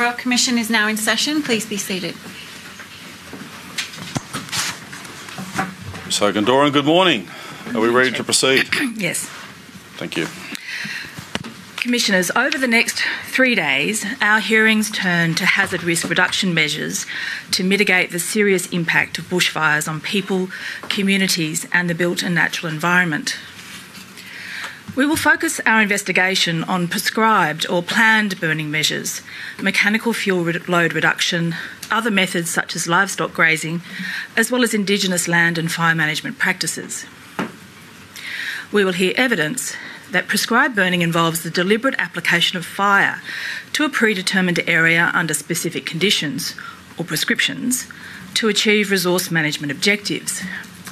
The Royal Commission is now in session. Please be seated. Ms Hogan-Doran, good morning. Are we ready to proceed? Yes. Thank you. Commissioners, over the next three days, our hearings turn to hazard risk reduction measures to mitigate the serious impact of bushfires on people, communities, and the built and natural environment. We will focus our investigation on prescribed or planned burning measures, mechanical fuel load reduction, other methods such as livestock grazing, as well as Indigenous land and fire management practices. We will hear evidence that prescribed burning involves the deliberate application of fire to a predetermined area under specific conditions or prescriptions to achieve resource management objectives.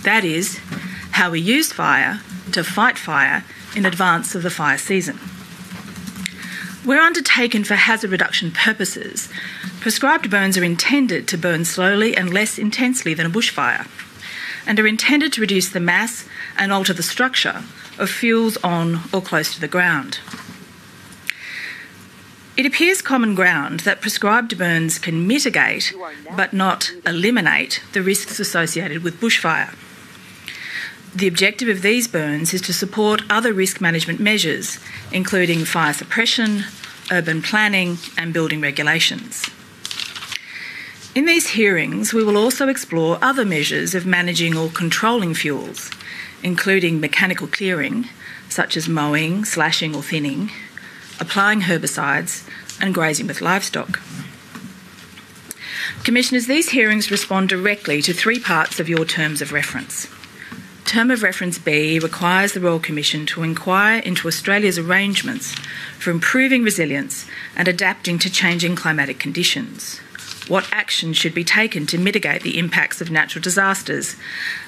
That is, how we use fire to fight fire in advance of the fire season. Where undertaken for hazard reduction purposes, prescribed burns are intended to burn slowly and less intensely than a bushfire, and are intended to reduce the mass and alter the structure of fuels on or close to the ground. It appears common ground that prescribed burns can mitigate but not eliminate the risks associated with bushfire. The objective of these burns is to support other risk management measures, including fire suppression, urban planning, and building regulations. In these hearings, we will also explore other measures of managing or controlling fuels, including mechanical clearing, such as mowing, slashing, or thinning, applying herbicides, and grazing with livestock. Commissioners, these hearings respond directly to three parts of your terms of reference. Term of Reference B requires the Royal Commission to inquire into Australia's arrangements for improving resilience and adapting to changing climatic conditions. What action should be taken to mitigate the impacts of natural disasters,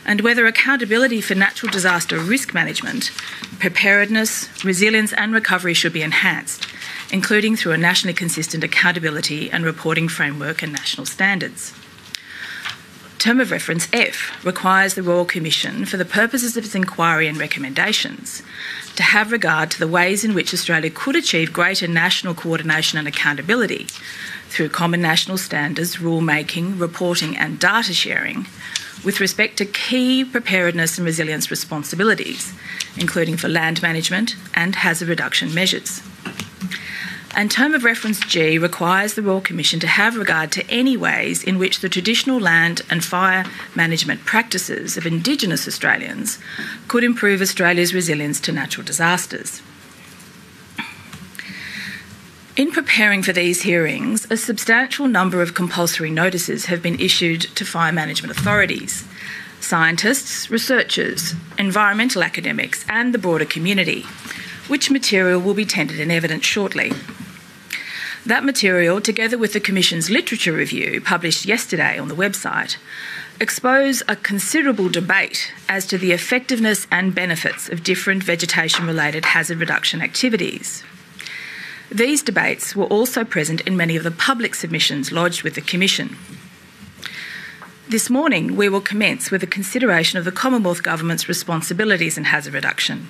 and whether accountability for natural disaster risk management, preparedness, resilience, and recovery should be enhanced, including through a nationally consistent accountability and reporting framework and national standards. Term of Reference F requires the Royal Commission, for the purposes of its inquiry and recommendations, to have regard to the ways in which Australia could achieve greater national coordination and accountability through common national standards, rule making, reporting, and data sharing with respect to key preparedness and resilience responsibilities, including for land management and hazard reduction measures. And Term of Reference G requires the Royal Commission to have regard to any ways in which the traditional land and fire management practices of Indigenous Australians could improve Australia's resilience to natural disasters. In preparing for these hearings, a substantial number of compulsory notices have been issued to fire management authorities, scientists, researchers, environmental academics, and the broader community, which material will be tendered in evidence shortly. That material, together with the Commission's literature review published yesterday on the website, expose a considerable debate as to the effectiveness and benefits of different vegetation related hazard reduction activities. These debates were also present in many of the public submissions lodged with the Commission. This morning, we will commence with a consideration of the Commonwealth Government's responsibilities in hazard reduction,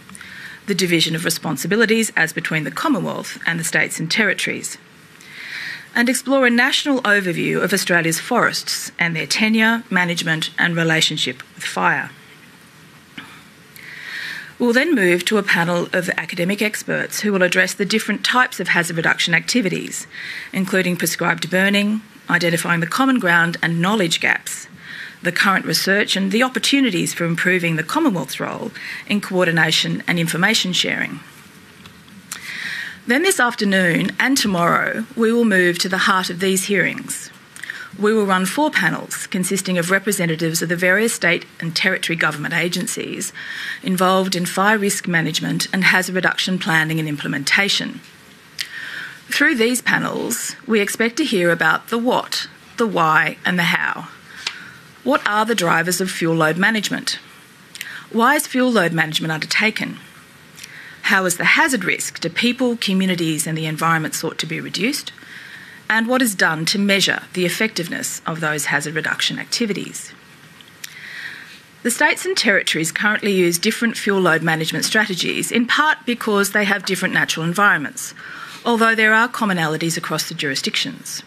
the division of responsibilities as between the Commonwealth and the states and territories and explore a national overview of Australia's forests and their tenure, management, and relationship with fire. We'll then move to a panel of academic experts who will address the different types of hazard reduction activities, including prescribed burning, identifying the common ground and knowledge gaps, the current research, and the opportunities for improving the Commonwealth's role in coordination and information sharing. Then this afternoon and tomorrow, we will move to the heart of these hearings. We will run four panels consisting of representatives of the various state and territory government agencies involved in fire risk management and hazard reduction planning and implementation. Through these panels, we expect to hear about the what, the why, and the how. What are the drivers of fuel load management? Why is fuel load management undertaken? How is the hazard risk to people, communities, and the environment sought to be reduced? And what is done to measure the effectiveness of those hazard reduction activities? The states and territories currently use different fuel load management strategies, in part because they have different natural environments, although there are commonalities across the jurisdictions.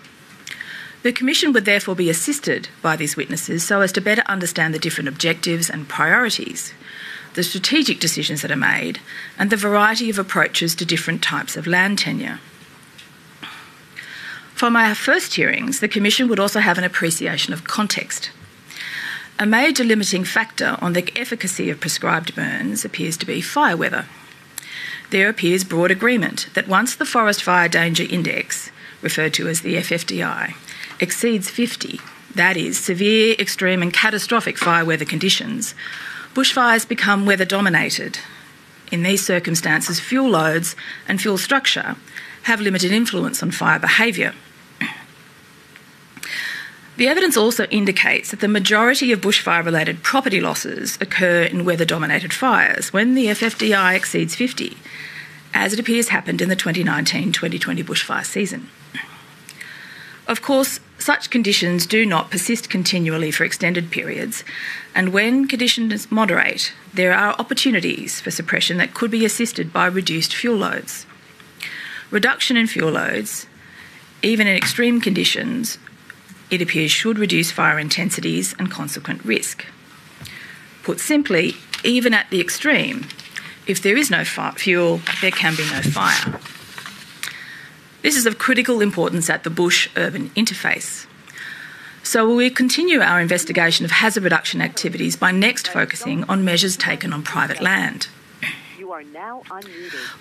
The Commission would therefore be assisted by these witnesses so as to better understand the different objectives and priorities, the strategic decisions that are made, and the variety of approaches to different types of land tenure. From our first hearings, the Commission would also have an appreciation of context. A major limiting factor on the efficacy of prescribed burns appears to be fire weather. There appears broad agreement that once the Forest Fire Danger Index, referred to as the FFDI, exceeds 50, that is, severe, extreme, and catastrophic fire weather conditions, bushfires become weather dominated. In these circumstances, fuel loads and fuel structure have limited influence on fire behaviour. The evidence also indicates that the majority of bushfire related property losses occur in weather dominated fires when the FFDI exceeds 50, as it appears happened in the 2019 2020 bushfire season. Of course, such conditions do not persist continually for extended periods, and when conditions moderate, there are opportunities for suppression that could be assisted by reduced fuel loads. Reduction in fuel loads, even in extreme conditions, it appears should reduce fire intensities and consequent risk. Put simply, even at the extreme, if there is no fuel, there can be no fire. This is of critical importance at the bush urban interface. So we continue our investigation of hazard reduction activities by next focusing on measures taken on private land.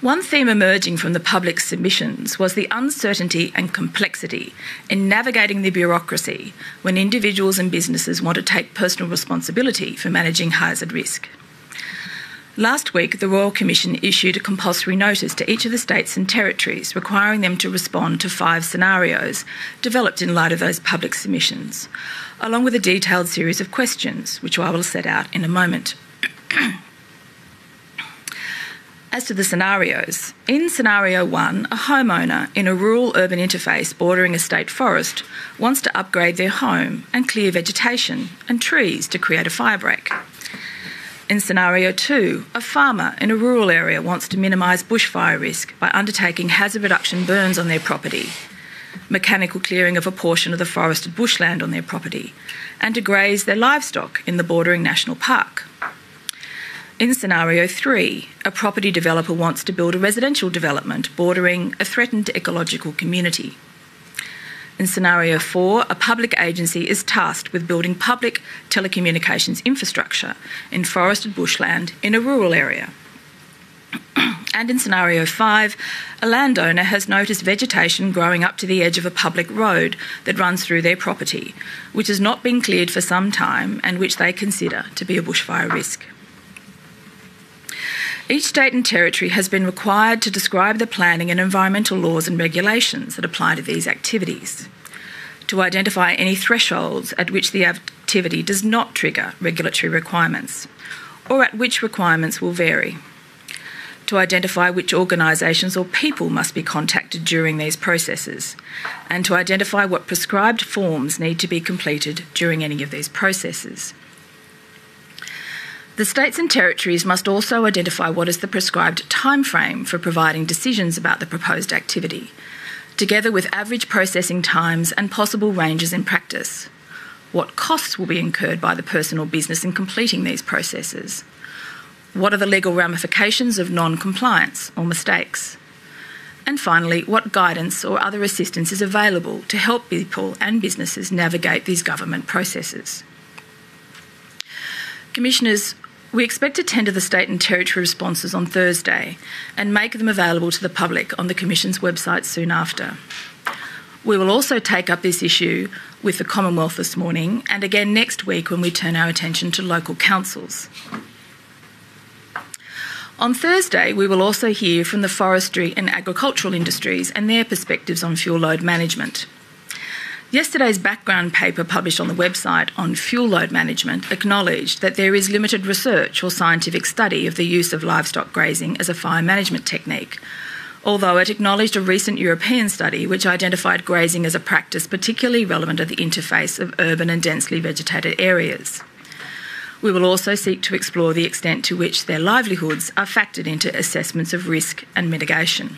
One theme emerging from the public submissions was the uncertainty and complexity in navigating the bureaucracy when individuals and businesses want to take personal responsibility for managing hazard risk. Last week, the Royal Commission issued a compulsory notice to each of the states and territories requiring them to respond to five scenarios developed in light of those public submissions, along with a detailed series of questions, which I will set out in a moment. As to the scenarios, in scenario one, a homeowner in a rural urban interface bordering a state forest wants to upgrade their home and clear vegetation and trees to create a fire break. In scenario two, a farmer in a rural area wants to minimise bushfire risk by undertaking hazard reduction burns on their property, mechanical clearing of a portion of the forested bushland on their property, and to graze their livestock in the bordering national park. In scenario three, a property developer wants to build a residential development bordering a threatened ecological community. In scenario four, a public agency is tasked with building public telecommunications infrastructure in forested bushland in a rural area. and in scenario five, a landowner has noticed vegetation growing up to the edge of a public road that runs through their property, which has not been cleared for some time and which they consider to be a bushfire risk. Each state and territory has been required to describe the planning and environmental laws and regulations that apply to these activities, to identify any thresholds at which the activity does not trigger regulatory requirements, or at which requirements will vary, to identify which organisations or people must be contacted during these processes, and to identify what prescribed forms need to be completed during any of these processes. The states and territories must also identify what is the prescribed timeframe for providing decisions about the proposed activity, together with average processing times and possible ranges in practice. What costs will be incurred by the person or business in completing these processes? What are the legal ramifications of non compliance or mistakes? And finally, what guidance or other assistance is available to help people and businesses navigate these government processes? Commissioners, we expect to tender the state and territory responses on Thursday and make them available to the public on the Commission's website soon after. We will also take up this issue with the Commonwealth this morning and again next week when we turn our attention to local councils. On Thursday, we will also hear from the forestry and agricultural industries and their perspectives on fuel load management. Yesterday's background paper published on the website on fuel load management acknowledged that there is limited research or scientific study of the use of livestock grazing as a fire management technique, although it acknowledged a recent European study which identified grazing as a practice particularly relevant at the interface of urban and densely vegetated areas. We will also seek to explore the extent to which their livelihoods are factored into assessments of risk and mitigation.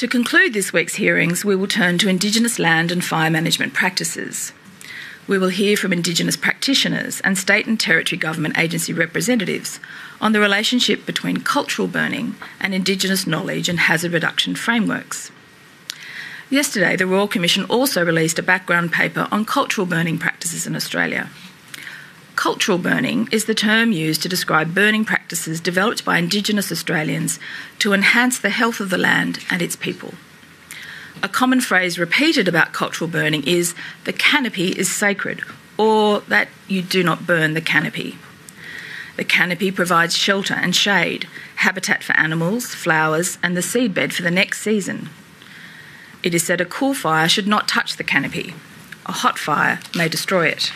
To conclude this week's hearings, we will turn to Indigenous land and fire management practices. We will hear from Indigenous practitioners and state and territory government agency representatives on the relationship between cultural burning and Indigenous knowledge and hazard reduction frameworks. Yesterday, the Royal Commission also released a background paper on cultural burning practices in Australia. Cultural burning is the term used to describe burning practices developed by Indigenous Australians to enhance the health of the land and its people. A common phrase repeated about cultural burning is the canopy is sacred, or that you do not burn the canopy. The canopy provides shelter and shade, habitat for animals, flowers, and the seedbed for the next season. It is said a cool fire should not touch the canopy. A hot fire may destroy it.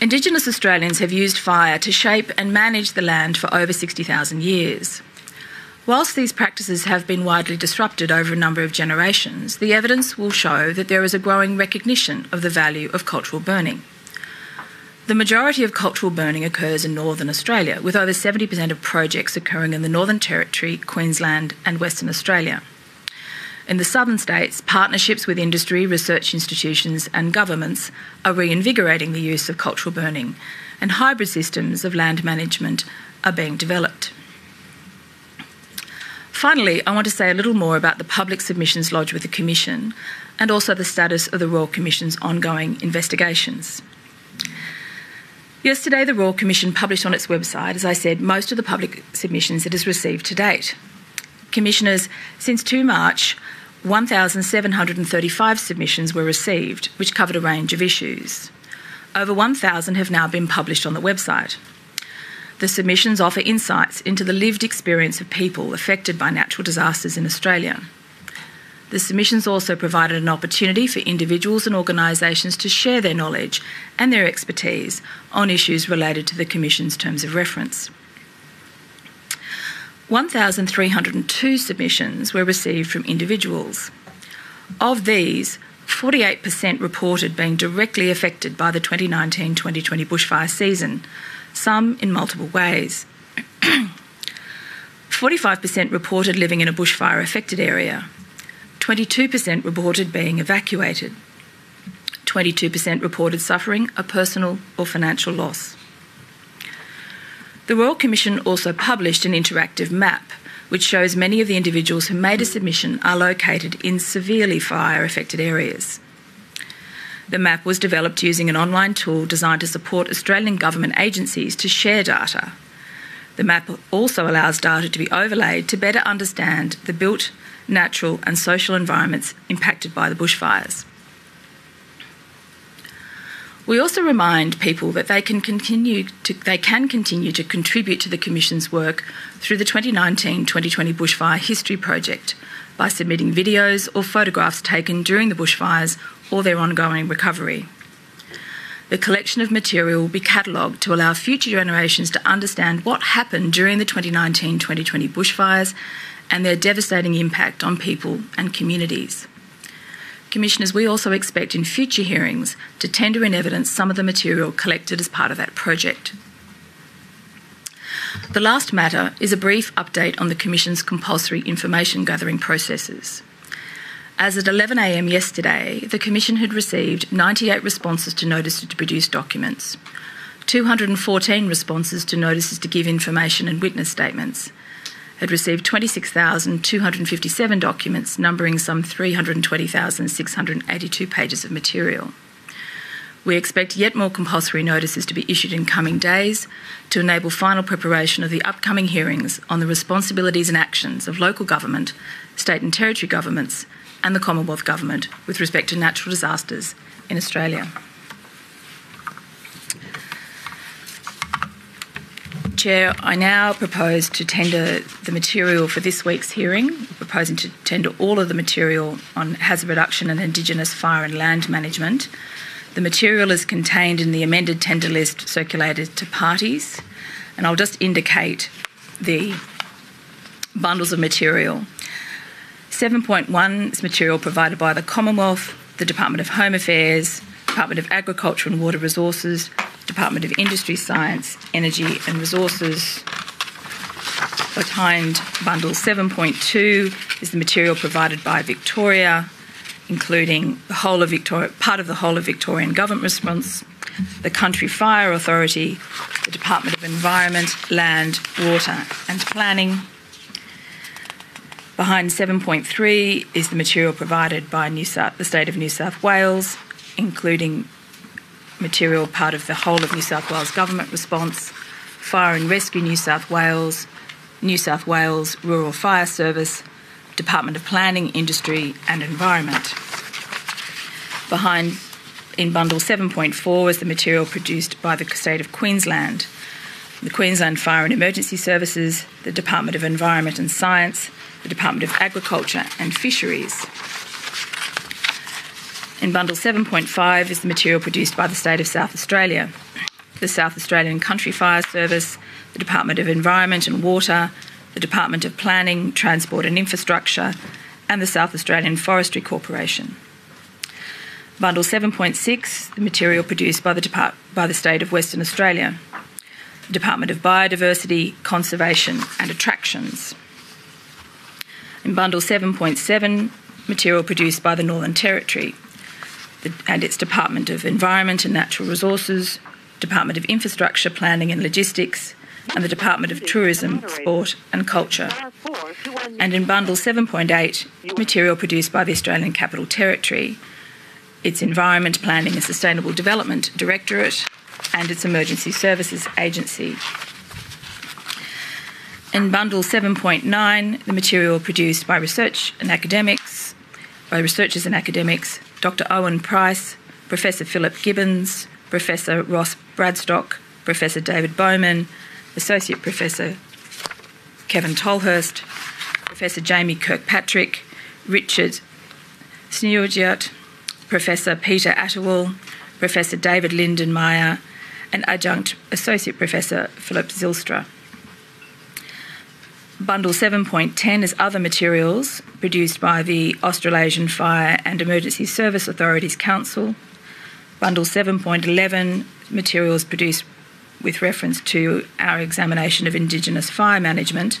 Indigenous Australians have used fire to shape and manage the land for over 60,000 years. Whilst these practices have been widely disrupted over a number of generations, the evidence will show that there is a growing recognition of the value of cultural burning. The majority of cultural burning occurs in northern Australia, with over 70% of projects occurring in the Northern Territory, Queensland, and Western Australia. In the southern states, partnerships with industry, research institutions, and governments are reinvigorating the use of cultural burning, and hybrid systems of land management are being developed. Finally, I want to say a little more about the public submissions lodged with the Commission and also the status of the Royal Commission's ongoing investigations. Yesterday, the Royal Commission published on its website, as I said, most of the public submissions it has received to date. Commissioners, since 2 March, 1,735 submissions were received, which covered a range of issues. Over 1,000 have now been published on the website. The submissions offer insights into the lived experience of people affected by natural disasters in Australia. The submissions also provided an opportunity for individuals and organisations to share their knowledge and their expertise on issues related to the Commission's terms of reference. 1,302 submissions were received from individuals. Of these, 48% reported being directly affected by the 2019 2020 bushfire season, some in multiple ways. 45% reported living in a bushfire affected area. 22% reported being evacuated. 22% reported suffering a personal or financial loss. The Royal Commission also published an interactive map which shows many of the individuals who made a submission are located in severely fire affected areas. The map was developed using an online tool designed to support Australian government agencies to share data. The map also allows data to be overlaid to better understand the built, natural, and social environments impacted by the bushfires. We also remind people that they can continue to, they can continue to contribute to the Commission's work through the 2019-2020 Bushfire History Project by submitting videos or photographs taken during the bushfires or their ongoing recovery. The collection of material will be catalogued to allow future generations to understand what happened during the 2019-2020 bushfires and their devastating impact on people and communities. Commissioners, we also expect in future hearings to tender in evidence some of the material collected as part of that project. The last matter is a brief update on the Commission's compulsory information gathering processes. As at 11am yesterday, the Commission had received 98 responses to notices to produce documents, 214 responses to notices to give information and witness statements, had received 26,257 documents, numbering some 320,682 pages of material. We expect yet more compulsory notices to be issued in coming days to enable final preparation of the upcoming hearings on the responsibilities and actions of local government, state and territory governments, and the Commonwealth Government with respect to natural disasters in Australia. Chair, I now propose to tender the material for this week's hearing, proposing to tender all of the material on hazard reduction and Indigenous fire and land management. The material is contained in the amended tender list circulated to parties, and I'll just indicate the bundles of material. 7.1 is material provided by the Commonwealth, the Department of Home Affairs, Department of Agriculture and Water Resources, Department of Industry, Science, Energy and Resources, Behind bundle 7.2 is the material provided by Victoria, including the whole of Victoria, part of the whole of Victorian government response, the Country Fire Authority, the Department of Environment, Land, Water and Planning. Behind 7.3 is the material provided by New South, the State of New South Wales, including material part of the whole of New South Wales government response, Fire and Rescue New South Wales, New South Wales Rural Fire Service, Department of Planning, Industry and Environment. Behind in bundle 7.4 is the material produced by the state of Queensland, the Queensland Fire and Emergency Services, the Department of Environment and Science, the Department of Agriculture and Fisheries. In bundle 7.5 is the material produced by the state of South Australia, the South Australian Country Fire Service, the Department of Environment and Water, the Department of Planning, Transport and Infrastructure, and the South Australian Forestry Corporation. Bundle 7.6, the material produced by the, Depart- by the State of Western Australia, the Department of Biodiversity, Conservation and Attractions. In Bundle 7.7, material produced by the Northern Territory and its Department of Environment and Natural Resources, Department of Infrastructure, Planning and Logistics, and the Department of Tourism, Sport and Culture. And in Bundle 7.8, material produced by the Australian Capital Territory, its Environment, Planning and Sustainable Development Directorate, and its Emergency Services Agency. In Bundle 7.9, the material produced by research and academics, by researchers and academics, Dr. Owen Price, Professor Philip Gibbons, Professor Ross Bradstock, Professor David Bowman, Associate Professor Kevin Tolhurst, Professor Jamie Kirkpatrick, Richard Sneeuwjagt, Professor Peter Attiwill, Professor David Lindenmayer, and Adjunct Associate Professor Philip Zylstra. Bundle 7.10 is other materials produced by the Australasian Fire and Emergency Service Authorities Council. Bundle 7.11 materials produced with reference to our examination of Indigenous fire management,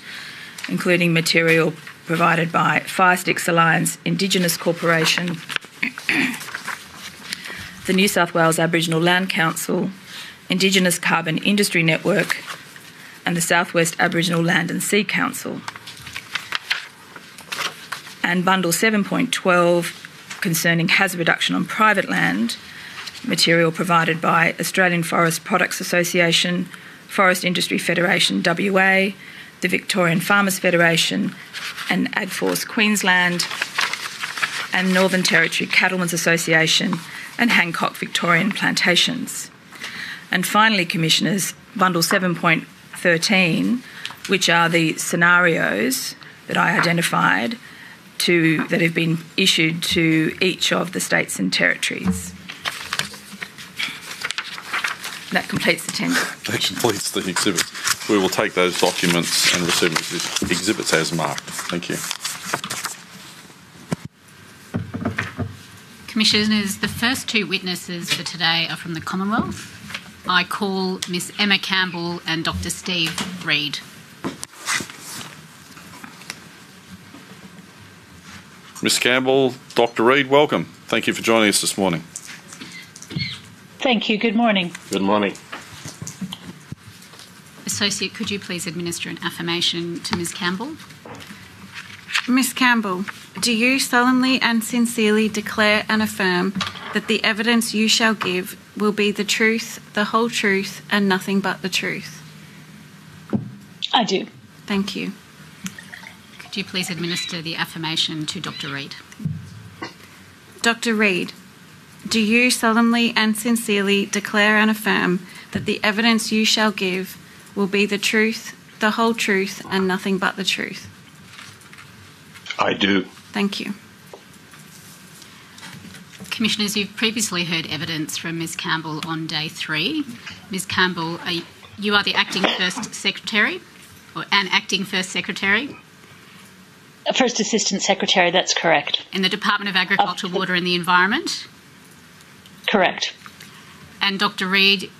including material provided by Firesticks Alliance Indigenous Corporation, the New South Wales Aboriginal Land Council, Indigenous Carbon Industry Network, and the Southwest Aboriginal Land and Sea Council. And Bundle 7.12 concerning hazard reduction on private land, material provided by Australian Forest Products Association, Forest Industry Federation WA, the Victorian Farmers Federation, and AgForce Queensland, and Northern Territory Cattlemen's Association, and Hancock Victorian Plantations. And finally, Commissioners, Bundle 7.13, which are the scenarios that I identified to, that have been issued to each of the states and territories. That completes the tender. That completes the exhibits. We will take those documents and receive these exhibits as marked. Thank you. Commissioners, the first two witnesses for today are from the Commonwealth. I call Miss Emma Campbell and Dr. Steve Reid. Ms. Campbell, Dr. Reid, welcome. Thank you for joining us this morning. Thank you. Good morning. Good morning. Associate, could you please administer an affirmation to Ms. Campbell? Miss Campbell, do you solemnly and sincerely declare and affirm that the evidence you shall give will be the truth, the whole truth, and nothing but the truth? I do. Thank you. Could you please administer the affirmation to Dr. Reid? Dr. Reid, do you solemnly and sincerely declare and affirm that the evidence you shall give will be the truth, the whole truth, and nothing but the truth? I do. Thank you. Commissioners, you've previously heard evidence from Ms. Campbell on day three. Ms. Campbell, are you, you are the acting first secretary, or an acting first secretary First Assistant Secretary, that's correct. in the Department of Agriculture, Of the- Water and the Environment. Correct. And Dr. Reid,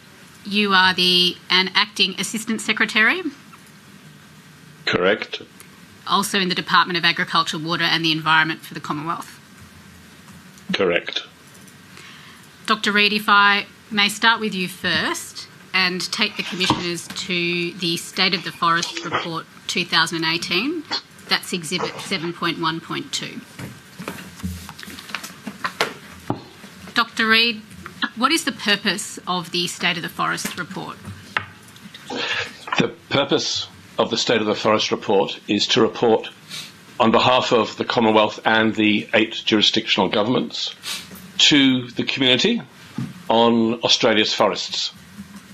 you are the an acting assistant secretary Correct. Also in the Department of Agriculture, Water and the Environment for the Commonwealth. Correct. Dr. Reid, if I may start with you first and take the Commissioners to the State of the Forest Report 2018. That's Exhibit 7.1.2. Dr. Reid, what is the purpose of the State of the Forest Report? The purpose of the State of the Forest report is to report on behalf of the Commonwealth and the eight jurisdictional governments to the community on Australia's forests.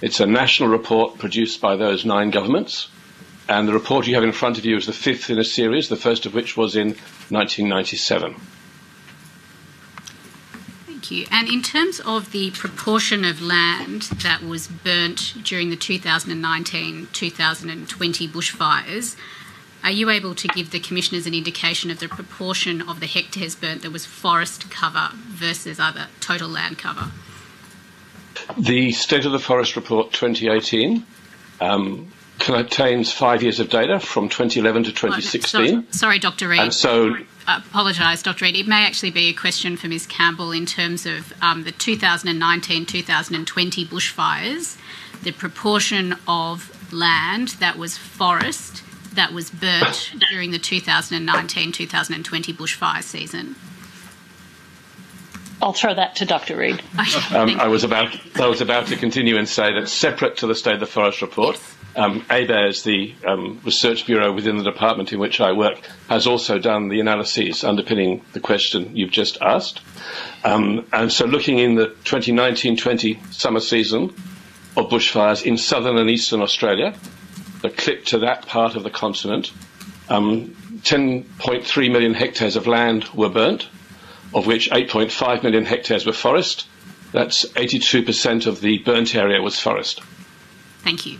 It's a national report produced by those nine governments, and the report you have in front of you is the fifth in a series, the first of which was in 1997. Thank you. And in terms of the proportion of land that was burnt during the 2019 2020 bushfires, are you able to give the Commissioners an indication of the proportion of the hectares burnt that was forest cover versus other total land cover? The State of the Forest Report 2018 um, contains five years of data from 2011 to 2016. Sorry, sorry, Dr. Reid. And so I apologise, Dr. Reid. It may actually be a question for Ms Campbell in terms of um, the 2019-2020 bushfires, the proportion of land that was forest that was burnt during the 2019-2020 bushfire season. I'll throw that to Dr. Reid. Um, I was about I was about to continue and say that separate to the State of the Forest report, um, ABARES, the um, research bureau within the department in which I work, has also done the analyses underpinning the question you've just asked. Um, and so, looking in the 2019-20 summer season of bushfires in southern and eastern Australia, the clip to that part of the continent, 10.3 million hectares of land were burnt of which 8.5 million hectares were forest. That's 82% of the burnt area was forest. Thank you.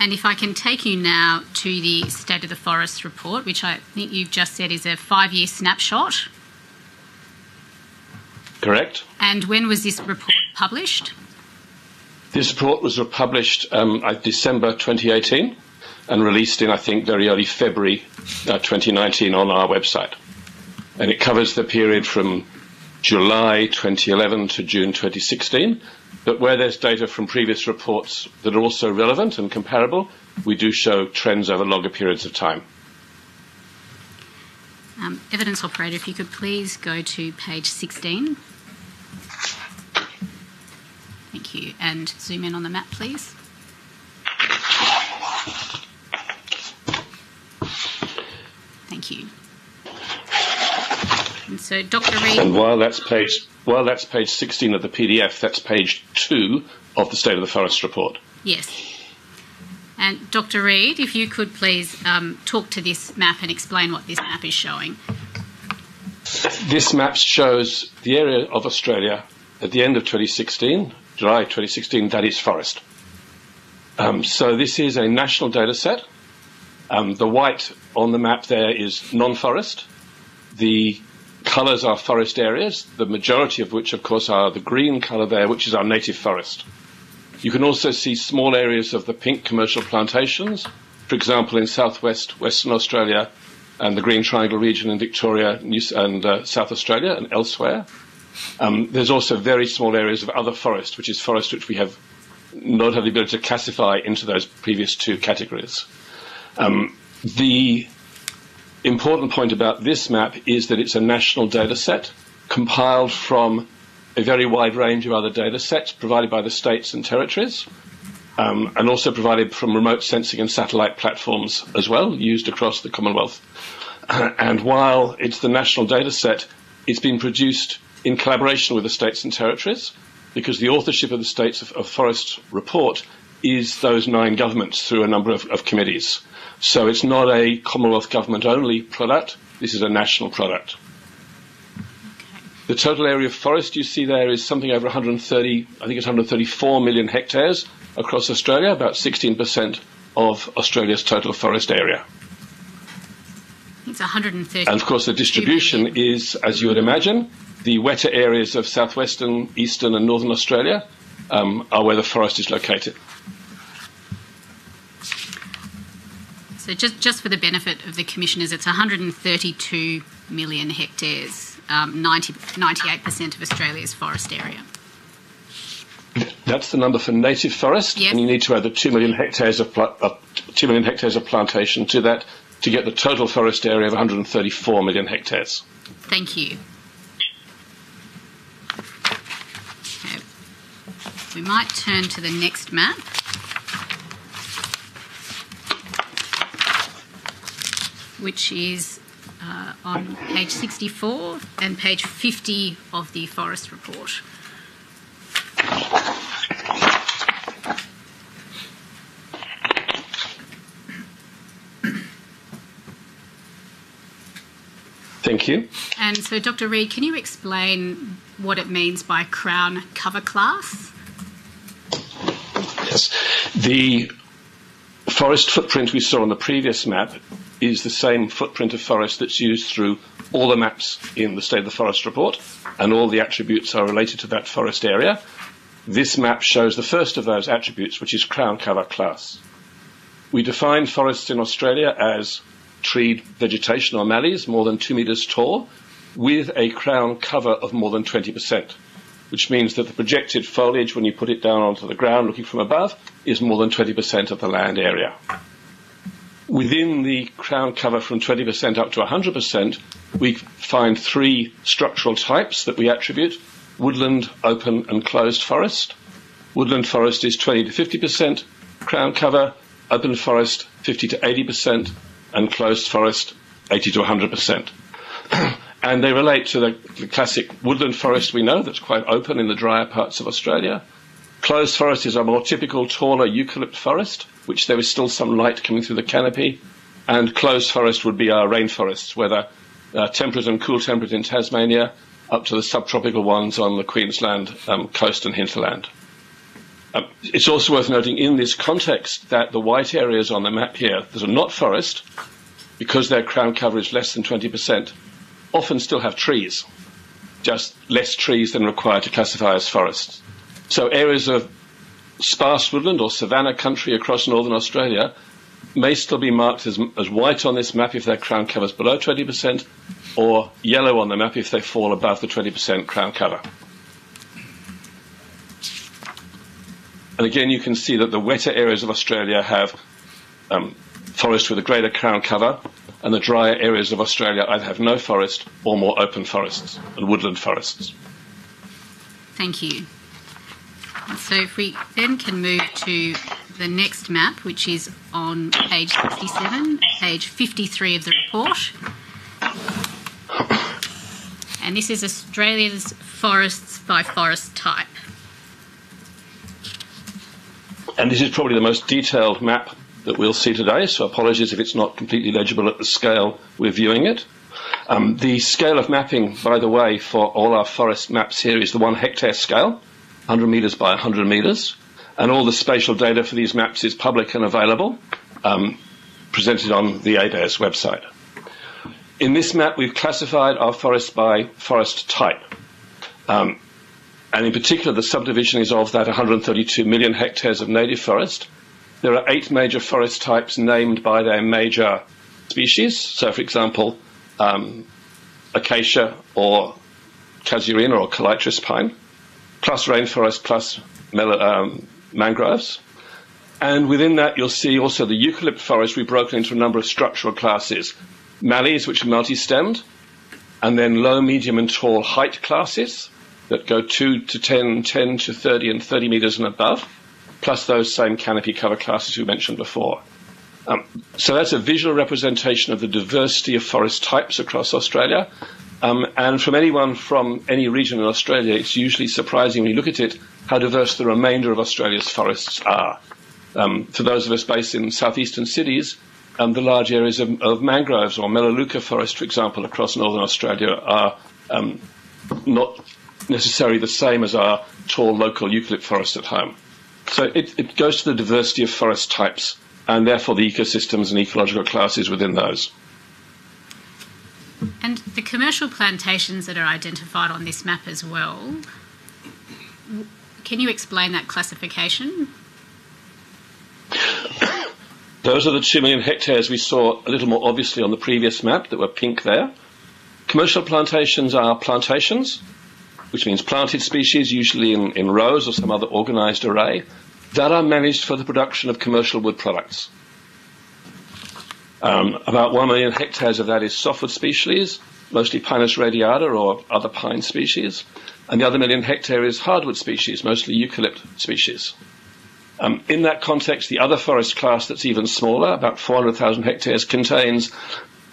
And if I can take you now to the State of the Forest report, which I think you've just said is a five year snapshot. Correct. And when was this report published? This report was published um, December 2018 and released in, I think, very early February uh, 2019 on our website and it covers the period from July 2011 to June 2016. But where there's data from previous reports that are also relevant and comparable, we do show trends over longer periods of time. Um, evidence operator, if you could please go to page 16. Thank you. And zoom in on the map, please. Thank you. And so, Dr. Reid. And while that's page while that's page 16 of the PDF, that's page two of the State of the Forest report. Yes. And Dr. Reid, if you could please um, talk to this map and explain what this map is showing. This map shows the area of Australia at the end of 2016, July 2016, that is forest. Um, so this is a national data set. Um, the white on the map there is non-forest. The colours are forest areas, the majority of which, of course, are the green colour there, which is our native forest. You can also see small areas of the pink commercial plantations, for example, in southwest Western Australia and the Green Triangle region in Victoria and uh, South Australia and elsewhere. Um, there's also very small areas of other forest, which is forest which we have not had the ability to classify into those previous two categories. Um, the important point about this map is that it's a national data set compiled from a very wide range of other data sets provided by the states and territories, um, and also provided from remote sensing and satellite platforms as well, used across the Commonwealth. and while it's the national data set, it's been produced in collaboration with the states and territories, because the authorship of the States of, of Forest report is those nine governments through a number of, of committees. So it's not a Commonwealth government only product, this is a national product. The total area of forest you see there is something over 130, I think it's 134 million hectares across Australia, about 16% of Australia's total forest area. It's 130. And of course, the distribution is, as you would imagine, the wetter areas of southwestern, eastern, and northern Australia um, are where the forest is located. So just, just for the benefit of the commissioners, it's 132 million hectares, um, 90, 98% of Australia's forest area. That's the number for native forest, Yes. and you need to add the two million hectares of uh, two million hectares of plantation to that to get the total forest area of 134 million hectares. Thank you. Okay. We might turn to the next map. Which is uh, on page 64 and page 50 of the forest report. Thank you. And so, Dr. Reid, can you explain what it means by crown cover class? Yes. The forest footprint we saw on the previous map is the same footprint of forest that's used through all the maps in the State of the Forest report, and all the attributes are related to that forest area. This map shows the first of those attributes, which is crown cover class. We define forests in Australia as treed vegetation or mallees more than two metres tall with a crown cover of more than 20%, which means that the projected foliage, when you put it down onto the ground looking from above, is more than 20% of the land area. Within the crown cover from 20% up to 100%, we find three structural types that we attribute woodland, open, and closed forest. Woodland forest is 20 to 50% crown cover, open forest 50 to 80%, and closed forest 80 to 100%. and they relate to the, the classic woodland forest we know that's quite open in the drier parts of Australia. Closed forest is a more typical taller eucalypt forest, which there is still some light coming through the canopy. And closed forest would be our rainforests, whether uh, temperate and cool temperate in Tasmania, up to the subtropical ones on the Queensland um, coast and hinterland. Um, it's also worth noting in this context that the white areas on the map here that are not forest, because their crown cover is less than 20%, often still have trees, just less trees than required to classify as forests. So areas of sparse woodland or savanna country across northern Australia may still be marked as, as white on this map if their crown cover is below 20%, or yellow on the map if they fall above the 20% crown cover. And again, you can see that the wetter areas of Australia have um, forest with a greater crown cover, and the drier areas of Australia either have no forest or more open forests and woodland forests. Thank you. So, if we then can move to the next map, which is on page 67, page 53 of the report. And this is Australia's forests by forest type. And this is probably the most detailed map that we'll see today, so apologies if it's not completely legible at the scale we're viewing it. Um, the scale of mapping, by the way, for all our forest maps here is the one hectare scale, 100 metres by 100 metres, and all the spatial data for these maps is public and available, um, presented on the ABARES website. In this map, we've classified our forests by forest type. Um, and in particular, the subdivision is of that 132 million hectares of native forest. There are eight major forest types named by their major species. So, for example, um, acacia or casuarina or callitris pine, plus rainforest, plus um, mangroves. And within that, you'll see also the eucalypt forest we've broken into a number of structural classes. Mallees, which are multi-stemmed, and then low, medium, and tall height classes that go 2 to 10, 10 to 30, and 30 metres and above, plus those same canopy cover classes we mentioned before. Um, so that's a visual representation of the diversity of forest types across Australia. Um, and from anyone from any region in Australia, it's usually surprising when you look at it how diverse the remainder of Australia's forests are. Um, for those of us based in southeastern cities, um, the large areas of, of, mangroves or melaleuca forest, for example, across northern Australia are um, not necessarily the same as our tall local eucalypt forest at home. So it, it goes to the diversity of forest types and therefore the ecosystems and ecological classes within those. And the commercial plantations that are identified on this map as well, can you explain that classification? Those are the 2 million hectares we saw a little more obviously on the previous map that were pink there. Commercial plantations are plantations, which means planted species, usually in, in rows or some other organized array, that are managed for the production of commercial wood products. Um, about 1 million hectares of that is softwood species, mostly Pinus radiata or other pine species, and the other million hectare is hardwood species, mostly eucalypt species. Um, in that context, the other forest class that's even smaller, about 400,000 hectares, contains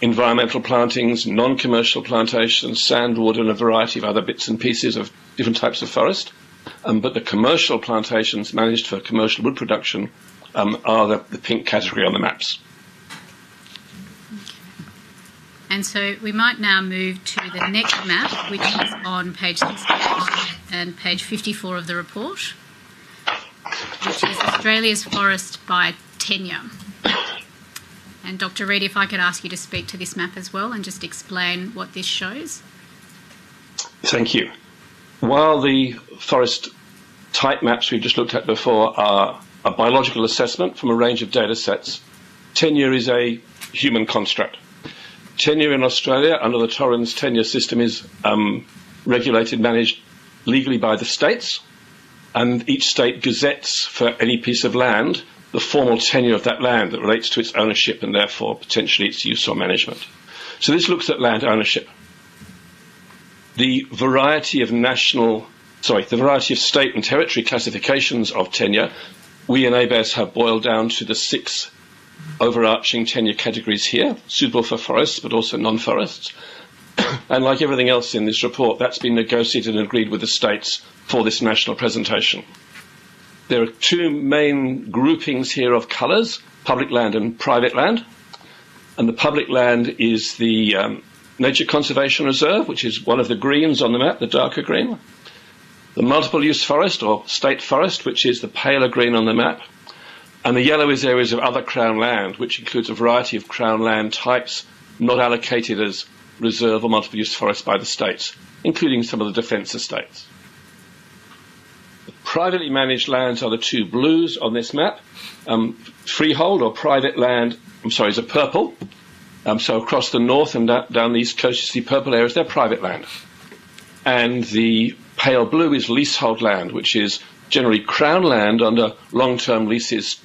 environmental plantings, non-commercial plantations, sandalwood, and a variety of other bits and pieces of different types of forest. Um, but the commercial plantations managed for commercial wood production um, are the, the pink category on the maps. And so we might now move to the next map, which is on page 68 and page 54 of the report, which is Australia's forest by tenure. And Dr. Reid, if I could ask you to speak to this map as well and just explain what this shows. Thank you. While the forest type maps we've just looked at before are a biological assessment from a range of data sets, tenure is a human construct. Tenure in Australia under the Torrens tenure system is um, regulated, managed legally by the states, and each state gazettes for any piece of land the formal tenure of that land that relates to its ownership and therefore potentially its use or management. So this looks at land ownership. The variety of national, sorry, the variety of state and territory classifications of tenure, we in ABARES have boiled down to the six overarching tenure categories here, suitable for forests but also non-forests. and like everything else in this report, that's been negotiated and agreed with the states for this national presentation. There are two main groupings here of colours, public land and private land. And the public land is the um, Nature Conservation Reserve, which is one of the greens on the map, the darker green. The multiple use forest or state forest, which is the paler green on the map. And the yellow is areas of other Crown land, which includes a variety of Crown land types not allocated as reserve or multiple use forest by the states, including some of the defence estates. Privately managed lands are the two blues on this map. Um, freehold or private land, I'm sorry, is a purple. Um, so across the north and da- down the east coast, you see purple areas, they're private land. And the pale blue is leasehold land, which is generally crown land under long-term leases,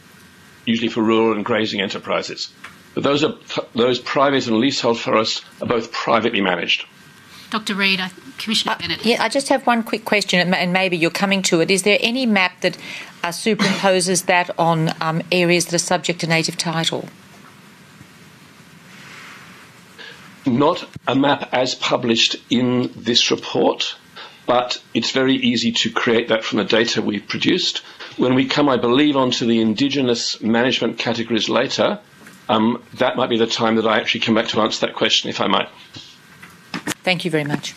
usually for rural and grazing enterprises. But those are those private and leasehold forests are both privately managed. Dr. Reid, Commissioner uh, Yeah, I just have one quick question, and maybe you're coming to it. Is there any map that uh, superimposes that on um, areas that are subject to native title? Not a map as published in this report, but it's very easy to create that from the data we've produced. When we come, I believe, onto the Indigenous management categories later, um, that might be the time that I actually come back to answer that question, if I might. Thank you very much.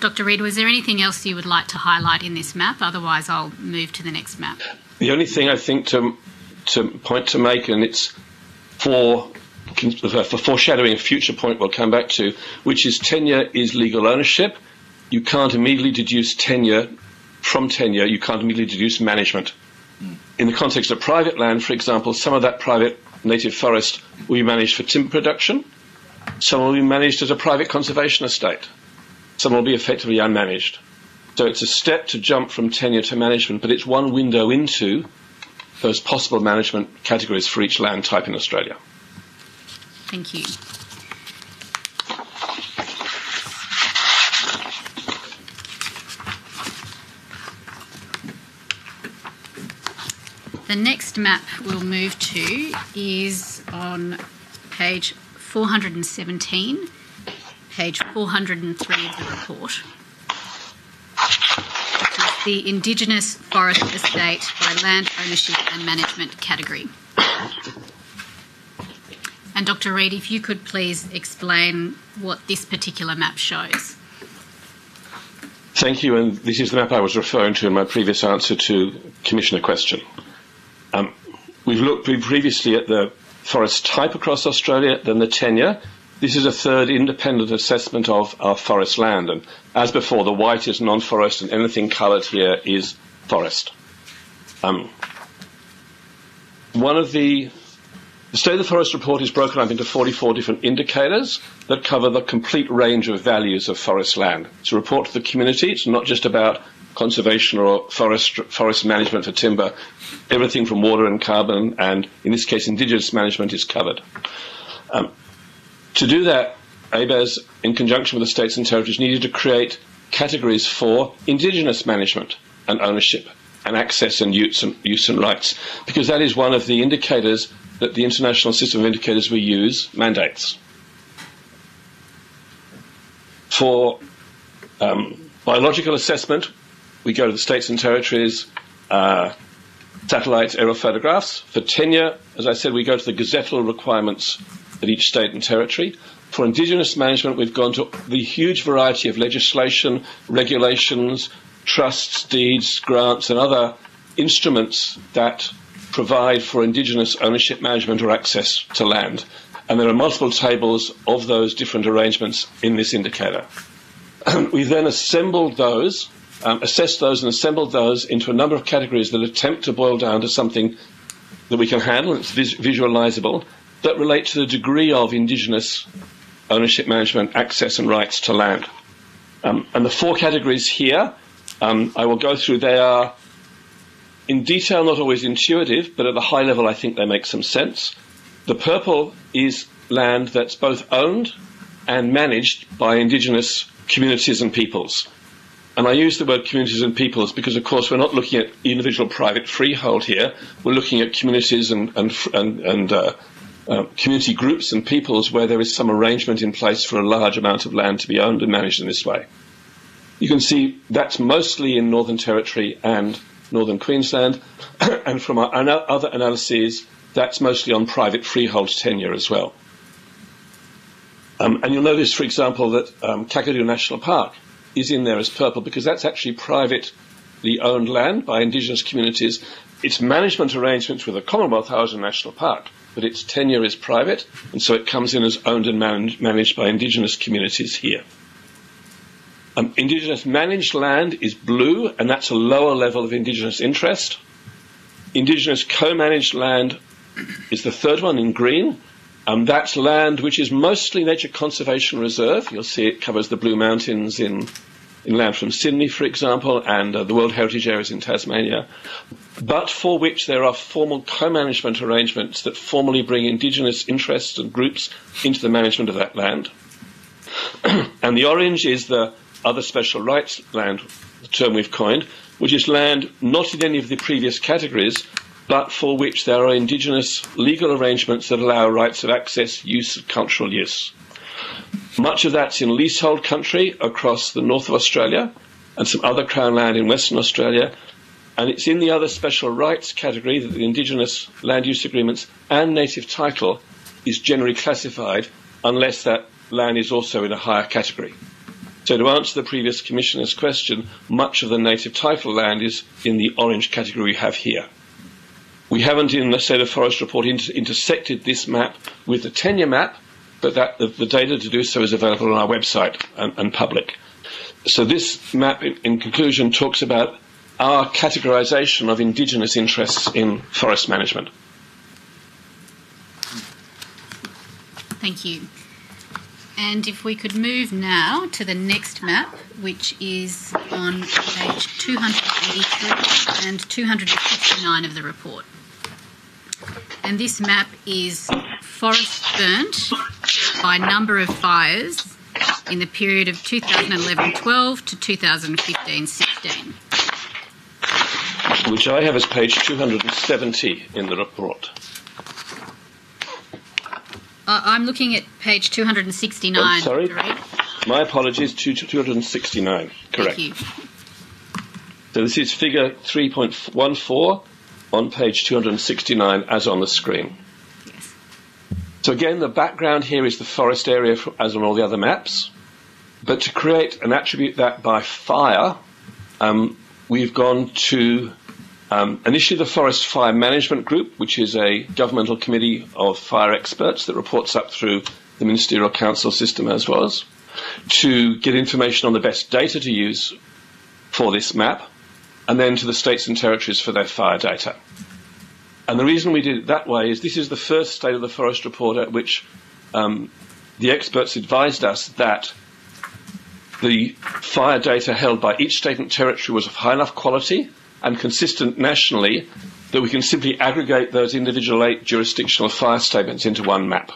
Dr. Reid, was there anything else you would like to highlight in this map? Otherwise, I'll move to the next map. The only thing I think to, to point to make, and it's for, Uh, for foreshadowing a future point we'll come back to, which is tenure is legal ownership. You can't immediately deduce tenure from tenure, you can't immediately deduce management hmm. in the context of private land, for example, some of that private native forest will be managed for timber production, some will be managed as a private conservation estate, some will be effectively unmanaged. So it's a step to jump from tenure to management, but it's one window into those possible management categories for each land type in Australia. Thank you. The next map we'll move to is on page 417, page 403 of the report, the Indigenous Forest Estate by Land Ownership and Management category. And Dr. Reid, if you could please explain what this particular map shows. Thank you, and this is the map I was referring to in my previous answer to Commissioner question. Um, we've looked previously at the forest type across Australia, then the tenure. this is a third independent assessment of our forest land. And as before, the white is non-forest and anything coloured here is forest. Um, one of the the State of the Forest report is broken up into 44 different indicators that cover the complete range of values of forest land. It's a report to the community. It's not just about conservation or forest, forest management for timber. Everything from water and carbon, and in this case, indigenous management is covered. Um, to do that, ABARES, in conjunction with the states and territories, needed to create categories for indigenous management and ownership and access and use and, use and rights, because that is one of the indicators that the international system of indicators we use mandates. For um, biological assessment, we go to the states and territories, uh, satellite aerial photographs. For tenure, as I said, we go to the gazettal requirements at each state and territory. For indigenous management, we've gone to the huge variety of legislation, regulations, trusts, deeds, grants, and other instruments that provide for indigenous ownership management or access to land. And there are multiple tables of those different arrangements in this indicator. we then assembled those, um, assessed those, and assembled those into a number of categories that attempt to boil down to something that we can handle, it's vis- visualizable, that relate to the degree of indigenous ownership management, access, and rights to land. Um, and the four categories here, um, I will go through. They are in detail, not always intuitive, but at a high level, I think they make some sense. The purple is land that's both owned and managed by indigenous communities and peoples. And I use the word communities and peoples because, of course, we're not looking at individual private freehold here. We're looking at communities and, and, and, and uh, uh, community groups and peoples where there is some arrangement in place for a large amount of land to be owned and managed in this way. You can see that's mostly in Northern Territory and northern Queensland, and from our other analyses, that's mostly on private freehold tenure as well. Um, and you'll notice, for example, that um, Kakadu National Park is in there as purple because that's actually privately owned land by Indigenous communities. Its management arrangements with the Commonwealth Housing National Park, but its tenure is private, and so it comes in as owned and man- managed by Indigenous communities here. Um, indigenous managed land is blue, and that's a lower level of Indigenous interest. Indigenous co-managed land is the third one in green. Um, that's land which is mostly Nature Conservation Reserve. You'll see it covers the Blue Mountains in, in land from Sydney, for example, and uh, the World Heritage Areas in Tasmania, but for which there are formal co-management arrangements that formally bring Indigenous interests and groups into the management of that land. and the orange is the other special rights land, the term we've coined, which is land not in any of the previous categories, but for which there are indigenous legal arrangements that allow rights of access, use, cultural use. Much of that's in leasehold country across the north of Australia and some other Crown land in Western Australia. And it's in the other special rights category that the Indigenous land use agreements and native title is generally classified unless that land is also in a higher category. So to answer the previous Commissioner's question, much of the native title land is in the orange category we have here. We haven't in the State of Forest report inter- intersected this map with the tenure map, but that, the, the, data to do so is available on our website and, and public. So this map, in, in conclusion, talks about our categorisation of indigenous interests in forest management. Thank you. And if we could move now to the next map, which is on page 283 and 259 of the report. And this map is forest burnt by number of fires in the period of 2011-12 to 2015-16. Which I have as page 270 in the report. Uh, I'm looking at page 269. Oh, sorry. My apologies, 269. Correct. Thank you. So this is figure 3.14 on page 269 as on the screen. Yes. So again, the background here is the forest area as on all the other maps. But to create an attribute that by fire, um, we've gone to um, initially, the Forest Fire Management Group, which is a governmental committee of fire experts that reports up through the Ministerial Council system as was, to get information on the best data to use for this map, and then to the states and territories for their fire data. And the reason we did it that way is this is the first State of the Forest report at which um, the experts advised us that the fire data held by each state and territory was of high enough quality and consistent nationally that we can simply aggregate those individual eight jurisdictional fire statements into one map.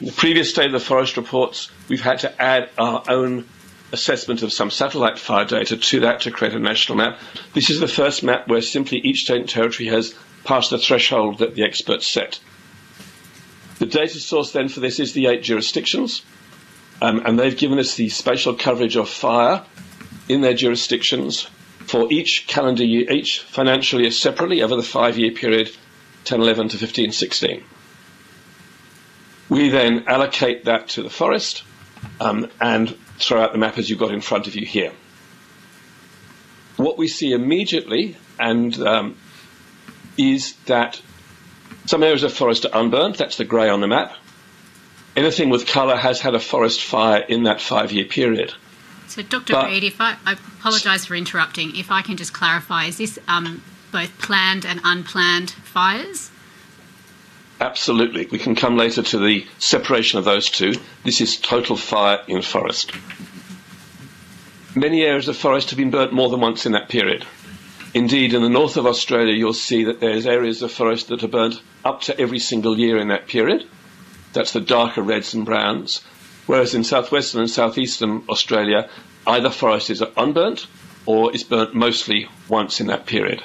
In the previous State of the Forest reports, we've had to add our own assessment of some satellite fire data to that to create a national map. This is the first map where simply each state and territory has passed the threshold that the experts set. The data source then for this is the eight jurisdictions, um, and they've given us the spatial coverage of fire in their jurisdictions for each calendar year, each financial year separately over the five-year period 10, 11 to 15, 16. We then allocate that to the forest um, and throw out the map as you've got in front of you here. What we see immediately and um, is that some areas of forest are unburnt, that's the grey on the map. Anything with colour has had a forest fire in that five year period. So, Dr. But, Reid, if I, I apologise for interrupting, if I can just clarify, is this um, both planned and unplanned fires? Absolutely. We can come later to the separation of those two. This is total fire in forest. Many areas of forest have been burnt more than once in that period. Indeed, in the north of Australia, you'll see that there's areas of forest that are burnt up to every single year in that period. That's the darker reds and browns. Whereas in southwestern and southeastern Australia, either forest is unburnt or is burnt mostly once in that period.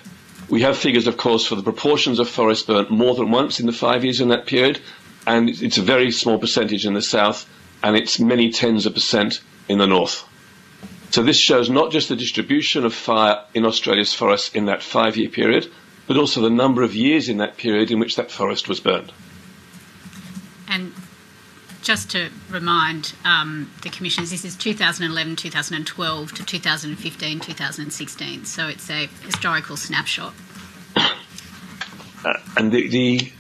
We have figures, of course, for the proportions of forest burnt more than once in the five years in that period, and it's a very small percentage in the south, and it's many tens of percent in the north. So this shows not just the distribution of fire in Australia's forests in that five year period, but also the number of years in that period in which that forest was burned. Just to remind um, the commissioners, this is 2011, 2012 to 2015, 2016. So it's a historical snapshot. Uh, and the, the,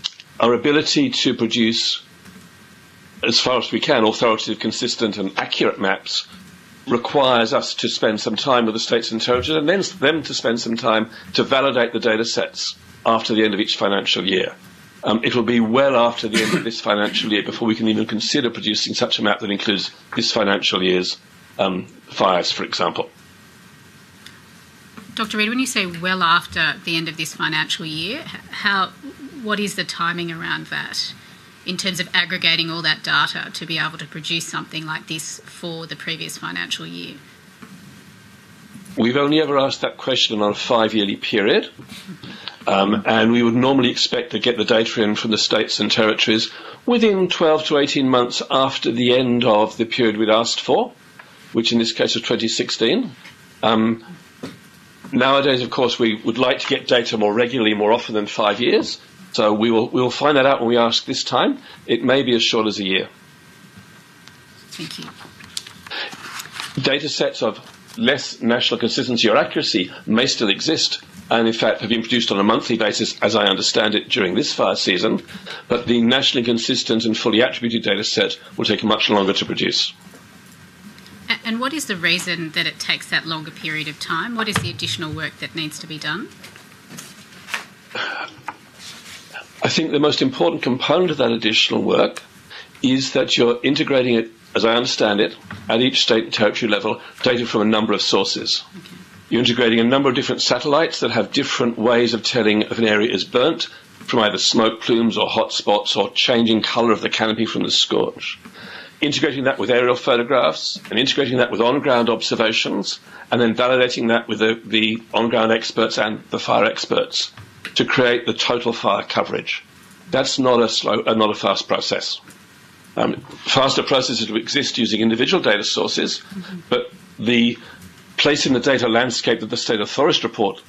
our ability to produce, as far as we can, authoritative, consistent, and accurate maps requires us to spend some time with the states and territories and then them to spend some time to validate the data sets after the end of each financial year. Um, it will be well after the end of this financial year before we can even consider producing such a map that includes this financial year's um, fires, for example. Dr. Reid, when you say well after the end of this financial year, how, what is the timing around that? in terms of aggregating all that data to be able to produce something like this for the previous financial year? We've only ever asked that question on a five yearly period. Um, and we would normally expect to get the data in from the states and territories within 12 to 18 months after the end of the period we'd asked for, which in this case was 2016. Um, nowadays, of course, we would like to get data more regularly, more often than five years. So we will, we will find that out when we ask this time. It may be as short as a year. Thank you. Data sets of less national consistency or accuracy may still exist and in fact have been produced on a monthly basis as I understand it during this fire season, but the nationally consistent and fully attributed data set will take much longer to produce. And what is the reason that it takes that longer period of time? What is the additional work that needs to be done? I think the most important component of that additional work is that you're integrating it, as I understand it, at each state and territory level, data from a number of sources. Okay. You're integrating a number of different satellites that have different ways of telling if an area is burnt, from either smoke plumes or hot spots or changing colour of the canopy from the scorch. Integrating that with aerial photographs and integrating that with on-ground observations and then validating that with the, the on-ground experts and the fire experts to create the total fire coverage. That's not a slow, uh, not a fast process. Um, faster processes exist using individual data sources, mm-hmm. but the place in the data landscape that the State of Forest report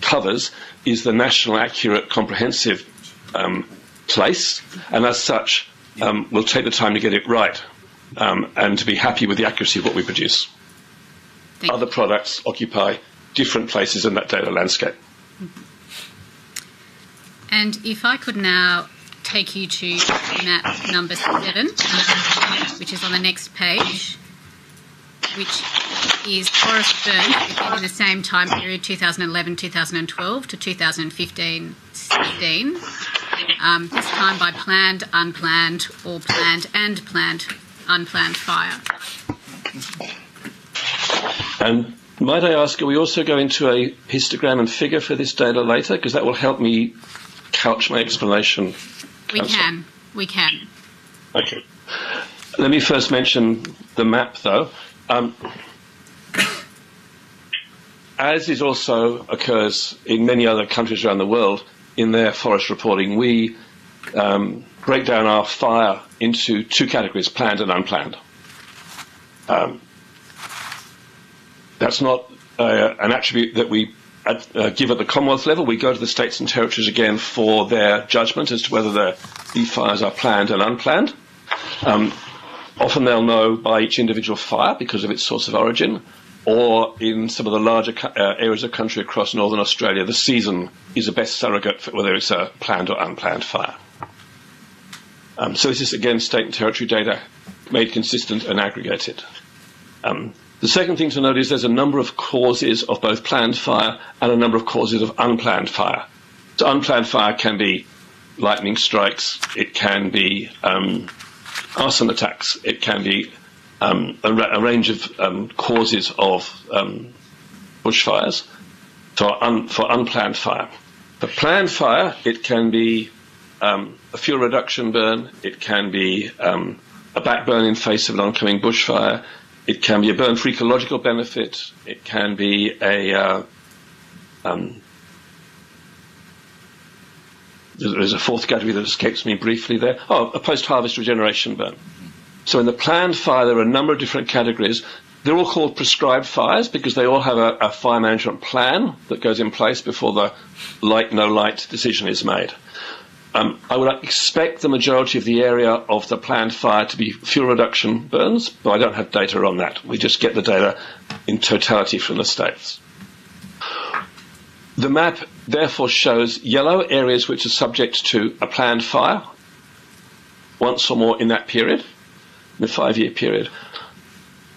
covers is the national accurate comprehensive um, place, and as such, um, we'll take the time to get it right um, and to be happy with the accuracy of what we produce. Thank Other products occupy different places in that data landscape. And if I could now take you to map number seven, which is on the next page, which is forest burnt within the same time period 2011 2012 to 2015 16. Um, this time by planned, unplanned, or planned and planned, unplanned fire. And might I ask, are we also going to a histogram and figure for this data later? Because that will help me couch my explanation. We can. We can. Okay. Let me first mention the map, though. Um, as is also occurs in many other countries around the world, in their forest reporting, we um, break down our fire into two categories: planned and unplanned. Um, that's not uh, an attribute that we uh, uh, give at the Commonwealth level. We go to the states and territories again for their judgment as to whether the, these fires are planned and unplanned. Um, often they'll know by each individual fire because of its source of origin, or in some of the larger uh, areas of country across northern Australia, the season is the best surrogate for whether it's a planned or unplanned fire. Um, so this is again state and territory data made consistent and aggregated. Um, the second thing to note is there's a number of causes of both planned fire and a number of causes of unplanned fire. So unplanned fire can be lightning strikes, it can be um, arson attacks, it can be um, a, ra- a range of um, causes of um, bushfires for, un- for unplanned fire. For planned fire, it can be um, a fuel reduction burn, it can be um, a backburn in face of an oncoming bushfire, it can be a burn for ecological benefit, it can be a uh, um, there's a fourth category that escapes me briefly there. Oh, a post-harvest regeneration burn. So in the planned fire, there are a number of different categories. They're all called prescribed fires because they all have a, a fire management plan that goes in place before the light, no light decision is made. Um, I would expect the majority of the area of the planned fire to be fuel reduction burns, but I don't have data on that. We just get the data in totality from the states. The map therefore shows yellow areas which are subject to a planned fire once or more in that period, the five year period.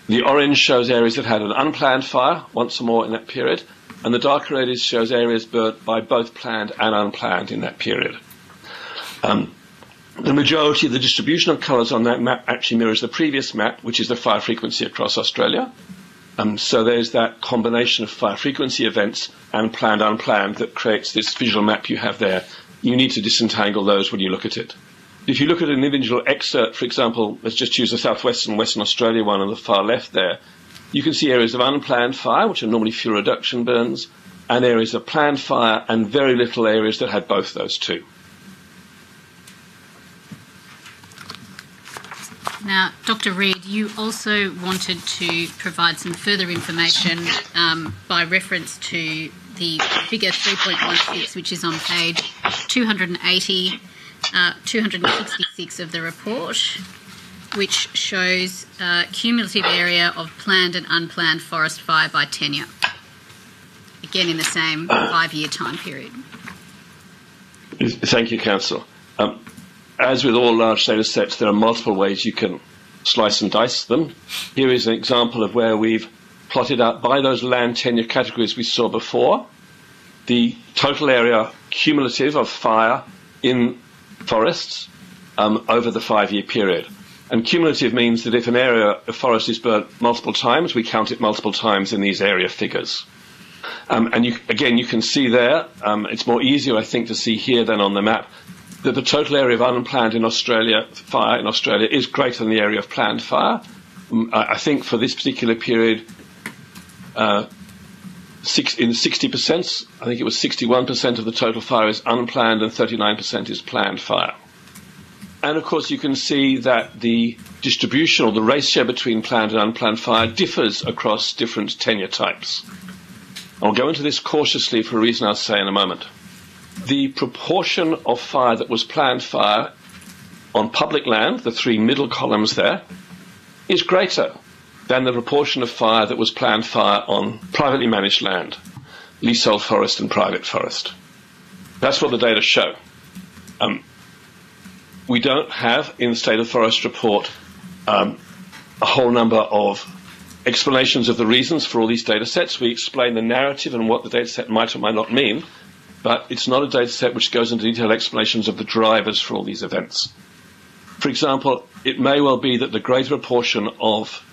The orange shows areas that had an unplanned fire once or more in that period, and the darker areas shows areas burnt by both planned and unplanned in that period. Um, the majority of the distribution of colours on that map actually mirrors the previous map, which is the fire frequency across Australia. Um, so there's that combination of fire frequency events and planned unplanned that creates this visual map you have there. You need to disentangle those when you look at it. If you look at an individual excerpt, for example, let's just use the southwestern Western Australia one on the far left there, you can see areas of unplanned fire, which are normally fuel reduction burns, and areas of planned fire, and very little areas that had both those two. Now, Dr. Reid, you also wanted to provide some further information um, by reference to the figure 3.16, which is on page 280, uh, 266 of the report, which shows uh, cumulative area of planned and unplanned forest fire by tenure. Again, in the same five year time period. Thank you, Council. Um, as with all large data sets, there are multiple ways you can slice and dice them. Here is an example of where we've plotted out by those land tenure categories we saw before the total area cumulative of fire in forests um, over the five year period. And cumulative means that if an area of forest is burnt multiple times, we count it multiple times in these area figures. Um, and you, again, you can see there, um, it's more easier, I think, to see here than on the map, that the total area of unplanned in Australia, fire in Australia, is greater than the area of planned fire. I, I think for this particular period, uh, six, in 60%, I think it was 61% of the total fire is unplanned and 39% is planned fire. And of course, you can see that the distribution or the ratio between planned and unplanned fire differs across different tenure types. I'll go into this cautiously for a reason I'll say in a moment. The proportion of fire that was planned fire on public land, the three middle columns there, is greater than the proportion of fire that was planned fire on privately managed land, leasehold forest and private forest. That's what the data show. Um, we don't have in the State of Forest report um, a whole number of explanations of the reasons for all these data sets. We explain the narrative and what the data set might or might not mean, but it's not a data set which goes into detailed explanations of the drivers for all these events. For example, it may well be that the greater proportion of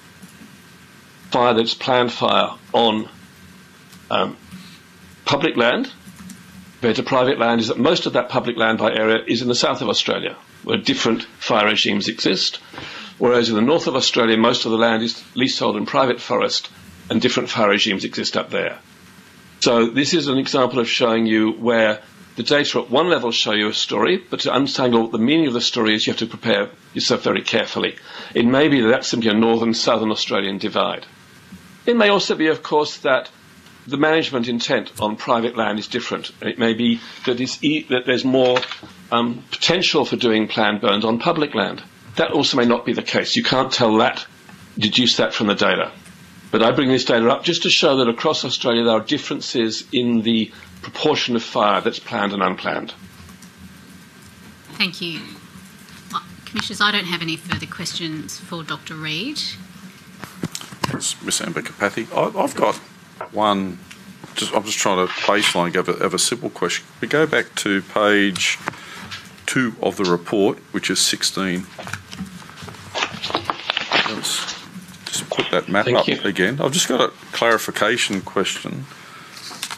fire that's planned fire on um, public land compared to private land is that most of that public land by area is in the south of Australia, where different fire regimes exist. Whereas in the north of Australia, most of the land is leasehold and private forest, and different fire regimes exist up there. So this is an example of showing you where the data at one level show you a story, but to understand what the meaning of the story is, you have to prepare yourself very carefully. It may be that that's simply a northern-southern Australian divide. It may also be, of course, that the management intent on private land is different. It may be that, e- that there's more um, potential for doing planned burns on public land. That also may not be the case. You can't tell that, deduce that from the data. But I bring this data up just to show that across Australia there are differences in the proportion of fire that's planned and unplanned. Thank you. Uh, Commissioners, I don't have any further questions for Dr. Reid. Miss Amber Kapathy. I've got one. Just, I'm just trying to baseline of a, of a simple question. We go back to page two of the report, which is 16. Let's just put that map Thank up you. again. I've just got a clarification question.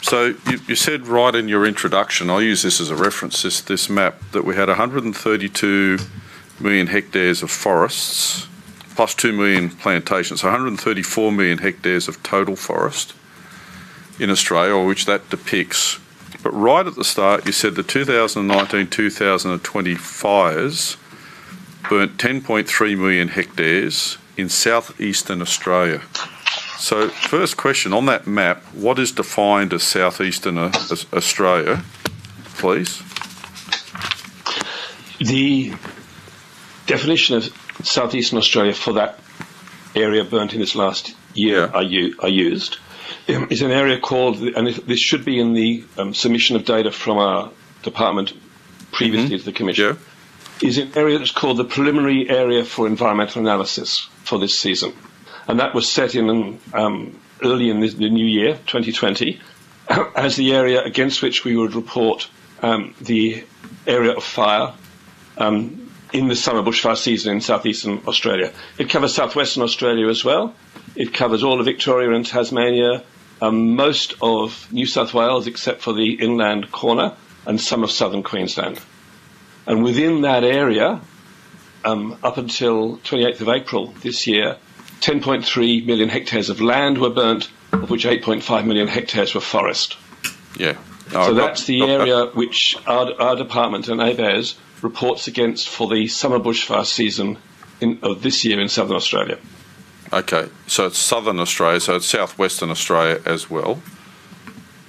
So you, you said right in your introduction, I'll use this as a reference, this, this map, that we had 132 million hectares of forests plus 2 million plantations, so 134 million hectares of total forest in Australia, or which that depicts. But right at the start, you said the 2019 2020 fires burnt 10.3 million hectares in southeastern Australia. So, first question on that map, what is defined as southeastern uh, Australia, please? The definition of southeastern Australia for that area burnt in this last year Yeah. are, u- are used um, is an area called, and this should be in the um, submission of data from our department previously to the Commission, Yeah. is an area that's called the Preliminary Area for Environmental Analysis for this season. And that was set in um, early in the, the new year, 2020, as the area against which we would report um, the area of fire um, in the summer bushfire season in southeastern Australia. It covers southwestern Australia as well. It covers all of Victoria and Tasmania, um, most of New South Wales except for the inland corner, and some of southern Queensland. And within that area, um, up until 28th of April this year, 10.3 million hectares of land were burnt, of which 8.5 million hectares were forest. Yeah. No, So that's the area which our, our department and ABARES reports against for the summer bushfire season in, of this year in southern Australia. Okay, so it's southern Australia, so it's southwestern Australia as well.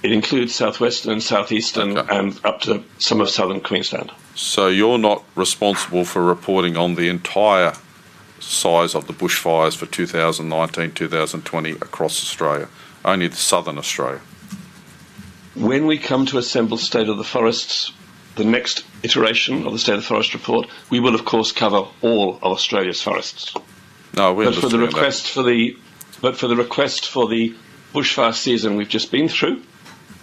It includes southwestern and southeastern Okay. and up to some of southern Queensland. So you're not responsible for reporting on the entire size of the bushfires for 2019 2020 across Australia, only the southern Australia. When we come to assemble State of the Forests, the next iteration of the State of the Forest report, we will of course cover all of Australia's forests. No, we But for the understand that. request for the but for the request for the bushfire season we've just been through,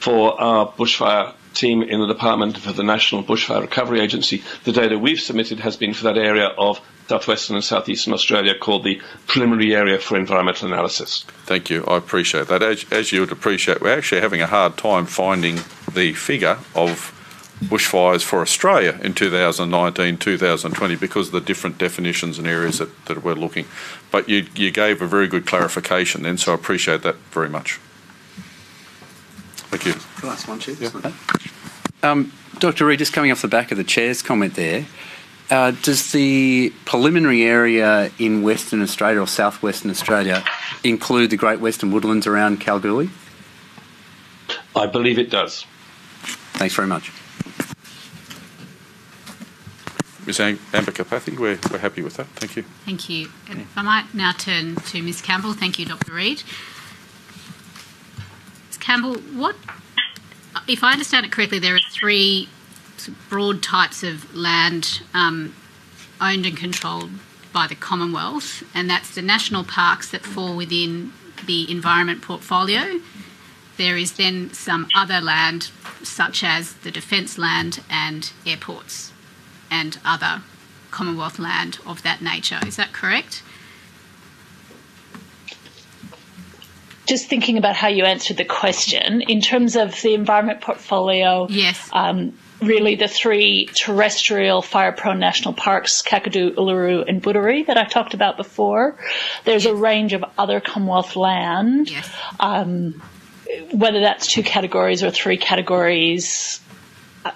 for our bushfire team in the department for the National Bushfire Recovery Agency, the data we've submitted has been for that area of southwestern and southeastern Australia called the Preliminary Area for Environmental Analysis. Thank you. I appreciate that. As, as you would appreciate, we're actually having a hard time finding the figure of bushfires for Australia in 2019 2020 because of the different definitions and areas that, that we're looking. But you, you gave a very good clarification then, so I appreciate that very much. Thank you. Can I ask one, Chief? Yeah. Um, Dr. Reid, just coming off the back of the chair's comment there, uh, does the preliminary area in Western Australia or southwestern Australia include the Great Western Woodlands around Kalgoorlie? I believe it does. Thanks very much. Ms Am- Amber Kapathy, we're, we're happy with that. Thank you. Thank you. If I might now turn to Ms Campbell. Thank you, Dr Reid. Campbell, what, if I understand it correctly, there are three broad types of land um, owned and controlled by the Commonwealth, and that's the national parks that fall within the environment portfolio. There is then some other land, such as the defence land and airports, and other Commonwealth land of that nature. Is that correct? Just thinking about how you answered the question, in terms of the environment portfolio, Yes. um, really the three terrestrial fire prone national parks, Kakadu, Uluru, and Booderee, that I talked about before. There's a range of other Commonwealth land. Yes. Um, whether that's two categories or three categories,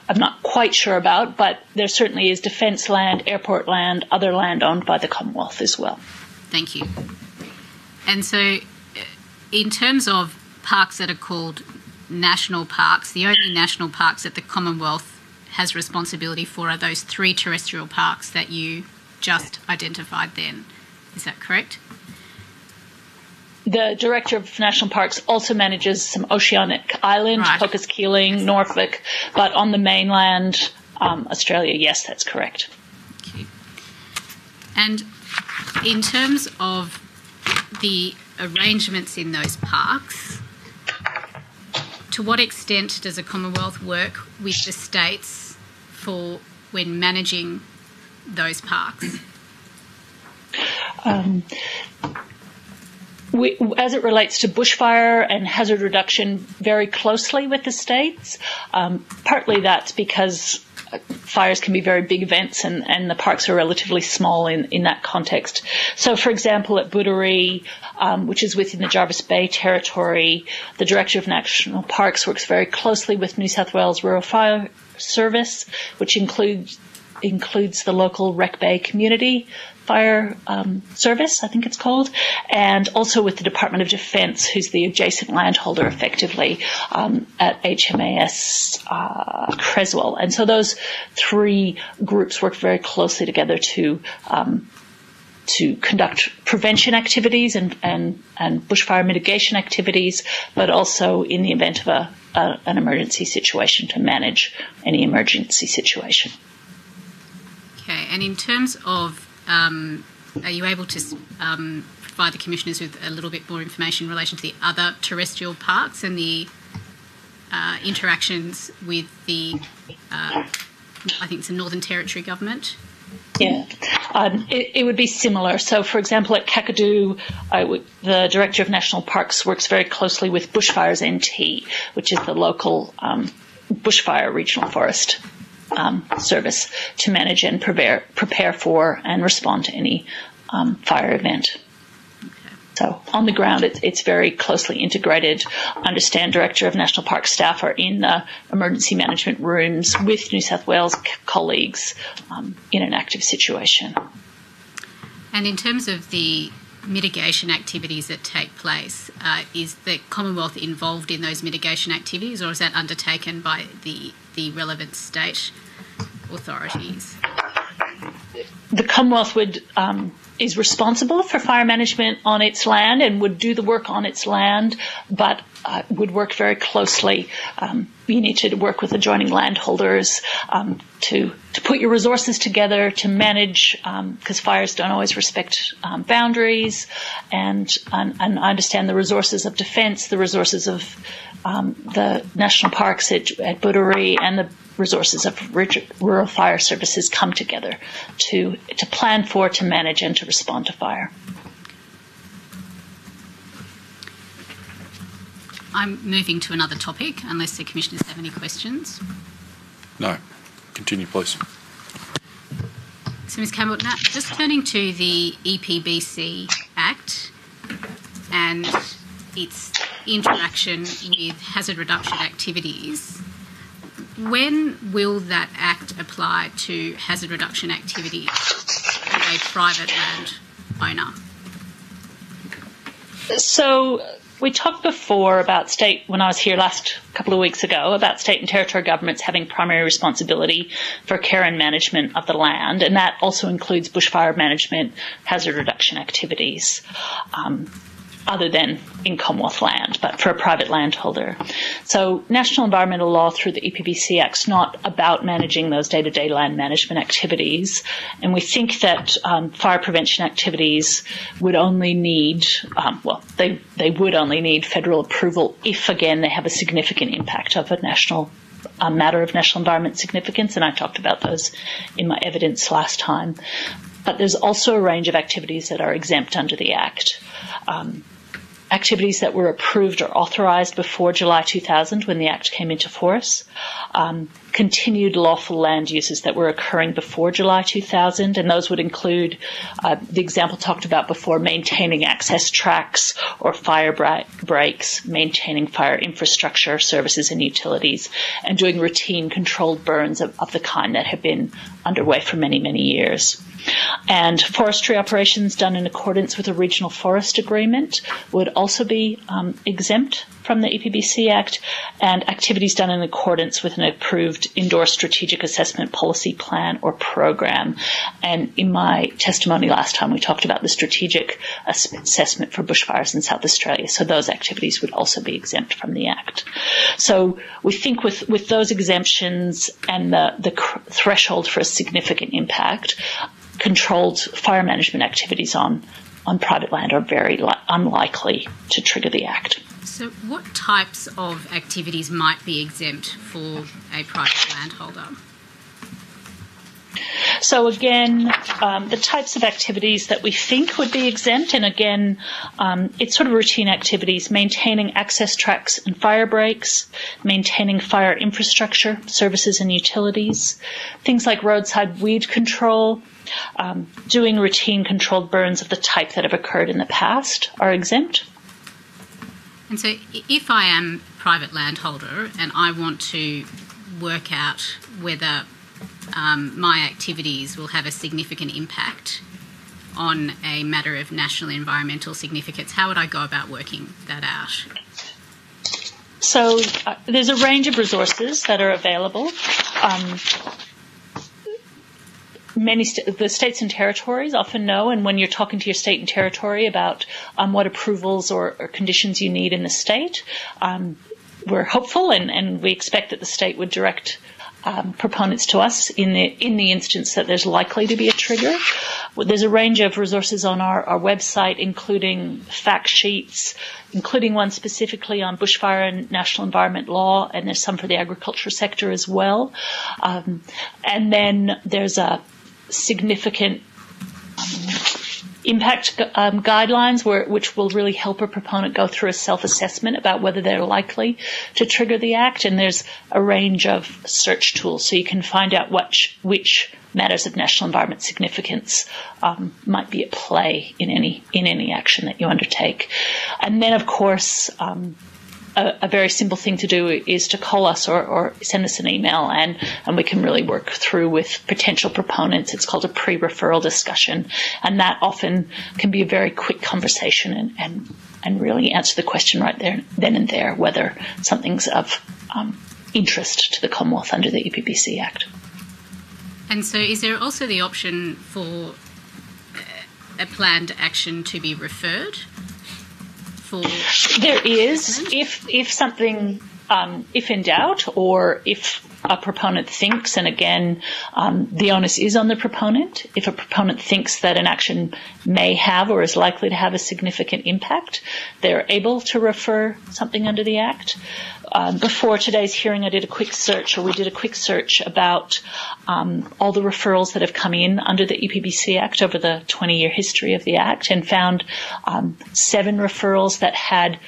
I'm not quite sure about, but there certainly is defence land, airport land, other land owned by the Commonwealth as well. Thank you. And so, in terms of parks that are called national parks, the only national parks that the Commonwealth has responsibility for are those three terrestrial parks that you just identified then. Is that correct? The director of national parks also manages some oceanic island, Right. Cocos Keeling, Norfolk, but on the mainland, um, Australia, yes, that's correct. And in terms of the arrangements in those parks, to what extent does the Commonwealth work with the states for when managing those parks? Um, we, as it relates to bushfire and hazard reduction, very closely with the states. Um, partly that's because fires can be very big events and, and the parks are relatively small in, in that context. So, for example, at Booderee, um, which is within the Jervis Bay territory, the Director of National Parks works very closely with New South Wales Rural Fire Service, which includes includes the local Wreck Bay Community Fire um, Service, I think it's called, and also with the Department of Defence, who's the adjacent landholder effectively um, at HMAS uh, Creswell. And so those three groups work very closely together to um, to conduct prevention activities and, and, and bushfire mitigation activities, but also in the event of a, a, an emergency situation to manage any emergency situation. Okay, and in terms of, um, are you able to um, provide the commissioners with a little bit more information in relation to the other terrestrial parks and the uh, interactions with the, uh, I think it's the Northern Territory government? Yeah, um, it, it would be similar. So, for example, at Kakadu, the director of national parks works very closely with Bushfires NT, which is the local um, bushfire regional forest um, service to manage and prepare, prepare for and respond to any um, fire event. So on the ground, it's, it's very closely integrated. I understand Director of National Park staff are in the emergency management rooms with New South Wales colleagues um, in an active situation. And in terms of the mitigation activities that take place, uh, is the Commonwealth involved in those mitigation activities or is that undertaken by the, the relevant state authorities? The Commonwealth would um, is responsible for fire management on its land and would do the work on its land, but uh, would work very closely. Um, you need to work with adjoining landholders um, to to put your resources together to manage because fires don't always respect um, boundaries, and, and and I understand the resources of defence, the resources of um, the national parks at, at and the resources of rural fire services come together to to plan for, to manage, and to respond to fire. I'm moving to another topic unless the commissioners have any questions. No. Continue, please. So, Ms. Campbell, now just turning to the E EPBC Act and its interaction with hazard reduction activities, when will that Act apply to hazard reduction activities of a private land owner? So we talked before about state when I was here last couple of weeks ago about state and territory governments having primary responsibility for care and management of the land, and that also includes bushfire management, hazard reduction activities. Um, other than in Commonwealth land, but for a private landholder. So, national environmental law through the EPBC is not about managing those day to day land management activities. And we think that um, fire prevention activities would only need, um, well, they, they would only need federal approval if, again, they have a significant impact of a national a matter of national environment significance, and I talked about those in my evidence last time. But there's also a range of activities that are exempt under the Act. Um, activities that were approved or authorized before July 2000 when the Act came into force, um, continued lawful land uses that were occurring before July 2000, and those would include uh, the example talked about before maintaining access tracks or fire bra- breaks, maintaining fire infrastructure, services, and utilities, and doing routine controlled burns of, of the kind that have been underway for many, many years. And forestry operations done in accordance with a regional forest agreement would also be um, exempt from the EPBC Act, and activities done in accordance with an approved indoor strategic assessment policy plan or program. And in my testimony last time, we talked about the strategic assessment for bushfires in South Australia. So those activities would also be exempt from the Act. So we think with, with those exemptions and the, the threshold for a significant impact, controlled fire management activities on, on private land are very li- unlikely to trigger the Act. So, what types of activities might be exempt for a private landholder? So again, um, the types of activities that we think would be exempt, and again, um, it's sort of routine activities: maintaining access tracks and fire breaks, maintaining fire infrastructure, services and utilities, things like roadside weed control, um, doing routine controlled burns of the type that have occurred in the past are exempt. And so, if I am a private landholder and I want to work out whether um, my activities will have a significant impact on a matter of national environmental significance, how would I go about working that out? So, uh, there's a range of resources that are available. Um, many st- the states and territories often know, and when you're talking to your state and territory about um, what approvals or, or, conditions you need in the state, um, we're hopeful and, and, we expect that the state would direct um, proponents to us in the in the instance that there's likely to be a trigger. There's a range of resources on our, our website, including fact sheets, including one specifically on bushfire and national environment law, and there's some for the agriculture sector as well. Um, and then there's a significant impact um, guidelines, where, which will really help a proponent go through a self-assessment about whether they're likely to trigger the act. And there's a range of search tools, so you can find out which which matters of national environment significance um, might be at play in any in any action that you undertake. And then, of course. Um, a, a, very simple thing to do is to call us or, or, send us an email and, and we can really work through with potential proponents. It's called a pre-referral discussion and that often can be a very quick conversation and, and, and really answer the question right there, then and there, whether something's of um, interest to the Commonwealth under the EPBC Act. And so is there also the option for a planned action to be referred for? There is. If if something, um, if in doubt, or if a proponent thinks, and again, um, the onus is on the proponent. If a proponent thinks that an action may have or is likely to have a significant impact, they're able to refer something under the Act. Um, before today's hearing, I did a quick search, or we did a quick search about um, all the referrals that have come in under the EPBC Act over the 20 year history of the Act and found um, seven referrals that had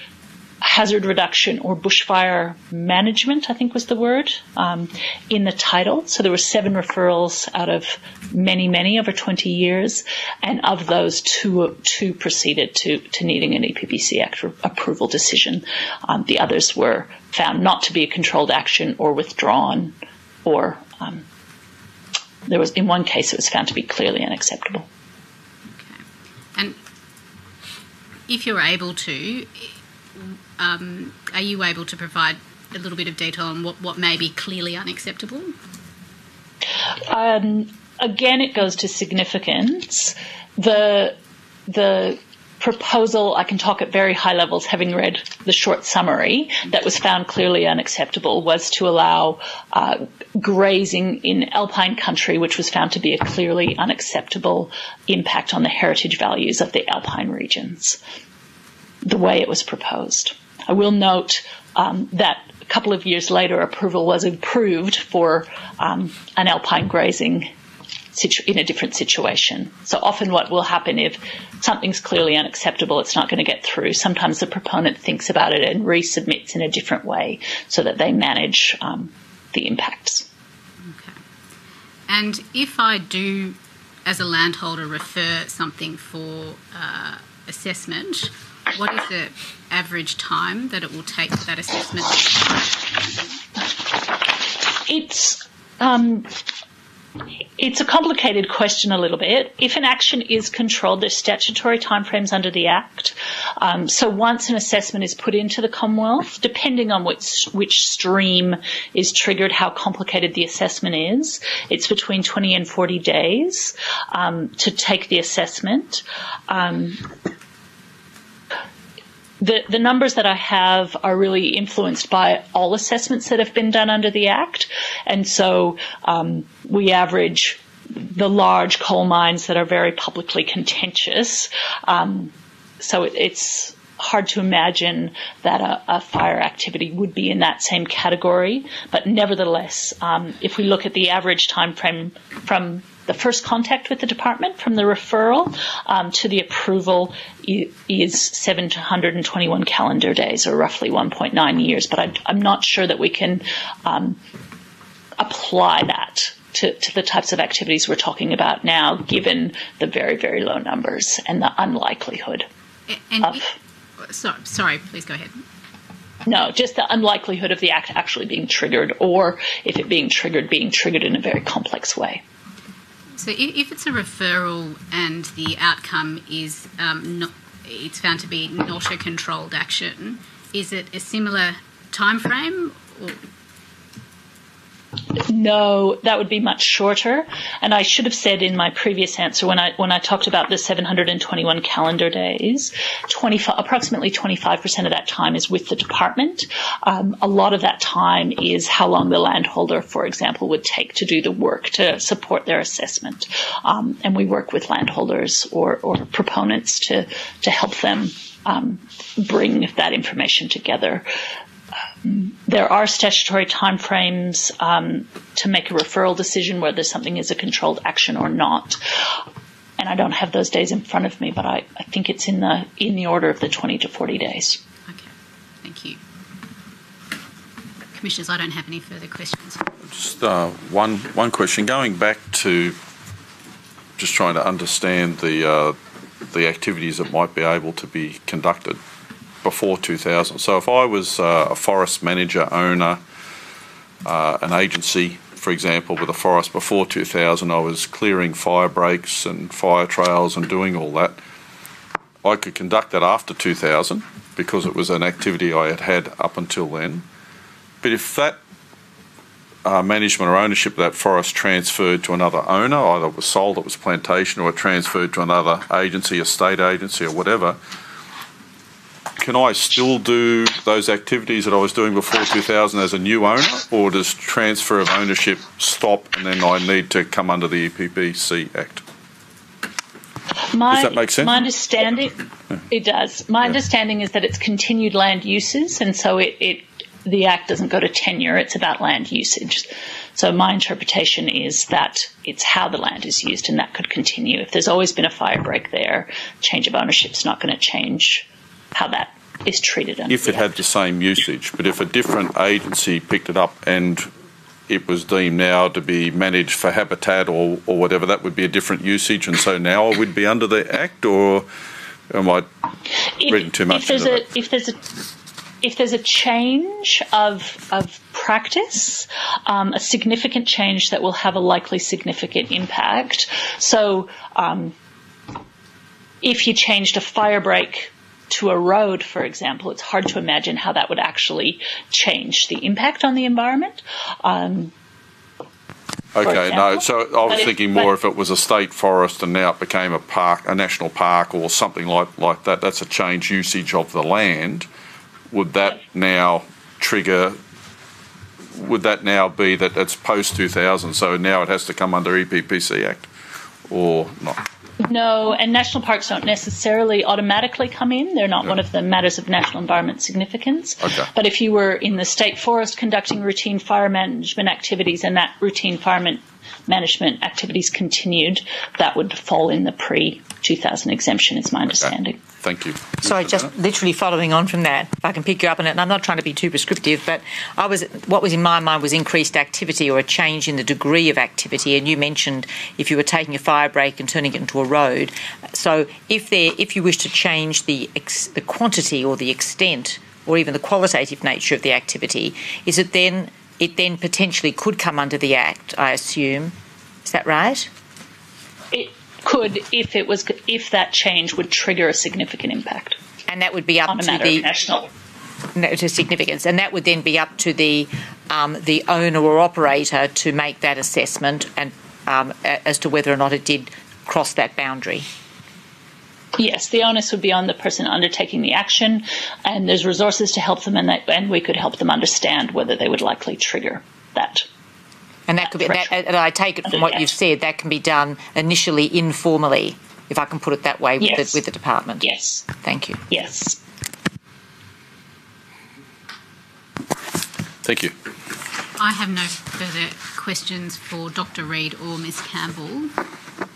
hazard reduction or bushfire management, I think was the word, um, in the title. So there were seven referrals out of many, many over 20 years, and of those, two two proceeded to to needing an EPBC Act approval decision. Um, the others were found not to be a controlled action or withdrawn, or um, there was in one case it was found to be clearly unacceptable. Okay. And if you're able to, um, are you able to provide a little bit of detail on what, what may be clearly unacceptable? Um, again, it goes to significance. The the proposal, I can talk at very high levels, having read the short summary, that was found clearly unacceptable was to allow uh, grazing in alpine country, which was found to be a clearly unacceptable impact on the heritage values of the alpine regions, the way it was proposed. I will note um, that a couple of years later, approval was approved for um, an alpine grazing in a different situation. So often what will happen if something's clearly unacceptable, it's not going to get through. Sometimes the proponent thinks about it and resubmits in a different way so that they manage um, the impacts. Okay. And if I do, as a landholder, refer something for uh, assessment, what is the average time that it will take for that assessment? It's um, it's a complicated question a little bit. If an action is controlled, there's statutory timeframes under the Act. Um, so once an assessment is put into the Commonwealth, depending on which which stream is triggered, how complicated the assessment is, it's between 20 and 40 days um, to take the assessment. Um, the, the numbers that I have are really influenced by all assessments that have been done under the Act. And so um, we average the large coal mines that are very publicly contentious. Um, so it, it's hard to imagine that a, a, fire activity would be in that same category. But nevertheless, um, if we look at the average time frame from the first contact with the department from the referral um, to the approval is 721 calendar days, or roughly 1.9 years. But I, am not sure that we can um, apply that to, to, the types of activities we're talking about now, given the very, very low numbers and the unlikelihood and of. It, sorry, sorry, please go ahead. No, just the unlikelihood of the act actually being triggered, or if it being triggered, being triggered in a very complex way. So if it's a referral and the outcome is um, not, it's found to be not a controlled action, is it a similar time frame? Or? No, that would be much shorter. And I should have said in my previous answer when I when I talked about the 721 calendar days, 25, approximately 25% of that time is with the department. Um, a lot of that time is how long the landholder, for example, would take to do the work to support their assessment. Um, and we work with landholders or, or proponents to to help them um, bring that information together there are statutory timeframes um, to make a referral decision whether something is a controlled action or not. And I don't have those days in front of me, but I, I think it's in the in the order of the 20 to 40 days. Okay, thank you. Commissioners, I don't have any further questions. Just uh, one one question. Going back to just trying to understand the uh, the activities that might be able to be conducted before 2000. So if I was uh, a forest manager, owner, uh, an agency, for example, with a forest before 2000, I was clearing fire breaks and fire trails and doing all that. I could conduct that after 2000 because it was an activity I had had up until then. But if that uh, management or ownership of that forest transferred to another owner, either it was sold, it was plantation, or it transferred to another agency, a state agency, or whatever, can I still do those activities that I was doing before 2000 as a new owner, or does transfer of ownership stop and then I need to come under the EPBC Act? My, does that make sense? My understanding, yeah. it does. My yeah. understanding is that it's continued land uses, and so it, it the Act doesn't go to tenure; it's about land usage. So my interpretation is that it's how the land is used, and that could continue. If there's always been a fire break there, change of ownership is not going to change how that is treated. If it had the same usage, but if a different agency picked it up and it was deemed now to be managed for habitat or, or whatever, that would be a different usage, and so now I would be under the Act, or am I if, reading too much if there's into a? If there's a if there's a change of of practice, um, a significant change that will have a likely significant impact. So, um, if you changed a fire break to a road, for example, it's hard to imagine how that would actually change the impact on the environment. Um, Okay, no, so I was But if- thinking more if it was a state forest and now it became a park, a national park or something like, like that, that's a change usage of the land. Would that now trigger, would that now be that it's post 2000, so now it has to come under EPBC Act or not? No, and national parks don't necessarily automatically come in. They're not one of the matters of national environment significance. Okay. But if you were in the state forest conducting routine fire management activities and that routine fire man- management activities continued, that would fall in the pre 2000 exemption, is my understanding. Thank you. Sorry, just literally following on from that, if I can pick you up on it, and I'm not trying to be too prescriptive, but I was what was in my mind was increased activity or a change in the degree of activity. And you mentioned if you were taking a fire break and turning it into a road. So if there, if you wish to change the ex, the quantity or the extent or even the qualitative nature of the activity, is it then it then potentially could come under the Act? I assume. Is that right? Could, if it was, if that change would trigger a significant impact And that would be up to the national. no, to significance, and that would then be up to the um, the owner or operator to make that assessment and um, as to whether or not it did cross that boundary. Yes, the onus would be on the person undertaking the action, and there's resources to help them, and, that, and we could help them understand whether they would likely trigger that. And that could be. That, and I take it from what you've said that can be done initially informally, if I can put it that way, with, Yes. the, with the department. Yes, Thank you. yes. Thank you. I have no further questions for Dr. Reid or Ms. Campbell.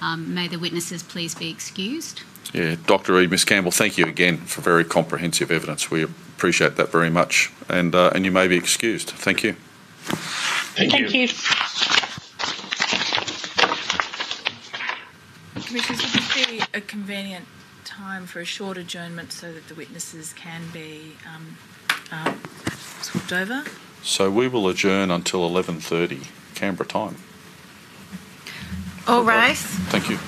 Um, may the witnesses please be excused. Yeah, Dr. Reid, Ms Campbell, thank you again for very comprehensive evidence. We appreciate that very much. And, uh, and you may be excused. Thank you. Thank, Thank you. Commissioners, would this be a convenient time for a short adjournment so that the witnesses can be um, um, swapped over? So we will adjourn until 11.30 Canberra time. All rise. Thank you.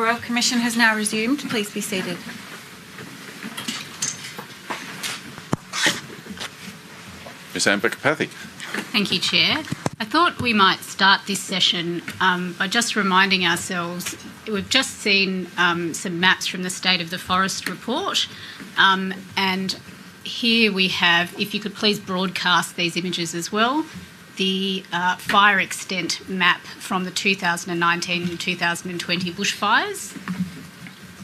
Royal Commission has now resumed. Please be seated. Ms Amber Kapathy. Thank you, Chair. I thought we might start this session um, by just reminding ourselves we've just seen um, some maps from the State of the Forest report, um, and here we have, if you could please broadcast these images as well, the uh, fire extent map from the 2019 and 2020 bushfires.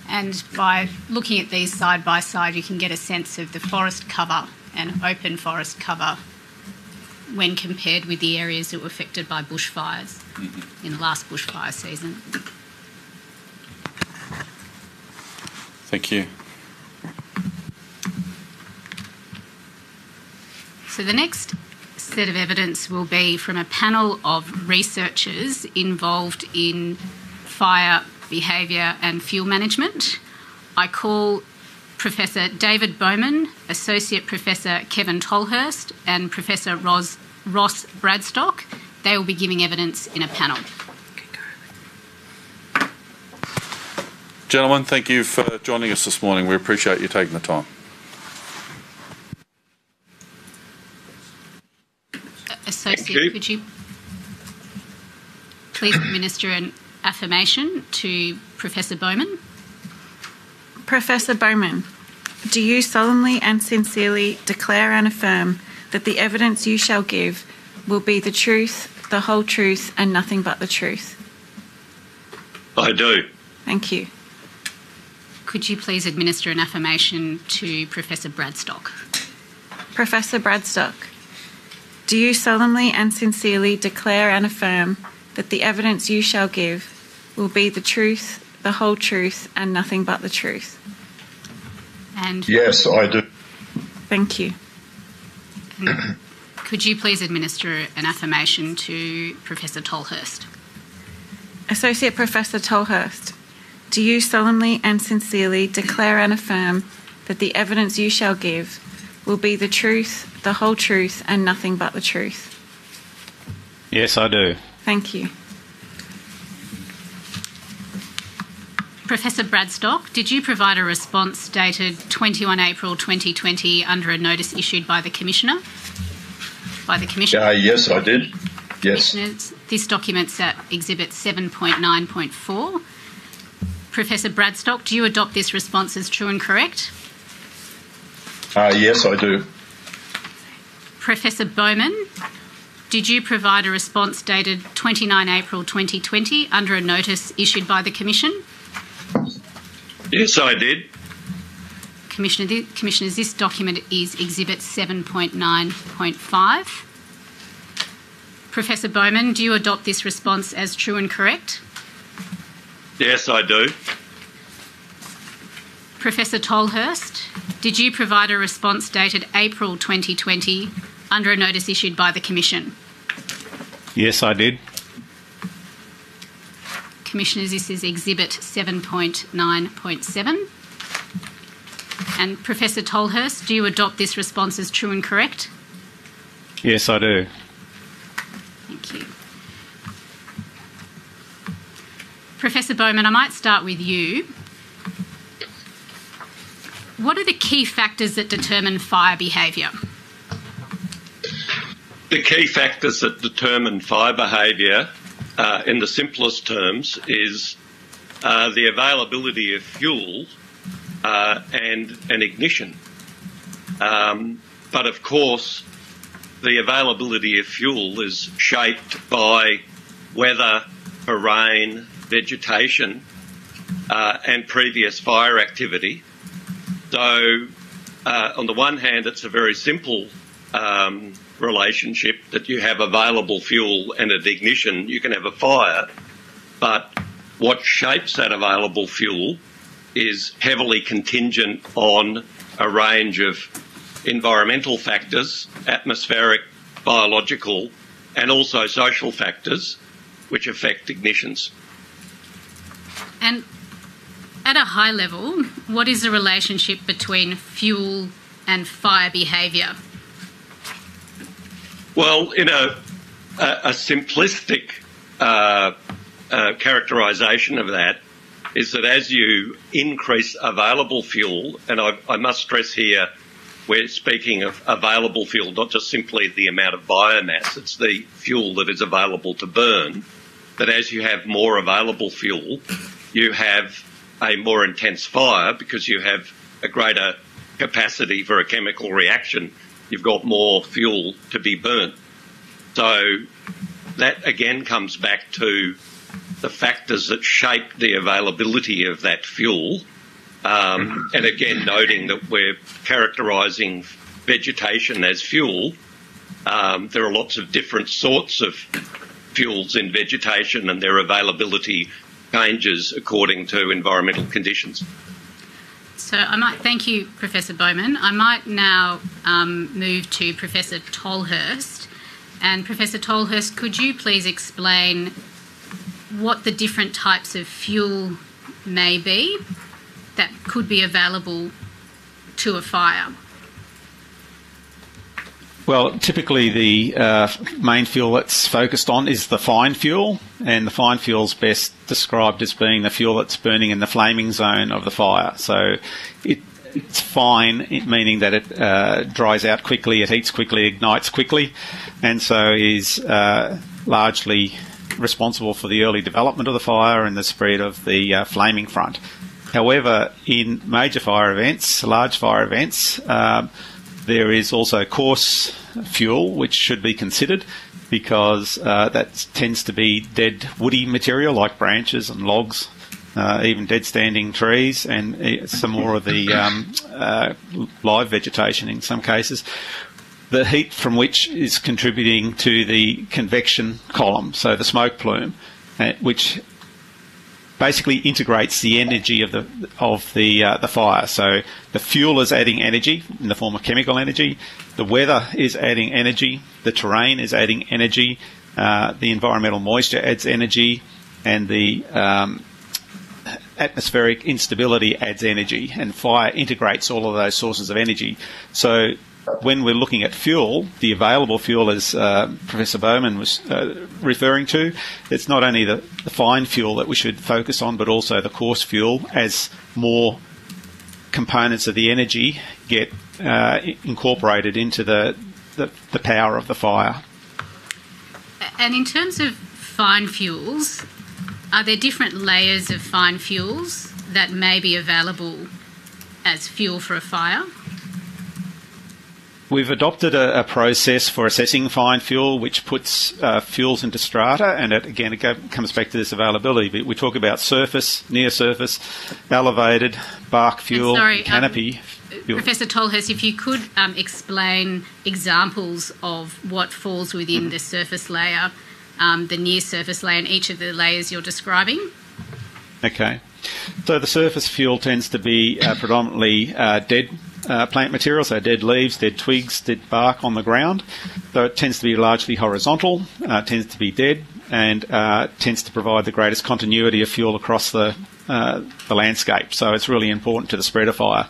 And by looking at these side by side, you can get a sense of the forest cover and open forest cover when compared with the areas that were affected by bushfires in the last bushfire season. Thank you. So the next set of evidence will be from a panel of researchers involved in fire behaviour and fuel management. I call Professor David Bowman, Associate Professor Kevin Tolhurst, and Professor Ros- Ross Bradstock. They will be giving evidence in a panel. Gentlemen, thank you for joining us this morning. We appreciate you taking the time. Associate, you. could you please administer an affirmation to Professor Bowman? Professor Bowman, do you solemnly and sincerely declare and affirm that the evidence you shall give will be the truth, the whole truth, and nothing but the truth? I do. Thank you. Could you please administer an affirmation to Professor Bradstock? Professor Bradstock, do you solemnly and sincerely declare and affirm that the evidence you shall give will be the truth, the whole truth, and nothing but the truth? And Yes, I do. Thank you. could you please administer an affirmation to Professor Tolhurst? Associate Professor Tolhurst, do you solemnly and sincerely declare and affirm that the evidence you shall give will be the truth, the whole truth, and nothing but the truth? Yes, I do. Thank you. Professor Bradstock, did you provide a response dated 21 April 2020 under a notice issued by the Commissioner? By the Commissioner? Uh, yes, I did. Yes. This document's at Exhibit 7.9.4. Professor Bradstock, do you adopt this response as true and correct? Uh, yes, I do. Professor Bowman, did you provide a response dated 29 April 2020 under a notice issued by the Commission? Yes, I did. Commissioner, thi- Commissioners, this document is Exhibit 7.9.5. Professor Bowman, do you adopt this response as true and correct? Yes, I do. Professor Tolhurst, did you provide a response dated April 2020 under a notice issued by the Commission? Yes, I did. Commissioners, this is Exhibit 7.9.7. And Professor Tolhurst, do you adopt this response as true and correct? Yes, I do. Thank you. Professor Bowman, I might start with you. What are the key factors that determine fire behaviour? The key factors that determine fire behaviour, uh, in the simplest terms, is uh, the availability of fuel uh, and an ignition. Um, but of course, the availability of fuel is shaped by weather, terrain, vegetation, uh, and previous fire activity. So, uh, on the one hand, it's a very simple um, relationship that you have available fuel and an ignition, you can have a fire. But what shapes that available fuel is heavily contingent on a range of environmental factors, atmospheric, biological, and also social factors which affect ignitions. And at a high level, what is the relationship between fuel and fire behaviour? Well, in a, a, a simplistic uh, uh, characterisation of that, is that as you increase available fuel, and I, I must stress here, we're speaking of available fuel, not just simply the amount of biomass, it's the fuel that is available to burn, that as you have more available fuel, you have a more intense fire because you have a greater capacity for a chemical reaction. You've got more fuel to be burnt. So that again comes back to the factors that shape the availability of that fuel. Um, and again, noting that we're characterising vegetation as fuel. Um, there are lots of different sorts of fuels in vegetation and their availability changes according to environmental conditions. So I might thank you, Professor Bowman. I might now um, move to Professor Tolhurst. And Professor Tolhurst, could you please explain what the different types of fuel may be that could be available to a fire? Well, typically the uh, main fuel that's focused on is the fine fuel, and the fine fuel is best described as being the fuel that's burning in the flaming zone of the fire. So it, it's fine, meaning that it uh, dries out quickly, it heats quickly, ignites quickly, and so is uh, largely responsible for the early development of the fire and the spread of the uh, flaming front. However, in major fire events, large fire events, um, there is also coarse fuel, which should be considered because uh, that tends to be dead woody material like branches and logs, uh, even dead standing trees, and uh, some more of the um, uh, live vegetation in some cases. The heat from which is contributing to the convection column, so the smoke plume, uh, which basically integrates the energy of the of the uh, the fire. So the fuel is adding energy in the form of chemical energy. The weather is adding energy. The terrain is adding energy. Uh, the environmental moisture adds energy, and the um, atmospheric instability adds energy. And fire integrates all of those sources of energy. So when we're looking at fuel, the available fuel, as uh, Professor Bowman was uh, referring to, it's not only the, the, fine fuel that we should focus on, but also the coarse fuel as more components of the energy get uh, incorporated into the, the, the power of the fire. And in terms of fine fuels, are there different layers of fine fuels that may be available as fuel for a fire? We've adopted a, a, process for assessing fine fuel, which puts uh, fuels into strata, and it, again, it go, comes back to this availability. We talk about surface, near surface, elevated, bark fuel, sorry, canopy. Um, Professor Tolhurst, if you could um, explain examples of what falls within mm-hmm. the surface layer, um, the near surface layer, and each of the layers you're describing. Okay. So the surface fuel tends to be uh, predominantly uh, dead uh, plant material, so dead leaves, dead twigs, dead bark on the ground. So it tends to be largely horizontal, uh, tends to be dead, and uh, tends to provide the greatest continuity of fuel across the uh, the landscape. So it's really important to the spread of fire.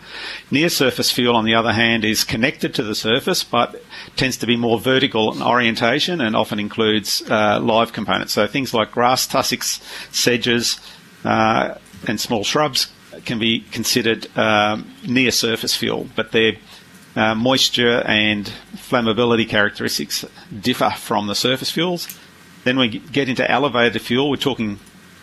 Near surface fuel, on the other hand, is connected to the surface, but tends to be more vertical in orientation and often includes uh, live components. So things like grass tussocks, sedges, and small shrubs can be considered um, near surface fuel, but their uh, moisture and flammability characteristics differ from the surface fuels. Then we get into elevated fuel. We're talking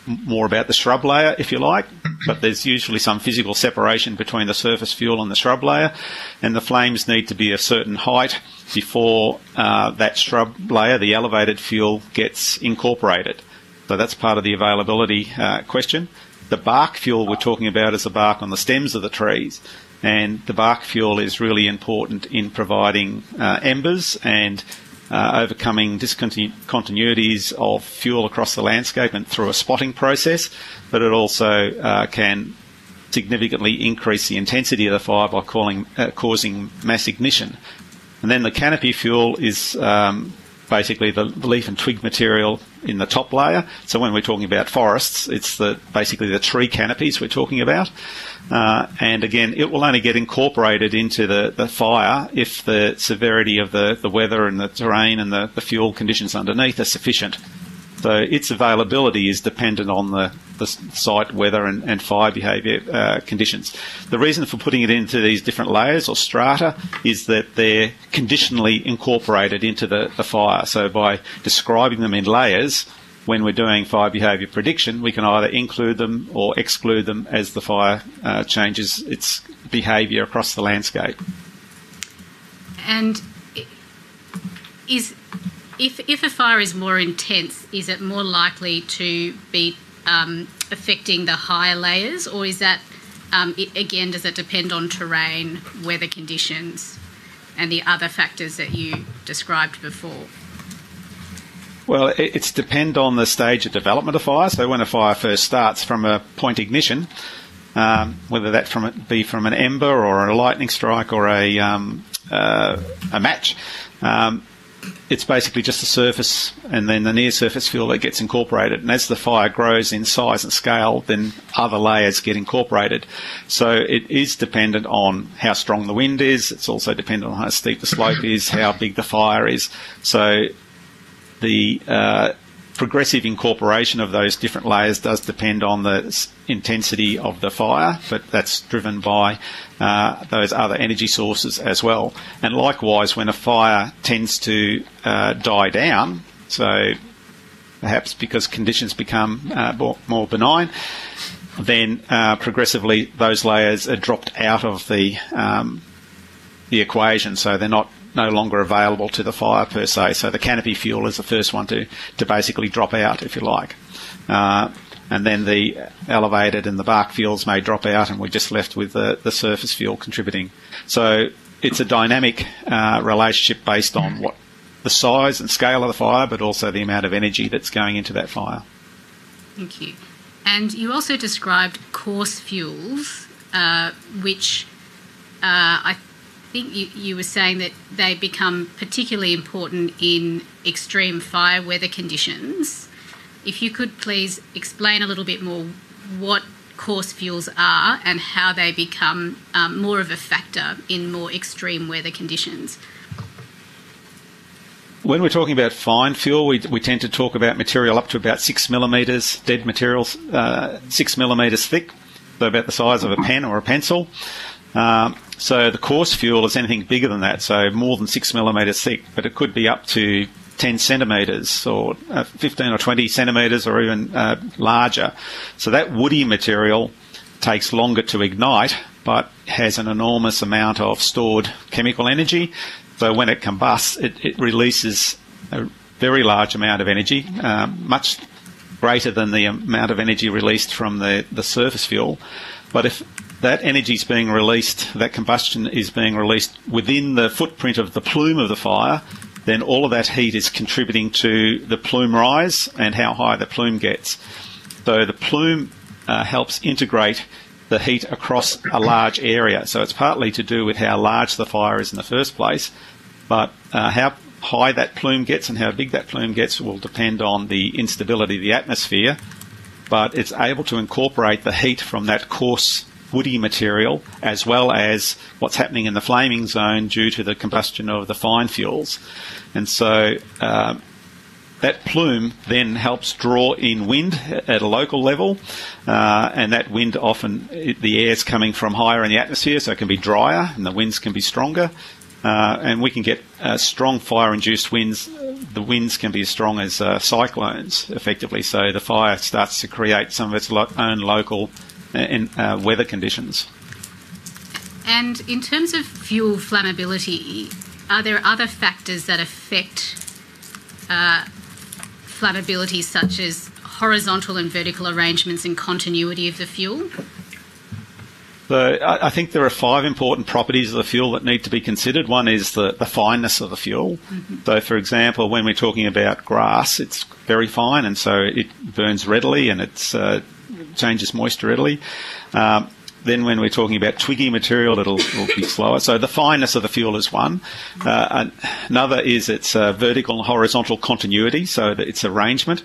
more about the shrub layer, if you like, but there's usually some physical separation between the surface fuel and the shrub layer, and the flames need to be a certain height before uh, that shrub layer, the elevated fuel, gets incorporated. So that's part of the availability uh, question. The bark fuel we're talking about is the bark on the stems of the trees. And the bark fuel is really important in providing uh, embers and uh, overcoming discontinuities of fuel across the landscape and through a spotting process, but it also uh, can significantly increase the intensity of the fire by calling, uh, causing mass ignition. And then the canopy fuel is um, basically the leaf and twig material in the top layer. So when we're talking about forests, it's the basically the tree canopies we're talking about. Uh, and again, it will only get incorporated into the, the fire if the severity of the, the weather and the terrain and the, the fuel conditions underneath are sufficient. So its availability is dependent on the, the site weather and, and fire behaviour uh, conditions. The reason for putting it into these different layers or strata is that they're conditionally incorporated into the, the fire. So by describing them in layers, when we're doing fire behaviour prediction, we can either include them or exclude them as the fire uh, changes its behaviour across the landscape. And is if if a fire is more intense, is it more likely to be um, affecting the higher layers, or is that um, it, again does it depend on terrain, weather conditions, and the other factors that you described before? Well, it, it's depend on the stage of development of fire. So when a fire first starts from a point ignition, um, whether that from it be from an ember or a lightning strike or a um, uh, a match, um, it's basically just the surface and then the near surface fuel that gets incorporated. And as the fire grows in size and scale, then other layers get incorporated. So it is dependent on how strong the wind is. It's also dependent on how steep the slope is, how big the fire is. So the uh, progressive incorporation of those different layers does depend on the intensity of the fire, but that's driven by uh, those other energy sources as well. And likewise, when a fire tends to uh, die down, so perhaps because conditions become uh, more benign, then uh, progressively those layers are dropped out of the um, the equation, so they're not no longer available to the fire per se. So the canopy fuel is the first one to, to basically drop out, if you like. Uh, and then the elevated and the bark fuels may drop out, and we're just left with the, the surface fuel contributing. So it's a dynamic uh, relationship based on what the size and scale of the fire, but also the amount of energy that's going into that fire. Thank you. And you also described coarse fuels, uh, which uh, I think you, you were saying that they become particularly important in extreme fire weather conditions. If you could please explain a little bit more what coarse fuels are and how they become um, more of a factor in more extreme weather conditions. When we're talking about fine fuel, we, we tend to talk about material up to about six millimetres, dead materials, uh, six millimetres thick, so about the size of a pen or a pencil. Um, so the coarse fuel is anything bigger than that, so more than six millimetres thick, but it could be up to 10 centimetres or uh, 15 or 20 centimetres or even uh, larger. So that woody material takes longer to ignite, but has an enormous amount of stored chemical energy. So when it combusts, it, it releases a very large amount of energy, um, much greater than the amount of energy released from the, the surface fuel. But if that energy is being released, that combustion is being released within the footprint of the plume of the fire, then all of that heat is contributing to the plume rise and how high the plume gets. So the plume uh, helps integrate the heat across a large area. So it's partly to do with how large the fire is in the first place, but uh, how high that plume gets and how big that plume gets will depend on the instability of the atmosphere. But it's able to incorporate the heat from that coarse woody material as well as what's happening in the flaming zone due to the combustion of the fine fuels. And so uh, that plume then helps draw in wind at a local level, uh, and that wind often, the air is coming from higher in the atmosphere, so it can be drier and the winds can be stronger. Uh, and we can get uh, strong fire-induced winds. The winds can be as strong as uh, cyclones, effectively. So the fire starts to create some of its lo- own local in uh, weather conditions. And in terms of fuel flammability, are there other factors that affect uh, flammability, such as horizontal and vertical arrangements and continuity of the fuel? So I think there are five important properties of the fuel that need to be considered. One is the, the fineness of the fuel. Mm-hmm. So, for example, when we're talking about grass, it's very fine, and so it burns readily and it's uh, changes moisture readily. Um, then when we're talking about twiggy material, it'll, it'll, be slower. So the fineness of the fuel is one. Uh, another is its uh, vertical and horizontal continuity, so its arrangement.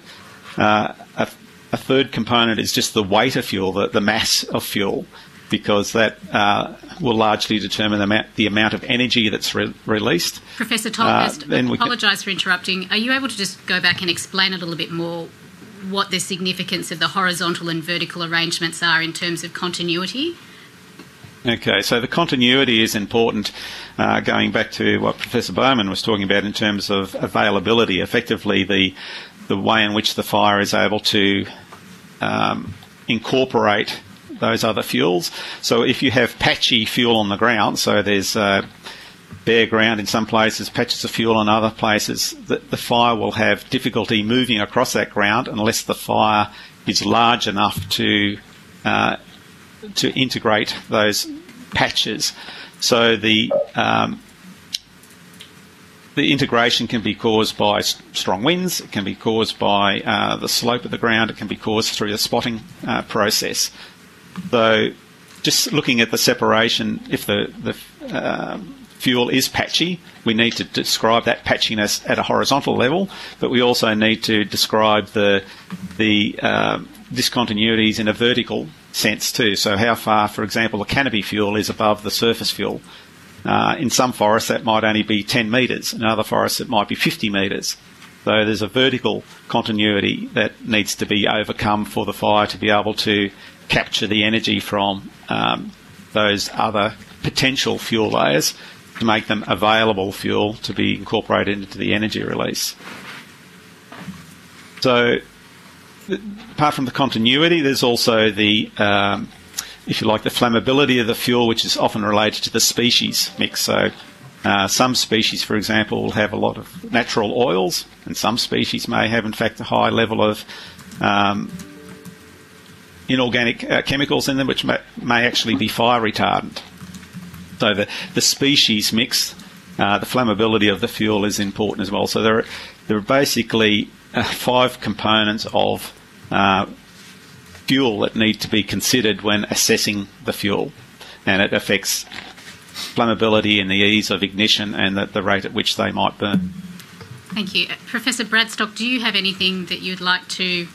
Uh, a, a, third component is just the weight of fuel, the, the mass of fuel, because that uh, will largely determine the amount, the amount of energy that's re- released. Professor Tolhurst, I apologise for interrupting. Are you able to just go back and explain a little bit more what the significance of the horizontal and vertical arrangements are in terms of continuity? Okay, so the continuity is important. Uh, going back to what Professor Bowman was talking about in terms of availability, effectively the the way in which the fire is able to um, incorporate those other fuels. So if you have patchy fuel on the ground, so there's uh, bare ground in some places, patches of fuel in other places, the, the fire will have difficulty moving across that ground unless the fire is large enough to uh, to integrate those patches. So the um, the integration can be caused by strong winds, it can be caused by uh, the slope of the ground, it can be caused through the spotting uh, process. So, just looking at the separation, if the, the um, fuel is patchy, we need to describe that patchiness at a horizontal level, but we also need to describe the the uh, discontinuities in a vertical sense too. So how far, for example, the canopy fuel is above the surface fuel. Uh, in some forests, that might only be 10 metres. In other forests, it might be 50 metres. So there's a vertical continuity that needs to be overcome for the fire to be able to capture the energy from um, those other potential fuel layers to make them available fuel to be incorporated into the energy release. So, apart from the continuity, there's also the, um, if you like, the flammability of the fuel, which is often related to the species mix. So, uh, some species, for example, will have a lot of natural oils, and some species may have, in fact, a high level of um, inorganic uh, chemicals in them, which may, may actually be fire retardant. So the, the species mix, uh, the flammability of the fuel is important as well. So there are, there are basically uh, five components of uh, fuel that need to be considered when assessing the fuel, and it affects flammability and the ease of ignition and the, the rate at which they might burn. Thank you. Professor Bradstock, do you have anything that you'd like to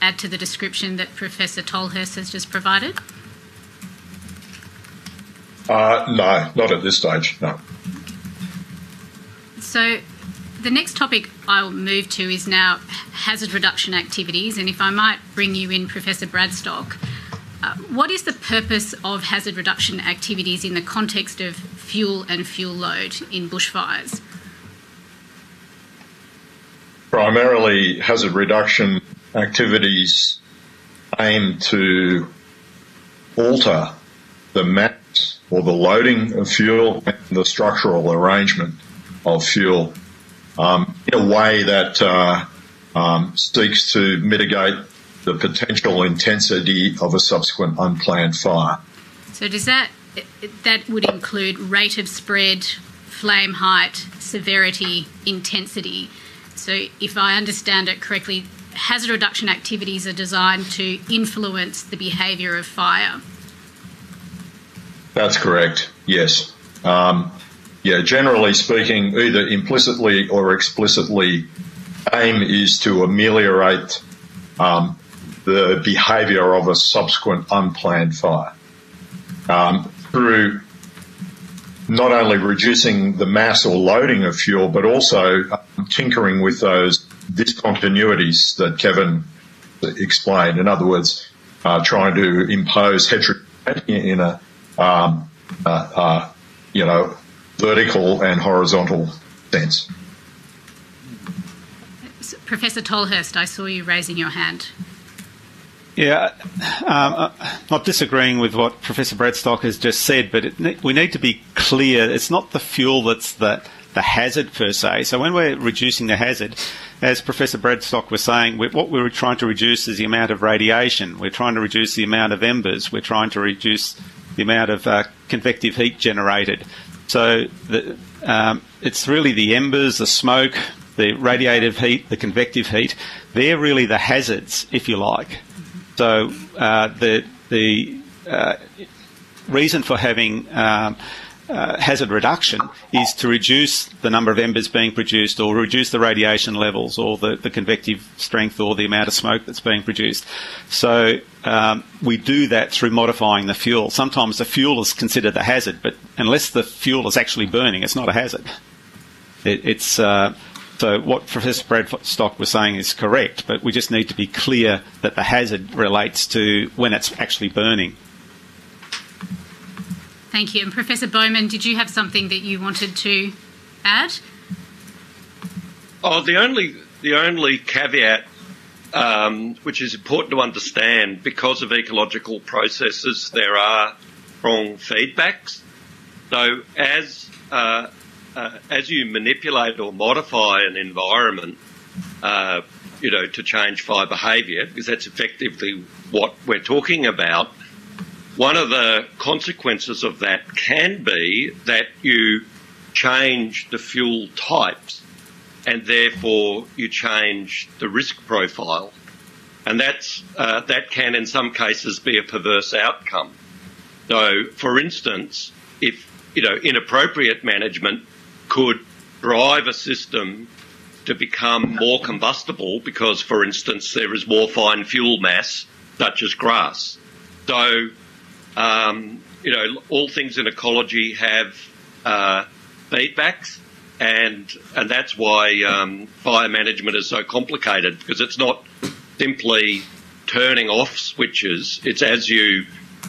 add to the description that Professor Tolhurst has just provided? Uh, no, not at this stage, no. So, the next topic I'll move to is now hazard reduction activities, and if I might bring you in, Professor Bradstock, uh, what is the purpose of hazard reduction activities in the context of fuel and fuel load in bushfires? Primarily, hazard reduction activities aim to alter the mass or the loading of fuel and the structural arrangement of fuel um, in a way that uh, um, seeks to mitigate the potential intensity of a subsequent unplanned fire. So does that that would include rate of spread, flame height, severity, intensity? So if I understand it correctly, hazard reduction activities are designed to influence the behaviour of fire. That's correct. Yes. Um, yeah. Generally speaking, either implicitly or explicitly, aim is to ameliorate um, the behaviour of a subsequent unplanned fire um, through not only reducing the mass or loading of fuel, but also um, tinkering with those discontinuities that Kevin explained. In other words, uh, trying to impose heterogeneity in a um, uh, uh, you know vertical and horizontal sense. Professor Tolhurst, I saw you raising your hand. Yeah, um, uh, not disagreeing with what Professor Bradstock has just said, but it, we need to be clear. It's not the fuel that's the, the hazard per se. So when we're reducing the hazard, as Professor Bradstock was saying, we, what we're trying to reduce is the amount of radiation. We're trying to reduce the amount of embers. We're trying to reduce the amount of uh, convective heat generated. So the, um, it's really the embers, the smoke, the radiative heat, the convective heat. They're really the hazards, if you like. So uh, the the uh, reason for having um, uh, hazard reduction is to reduce the number of embers being produced or reduce the radiation levels or the, the convective strength or the amount of smoke that's being produced. So um, we do that through modifying the fuel. Sometimes the fuel is considered the hazard, but unless the fuel is actually burning, it's not a hazard. It, it's uh, So what Professor Bradstock was saying is correct, but we just need to be clear that the hazard relates to when it's actually burning. Thank you. And Professor Bowman, did you have something that you wanted to add? Oh, the only the only caveat um, which is important to understand because of ecological processes, there are strong feedbacks. So as uh, uh, as you manipulate or modify an environment, uh, you know, to change fire behaviour, because that's effectively what we're talking about. One of the consequences of that can be that you change the fuel types and therefore you change the risk profile. And that's, uh, that can in some cases be a perverse outcome. So, for instance, if, you know, inappropriate management could drive a system to become more combustible because, for instance, there is more fine fuel mass, such as grass. So, um, you know, all things in ecology have uh, feedbacks, and and that's why um, fire management is so complicated because it's not simply turning off switches. It's as you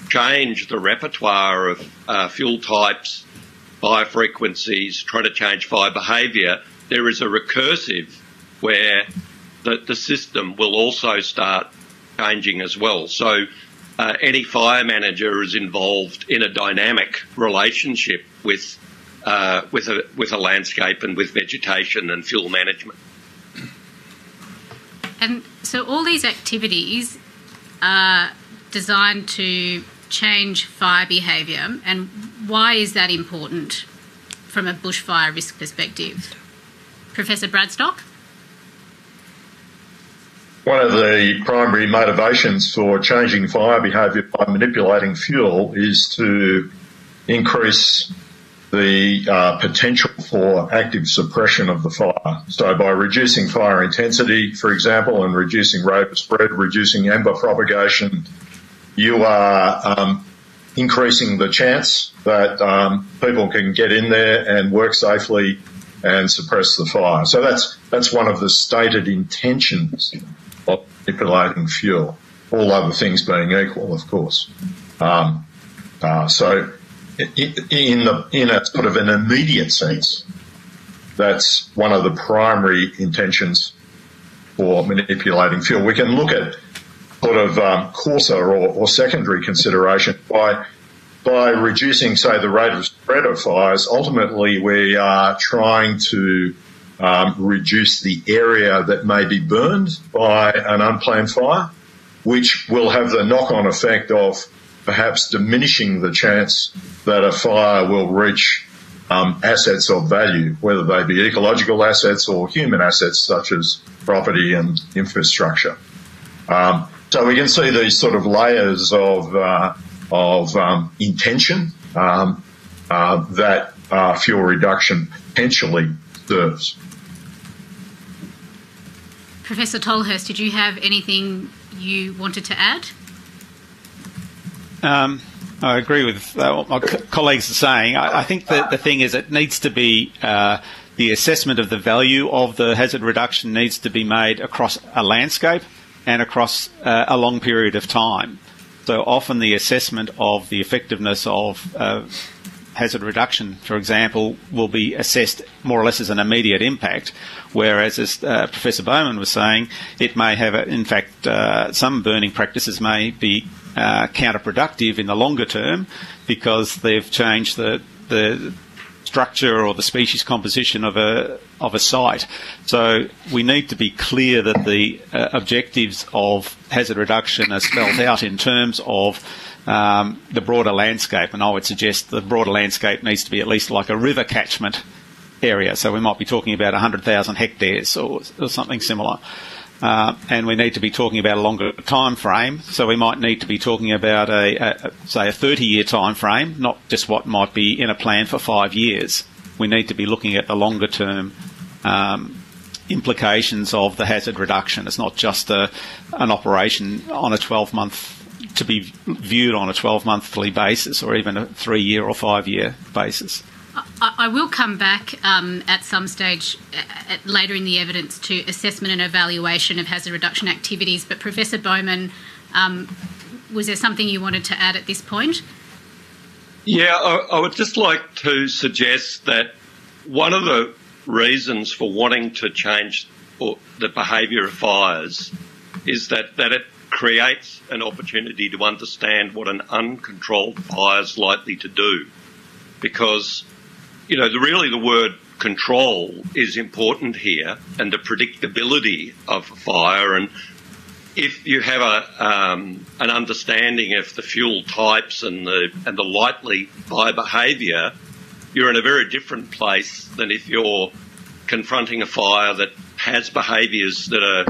change the repertoire of uh, fuel types, fire frequencies, trying to change fire behaviour, there is a recursive where the, the system will also start changing as well. So uh, any fire manager is involved in a dynamic relationship with uh, with a with a landscape and with vegetation and fuel management. And so all these activities are designed to change fire behaviour, and why is that important from a bushfire risk perspective? Professor Bradstock? One of the primary motivations for changing fire behaviour by manipulating fuel is to increase the uh, potential for active suppression of the fire. So by reducing fire intensity, for example, and reducing rate of spread, reducing ember propagation, you are um, increasing the chance that um, people can get in there and work safely and suppress the fire. So that's that's one of the stated intentions of manipulating fuel. All other things being equal, of course. Um, uh, so in the in a sort of an immediate sense, that's one of the primary intentions for manipulating fuel. We can look at sort of um, coarser or, or, secondary consideration by by reducing, say, the rate of spread of fires. Ultimately, we are trying to um, reduce the area that may be burned by an unplanned fire, which will have the knock-on effect of perhaps diminishing the chance that a fire will reach um, assets of value, whether they be ecological assets or human assets such as property and infrastructure. Um, so we can see these sort of layers of uh, of um, intention um, uh, that uh, fuel reduction potentially serves. Professor Tolhurst, did you have anything you wanted to add? Um, I agree with uh, what my co- colleagues are saying. I, I, think that the thing is it needs to be uh, the assessment of the value of the hazard reduction needs to be made across a landscape and across uh, a long period of time. So often the assessment of the effectiveness of uh, hazard reduction, for example, will be assessed more or less as an immediate impact, whereas, as uh, Professor Bowman was saying, it may have, in fact, uh, some burning practices may be uh, counterproductive in the longer term because they've changed the the structure or the species composition of a of a site. So we need to be clear that the uh, objectives of hazard reduction are spelled out in terms of um, the broader landscape, and I would suggest the broader landscape needs to be at least like a river catchment area. So we might be talking about 100,000 hectares or, or something similar. Uh, and we need to be talking about a longer time frame. So we might need to be talking about a, a say a 30 year time frame, not just what might be in a plan for five years. We need to be looking at the longer term um, implications of the hazard reduction. It's not just a, an operation on a 12 month to be viewed on a 12 monthly basis or even a three year or five year basis. I, will come back um, at some stage at, later in the evidence to assessment and evaluation of hazard reduction activities. But Professor Bowman, um, was there something you wanted to add at this point? Yeah, I, I would just like to suggest that one of the reasons for wanting to change the behaviour of fires is that, that it creates an opportunity to understand what an uncontrolled fire is likely to do. Because, you know, the, really the word control is important here and the predictability of fire. And if you have a, um, an understanding of the fuel types and the, and the likely fire behaviour, you're in a very different place than if you're confronting a fire that has behaviours that are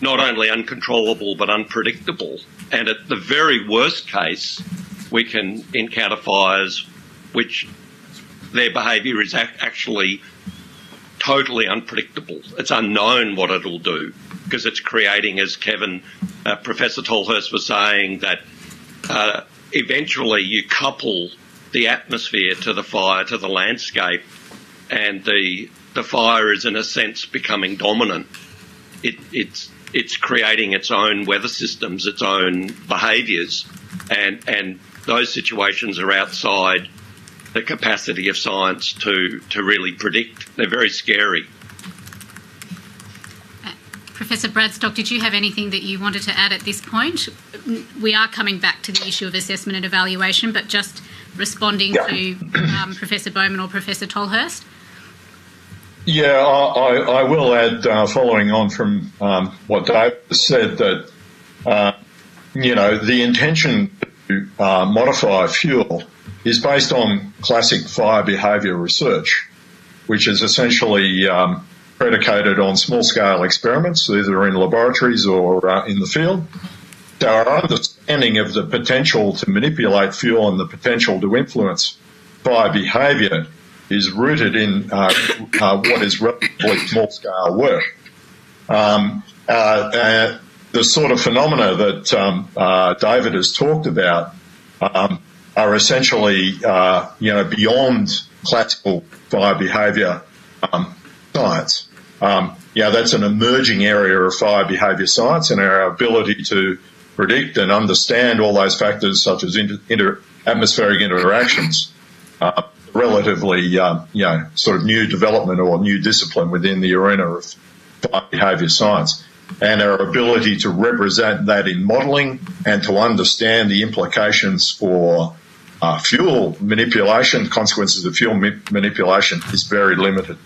not only uncontrollable but unpredictable. And at the very worst case, we can encounter fires which their behaviour is actually totally unpredictable. It's unknown what it'll do because it's creating, as Kevin, uh, Professor Tolhurst was saying, that uh, eventually you couple the atmosphere to the fire, to the landscape, and the the fire is in a sense becoming dominant. It, it's it's creating its own weather systems, its own behaviours, and and those situations are outside the capacity of science to to really predict. They're very scary. Uh, Professor Bradstock, did you have anything that you wanted to add at this point? We are coming back to the issue of assessment and evaluation, but just responding yeah. to um, Professor Bowman or Professor Tolhurst. Yeah, I, I will add, uh, following on from um, what Dave said, that uh, you know the intention to uh, modify fuel is based on classic fire behaviour research, which is essentially um, predicated on small-scale experiments, either in laboratories or uh, in the field. So our understanding of the potential to manipulate fuel and the potential to influence fire behaviour is rooted in uh, uh, what is relatively small scale work. Um, uh, uh, the sort of phenomena that um, uh, David has talked about um, are essentially, you know, beyond classical fire behaviour um, science. Um, know, that's an emerging area of fire behaviour science, and our ability to predict and understand all those factors, such as inter- inter- atmospheric interactions, uh, relatively, um, you know, sort of new development or new discipline within the arena of fire behaviour science. And our ability to represent that in modelling and to understand the implications for uh, fuel manipulation, consequences of fuel ma- manipulation is very limited.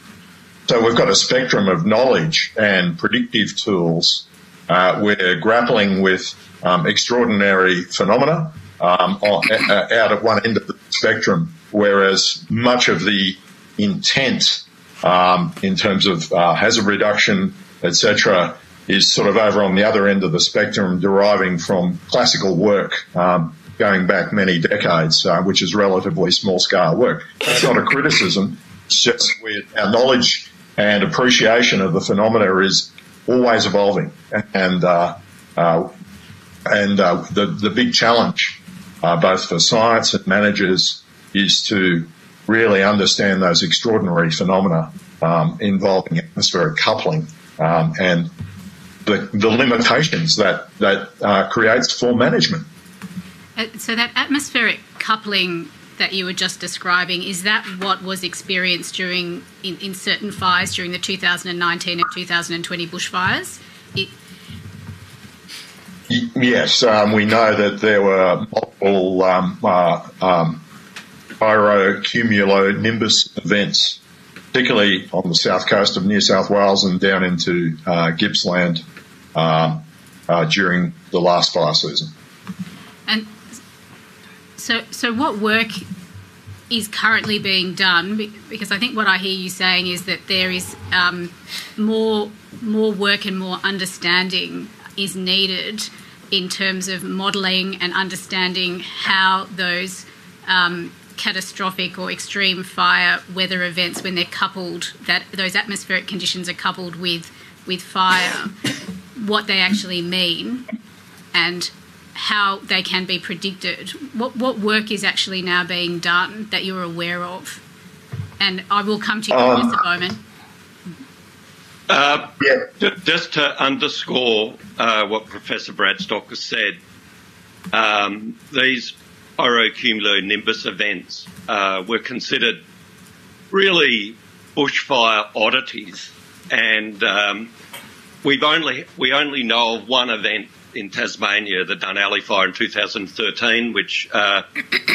So we've got a spectrum of knowledge and predictive tools. Uh, we're grappling with um, extraordinary phenomena um, out at one end of the spectrum whereas much of the intent um, in terms of uh, hazard reduction, etc., is sort of over on the other end of the spectrum, deriving from classical work um, going back many decades, uh, which is relatively small scale work. That's not a criticism. It's just our knowledge and appreciation of the phenomena is always evolving, and uh, uh, and uh, the the big challenge, uh, both for science and managers is to really understand those extraordinary phenomena um, involving atmospheric coupling um, and the, the, limitations that that uh, creates for management. Uh, so that atmospheric coupling that you were just describing is that what was experienced during in, in certain fires during the 2019 and 2020 bushfires? It... Yes, um, we know that there were multiple um, uh, um, pyrocumulonimbus events, particularly on the south coast of New South Wales and down into uh, Gippsland uh, uh, during the last fire season. So, so what work is currently being done? Because I think what I hear you saying is that there is um, more more work and more understanding is needed in terms of modelling and understanding how those um, catastrophic or extreme fire weather events when they're coupled that those atmospheric conditions are coupled with with fire what they actually mean and how they can be predicted what what work is actually now being done that you're aware of And I will come to you, Um, Mr. Bowman. Uh, Yeah. ju- just to underscore uh, what Professor Bradstock has said, um, these pyrocumulonimbus events uh, were considered really bushfire oddities, and um, we've only we only know of one event in Tasmania, the Dunalley Fire in 2013, which uh,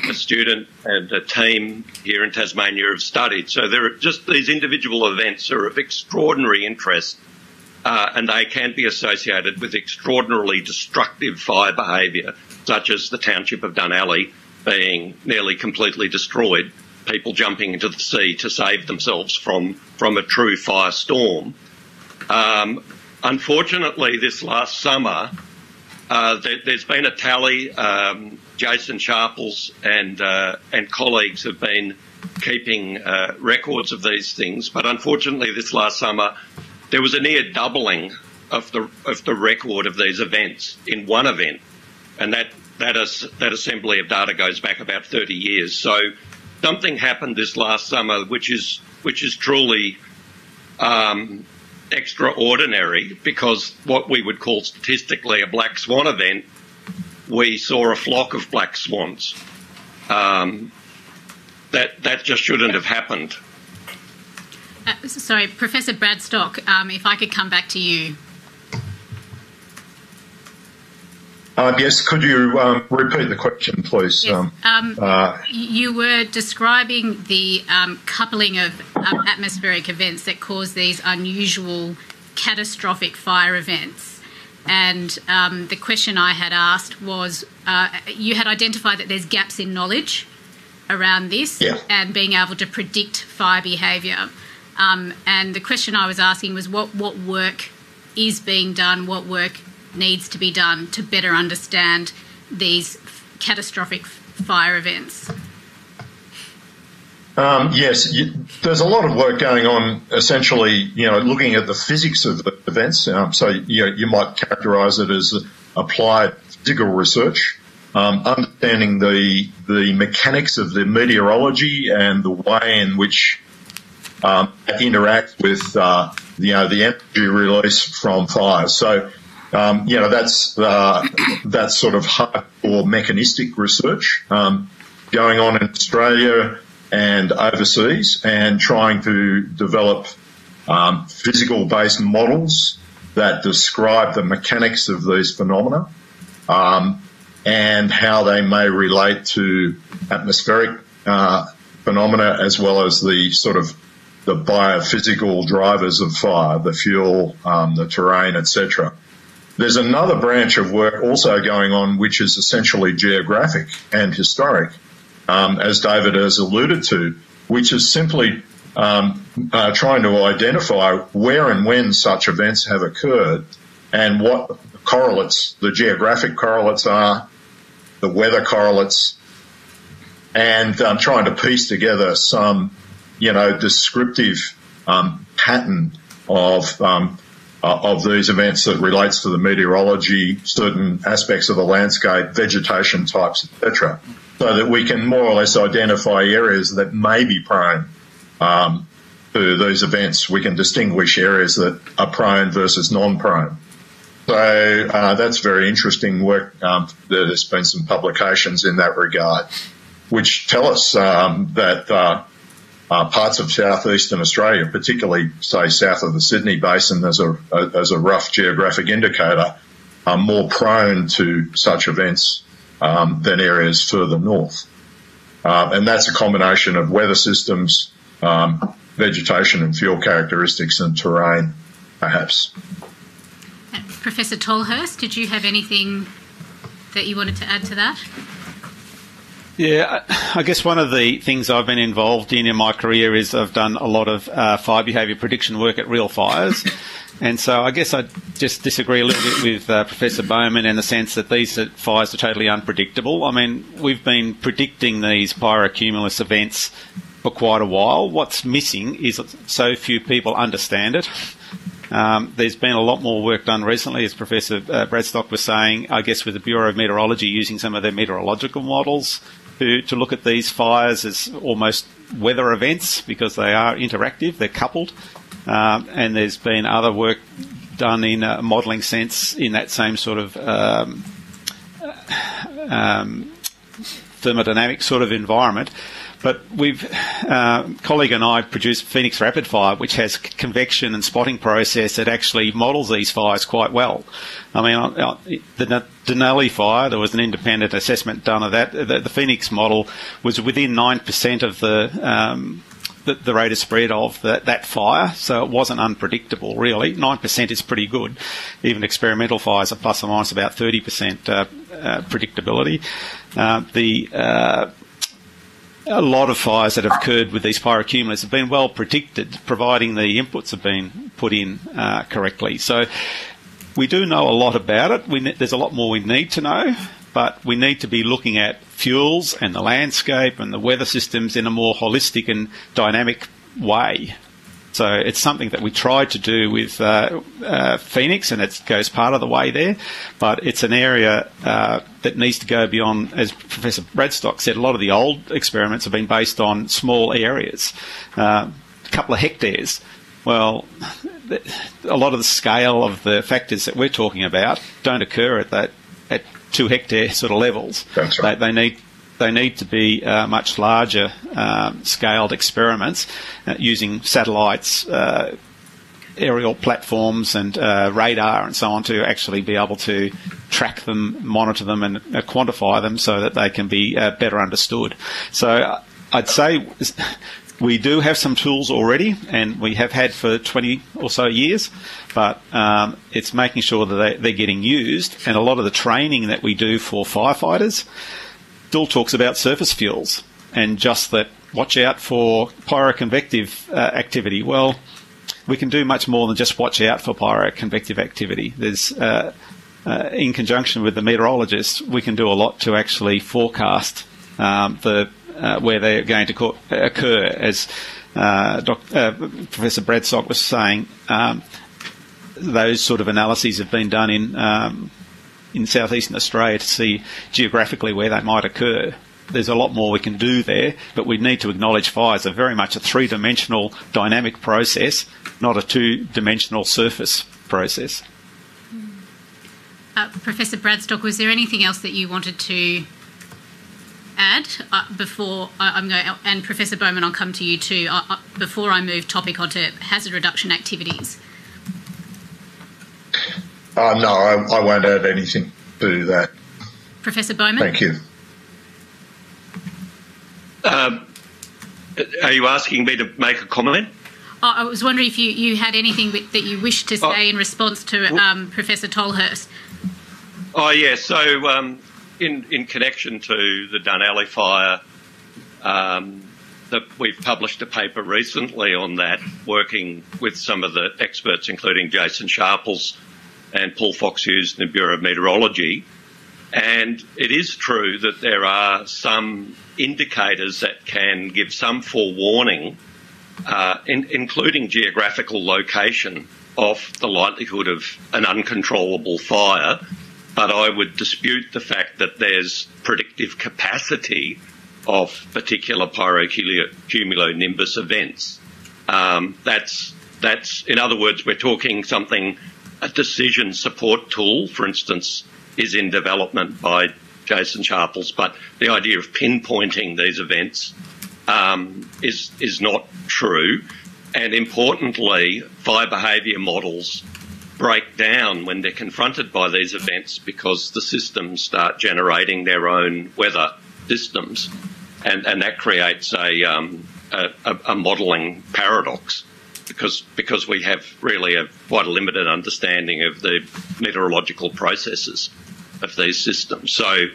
a student and a team here in Tasmania have studied. So there are just these individual events are of extraordinary interest, uh, and they can be associated with extraordinarily destructive fire behaviour, such as the township of Dunalley being nearly completely destroyed, people jumping into the sea to save themselves from from a true firestorm. Um, unfortunately, this last summer, uh, there, there's been a tally. Um, Jason Sharples and uh, and colleagues have been keeping uh, records of these things, but unfortunately, this last summer there was a near doubling of the of the record of these events in one event, and that that is that assembly of data goes back about 30 years. So something happened this last summer, which is which is truly um, extraordinary because what we would call statistically a black swan event, we saw a flock of black swans. Um, that that just shouldn't have happened. Uh, sorry, Professor Bradstock, um, if I could come back to you. Uh, yes, could you um, repeat the question, please? Yes. Um, Um, uh, You were describing the um, coupling of um, atmospheric events that cause these unusual catastrophic fire events. And um, the question I had asked was uh, you had identified that there's gaps in knowledge around this Yeah. and being able to predict fire behaviour. Um, and the question I was asking was what, what work is being done, what work needs to be done to better understand these catastrophic fire events. Um, yes, you, there's a lot of work going on. Essentially, you know, looking at the physics of the events. Um, so you, know, you might characterise it as applied physical research, um, understanding the the mechanics of the meteorology and the way in which um, it interacts with uh, you know the energy release from fires. So. Um, you know that's uh, sort of hardcore mechanistic research um, going on in Australia and overseas and trying to develop um, physical based models that describe the mechanics of these phenomena um, and how they may relate to atmospheric uh, phenomena as well as the sort of the biophysical drivers of fire, the fuel, um, the terrain, etc. There's another branch of work also going on which is essentially geographic and historic um, as David has alluded to, which is simply um, uh, trying to identify where and when such events have occurred and what correlates, the geographic correlates are, the weather correlates, and um, trying to piece together some, you know, descriptive um, pattern of um, uh, of these events that relates to the meteorology, certain aspects of the landscape, vegetation types, etc so that we can more or less identify areas that may be prone um, to these events. We can distinguish areas that are prone versus non-prone. So uh, that's very interesting work. Um, there's been some publications in that regard, which tell us um, that uh, uh, parts of southeastern Australia, particularly say south of the Sydney Basin, as a as a rough geographic indicator, are more prone to such events um, than areas further north. Uh, and that's a combination of weather systems, um, vegetation and fuel characteristics and terrain, perhaps. Professor Tolhurst, did you have anything that you wanted to add to that? Yeah, I guess one of the things I've been involved in in my career is I've done a lot of uh, fire behaviour prediction work at real fires. And so I guess I just disagree a little bit with uh, Professor Bowman in the sense that these fires are totally unpredictable. I mean, we've been predicting these pyrocumulus events for quite a while. What's missing is so few people understand it. Um, there's been a lot more work done recently, as Professor uh, Bradstock was saying, I guess with the Bureau of Meteorology using some of their meteorological models to, to look at these fires as almost weather events because they are interactive, they're coupled. Um, and there's been other work done in a modelling sense in that same sort of um, um, thermodynamic sort of environment. But we've, uh, colleague and I produced Phoenix Rapid Fire, which has convection and spotting process that actually models these fires quite well. I mean, the Dunalley fire, there was an independent assessment done of that. The, the Phoenix model was within 9% of the um, the, the rate of spread of that, that fire, so it wasn't unpredictable really. 9% is pretty good. Even experimental fires are plus or minus about 30% uh, uh, predictability. Uh, the uh, a lot of fires that have occurred with these pyrocumulus have been well predicted, providing the inputs have been put in uh, correctly. So we do know a lot about it. Ne- there's a lot more we need to know but we need to be looking at fuels and the landscape and the weather systems in a more holistic and dynamic way. So it's something that we tried to do with uh, uh, Phoenix, and it goes part of the way there. But it's an area uh, that needs to go beyond, as Professor Bradstock said. A lot of the old experiments have been based on small areas, uh, a couple of hectares. Well, a lot of the scale of the factors that we're talking about don't occur at that at two hectare sort of levels. That's right. They, they need they need to be uh, much larger um, scaled experiments uh, using satellites, uh, aerial platforms, and uh, radar and so on to actually be able to track them, monitor them, and uh, quantify them so that they can be uh, better understood. So I'd say we do have some tools already, and we have had for 20 or so years, but um, it's making sure that they, they're getting used. And a lot of the training that we do for firefighters still talks about surface fuels and just that watch out for pyroconvective uh, activity. Well, we can do much more than just watch out for pyroconvective activity. There's uh, uh, in conjunction with the meteorologists, we can do a lot to actually forecast um, the uh, where they're going to co- occur, as uh, Doc, uh, Professor Bradstock was saying. Um, those sort of analyses have been done in um, in southeastern Australia to see geographically where they might occur. There's a lot more we can do there, but we need to acknowledge fires are very much a three-dimensional dynamic process, not a two-dimensional surface process. Uh, Professor Bradstock, was there anything else that you wanted to add uh, before I, am going, and Professor Bowman, I'll come to you too, uh, uh, before I move topic onto hazard reduction activities? Uh, no, I, I won't add anything to that. Professor Bowman? Thank you. Um, are you asking me to make a comment? Oh, I was wondering if you, you had anything that you wished to say oh, in response to um, Professor Tolhurst. Oh, yeah. So, um, in, in connection to the Dunalley fire, um, that we've published a paper recently on that, working with some of the experts, including Jason Sharples and Paul Fox-Hughes in the Bureau of Meteorology. And it is true that there are some indicators that can give some forewarning, uh, in, including geographical location of the likelihood of an uncontrollable fire but I would dispute the fact that there's predictive capacity of particular pyrocumulonimbus events. Um, that's that's in other words, we're talking something a decision support tool, for instance, is in development by Jason Sharples, but the idea of pinpointing these events um, is is not true. And importantly, fire behaviour models break down when they're confronted by these events because the systems start generating their own weather systems, and, and that creates a, um, a, a modelling paradox because because we have really a quite a limited understanding of the meteorological processes of these systems. So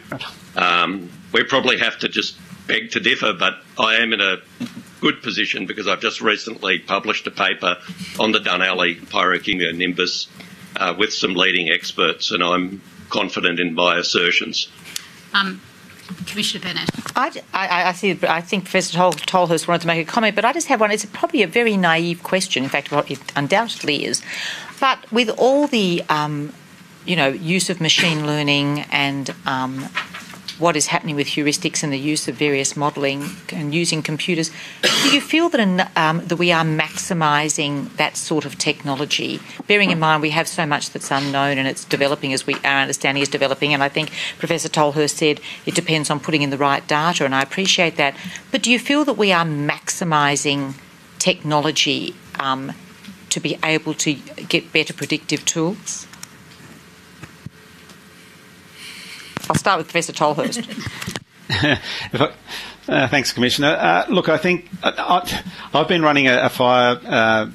um, we probably have to just beg to differ, but I am in a good position because I've just recently published a paper on the Dunalley pyrocumulonimbus uh, with some leading experts, and I'm confident in my assertions. Um, Commissioner Bennett. I, I, I, see. I think Professor Tol- Tolhurst wanted to make a comment, but I just have one. It's probably a very naive question. In fact, it undoubtedly is. But with all the, um, you know, use of machine learning and um, what is happening with heuristics and the use of various modelling and using computers. Do you feel that um, that we are maximising that sort of technology, bearing in mind we have so much that's unknown and it's developing as we our understanding is developing? And I think Professor Tolhurst said it depends on putting in the right data, and I appreciate that. But do you feel that we are maximising technology um, to be able to get better predictive tools? I'll start with Professor Tolhurst. uh, thanks, Commissioner. Uh, look, I think uh, I, have been running a, a fire uh,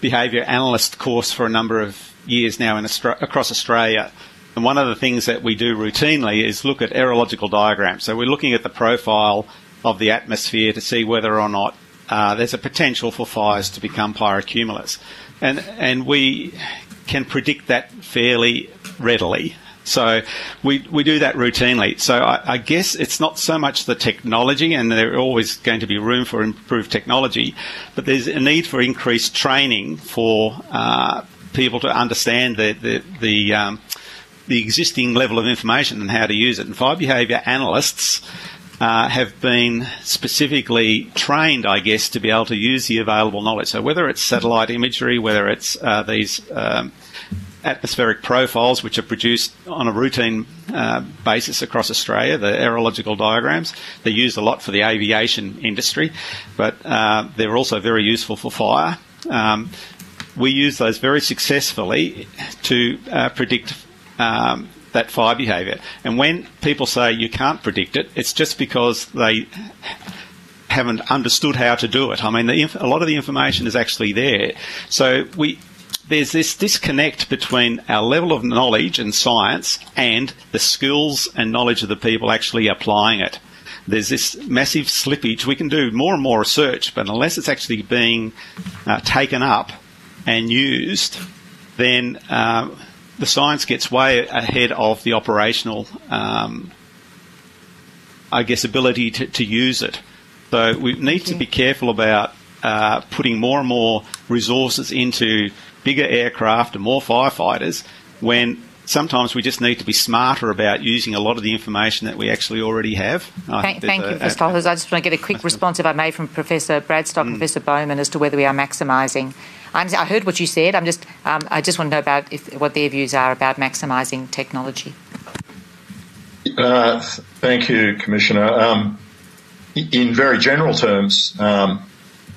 behaviour analyst course for a number of years now Austra- across Australia. And one of the things that we do routinely is look at aerological diagrams. So we're looking at the profile of the atmosphere to see whether or not uh, there's a potential for fires to become pyrocumulus. And, and we can predict that fairly readily. So we, we do that routinely. So I, I, guess it's not so much the technology, and there's always going to be room for improved technology, but there's a need for increased training for uh, people to understand the the the, um, the existing level of information and how to use it. And fire behaviour analysts. Uh, have been specifically trained, I guess, to be able to use the available knowledge. So whether it's satellite imagery, whether it's uh, these um, atmospheric profiles, which are produced on a routine uh, basis across Australia, the aerological diagrams. They're used a lot for the aviation industry, but uh, they're also very useful for fire. Um, we use those very successfully to uh, predict um, that fire behaviour. And when people say you can't predict it, it's just because they haven't understood how to do it. I mean, inf- a lot of the information is actually there. So we there's this disconnect between our level of knowledge and science and the skills and knowledge of the people actually applying it. There's this massive slippage. We can do more and more research, but unless it's actually being uh, taken up and used, then uh, the science gets way ahead of the operational, um, I guess, ability to, to, use it. So we need to be careful about uh, putting more and more resources into bigger aircraft and more firefighters when sometimes we just need to be smarter about using a lot of the information that we actually already have. Thank, thank you, Professor Tolhurst. I just want to get a quick response, if I may, from Professor Bradstock and mm. Professor Bowman as to whether we are maximising. I heard what you said. I'm just, um, I just want to know about if, what their views are about maximising technology. Uh, thank you, Commissioner. Um, in very general terms, um,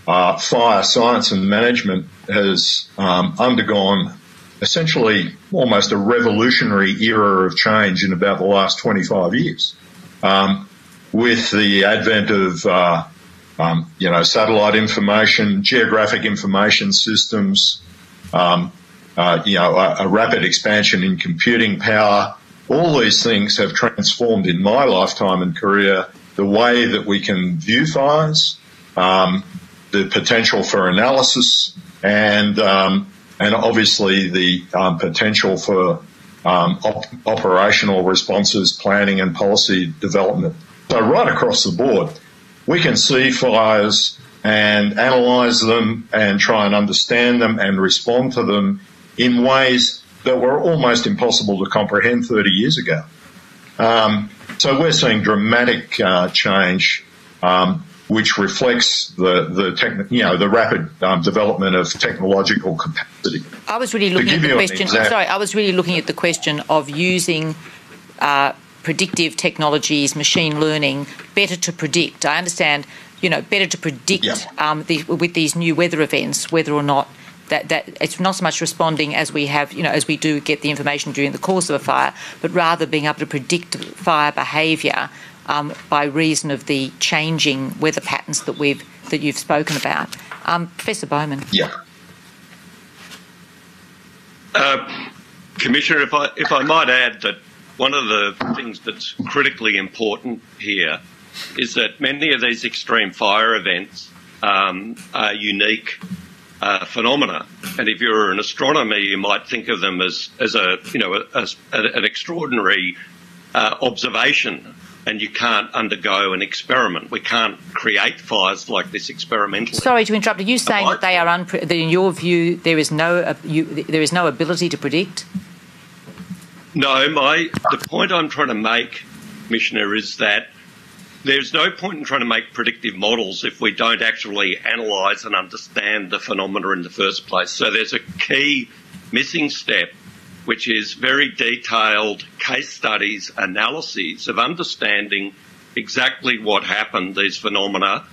uh, fire science and management has um, undergone essentially almost a revolutionary era of change in about the last 25 years. Um, with the advent of, uh, um, you know, satellite information, geographic information systems, um, uh, you know, a, a, rapid expansion in computing power, all these things have transformed in my lifetime and career the way that we can view fires, um, the potential for analysis, and um, and obviously the um, potential for um, op- operational responses, planning, and policy development. So right across the board, we can see fires and analyse them and try and understand them and respond to them in ways that were almost impossible to comprehend 30 years ago. Um, so we're seeing dramatic uh, change um, which reflects the the you know the rapid um, development of technological capacity. I was really looking at the question. Example, sorry, I was really looking at the question of using. Uh, predictive technologies, machine learning, better to predict. I understand, you know, better to predict yeah. um, the, with these new weather events whether or not that, that it's not so much responding as we have, you know, as we do get the information during the course of a fire, but rather being able to predict fire behaviour um, by reason of the changing weather patterns that we've that you've spoken about. Um, Professor Bowman. Yeah. Uh, Commissioner, if I if I might add that one of the things that's critically important here is that many of these extreme fire events um, are unique uh, phenomena, and if you're an astronomer, you might think of them as as a you know as, an extraordinary uh, observation and you can't undergo an experiment. We can't create fires like this experimentally. Sorry to interrupt. Are you saying that they are unpre- that in your view there is no uh, you, there is no ability to predict? No, my the point I'm trying to make Commissioner, is that there's no point in trying to make predictive models if we don't actually analyse and understand the phenomena in the first place. So there's a key missing step, which is very detailed case studies, analyses of understanding exactly what happened, these phenomena,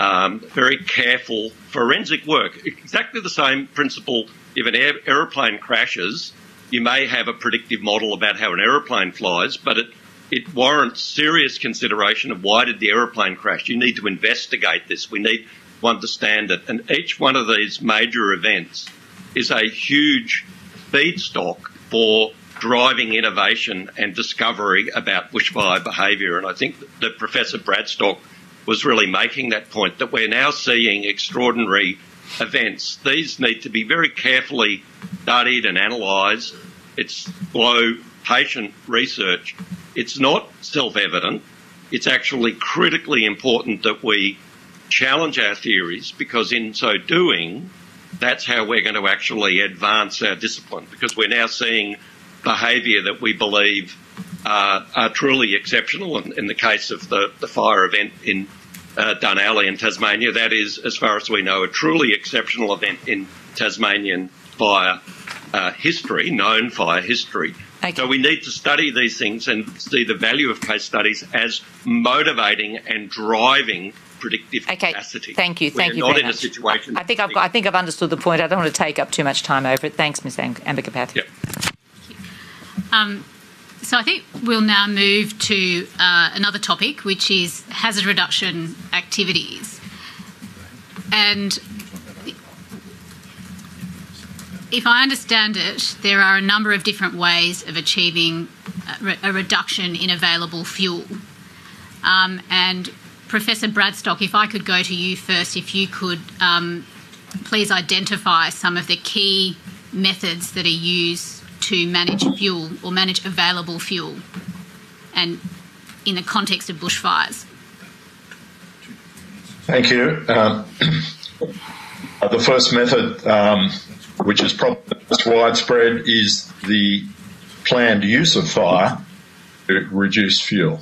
um, very careful forensic work. Exactly the same principle if an aeroplane crashes, you may have a predictive model about how an aeroplane flies, but it, it warrants serious consideration of why did the aeroplane crash. You need to investigate this. We need to understand it. And each one of these major events is a huge feedstock for driving innovation and discovery about bushfire behaviour. And I think that Professor Bradstock was really making that point that we're now seeing extraordinary events. These need to be very carefully studied and analysed. It's slow, patient research. It's not self evident. It's actually critically important that we challenge our theories because, in so doing, that's how we're going to actually advance our discipline because we're now seeing behaviour that we believe uh, are truly exceptional. In, in the case of the, the fire event in uh, Dunalley in Tasmania, that is, as far as we know, a truly exceptional event in Tasmanian fire uh, history, known fire history. Okay. So we need to study these things and see the value of case studies as motivating and driving predictive Okay, capacity. thank you, thank We're you not very in much. a situation. I think I've got, I think I've understood the point. I don't want to take up too much time over it. Thanks, Ms. Am- Amber Kapath. Yep. Um, so I think we'll now move to uh, another topic, which is hazard reduction activities. And if I understand it, there are a number of different ways of achieving a, re- a reduction in available fuel. Um, and Professor Bradstock, if I could go to you first, if you could um, please identify some of the key methods that are used to manage fuel or manage available fuel and in the context of bushfires. Thank you. Um, the first method, um, which is probably the most widespread, is the planned use of fire to reduce fuel.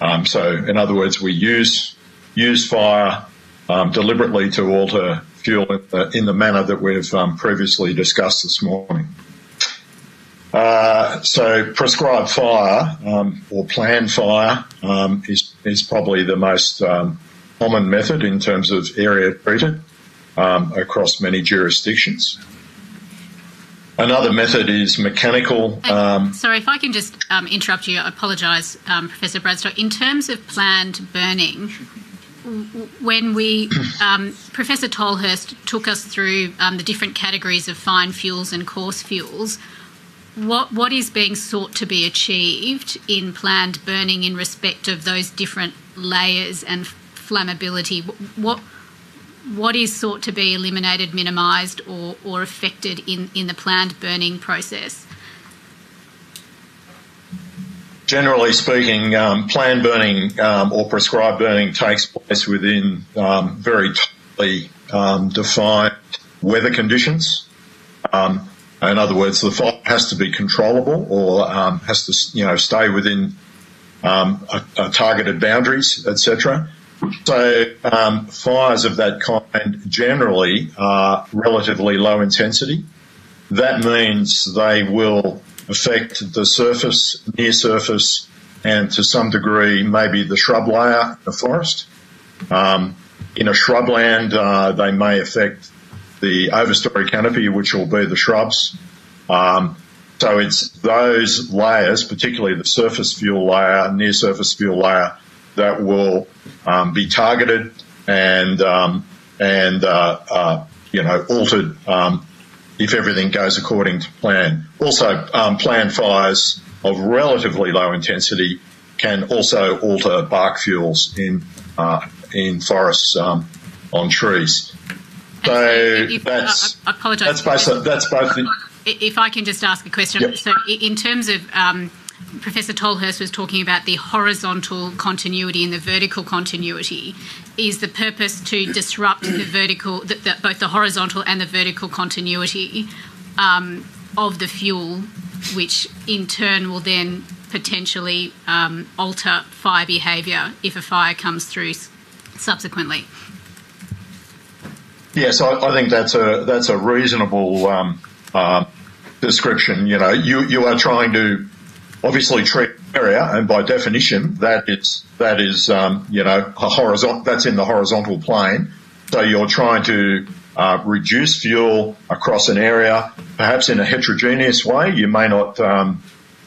Um, so, in other words, we use use fire um, deliberately to alter fuel in the, in the manner that we've um, previously discussed this morning. Uh, so prescribed fire um, or planned fire um, is is probably the most um, common method in terms of area treated across many jurisdictions. Another method is mechanical. Um, Sorry, if I can just um, interrupt you, I apologise, um, Professor Bradstock. In terms of planned burning, when we, um, Professor Tolhurst took us through um, the different categories of fine fuels and coarse fuels, what, what is being sought to be achieved in planned burning in respect of those different layers and flammability? What, what is sought to be eliminated, minimised, or, or affected in, in the planned burning process? Generally speaking, um, planned burning um, or prescribed burning takes place within um, very tightly um, defined weather conditions. Um, in other words, the fire has to be controllable or um, has to, you know, stay within a, a targeted boundaries, etc. So um, fires of that kind generally are relatively low intensity. That means they will affect the surface, near surface, and to some degree maybe the shrub layer, the forest. Um, in a shrubland, uh, they may affect the overstory canopy, which will be the shrubs. Um, so it's those layers, particularly the surface fuel layer, near surface fuel layer, that will um, be targeted and um, and uh, uh, you know altered um, if everything goes according to plan. Also, um, planned fires of relatively low intensity can also alter bark fuels in uh, in forests um, on trees. So If- that's I, I apologise. that's basically that's both. The, If I can just ask a question. Yep. So, in terms of um, Professor Tolhurst was talking about the horizontal continuity and the vertical continuity, is the purpose to disrupt the vertical, the, the, both the horizontal and the vertical continuity um, of the fuel, which in turn will then potentially um, alter fire behaviour if a fire comes through subsequently. Yes, I, I think that's a that's a reasonable um, uh, description. You know, you you are trying to obviously treat area, and by definition, that is that is um, you know a horizontal. That's in the horizontal plane. So you're trying to uh, reduce fuel across an area, perhaps in a heterogeneous way. You may not um,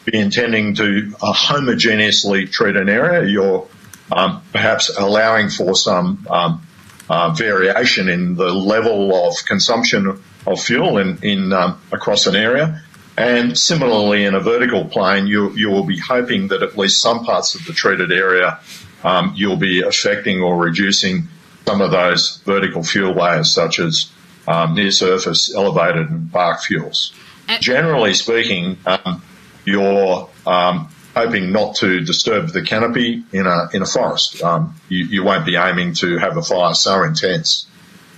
be intending to uh, homogeneously treat an area. You're um, perhaps allowing for some um, uh, variation in the level of consumption of fuel in, in um, across an area. And similarly, in a vertical plane, you, you will be hoping that at least some parts of the treated area um, you'll be affecting or reducing some of those vertical fuel layers, such as um, near surface, elevated, and bark fuels. Generally speaking, um, you're um, hoping not to disturb the canopy in a in a forest. Um, you, you, won't be aiming to have a fire so intense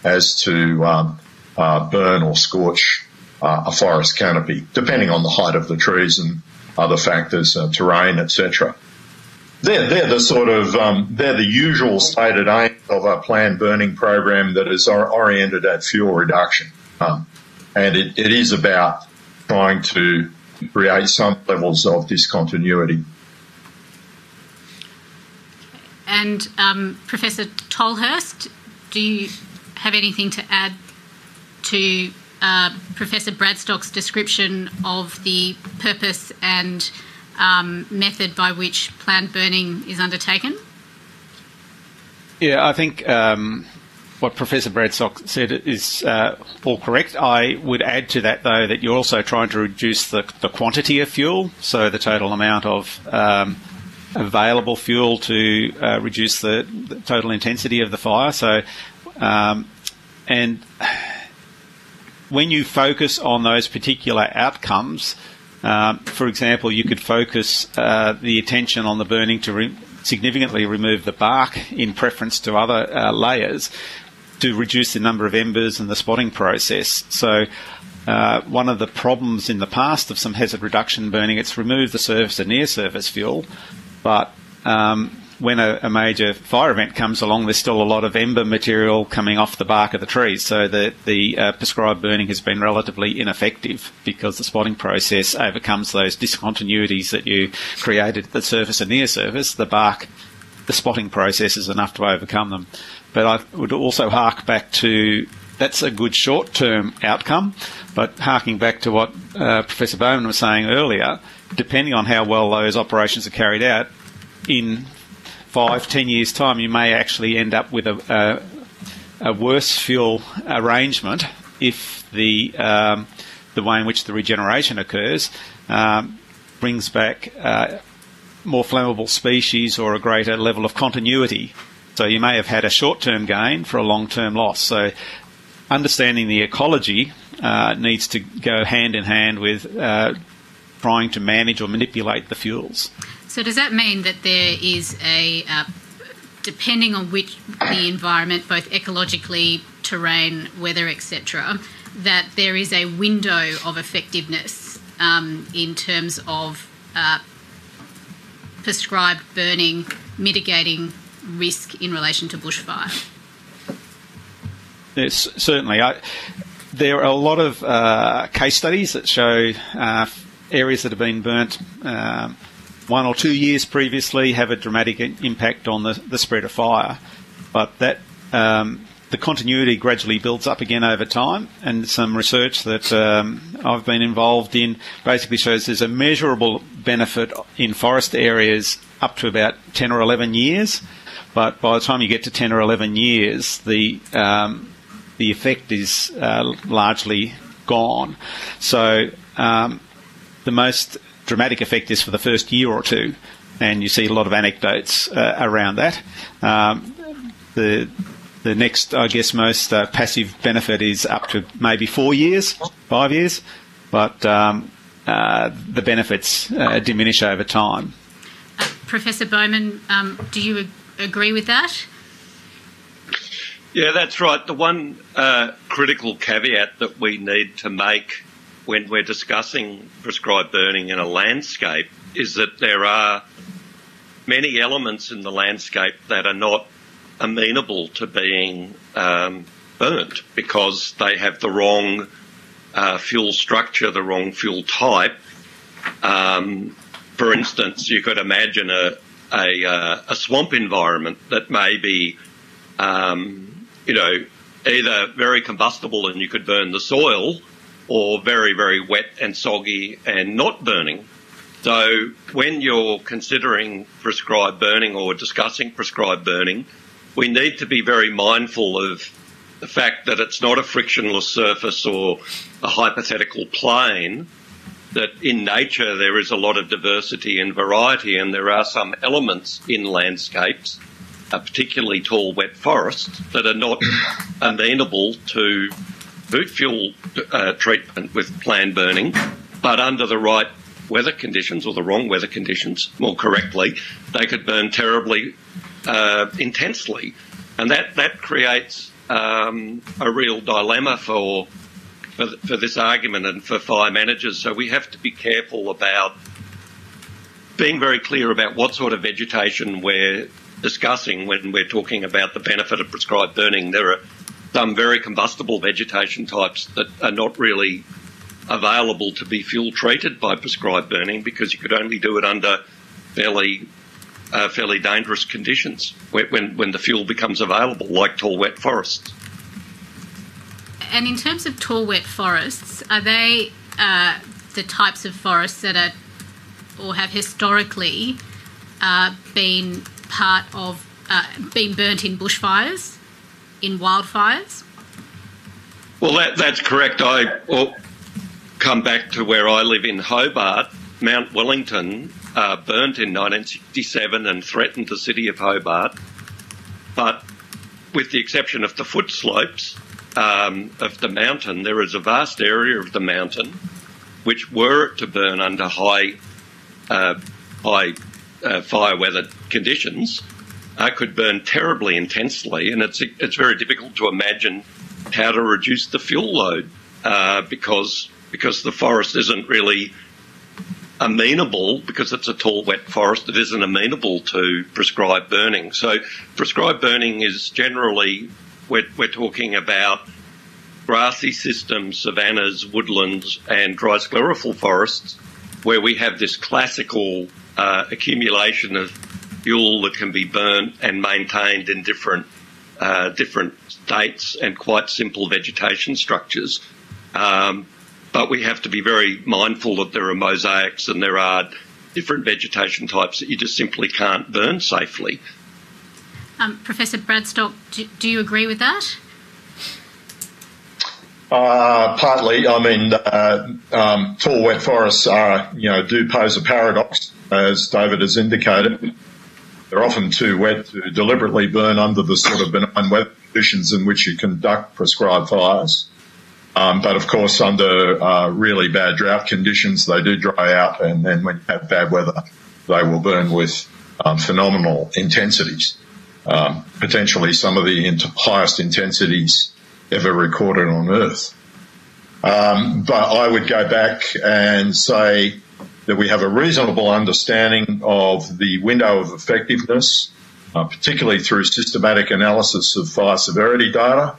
as to um, uh, burn or scorch uh, a forest canopy, depending on the height of the trees and other factors, uh, terrain, etc. They're, they're the sort of um, they're the usual stated aim of a planned burning program that is oriented at fuel reduction, um, and it, it is about trying to create some levels of discontinuity. And um, Professor Tolhurst, do you have anything to add to uh, Professor Bradstock's description of the purpose and um, method by which planned burning is undertaken? Yeah, I think um, what Professor Bradstock said is uh, all correct. I would add to that, though, that you're also trying to reduce the, the quantity of fuel, so the total amount of um, available fuel to uh, reduce the, the, total intensity of the fire. So, um, and when you focus on those particular outcomes, um, for example, you could focus uh, the attention on the burning to re- significantly remove the bark in preference to other uh, layers to reduce the number of embers and the spotting process. So, uh, one of the problems in the past of some hazard reduction burning, it's removed the surface and near surface fuel, but um, when a, a, major fire event comes along, there's still a lot of ember material coming off the bark of the trees. So the, the uh, prescribed burning has been relatively ineffective because the spotting process overcomes those discontinuities that you created at the surface and near surface. The bark, the spotting process is enough to overcome them. But I would also hark back to that's a good short term outcome. But harking back to what uh, Professor Bowman was saying earlier, depending on how well those operations are carried out, in five, ten years' time, you may actually end up with a, a, a worse fuel arrangement if the um, the way in which the regeneration occurs um, brings back uh, more flammable species or a greater level of continuity. So you may have had a short-term gain for a long-term loss. So understanding the ecology uh, needs to go hand in hand with uh, trying to manage or manipulate the fuels. So does that mean that there is a, uh, depending on which the environment, both ecologically, terrain, weather, etc., that there is a window of effectiveness um, in terms of uh, prescribed burning, mitigating risk in relation to bushfire? Yes, certainly. I, there are a lot of uh, case studies that show uh, areas that have been burnt um, one or two years previously have a dramatic impact on the, the spread of fire. But that um, the continuity gradually builds up again over time, and some research that um, I've been involved in basically shows there's a measurable benefit in forest areas up to about 10 or 11 years. But by the time you get to 10 or 11 years, the um, the effect is uh, largely gone. So um, the most dramatic effect is for the first year or two, and you see a lot of anecdotes uh, around that. Um, the the next, I guess, most uh, passive benefit is up to maybe four years, five years, but um, uh, the benefits uh, diminish over time. Uh, Professor Bowman, um, do you ag- agree with that? Yeah, that's right. The one uh, critical caveat that we need to make when we're discussing prescribed burning in a landscape is that there are many elements in the landscape that are not amenable to being um, burnt because they have the wrong uh, fuel structure, the wrong fuel type. Um, for instance, you could imagine a, a, uh, a swamp environment that may be, um, you know, either very combustible and you could burn the soil or very, very wet and soggy and not burning. So when you're considering prescribed burning or discussing prescribed burning, we need to be very mindful of the fact that it's not a frictionless surface or a hypothetical plane, that in nature there is a lot of diversity and variety and there are some elements in landscapes, particularly tall wet forests, that are not amenable to boot fuel uh, treatment with planned burning, but under the right weather conditions or the wrong weather conditions, more correctly, they could burn terribly uh, intensely. And that, that creates um, a real dilemma for, for, for this argument and for fire managers. So we have to be careful about being very clear about what sort of vegetation we're discussing when we're talking about the benefit of prescribed burning. There are some very combustible vegetation types that are not really available to be fuel treated by prescribed burning because you could only do it under fairly uh, fairly dangerous conditions when, when the fuel becomes available, like tall wet forests. And in terms of tall wet forests, are they uh, the types of forests that are or have historically uh, been part of uh, been burnt in bushfires, in wildfires? Well, that, that's correct. I well, come back to where I live in Hobart. Mount Wellington uh, burnt in 1967 and threatened the city of Hobart. But with the exception of the foot slopes um, of the mountain, there is a vast area of the mountain which were to burn under high, uh, high uh, fire weather conditions uh, could burn terribly intensely, and it's it's very difficult to imagine how to reduce the fuel load uh, because because the forest isn't really amenable because it's a tall, wet forest. It isn't amenable to prescribed burning. So prescribed burning is generally we're, we're talking about grassy systems, savannas, woodlands, and dry sclerophyll forests, where we have this classical uh, accumulation of fuel that can be burnt and maintained in different uh, different states and quite simple vegetation structures. Um, but we have to be very mindful that there are mosaics and there are different vegetation types that you just simply can't burn safely. Um, Professor Bradstock, do, do, you agree with that? Uh, partly. I mean, uh, um, tall wet forests are, you know, do pose a paradox, as David has indicated. They're often too wet to deliberately burn under the sort of benign weather conditions in which you conduct prescribed fires. Um, but of course, under uh, really bad drought conditions, they do dry out, and then when you have bad weather, they will burn with um, phenomenal intensities. Um, potentially some of the highest intensities ever recorded on Earth. Um, but I would go back and say that we have a reasonable understanding of the window of effectiveness, uh, particularly through systematic analysis of fire severity data,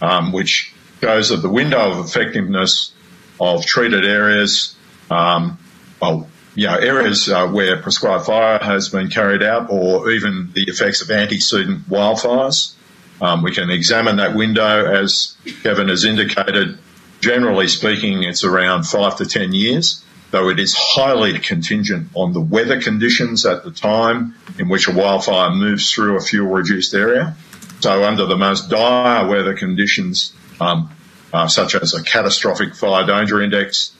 um, which shows that the window of effectiveness of treated areas, um, well, you know, areas uh, where prescribed fire has been carried out or even the effects of antecedent wildfires. Um, we can examine that window as Kevin has indicated. Generally speaking, it's around five to 10 years, though it is highly contingent on the weather conditions at the time in which a wildfire moves through a fuel reduced area. So under the most dire weather conditions, um, uh, such as a catastrophic fire danger index.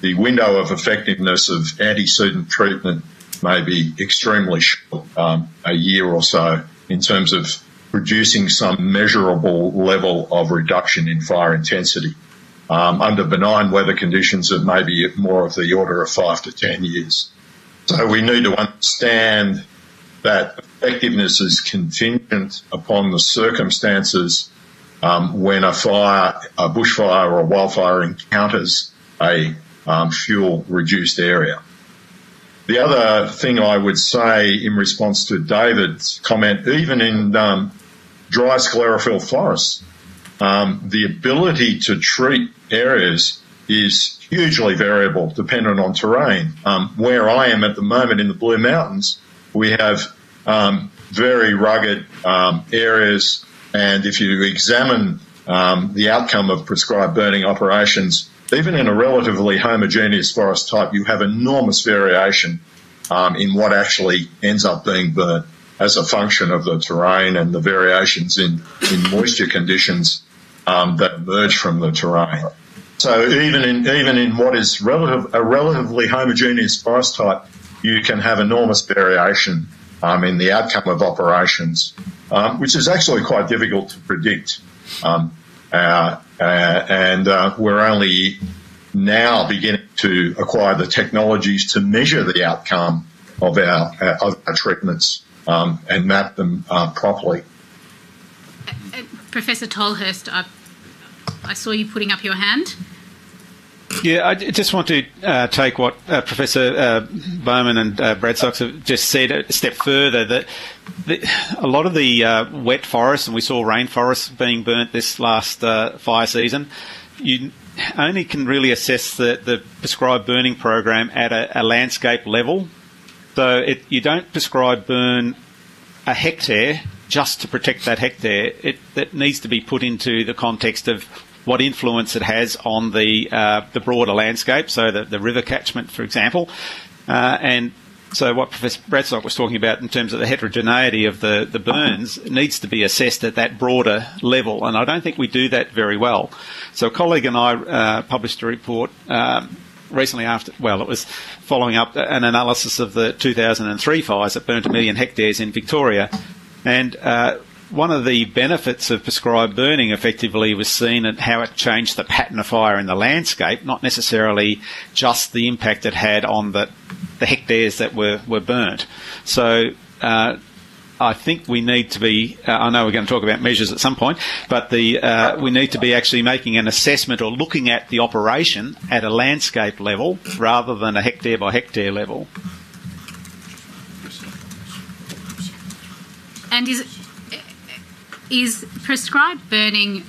The window of effectiveness of antecedent treatment may be extremely short, um, a year or so, in terms of producing some measurable level of reduction in fire intensity. Um, under benign weather conditions, it may be more of the order of five to ten years. So we need to understand that effectiveness is contingent upon the circumstances um, when a fire, a bushfire or a wildfire encounters a um, fuel reduced area. the other thing I would say in response to David's comment, even in um, dry sclerophyll forests, um, the ability to treat areas is hugely variable dependent on terrain. Um, where I am at the moment in the Blue Mountains, we have um, very rugged um, areas, and if you examine um, the outcome of prescribed burning operations, even in a relatively homogeneous forest type, you have enormous variation um, in what actually ends up being burnt as a function of the terrain and the variations in, in moisture conditions um, that emerge from the terrain. So even in even in what is relative, a relatively homogeneous forest type, you can have enormous variation um, in the outcome of operations, um, which is actually quite difficult to predict. Um, uh, uh, and uh, we're only now beginning to acquire the technologies to measure the outcome of our, uh, of our treatments um, and map them uh, properly. Uh, Professor Tolhurst, I, I saw you putting up your hand. Yeah, I just want to uh, take what uh, Professor uh, Bowman and uh, Bradstock have just said a step further. That the, a lot of the uh, wet forests, and we saw rainforests being burnt this last uh, fire season, you only can really assess the, the prescribed burning program at a, a landscape level. So it, you don't prescribe burn a hectare just to protect that hectare. It that needs to be put into the context of what influence it has on the uh, the broader landscape, so the, the river catchment, for example, uh, and so what Professor Bradstock was talking about in terms of the heterogeneity of the, the burns needs to be assessed at that broader level, and I don't think we do that very well. So a colleague and I uh, published a report um, recently after, well, it was following up an analysis of the 2003 fires that burnt a million hectares in Victoria, and uh, one of the benefits of prescribed burning effectively was seen at how it changed the pattern of fire in the landscape, not necessarily just the impact it had on the, the hectares that were, were burnt. So uh, I think we need to be, uh, I know we're going to talk about measures at some point, but the, uh, we need to be actually making an assessment or looking at the operation at a landscape level rather than a hectare by hectare level. And is is prescribed burning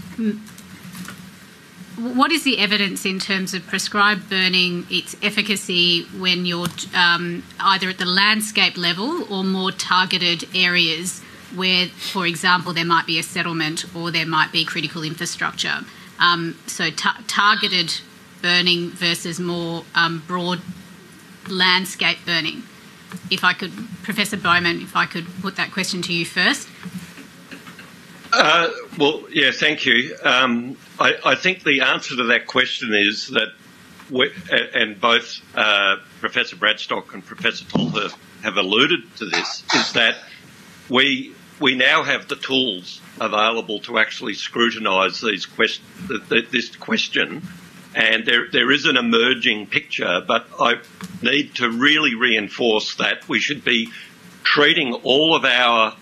what is the evidence in terms of prescribed burning, its efficacy when you're um, either at the landscape level or more targeted areas where, for example, there might be a settlement or there might be critical infrastructure? Um, so, ta- targeted burning versus more um, broad landscape burning. If I could, Professor Bowman, if I could put that question to you first. Uh, well, yeah, thank you. Um, I, I, think the answer to that question is that, we, and both uh, Professor Bradstock and Professor Tolhurst have alluded to this, is that we we now have the tools available to actually scrutinise these quest- this question, and there there is an emerging picture. But I need to really reinforce that we should be treating all of our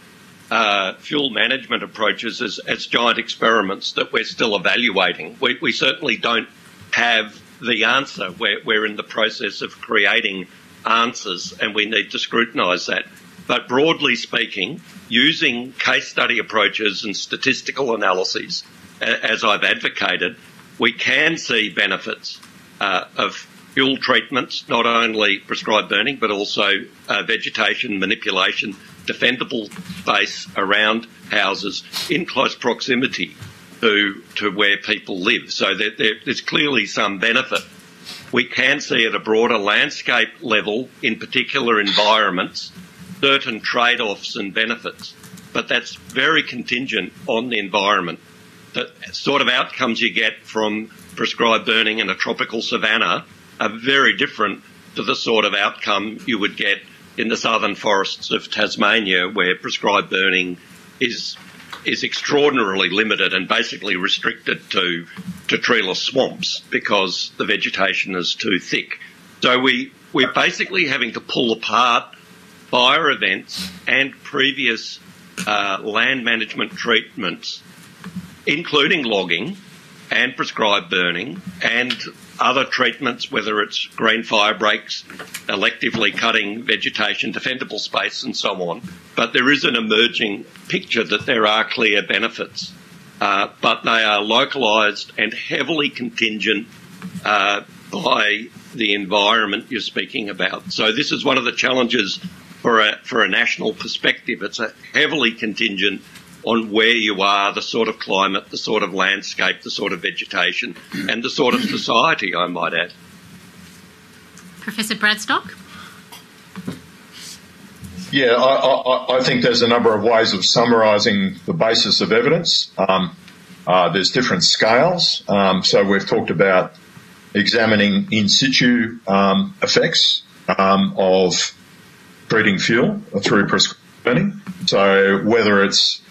uh, fuel management approaches as, as, giant experiments that we're still evaluating. We, we certainly don't have the answer. We're, we're, in the process of creating answers and we need to scrutinise that. But broadly speaking, using case study approaches and statistical analyses, as I've advocated, we can see benefits uh, of fuel treatments, not only prescribed burning, but also uh, vegetation manipulation defendable space around houses in close proximity to, to where people live. So there, there, there's clearly some benefit. We can see at a broader landscape level, in particular environments, certain trade-offs and benefits, but that's very contingent on the environment. The sort of outcomes you get from prescribed burning in a tropical savanna are very different to the sort of outcome you would get in the southern forests of Tasmania, where prescribed burning is is extraordinarily limited and basically restricted to to treeless swamps because the vegetation is too thick. So we we're basically having to pull apart fire events and previous uh, land management treatments, including logging, and prescribed burning and other treatments, whether it's green fire breaks, electively cutting vegetation, defendable space, and so on. But there is an emerging picture that there are clear benefits, uh, but they are localised and heavily contingent uh, by the environment you're speaking about. So this is one of the challenges for a, for a national perspective. It's a heavily contingent on where you are, the sort of climate, the sort of landscape, the sort of vegetation, and the sort of society, I might add. Professor Bradstock? Yeah, I, I, I think there's a number of ways of summarising the basis of evidence. Um, uh, there's different scales. Um, so we've talked about examining in situ um, effects um, of treating fuel through prescribed burning. So whether it's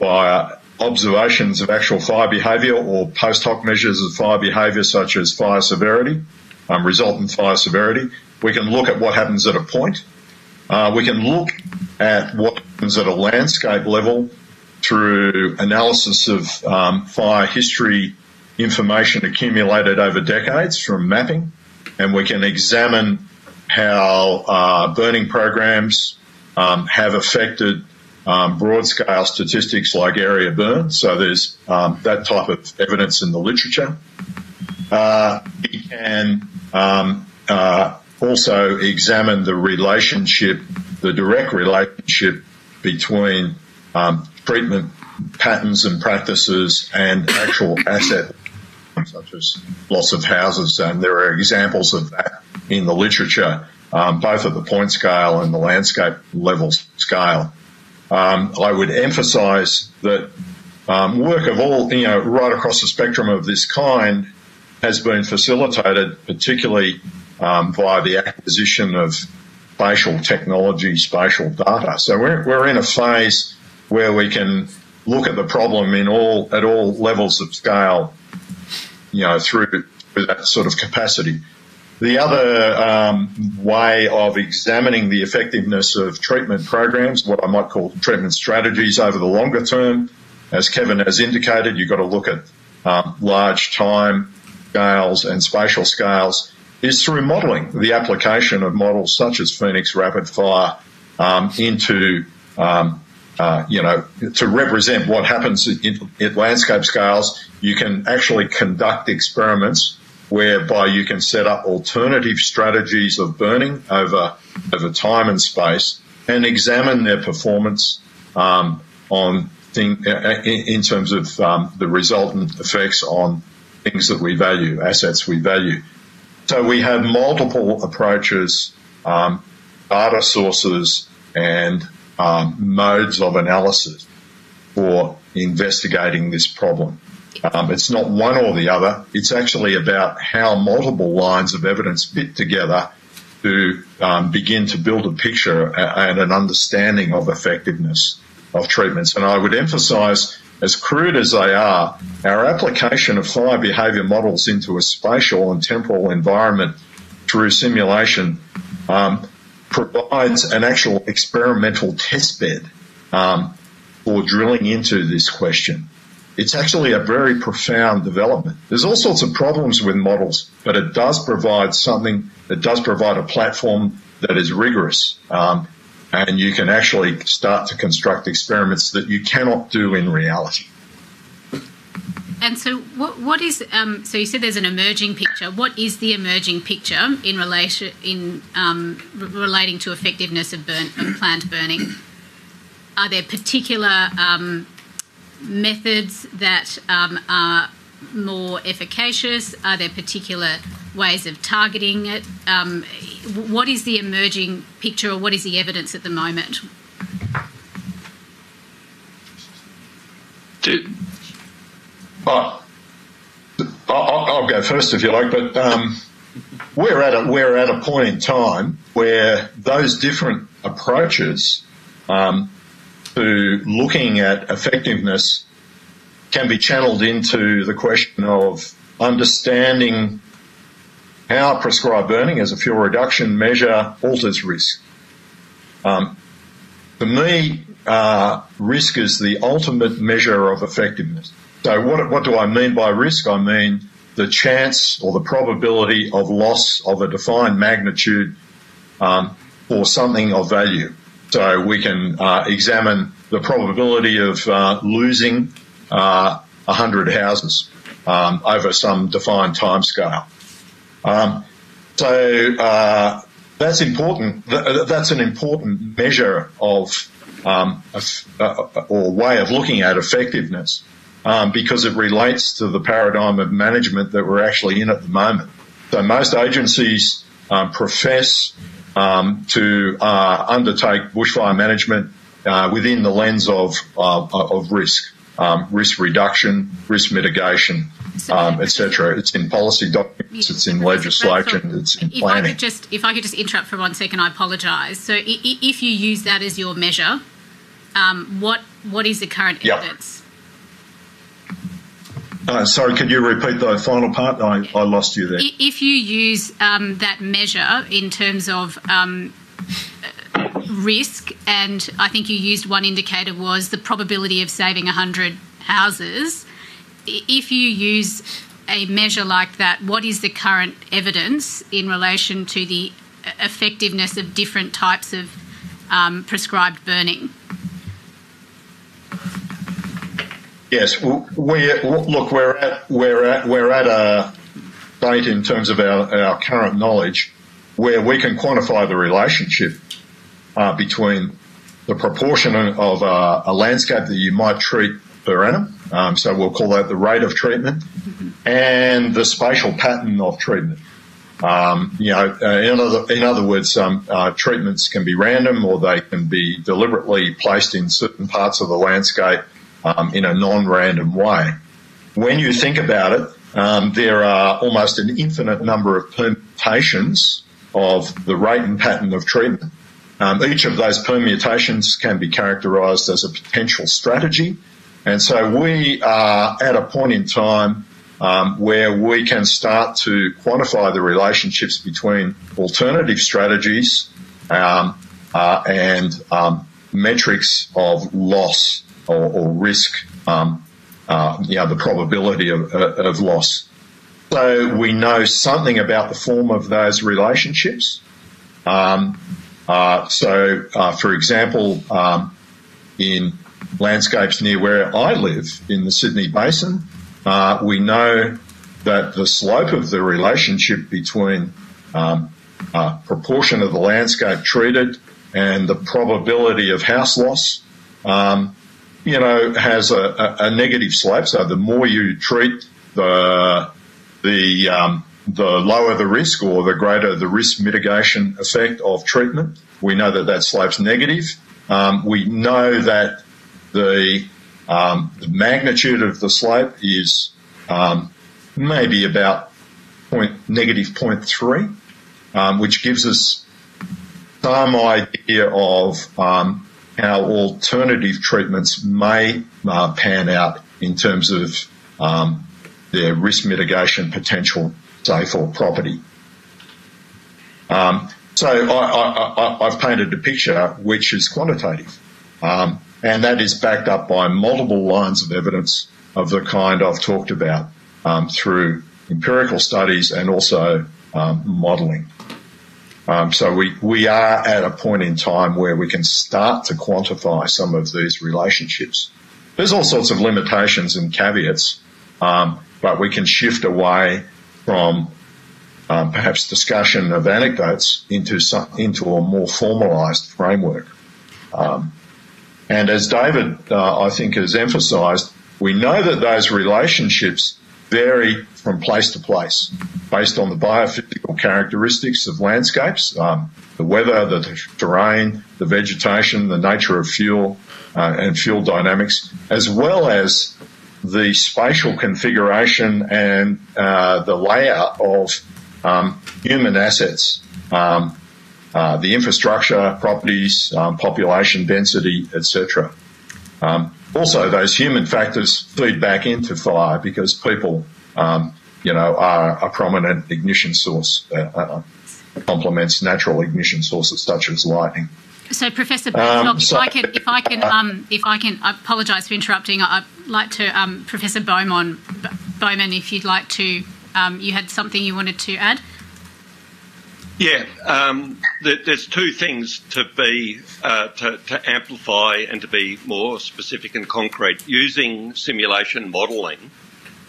by observations of actual fire behaviour or post hoc measures of fire behaviour such as fire severity, um, resultant fire severity. We can look at what happens at a point. Uh, we can look at what happens at a landscape level through analysis of um, fire history information accumulated over decades from mapping, and we can examine how uh, burning programs um, have affected um, broad scale statistics like area burn. So there's um, that type of evidence in the literature. Uh, can um, uh, also examine the relationship, the direct relationship between um, treatment patterns and practices and actual asset such as loss of houses, and there are examples of that in the literature, um, both at the point scale and the landscape level scale. Um, I would emphasise that um, work of all, you know, right across the spectrum of this kind has been facilitated, particularly um, via the acquisition of spatial technology, spatial data. So we're, we're in a phase where we can look at the problem in all at all levels of scale, you know, through, through that sort of capacity. The other um, way of examining the effectiveness of treatment programs, what I might call treatment strategies over the longer term, as Kevin has indicated, you've got to look at um, large time scales and spatial scales, is through modelling, the application of models such as Phoenix Rapid Fire um, into, um, uh, you know, to represent what happens in, in landscape scales. You can actually conduct experiments whereby you can set up alternative strategies of burning over over time and space and examine their performance um, on thing, uh, in terms of um, the resultant effects on things that we value, assets we value. So we have multiple approaches, um, data sources, and um, modes of analysis for investigating this problem. Um, it's not one or the other. It's actually about how multiple lines of evidence fit together to um, begin to build a picture and an understanding of effectiveness of treatments. And I would emphasise, as crude as they are, our application of fire behaviour models into a spatial and temporal environment through simulation um, provides an actual experimental testbed um, for drilling into this question. It's actually a very profound development. There's all sorts of problems with models, but it does provide something, it does provide a platform that is rigorous. Um, and you can actually start to construct experiments that you cannot do in reality. And so, what, what is? Um, so you said there's an emerging picture. What is the emerging picture in relation in um, relating to effectiveness of, burn, of planned burning? Are there particular um, methods that um, are more efficacious? Are there particular ways of targeting it? Um, what is the emerging picture or what is the evidence at the moment? Oh, I'll, go first if you like, but um, we're at a we're at a point in time where those different approaches um, to looking at effectiveness can be channeled into the question of understanding how prescribed burning as a fuel reduction measure alters risk. Um, for me, uh, risk is the ultimate measure of effectiveness. so what, what do I mean by risk? I mean the chance or the probability of loss of a defined magnitude um, or something of value. So we can uh, examine the probability of uh, losing uh, 100 houses um, over some defined timescale. Um, so uh, that's important. That's an important measure of um, uh, or way of looking at effectiveness um, because it relates to the paradigm of management that we're actually in at the moment. So most agencies um, profess um, to uh, undertake bushfire management uh, within the lens of uh, of risk, um, risk reduction, risk mitigation, um, etc. It's in policy documents, yeah. it's in legislation, it's in if planning. I could just, if I could just interrupt for one second, I apologise. So, if you use that as your measure, um, what what is the current yep. evidence? Uh, sorry, could you repeat the final part? I, I lost you there. If you use um, that measure in terms of um, risk, and I think you used one indicator was the probability of saving 100 houses. If you use a measure like that, what is the current evidence in relation to the effectiveness of different types of um, prescribed burning? Yes, we look. We're at we're at we're at a state in terms of our, our current knowledge where we can quantify the relationship uh, between the proportion of uh, a landscape that you might treat per annum. Um, so we'll call that the rate of treatment and the spatial pattern of treatment. Um, you know, uh, in other, in other words, um, uh, treatments can be random or they can be deliberately placed in certain parts of the landscape um, in a non-random way. When you think about it, um, there are almost an infinite number of permutations of the rate and pattern of treatment. Um, each of those permutations can be characterised as a potential strategy, and so we are at a point in time um, where we can start to quantify the relationships between alternative strategies um, uh, and um, metrics of loss or, or risk, um, uh, you know, the probability of, uh, of loss. So we know something about the form of those relationships. Um, uh, so, uh, for example, um, in landscapes near where I live in the Sydney Basin, uh, we know that the slope of the relationship between um, proportion of the landscape treated and the probability of house loss um, you know, has a, a, a negative slope. So the more you treat the the um, the lower the risk or the greater the risk mitigation effect of treatment. We know that that slope's negative. Um, we know that the, um, the, magnitude of the slope is um, maybe about point, negative 0.3, um, which gives us some idea of um, how alternative treatments may uh, pan out in terms of um, their risk mitigation potential, say, for property. Um, so I, have painted a picture which is quantitative, um, and that is backed up by multiple lines of evidence of the kind I've talked about um, through empirical studies and also um, modelling. Um, so we, we are at a point in time where we can start to quantify some of these relationships. There's all sorts of limitations and caveats, um, but we can shift away from um, perhaps discussion of anecdotes into some, into a more formalised framework. Um, and as David, uh, I think, has emphasised, we know that those relationships vary from place to place based on the biophysical characteristics of landscapes, um, the weather, the terrain, the vegetation, the nature of fuel, uh, and fuel dynamics, as well as the spatial configuration and uh, the layout of um, human assets, um, uh, the infrastructure, properties, um, population density, etc. Um, also, those human factors feed back into fire because people, um, you know, are a prominent ignition source, uh, uh, complements natural ignition sources such as lightning. So, Professor Bradstock, Um, if I can, if I can, um, if I can, I apologise for interrupting. I'd like to, um, Professor Bowman, Bowman, if you'd like to, um, you had something you wanted to add. Yeah, um, th- there's two things to be uh, to, to amplify and to be more specific and concrete. Using simulation modelling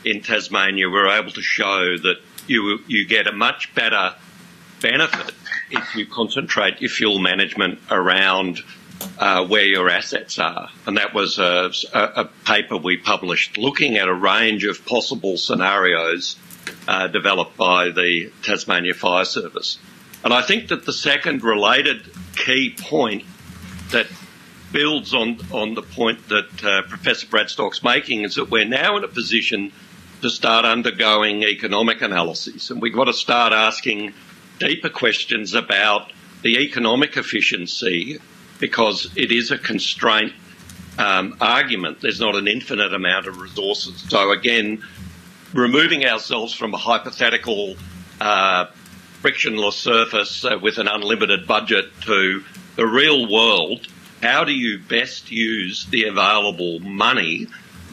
in Tasmania, we're able to show that you you get a much better benefit if you concentrate your fuel management around uh, where your assets are. And that was a, a, a paper we published looking at a range of possible scenarios uh, developed by the Tasmania Fire Service. And I think that the second related key point that builds on, on the point that uh, Professor Bradstock's making is that we're now in a position to start undergoing economic analyses. And we've got to start asking deeper questions about the economic efficiency because it is a constraint um, argument. There's not an infinite amount of resources. So again, removing ourselves from a hypothetical uh, frictionless surface uh, with an unlimited budget to the real world, how do you best use the available money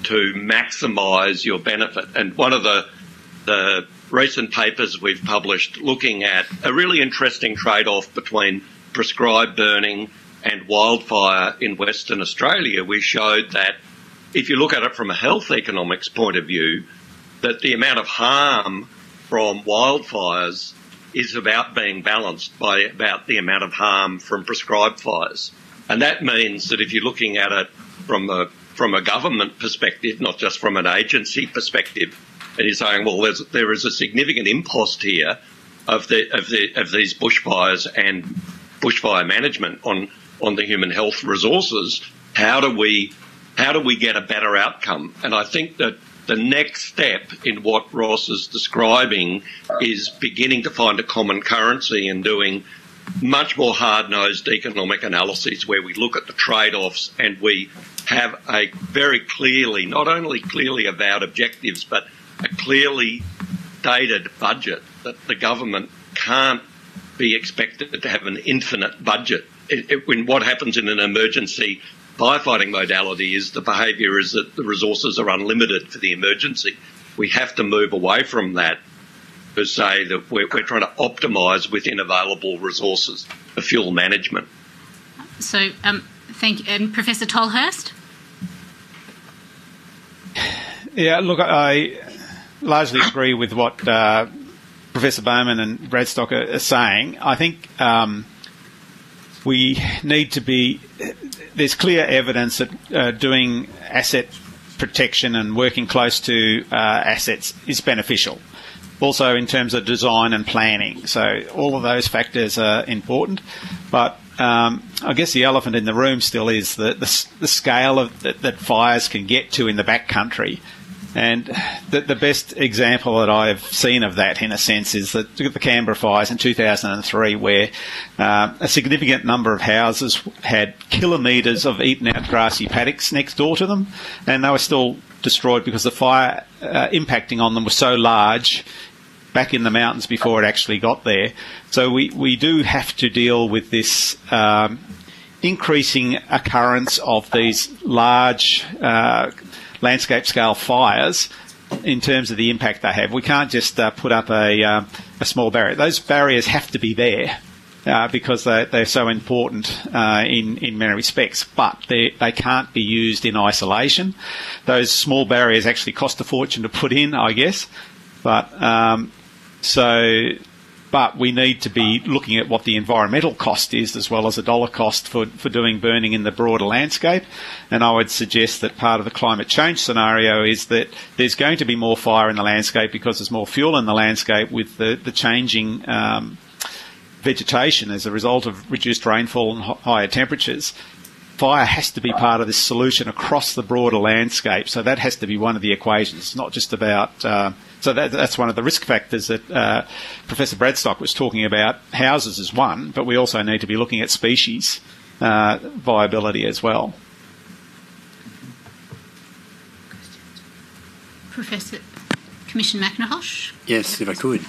to maximise your benefit? And one of the the recent papers we've published looking at a really interesting trade-off between prescribed burning and wildfire in Western Australia. We showed that if you look at it from a health economics point of view, that the amount of harm from wildfires is about being balanced by about the amount of harm from prescribed fires. And that means that if you're looking at it from a from a government perspective, not just from an agency perspective, and you're saying, well, there's, there is a significant impost here of the of the of these bushfires and bushfire management on on the human health resources. How do we how do we get a better outcome? And I think that the next step in what Ross is describing is beginning to find a common currency and doing much more hard-nosed economic analyses where we look at the trade-offs and we have a very clearly, not only clearly avowed objectives, but a clearly dated budget that the government can't be expected to have an infinite budget. It, it, when what happens in an emergency firefighting modality is the behaviour is that the resources are unlimited for the emergency. We have to move away from that to say that we're, we're trying to optimise within available resources for fuel management. So, um, thank you. Um, Professor Tolhurst? Yeah, look, I largely agree with what uh, Professor Bowman and Bradstock are, are saying. I think um, we need to be. There's clear evidence that uh, doing asset protection and working close to uh, assets is beneficial. Also, in terms of design and planning, so all of those factors are important. But um, I guess the elephant in the room still is the the, the scale of that, that fires can get to in the backcountry. And the, the, best example that I've seen of that, in a sense, is the, the Canberra fires in 2003, where uh, a significant number of houses had kilometres of eaten-out grassy paddocks next door to them, and they were still destroyed because the fire uh, impacting on them was so large back in the mountains before it actually got there. So we, we do have to deal with this um, increasing occurrence of these large uh, landscape scale fires in terms of the impact they have. We can't just uh, put up a, uh, a small barrier. Those barriers have to be there. Uh, because they, they're so important uh, in, in many respects, but they, they can't be used in isolation. Those small barriers actually cost a fortune to put in, I guess. But um, so but we need to be looking at what the environmental cost is as well as a dollar cost for, for doing burning in the broader landscape. And I would suggest that part of the climate change scenario is that there's going to be more fire in the landscape because there's more fuel in the landscape with the, the changing um, vegetation as a result of reduced rainfall and higher temperatures. Fire has to be part of this solution across the broader landscape, so that has to be one of the equations. It's not just about uh, so that, that's one of the risk factors that uh, Professor Bradstock was talking about. Houses is one, but we also need to be looking at species uh, viability as well. Professor Commissioner Macintosh? Yes, if I could.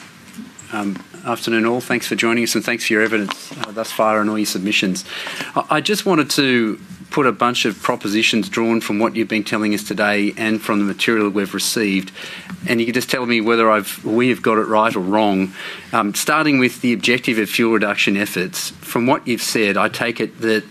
Um, afternoon, all. Thanks for joining us and thanks for your evidence uh, thus far and all your submissions. I, I just wanted to put a bunch of propositions drawn from what you've been telling us today and from the material we've received, and you can just tell me whether I've we have got it right or wrong. Um, starting with the objective of fuel reduction efforts, from what you've said, I take it that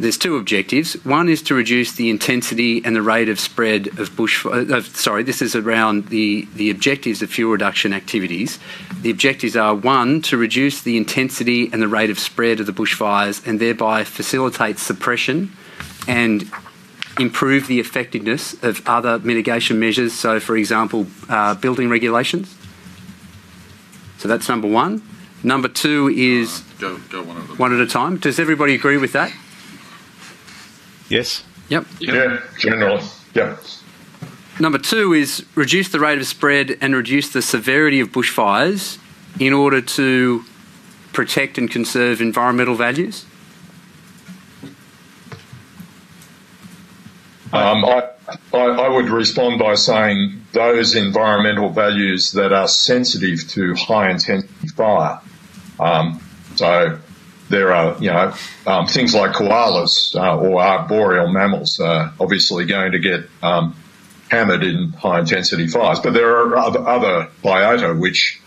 there's two objectives. One is to reduce the intensity and the rate of spread of bush. Uh, sorry, this is around the, the objectives of fuel reduction activities. The objectives are one, to reduce the intensity and the rate of spread of the bushfires and thereby facilitate suppression and improve the effectiveness of other mitigation measures. So, for example, uh, building regulations. So that's number one. Number two is uh, go, go one, at one at a time. Does everybody agree with that? Yes. Yep. Yeah, generally. Yep. Number two is reduce the rate of spread and reduce the severity of bushfires in order to protect and conserve environmental values. Um, I, I, I, would respond by saying those environmental values that are sensitive to high intensity fire. Um, so there are, you know, um, things like koalas uh, or arboreal mammals are obviously going to get um, hammered in high intensity fires, but there are other, other biota which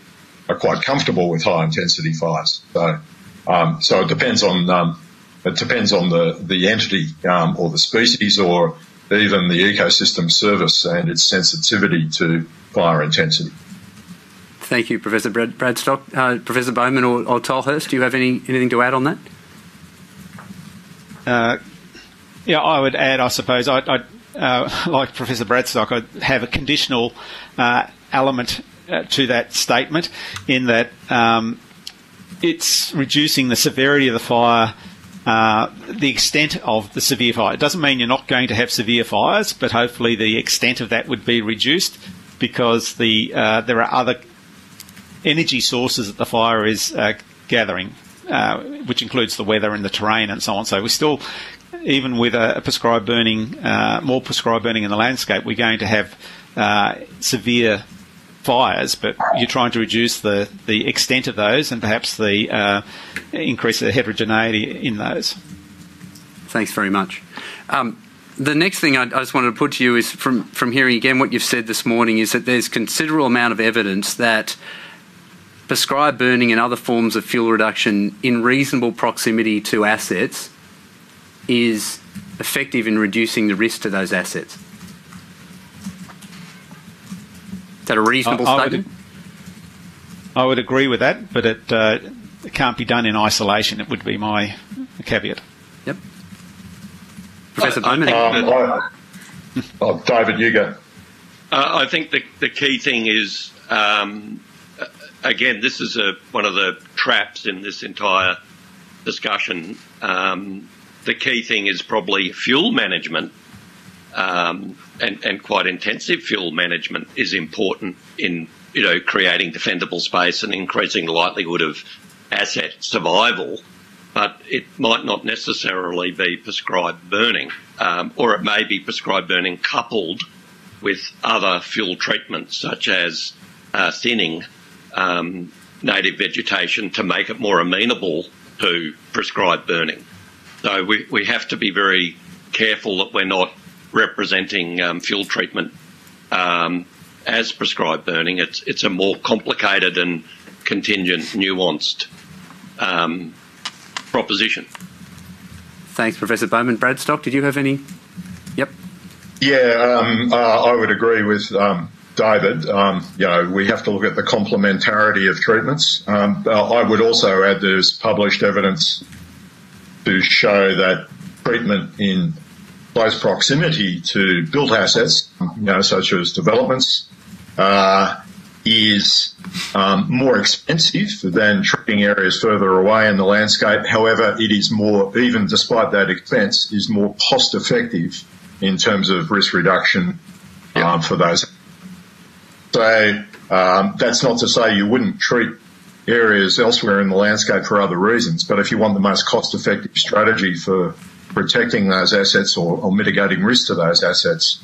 are quite comfortable with high intensity fires. So, um, so it depends on um, it depends on the the entity um, or the species or even the ecosystem service and its sensitivity to fire intensity. Thank you, Professor Brad, Bradstock. Uh, Professor Bowman or, or Tolhurst, do you have any anything to add on that? Uh, yeah, I would add, I suppose, I, I uh, like Professor Bradstock, I have a conditional uh, element uh, to that statement in that um, it's reducing the severity of the fire uh, the extent of the severe fire. It doesn't mean you're not going to have severe fires, but hopefully the extent of that would be reduced because the uh, there are other energy sources that the fire is uh, gathering, uh, which includes the weather and the terrain and so on. So we still, even with a, prescribed burning, uh, more prescribed burning in the landscape, we're going to have severe fires, but you're trying to reduce the, the extent of those and perhaps the uh, increase the heterogeneity in those. Thanks very much. Um, the next thing I, I, just wanted to put to you is from, from hearing again what you've said this morning is that there's considerable amount of evidence that prescribed burning and other forms of fuel reduction in reasonable proximity to assets is effective in reducing the risk to those assets. That a reasonable I, I statement? Would, I would agree with that, but it, uh, it can't be done in isolation. It would be my caveat. Yep. Professor Bowman. Um, oh, David, you go. Uh, I think the, the key thing is, um, again, this is a, one of the traps in this entire discussion. Um, the key thing is probably fuel management um, and, and, quite intensive fuel management is important in you know creating defendable space and increasing the likelihood of asset survival. But it might not necessarily be prescribed burning, um, or it may be prescribed burning coupled with other fuel treatments such as uh, thinning um, native vegetation to make it more amenable to prescribed burning. So we, we have to be very careful that we're not representing um, fuel treatment um, as prescribed burning. It's it's a more complicated and contingent, nuanced um, proposition. Thanks, Professor Bowman. Bradstock, did you have any? Yep. Yeah, um, uh, I would agree with um, David. Um, you know, we have to look at the complementarity of treatments. Um, uh, I would also add there's published evidence to show that treatment in close proximity to built assets, you know, such as developments, uh, is um, more expensive than treating areas further away in the landscape. However, it is more, even despite that expense, is more cost effective in terms of risk reduction um, for those. So um, that's not to say you wouldn't treat areas elsewhere in the landscape for other reasons, but if you want the most cost effective strategy for protecting those assets or, or mitigating risk to those assets,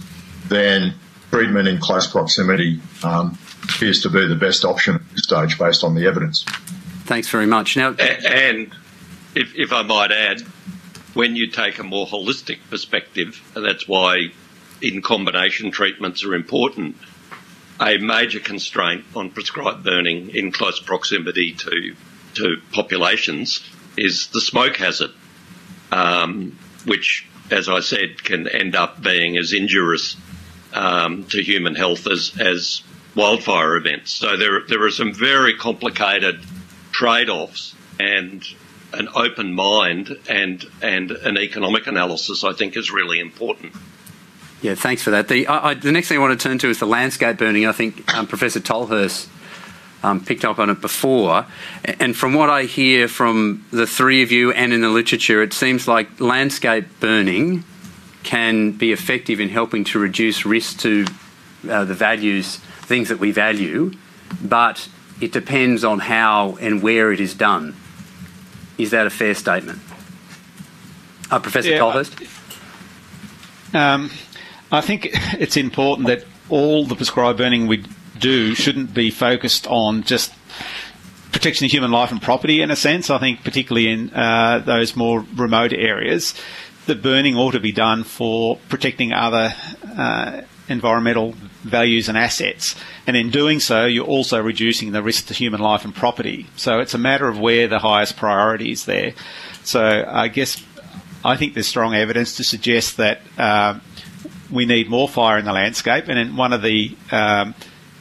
then treatment in close proximity um, appears to be the best option at this stage based on the evidence. Thanks very much. Now, and if, if I might add, when you take a more holistic perspective, and that's why in combination treatments are important, a major constraint on prescribed burning in close proximity to to populations is the smoke hazard, um, which, as I said, can end up being as injurious um, to human health as, as wildfire events. So there there are some very complicated trade-offs and an open mind and and an economic analysis I think is really important. Yeah, thanks for that. The, I, I, the next thing I want to turn to is the landscape burning. I think um, Professor Tolhurst um, picked up on it before. And from what I hear from the three of you and in the literature, it seems like landscape burning can be effective in helping to reduce risk to uh, the values, things that we value, but it depends on how and where it is done. Is that a fair statement? Uh, Professor yeah, Tolhurst? Um, I think it's important that all the prescribed burning we do shouldn't be focused on just protection of human life and property in a sense. I think particularly in uh, those more remote areas, the burning ought to be done for protecting other uh, environmental values and assets. And in doing so, you're also reducing the risk to human life and property. So it's a matter of where the highest priority is there. So I guess I think there's strong evidence to suggest that uh, we need more fire in the landscape. And in one of the um,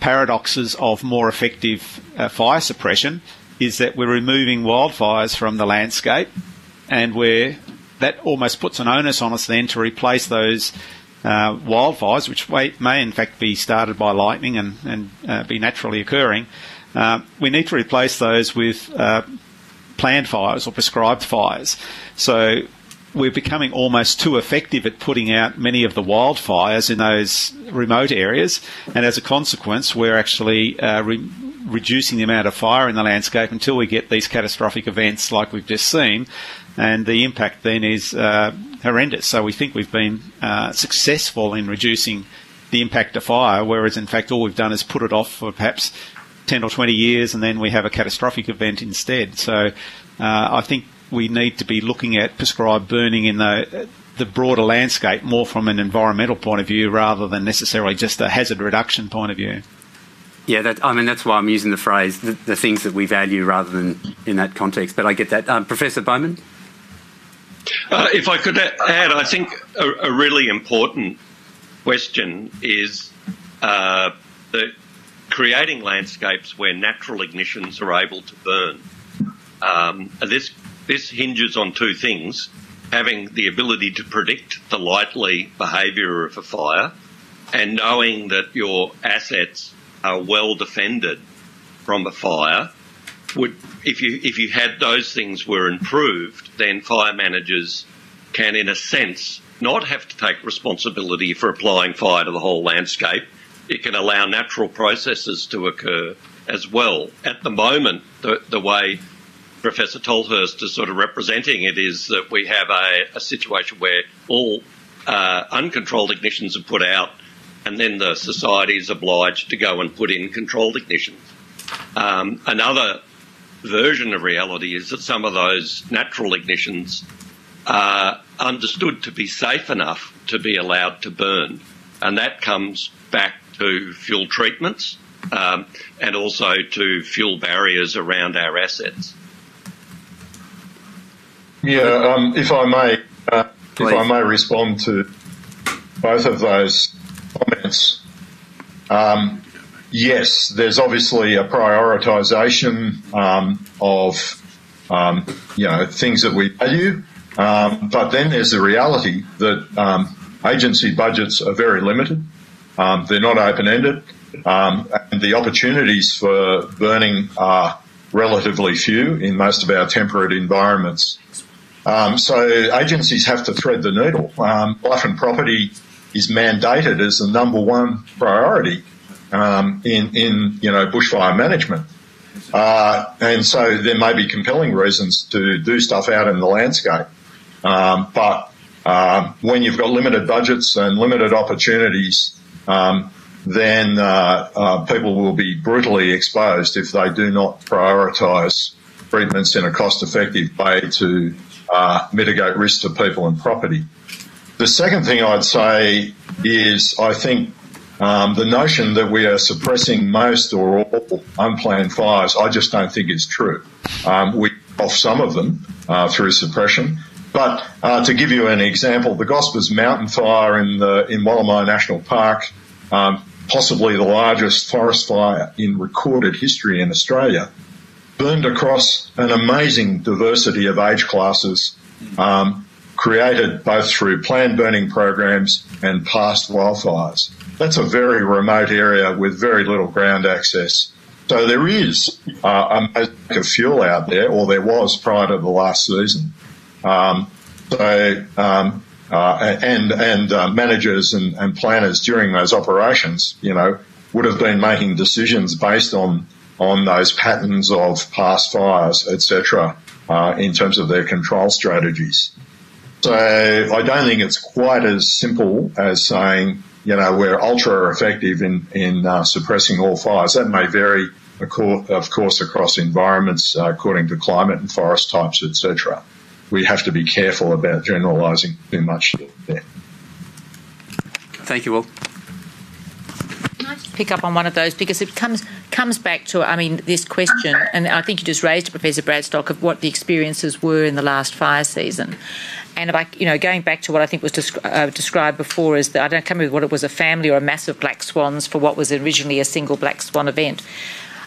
paradoxes of more effective uh, fire suppression is that we're removing wildfires from the landscape, and where that almost puts an onus on us then to replace those uh, wildfires, which may, may, in fact be started by lightning and, and uh, be naturally occurring. Uh, we need to replace those with uh, planned fires or prescribed fires. So we're becoming almost too effective at putting out many of the wildfires in those remote areas, and as a consequence, we're actually uh, re- reducing the amount of fire in the landscape until we get these catastrophic events like we've just seen, and the impact then is uh, horrendous. So we think we've been uh, successful in reducing the impact of fire, whereas in fact all we've done is put it off for perhaps 10 or 20 years and then we have a catastrophic event instead. So uh, I think we need to be looking at prescribed burning in the the broader landscape more from an environmental point of view rather than necessarily just a hazard reduction point of view. Yeah, that, I mean that's why I'm using the phrase the, the, things that we value rather than in that context. But I get that, um, Professor Bowman. Uh, if I could add, I think a, a really important question is uh, the creating landscapes where natural ignitions are able to burn. Um, this this hinges on two things having the ability to predict the likely behaviour of a fire and knowing that your assets are well defended from a fire would if you if you had those things were improved then fire managers can in a sense not have to take responsibility for applying fire to the whole landscape. It can allow natural processes to occur as well. At the moment the, the way Professor Tolhurst is sort of representing it is that we have a, a situation where all uh, uncontrolled ignitions are put out and then the society is obliged to go and put in controlled ignitions. Um, another version of reality is that some of those natural ignitions are understood to be safe enough to be allowed to burn. And that comes back to fuel treatments um, and also to fuel barriers around our assets. Yeah, um, if I may, uh, if I may respond to both of those comments. Um, yes, there's obviously a prioritisation um, of um, you know things that we value, um, but then there's the reality that um, agency budgets are very limited. they're not open-ended, and the opportunities for burning are relatively few in most of our temperate environments. Um, so agencies have to thread the needle. Um, life and property is mandated as the number one priority um, in, in you know bushfire management, uh, and so there may be compelling reasons to do stuff out in the landscape, um, but um, when you've got limited budgets and limited opportunities, um, then uh, uh, people will be brutally exposed if they do not prioritise treatments in a cost-effective way to uh, mitigate risk to people and property. The second thing I'd say is I think um, the notion that we are suppressing most or all unplanned fires, I just don't think is true. Um, we off some of them uh, through suppression. But uh, to give you an example, the Gospers Mountain Fire in the in Wollemi National Park, um, possibly the largest forest fire in recorded history in Australia, burned across an amazing diversity of age classes, um, created both through planned burning programs and past wildfires. That's a very remote area with very little ground access. So there is uh, a of fuel out there, or there was prior to the last season. Um, so um, uh, and and uh, managers and, and planners during those operations, you know, would have been making decisions based on on those patterns of past fires, etc., uh, in terms of their control strategies. So I don't think it's quite as simple as saying, you know, we're ultra effective in in uh, suppressing all fires. That may vary, of course, across environments uh, according to climate and forest types, etc. We have to be careful about generalising too much there. Thank you pick up on one of those because it comes comes back to I mean this question, and I think you just raised it, Professor Bradstock, of what the experiences were in the last fire season. And I, you know, going back to what I think was descri- uh, described before is that I don't remember what it was a family or a mass of black swans for what was originally a single black swan event.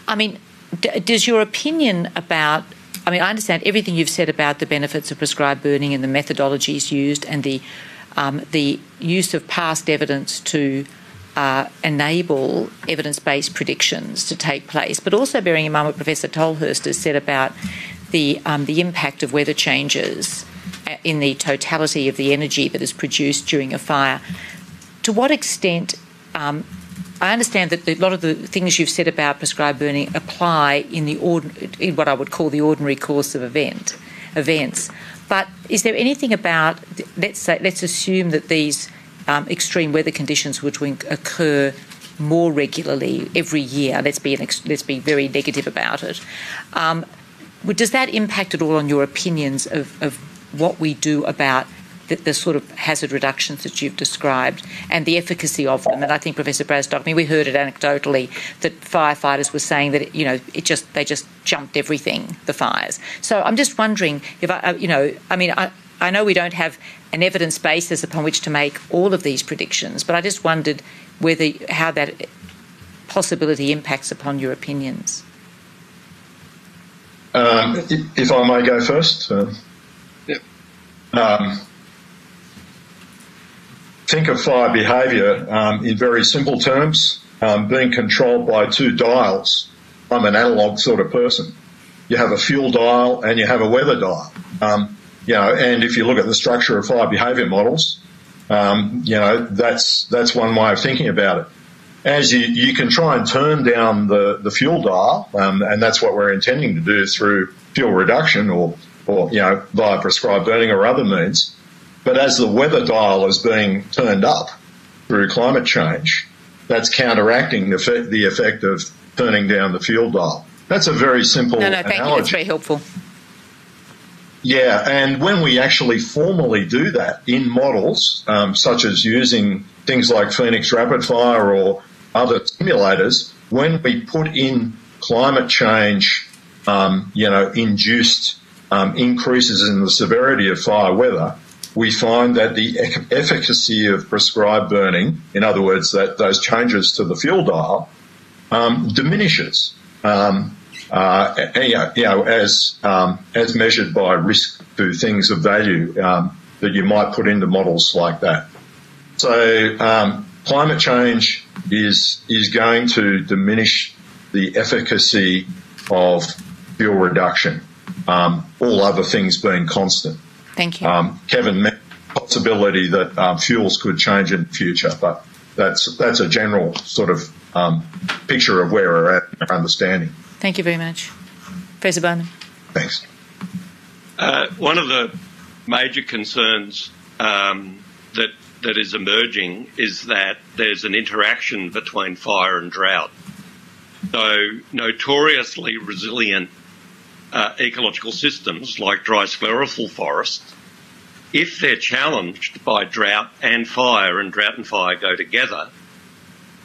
I mean, d- does your opinion about I mean, I understand everything you've said about the benefits of prescribed burning and the methodologies used and the um, the use of past evidence to uh, enable evidence based predictions to take place, but also bearing in mind what Professor Tolhurst has said about the, um, the impact of weather changes uh, in the totality of the energy that is produced during a fire. To what extent, um, I understand that a lot of the things you've said about prescribed burning apply in the ord- in what I would call the ordinary course of event events. But is there anything about let's say let's assume that these um, extreme weather conditions which occur more regularly every year. Let's be ex- let's be very negative about it. Um, does that impact at all on your opinions of, of what we do about the, the, sort of hazard reductions that you've described and the efficacy of them? And I think Professor Bradstock, I mean, we heard it anecdotally that firefighters were saying that you know it just they just jumped everything the fires. So I'm just wondering if I, you know, I mean, I, I know we don't have an evidence basis upon which to make all of these predictions, but I just wondered whether how that possibility impacts upon your opinions. Um, if I may go first. Uh, yep. um, think of fire behaviour um, in very simple terms, um, being controlled by two dials. I'm an analog sort of person. You have a fuel dial and you have a weather dial. You know, and if you look at the structure of fire behaviour models, um, you know, that's that's one way of thinking about it. As you, you can try and turn down the, the fuel dial, um, and that's what we're intending to do through fuel reduction or, or, you know, via prescribed burning or other means. But as the weather dial is being turned up through climate change, that's counteracting the effect, the effect of turning down the fuel dial. That's a very simple no, no, thank analogy. You. That's very helpful. Yeah, and when we actually formally do that in models, um, such as using things like Phoenix Rapid Fire or other simulators, when we put in climate change, um, you know, induced um, increases in the severity of fire weather, we find that the efficacy of prescribed burning, in other words, that those changes to the fuel dial, um, diminishes. Uh, you know, as um, as measured by risk to things of value um, that you might put into models like that. So um, climate change is is going to diminish the efficacy of fuel reduction. Um, all other things being constant. Thank you, um, Kevin. Possibility that um, fuels could change in the future, but that's that's a general sort of picture of where we're at in our understanding. Thank you very much. Professor Bowman. Thanks. Uh, one of the major concerns um, that that is emerging is that there's an interaction between fire and drought. So, notoriously resilient uh, ecological systems like dry sclerophyll forests, if they're challenged by drought and fire, and drought and fire go together,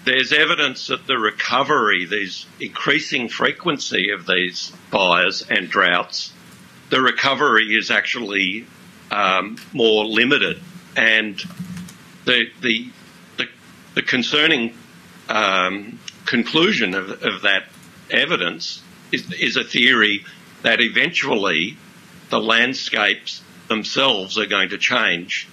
there's evidence that the recovery, these increasing frequency of these fires and droughts, the recovery is actually um, more limited. And the the the, the concerning um, conclusion of, of that evidence is, is a theory that eventually the landscapes themselves are going to change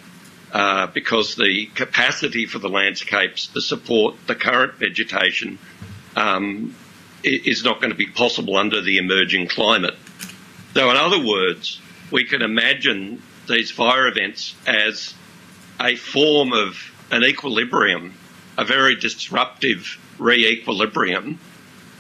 uh, because the capacity for the landscapes to support the current vegetation um, is not going to be possible under the emerging climate. So, in other words, we can imagine these fire events as a form of an equilibrium, a very disruptive re-equilibrium,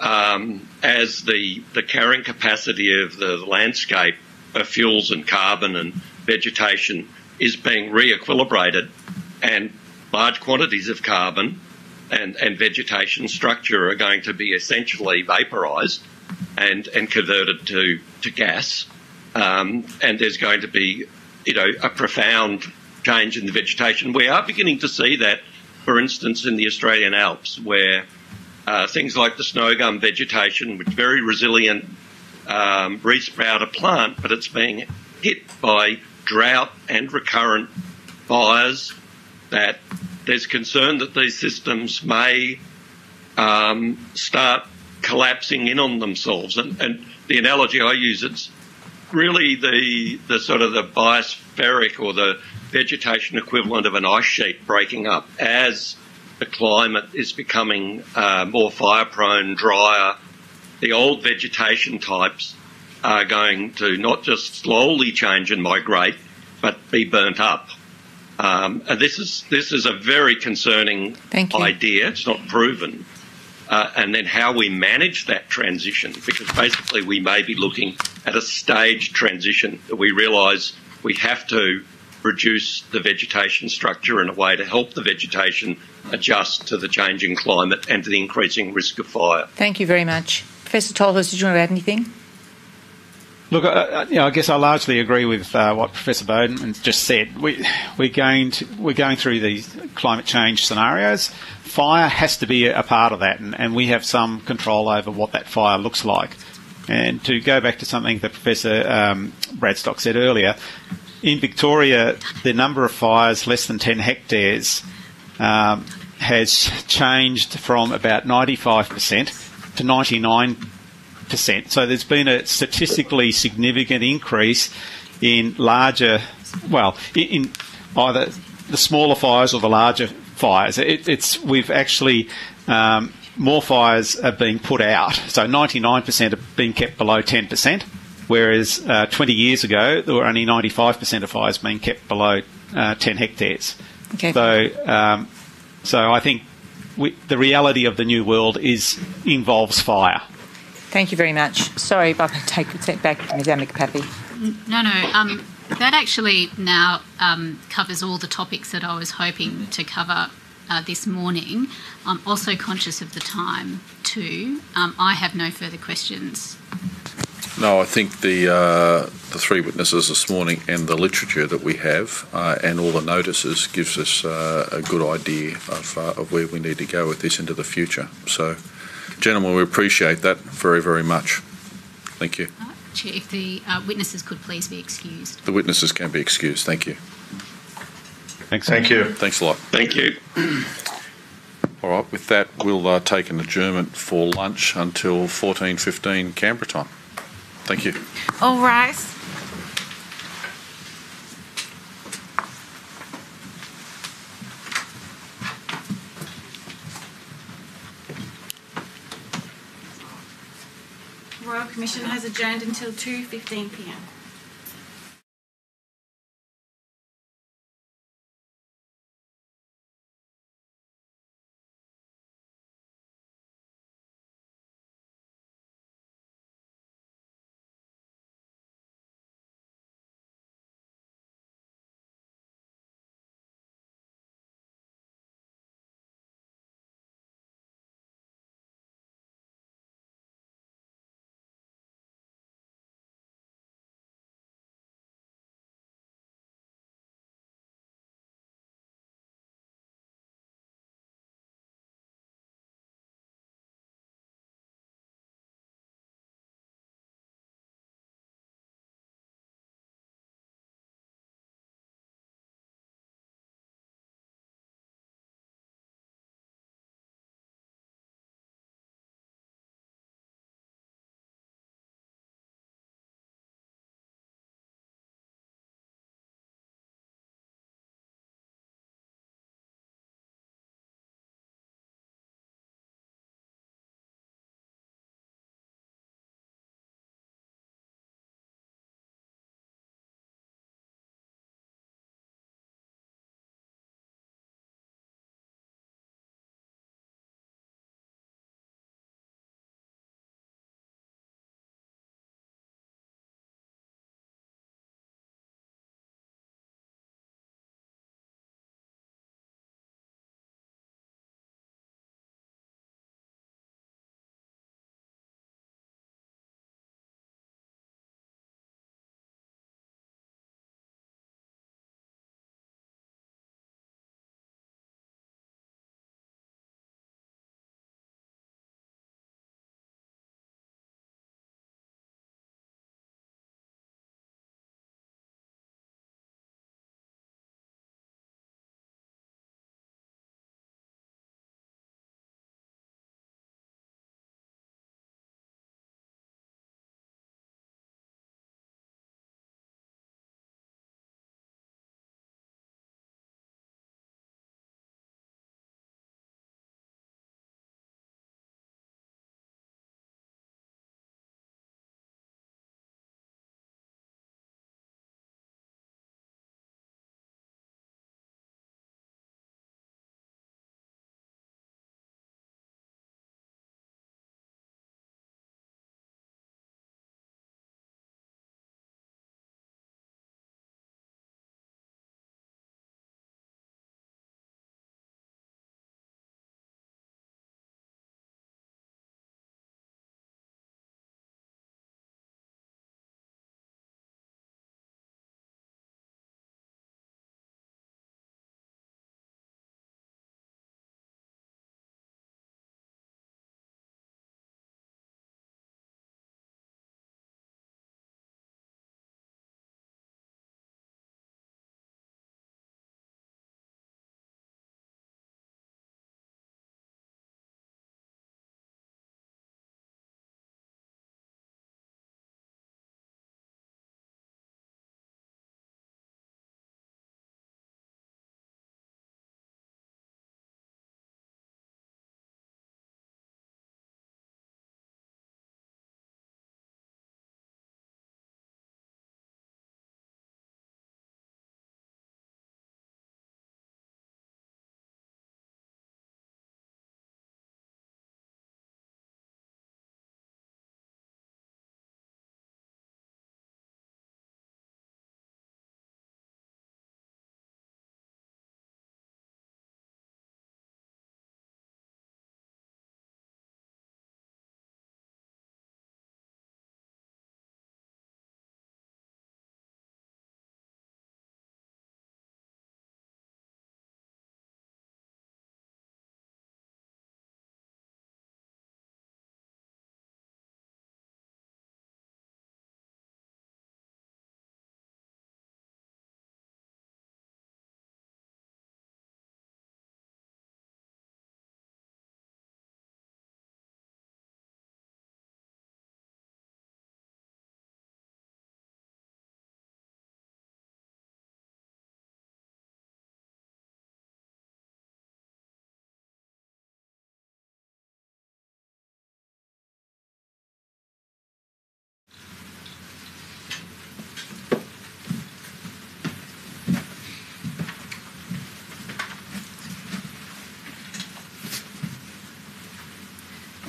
um, as the the carrying capacity of the landscape of fuels and carbon and vegetation is being re-equilibrated, and large quantities of carbon and, and vegetation structure are going to be essentially vaporised and and converted to to gas, um, and there's going to be you know a profound change in the vegetation. We are beginning to see that, for instance, in the Australian Alps, where uh, things like the snow gum vegetation, which very resilient, um, resprout a plant, but it's being hit by drought and recurrent fires. That there's concern that these systems may um, start collapsing in on themselves. And, and the analogy I use, it's really the the sort of the biospheric or the vegetation equivalent of an ice sheet breaking up as the climate is becoming uh, more fire prone, drier. The old vegetation types are going to not just slowly change and migrate, but be burnt up. Um, and this is this is a very concerning idea. It's not proven. Uh, and then how we manage that transition, because basically we may be looking at a staged transition that we realise we have to reduce the vegetation structure in a way to help the vegetation adjust to the changing climate and to the increasing risk of fire. Thank you very much. Professor Tolhurst, did you want to add anything? Look, uh, you know, I guess I largely agree with uh, what Professor Bowden just said. We, we're going to, we're going through these climate change scenarios. Fire has to be a part of that, and, and we have some control over what that fire looks like. And to go back to something that Professor um, Bradstock said earlier, in Victoria, the number of fires less than 10 hectares um, has changed from about 95% to 99%. So there's been a statistically significant increase in larger, well, in either the smaller fires or the larger fires. It, it's we've actually um, more fires are being put out. So 99% are being kept below 10% whereas uh, 20 years ago there were only 95% of fires being kept below uh, 10 hectares. Okay. So, um, so I think we, the reality of the new world is involves fire. Thank you very much. Sorry, if I can take it back to Ms. Amicapathy. No, no. Um, that actually now um, covers all the topics that I was hoping to cover uh, this morning. I'm also conscious of the time too. Um, I have no further questions. No, I think the uh, the three witnesses this morning and the literature that we have uh, and all the notices gives us uh, a good idea of, uh, of where we need to go with this into the future. So, gentlemen, we appreciate that very, very much. Thank you. Chair, if the uh, witnesses could please be excused. The witnesses can be excused. Thank you. Thanks. Thank you. Thanks a lot. Thank you. All right. With that, we'll uh, take an adjournment for lunch until 14:15 Canberra time. Thank you. All rise. Royal Commission has adjourned until 2:15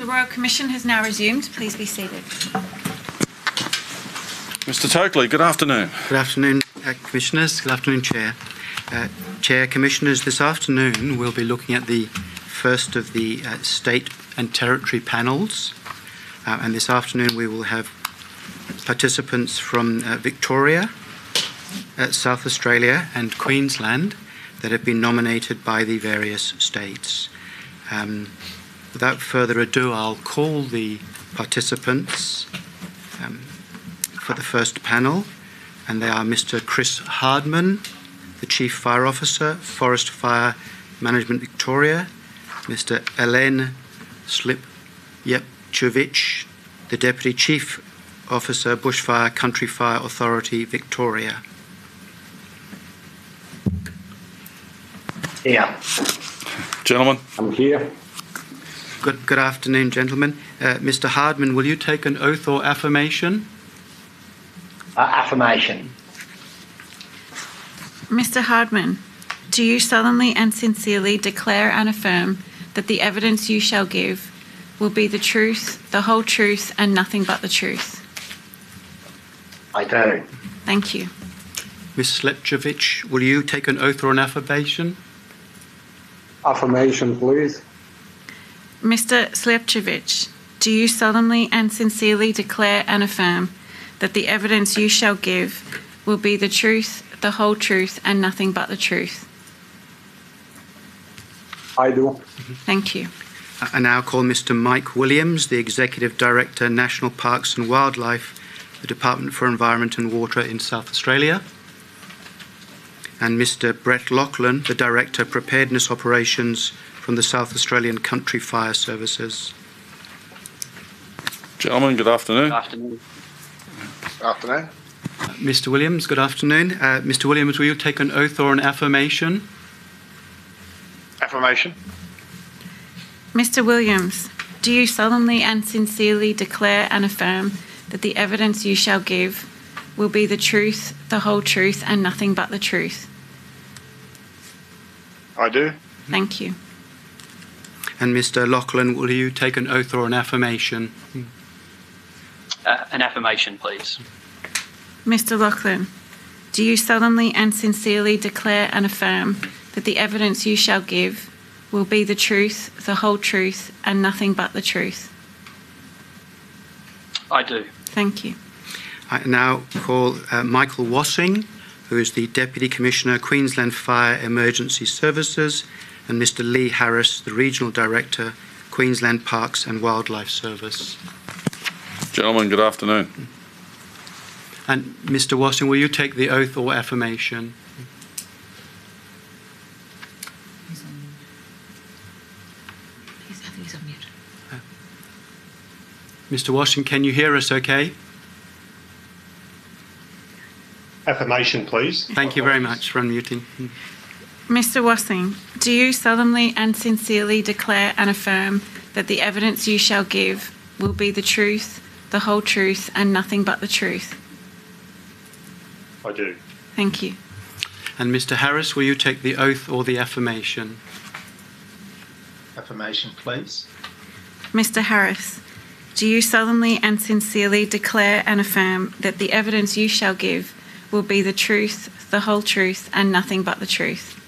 Royal Commission has now resumed. Please be seated. Mr. Tokley, good afternoon. Good afternoon, uh, Commissioners. Good afternoon, Chair. Uh, Chair, Commissioners, this afternoon we'll be looking at the first of the uh, state and territory panels. Uh, and this afternoon we will have participants from uh, Victoria, uh, South Australia, and Queensland that have been nominated by the various states. Um, without further ado, I'll call the participants um, for the first panel, and they are Mr. Chris Hardman, the Chief Fire Officer, Forest Fire Management Victoria, Mr. Alen Slijepcevic, the Deputy Chief Officer, Bushfire Country Fire Authority Victoria. Yeah. Gentlemen. I'm here. Good, good afternoon, gentlemen. Uh, Mr. Hardman, will you take an oath or affirmation? Uh, affirmation. Mr. Hardman, do you solemnly and sincerely declare and affirm that the evidence you shall give will be the truth, the whole truth, and nothing but the truth? I do. Thank you. Ms. Slijepcevic, will you take an oath or an affirmation? Affirmation, please. Mr. Slijepcevic, do you solemnly and sincerely declare and affirm that the evidence you shall give will be the truth, the whole truth, and nothing but the truth? I do. Thank you. I now call Mr. Mike Williams, the Executive Director, National Parks and Wildlife, the Department for Environment and Water in South Australia, and Mr. Brett Loughlin, the Director, Preparedness Operations from the South Australian Country Fire Services. Gentlemen, good afternoon. Good Afternoon. Good Afternoon. Mr. Williams, good afternoon. Uh, Mr. Williams, will you take an oath or an affirmation? Affirmation. Mr. Williams, do you solemnly and sincerely declare and affirm that the evidence you shall give will be the truth, the whole truth, and nothing but the truth? I do. Thank you. And Mr. Loughlin, will you take an oath or an affirmation? Uh, an affirmation, please. Mr. Loughlin, do you solemnly and sincerely declare and affirm that the evidence you shall give will be the truth, the whole truth, and nothing but the truth? I do. Thank you. I now call uh, Michael Wassing, who is the Deputy Commissioner, Queensland Fire Emergency Services, and Mr. Lee Harris, the Regional Director, Queensland Parks and Wildlife Service. Gentlemen, good afternoon. And Mr. Wassing, will you take the oath or affirmation? Mr. Uh, Wassing, can you hear us okay? Affirmation, please. Thank you very much for unmuting. Hmm. Mr. Wassing, do you solemnly and sincerely declare and affirm that the evidence you shall give will be the truth, the whole truth, and nothing but the truth? I do. Thank you. And Mr. Harris, will you take the oath or the affirmation? Affirmation, please. Mr. Harris, do you solemnly and sincerely declare and affirm that the evidence you shall give will be the truth, the whole truth, and nothing but the truth?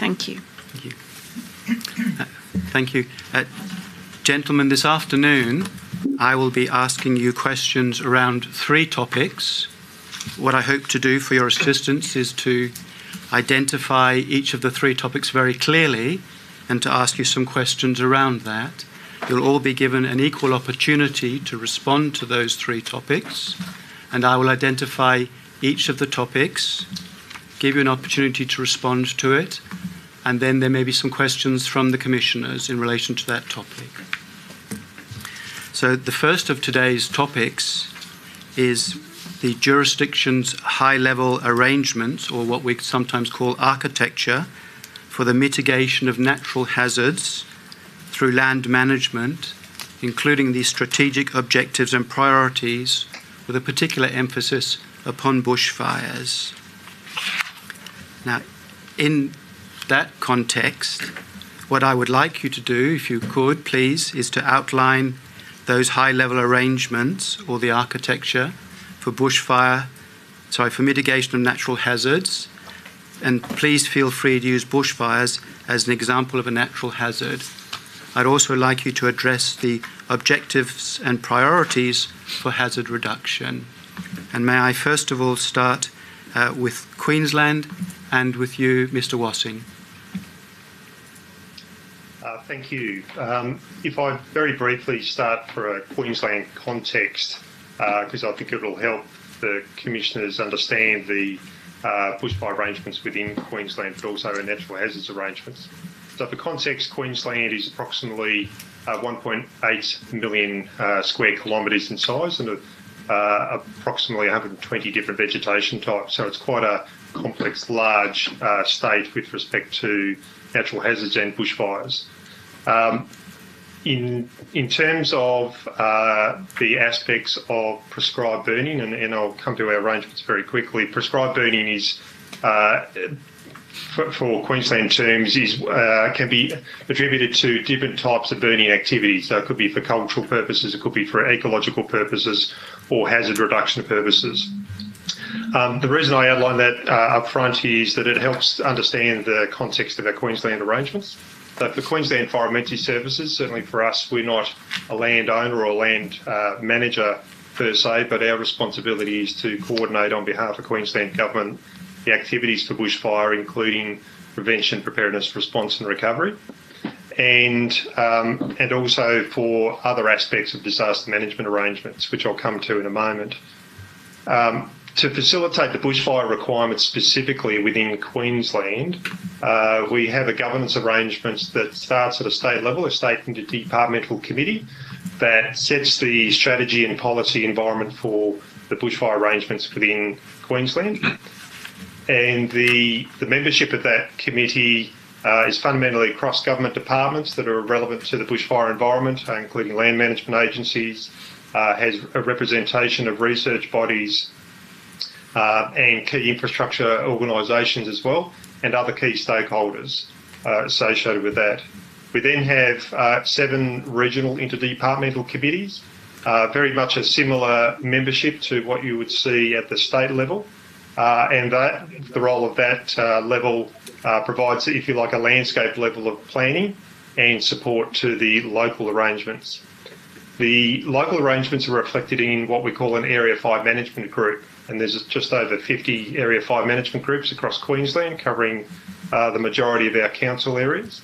Thank you. Thank you. Uh, thank you. Uh, gentlemen, this afternoon I will be asking you questions around three topics. What I hope to do for your assistance is to identify each of the three topics very clearly and to ask you some questions around that. You'll all be given an equal opportunity to respond to those three topics, and I will identify each of the topics, give you an opportunity to respond to it, and then there may be some questions from the commissioners in relation to that topic. So, the first of today's topics is the jurisdiction's high level arrangements, or what we sometimes call architecture, for the mitigation of natural hazards through land management, including the strategic objectives and priorities, with a particular emphasis upon bushfires. Now, in that context, what I would like you to do, if you could, please, is to outline those high level arrangements or the architecture for bushfire, sorry, for mitigation of natural hazards. And please feel free to use bushfires as an example of a natural hazard. I'd also like you to address the objectives and priorities for hazard reduction. And may I first of all start uh, with Queensland and with you, Mr. Wassing. Thank you. Um, if I very briefly start for a Queensland context, because uh, I think it will help the commissioners understand the uh, bushfire arrangements within Queensland, but also the natural hazards arrangements. So, for context, Queensland is approximately uh, 1.8 million uh, square kilometres in size and uh, approximately 120 different vegetation types. So, it's quite a complex, large uh, state with respect to natural hazards and bushfires. Um, in in terms of uh, the aspects of prescribed burning, and, and, I'll come to our arrangements very quickly. Prescribed burning is uh, for, for, Queensland terms is uh, can be attributed to different types of burning activities. So it could be for cultural purposes, it could be for ecological purposes, or hazard reduction purposes. Um, the reason I outline that uh, up front is that it helps understand the context of our Queensland arrangements. So for Queensland Environmental Services, certainly for us, we're not a landowner or a land uh, manager per se, but our responsibility is to coordinate on behalf of Queensland Government the activities for bushfire, including prevention, preparedness, response and recovery, and, um, and also for other aspects of disaster management arrangements, which I'll come to in a moment. Um, to facilitate the bushfire requirements specifically within Queensland, uh, we have a governance arrangement that starts at a state level, a state interdepartmental committee that sets the strategy and policy environment for the bushfire arrangements within Queensland. And the, the membership of that committee uh, is fundamentally across government departments that are relevant to the bushfire environment, uh, including land management agencies, uh, has a representation of research bodies, uh, and key infrastructure organisations as well, and other key stakeholders uh, associated with that. We then have uh, seven regional interdepartmental committees, uh, very much a similar membership to what you would see at the state level. Uh, and that, the role of that uh, level provides, if you like, a landscape level of planning and support to the local arrangements. The local arrangements are reflected in what we call an Area Fire management group and there's just over 50 Area Fire management groups across Queensland covering uh, the majority of our council areas.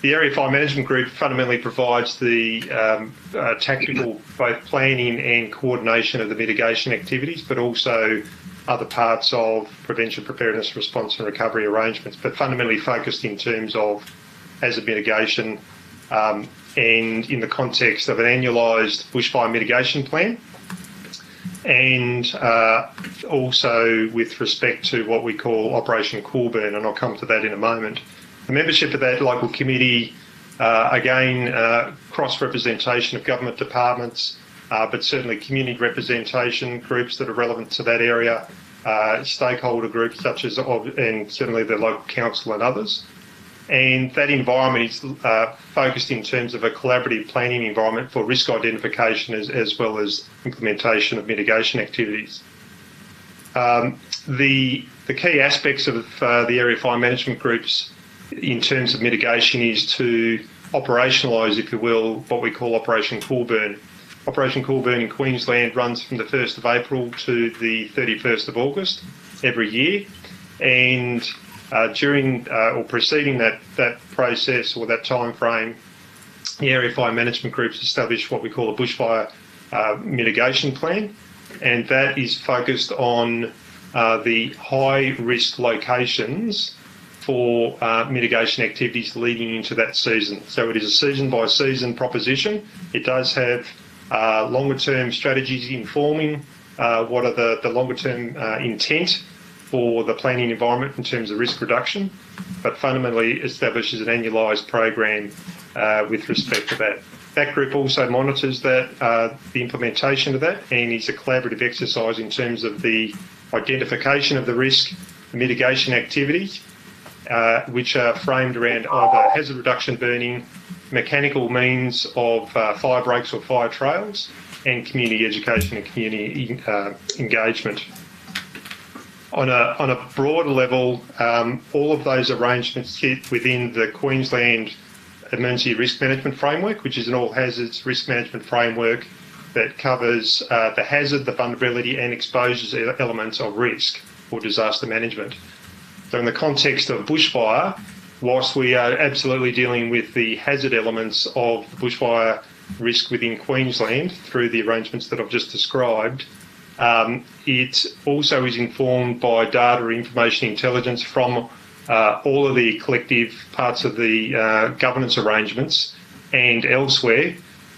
The Area Fire Management Group fundamentally provides the um, uh, tactical, both planning and coordination of the mitigation activities, but also other parts of prevention, preparedness, response and recovery arrangements, but fundamentally focused in terms of hazard mitigation um, and in the context of an annualised bushfire mitigation plan and uh, also with respect to what we call Operation Coolburn, and I'll come to that in a moment. The membership of that local committee, uh, again, uh, cross representation of government departments, uh, but certainly community representation groups that are relevant to that area, uh, stakeholder groups such as, and certainly the local council and others. And that environment is uh, focused in terms of a collaborative planning environment for risk identification as, as well as implementation of mitigation activities. Um, the, the key aspects of uh, the Area Fire Management Groups in terms of mitigation is to operationalise, if you will, what we call Operation Coolburn. Operation Coolburn in Queensland runs from the 1st of April to the 31st of August every year. And uh, during uh, or preceding that, that process or that time frame, the Area Fire Management Groups established what we call a bushfire uh, mitigation plan, and that is focused on uh, the high risk locations for uh, mitigation activities leading into that season. So it is a season by season proposition. It does have uh, longer term strategies informing what are the, the longer term intent for the planning environment in terms of risk reduction, but fundamentally establishes an annualised program uh, with respect to that. That group also monitors that uh, the implementation of that and is a collaborative exercise in terms of the identification of the risk, the mitigation activities, uh, which are framed around either hazard reduction burning, mechanical means of uh, fire breaks or fire trails, and community education and community uh, engagement. On a, on a broader level, um, all of those arrangements sit within the Queensland Emergency Risk Management Framework, which is an all hazards risk management framework that covers uh, the hazard, the vulnerability, and exposures elements of risk or disaster management. So, in the context of bushfire, whilst we are absolutely dealing with the hazard elements of the bushfire risk within Queensland through the arrangements that I've just described, um, it also is informed by data information intelligence from uh, all of the collective parts of the uh, governance arrangements and elsewhere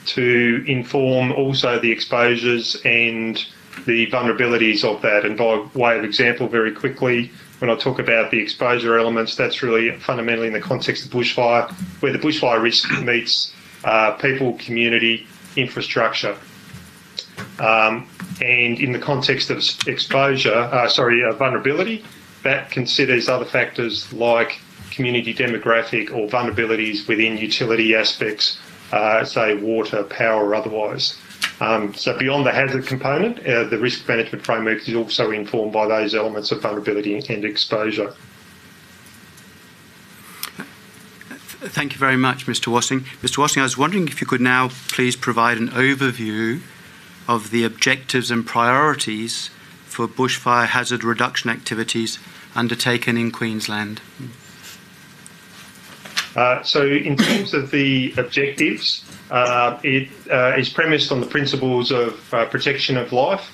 to inform also the exposures and the vulnerabilities of that. And by way of example, very quickly, when I talk about the exposure elements, that's really fundamentally in the context of bushfire, where the bushfire risk meets uh, people, community, infrastructure. Um, and in the context of exposure, uh, sorry, uh, vulnerability, that considers other factors like community demographic or vulnerabilities within utility aspects, uh, say water, power, or otherwise. Um, so beyond the hazard component, uh, the risk management framework is also informed by those elements of vulnerability and exposure. Thank you very much, Mr. Wassing. Mr. Wassing, I was wondering if you could now please provide an overview of the objectives and priorities for bushfire hazard reduction activities undertaken in Queensland. Uh, so, in terms of the objectives, uh, it uh, is premised on the principles of uh, protection of life,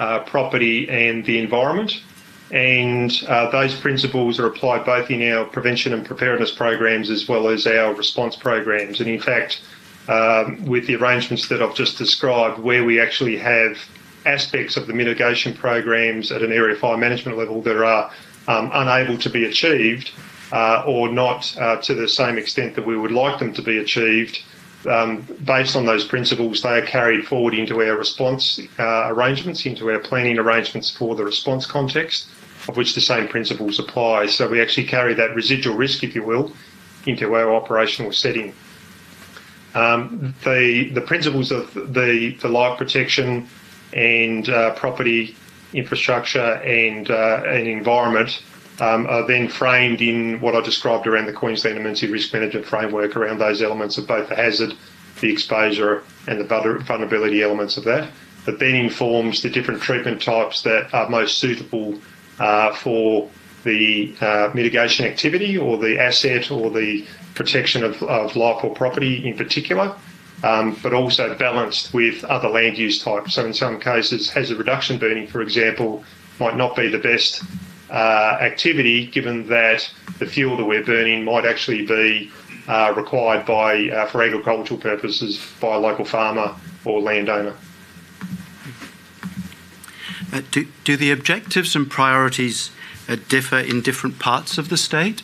uh, property, and the environment. And uh, those principles are applied both in our prevention and preparedness programs as well as our response programs. And in fact, um, with the arrangements that I've just described, where we actually have aspects of the mitigation programs at an area fire management level that are um, unable to be achieved uh, or not uh, to the same extent that we would like them to be achieved, um, based on those principles, they are carried forward into our response uh, arrangements, into our planning arrangements for the response context, of which the same principles apply. So we actually carry that residual risk, if you will, into our operational setting. Um, the the principles of the the life protection and uh, property infrastructure and uh, and environment um, are then framed in what I described around the Queensland Emergency Risk Management Framework around those elements of both the hazard, the exposure, and the vulnerability elements of that. That then informs the different treatment types that are most suitable uh, for the uh, mitigation activity or the asset or the protection of, of life or property in particular um, but also balanced with other land use types. So in some cases, hazard reduction burning, for example, might not be the best uh, activity given that the fuel that we're burning might actually be uh, required by uh, for agricultural purposes by a local farmer or landowner. Uh, do, do the objectives and priorities uh, differ in different parts of the state?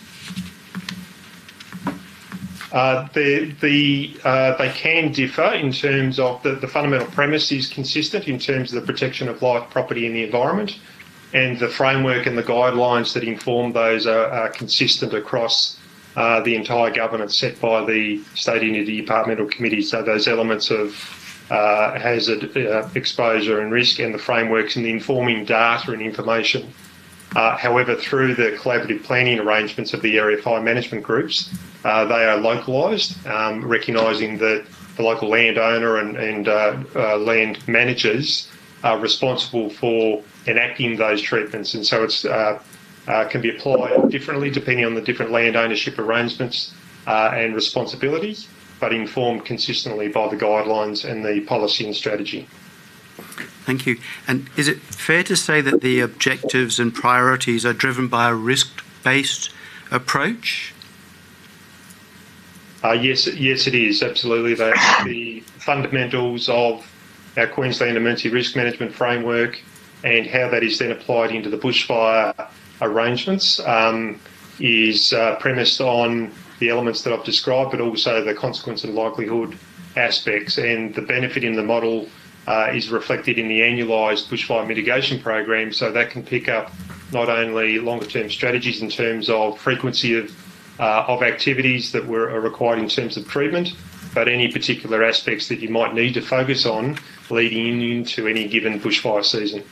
Uh, the, the, uh, they can differ in terms of the, the fundamental premise is consistent in terms of the protection of life, property, and the environment, and the framework and the guidelines that inform those are, are consistent across uh, the entire governance set by the state interdepartmental committee. So those elements of uh, hazard uh, exposure and risk and the frameworks and the informing data and information uh, however, through the collaborative planning arrangements of the area fire management groups, uh, they are localised, um, recognising that the local landowner and, and uh, uh, land managers are responsible for enacting those treatments, and so it uh, can be applied differently depending on the different land ownership arrangements and responsibilities, but informed consistently by the guidelines and the policy and strategy. Thank you. And is it fair to say that the objectives and priorities are driven by a risk based approach? Uh, yes, yes, it is absolutely. The fundamentals of our Queensland Emergency Risk Management Framework and how that is then applied into the bushfire arrangements um, is uh, premised on the elements that I've described, but also the consequence and likelihood aspects. And the benefit in the model uh, is reflected in the annualised bushfire mitigation program. So that can pick up not only longer term strategies in terms of frequency of, uh, of activities that were, are required in terms of treatment, but any particular aspects that you might need to focus on leading into any given bushfire season.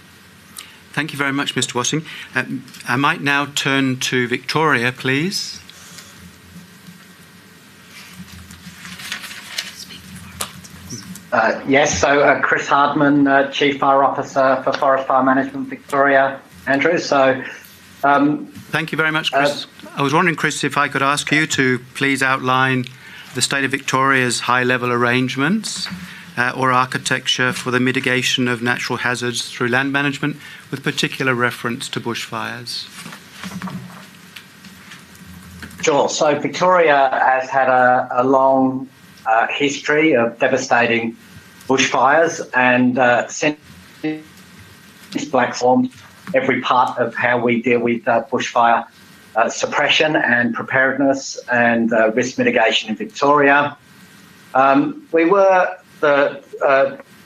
Thank you very much, Mr. Wassing. Uh, I might now turn to Victoria, please. Uh, yes, so uh, Chris Hardman, uh, Chief Fire Officer for Forest Fire Management Victoria, Andrew. So, um, thank you very much, Chris. I was wondering, Chris, if I could ask you to please outline the state of Victoria's high level arrangements uh, or architecture for the mitigation of natural hazards through land management, with particular reference to bushfires. Sure. So, Victoria has had a, a long uh, history of devastating bushfires and uh, since Black formed every part of how we deal with uh, bushfire uh, suppression and preparedness and uh, risk mitigation in Victoria. Um, we were the,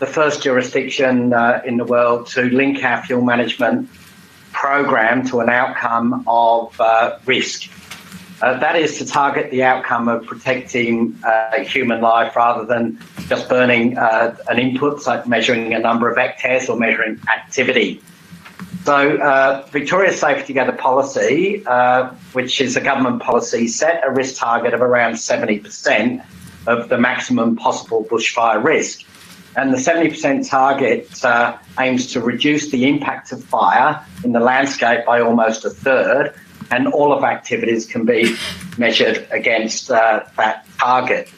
the first jurisdiction in the world to link our fuel management program to an outcome of risk. Uh, that is to target the outcome of protecting uh, human life rather than just burning uh, an input, like measuring a number of hectares or measuring activity. So, uh, Victoria's Safer Together policy, uh, which is a government policy, set a risk target of around 70% of the maximum possible bushfire risk. And the 70% target uh, aims to reduce the impact of fire in the landscape by almost a third and all of activities can be measured against uh, that target.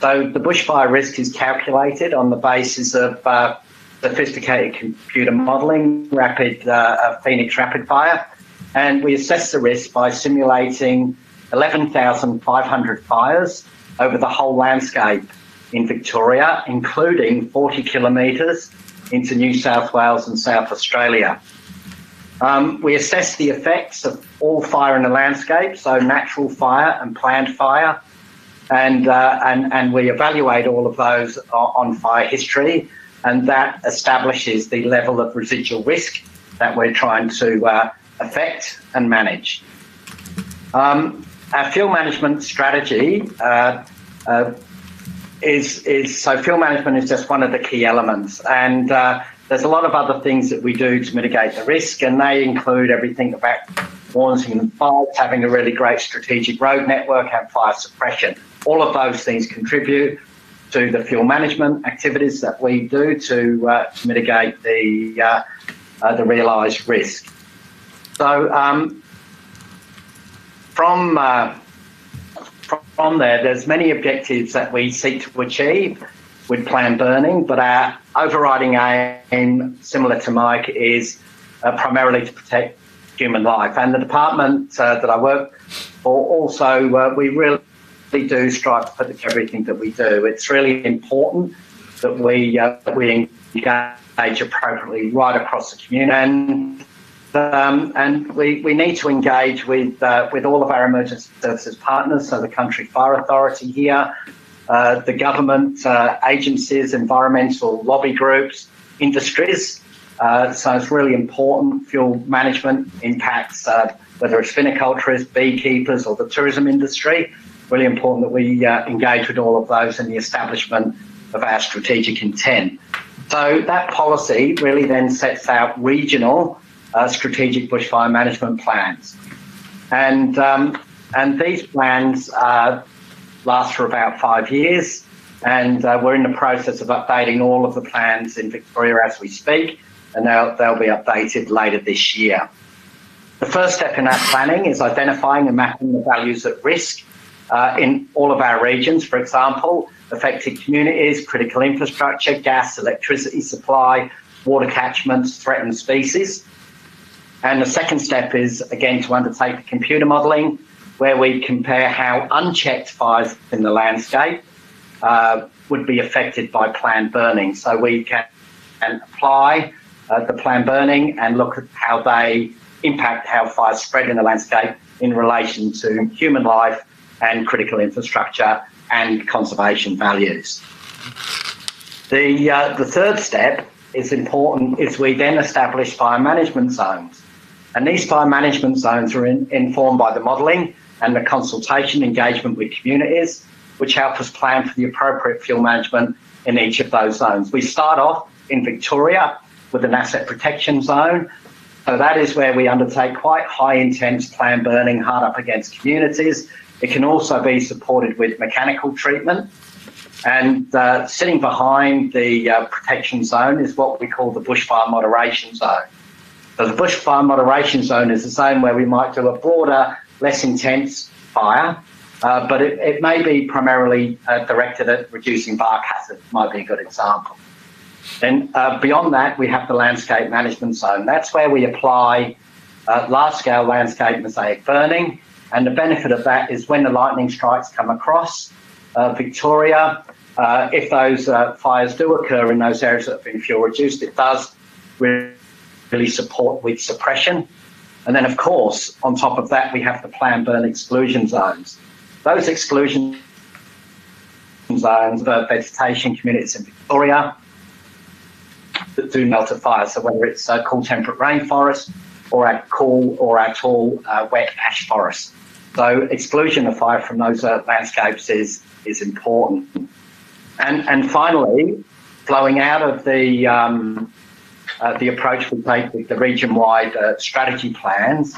So the bushfire risk is calculated on the basis of uh, sophisticated computer modelling, rapid uh, Phoenix Rapid Fire, and we assess the risk by simulating 11,500 fires over the whole landscape in Victoria, including 40 kilometres into New South Wales and South Australia. Um, we assess the effects of all fire in the landscape, so natural fire and planned fire, and uh, and and we evaluate all of those on fire history, and that establishes the level of residual risk that we're trying to uh, affect and manage. Um, our fuel management strategy uh, uh is is so fuel management is just one of the key elements, and uh, there's a lot of other things that we do to mitigate the risk, and they include everything about warning and fires, having a really great strategic road network, and fire suppression. All of those things contribute to the fuel management activities that we do to, uh, to mitigate the uh, uh, the realised risk. So um, from uh, from there, there's many objectives that we seek to achieve with planned burning, but our overriding aim, similar to Mike, is uh, primarily to protect human life. And the department uh, that I work for also, uh, we really do strive to protect everything that we do. It's really important that we uh, we engage appropriately right across the community. And um, and we, we need to engage with uh, with all of our emergency services partners, so the Country Fire Authority here, uh, the government uh, agencies, environmental lobby groups, industries. Uh, so it's really important. Fuel management impacts uh, whether it's viniculturists, beekeepers, or the tourism industry. Really important that we uh, engage with all of those in the establishment of our strategic intent. So that policy really then sets out regional strategic bushfire management plans. And um, and these plans uh, last for about five years. And uh, we're in the process of updating all of the plans in Victoria as we speak, and they'll, they'll be updated later this year. The first step in our planning is identifying and mapping the values at risk uh, in all of our regions, for example, affected communities, critical infrastructure, gas, electricity supply, water catchments, threatened species. And the second step is, again, to undertake the computer modelling where we compare how unchecked fires in the landscape uh, would be affected by planned burning. So we can, apply uh, the planned burning and look at how they impact how fires spread in the landscape in relation to human life and critical infrastructure and conservation values. The, uh, the third step is important is we then establish fire management zones. And these fire management zones are in, informed by the modelling and the consultation engagement with communities, which help us plan for the appropriate fuel management in each of those zones. We start off in Victoria with an asset protection zone. So that is where we undertake quite high intense plan burning hard up against communities. It can also be supported with mechanical treatment. And uh, sitting behind the uh, protection zone is what we call the bushfire moderation zone. So the bushfire moderation zone is the zone where we might do a broader, less intense fire, uh, but it, it, may be primarily uh, directed at reducing bark hazard, might be a good example. Then uh, beyond that, we have the landscape management zone. That's where we apply uh, large-scale landscape mosaic burning, and the benefit of that is when the lightning strikes come across uh, Victoria, uh, if those fires do occur in those areas that have been fuel reduced, it does really support with suppression. And then, of course, on top of that, we have the plan burn exclusion zones. Those exclusion zones are vegetation communities in Victoria that do melt at fire. So whether it's a cool temperate rainforest or a cool or a tall uh, wet ash forest. So exclusion of fire from those uh, landscapes is is important. And and finally, flowing out of the um, uh, the approach we take with the region-wide uh, strategy plans.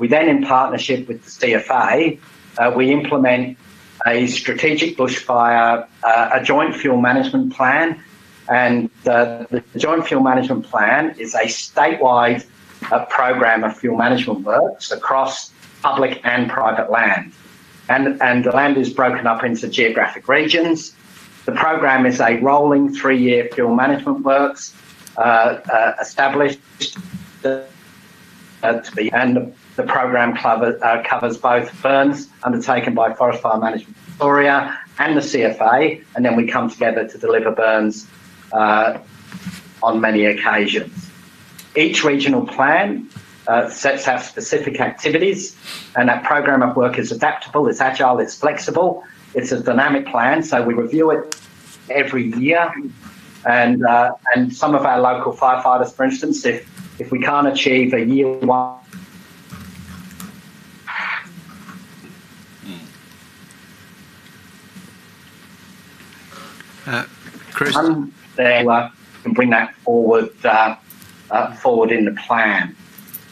We then, in partnership with the CFA, uh, we implement a strategic bushfire, uh, a joint fuel management plan, and the joint fuel management plan is a statewide uh, program of fuel management works across public and private land. And, and the land is broken up into geographic regions. The program is a rolling three-year fuel management works uh, uh, established uh, to be, and the program cover, covers both burns undertaken by Forest Fire Management Victoria and the CFA, and then we come together to deliver burns on many occasions. Each regional plan uh, sets out specific activities, and that program of work is adaptable, it's agile, it's flexible, it's a dynamic plan, so we review it every year and uh, and some of our local firefighters, for instance, if if we can't achieve a year one. Uh, Chris, then uh, can bring that forward uh, uh, forward in the plan.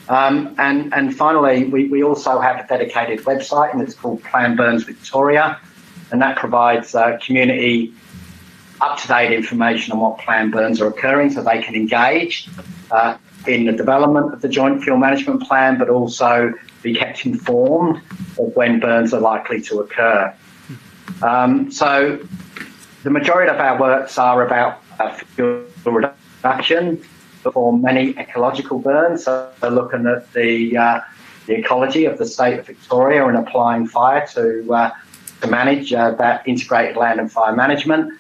Um, and and finally, we, we also have a dedicated website, and it's called Plan Burns Victoria, and that provides uh, community up to date information on what planned burns are occurring so they can engage uh, in the development of the joint fuel management plan, but also be kept informed of when burns are likely to occur. Um, so the majority of our works are about uh, fuel reduction for many ecological burns. So looking at the uh, the ecology of the state of Victoria and applying fire to uh, to manage uh, that integrated land and fire management.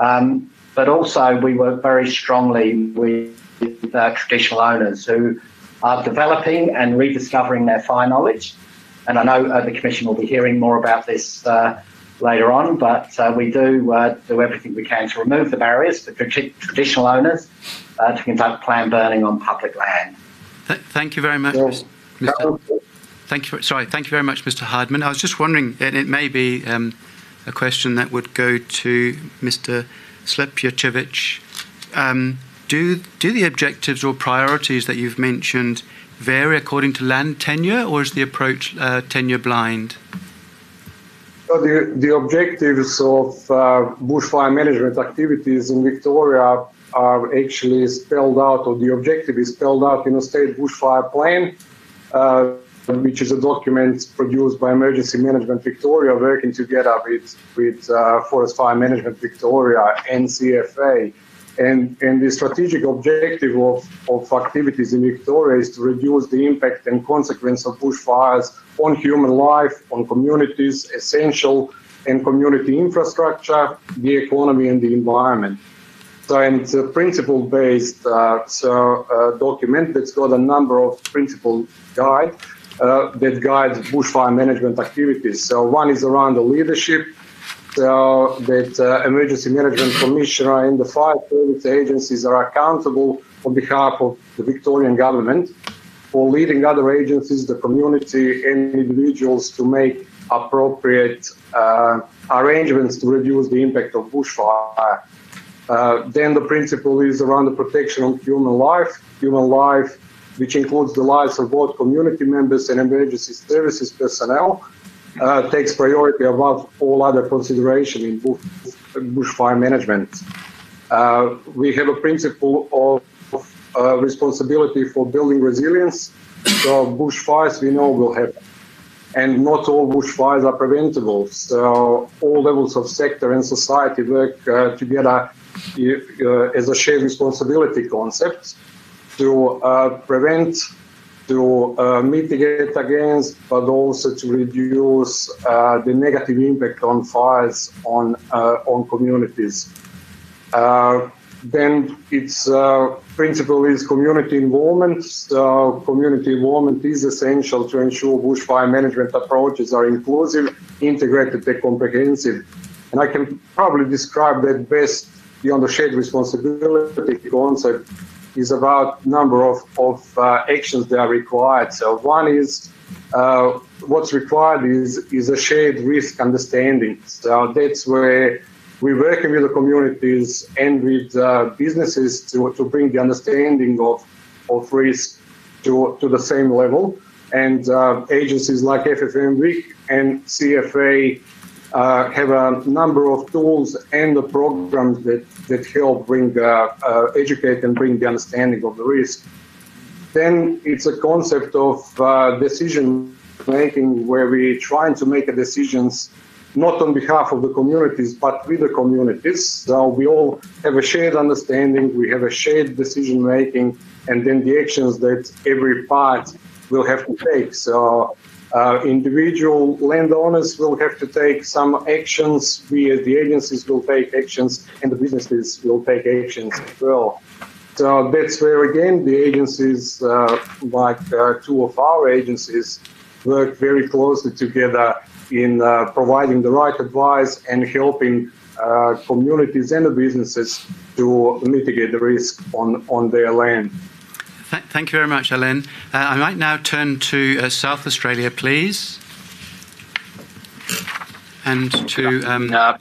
Um, but also, we work very strongly with uh, traditional owners who are developing and rediscovering their fire knowledge. And I know uh, the Commission will be hearing more about this uh, later on, but uh, we do uh, do everything we can to remove the barriers for tra- traditional owners uh, to conduct planned burning on public land. Th- thank you very much, yes. Mr. Thank you. For, sorry, thank you very much, Mr. Hardman. I was just wondering, and it may be. Um, a question that would go to Mr. Slijepcevic. Um, do, do the objectives or priorities that you've mentioned vary according to land tenure, or is the approach uh, tenure blind? So the, the objectives of uh, bushfire management activities in Victoria are actually spelled out, or the objective is spelled out in a state bushfire plan. Uh, which is a document produced by Emergency Management Victoria, working together with with uh, Forest Fire Management Victoria and CFA. And, and the strategic objective of, of activities in Victoria is to reduce the impact and consequence of bushfires on human life, on communities, essential and community infrastructure, the economy and the environment. So it's a principle-based uh, so, uh, document that's got a number of principle guides uh, that guide bushfire management activities. So one is around the leadership, so that uh, emergency management commissioner and the fire service agencies are accountable on behalf of the Victorian government for leading other agencies, the community, and individuals to make appropriate uh, arrangements to reduce the impact of bushfire. Uh, then the principle is around the protection of human life, human life, which includes the lives of both community members and emergency services personnel, uh, takes priority above all other consideration in bushfire management. Uh, we have a principle of uh, responsibility for building resilience. So bushfires we know will happen and not all bushfires are preventable. So all levels of sector and society work uh, together uh, as a shared responsibility concept to uh, prevent, to uh, mitigate against, but also to reduce uh, the negative impact on fires on uh, on communities then its uh, principle is community involvement. So community involvement is essential to ensure bushfire management approaches are inclusive, integrated, and comprehensive. And I can probably describe that best beyond the shared responsibility concept is about number of, of uh, actions that are required. So one is uh, what's required is, is a shared risk understanding. So that's where we're working with the communities and with uh, businesses to, to bring the understanding of, of risk to, to the same level. And uh, agencies like FFM and CFA uh, have a number of tools and the programs that, that help bring, uh, uh, educate and bring the understanding of the risk. Then it's a concept of uh, decision making where we're trying to make decisions not on behalf of the communities, but with the communities. So we all have a shared understanding, we have a shared decision making, and then the actions that every part will have to take. So uh, individual landowners will have to take some actions, we as the agencies will take actions, and the businesses will take actions as well. So that's where again the agencies, uh, like uh, two of our agencies, work very closely together in uh, providing the right advice and helping uh, communities and the businesses to mitigate the risk on, on their land. Th- thank you very much, Alen. Uh, I might now turn to uh, South Australia, please. And to um,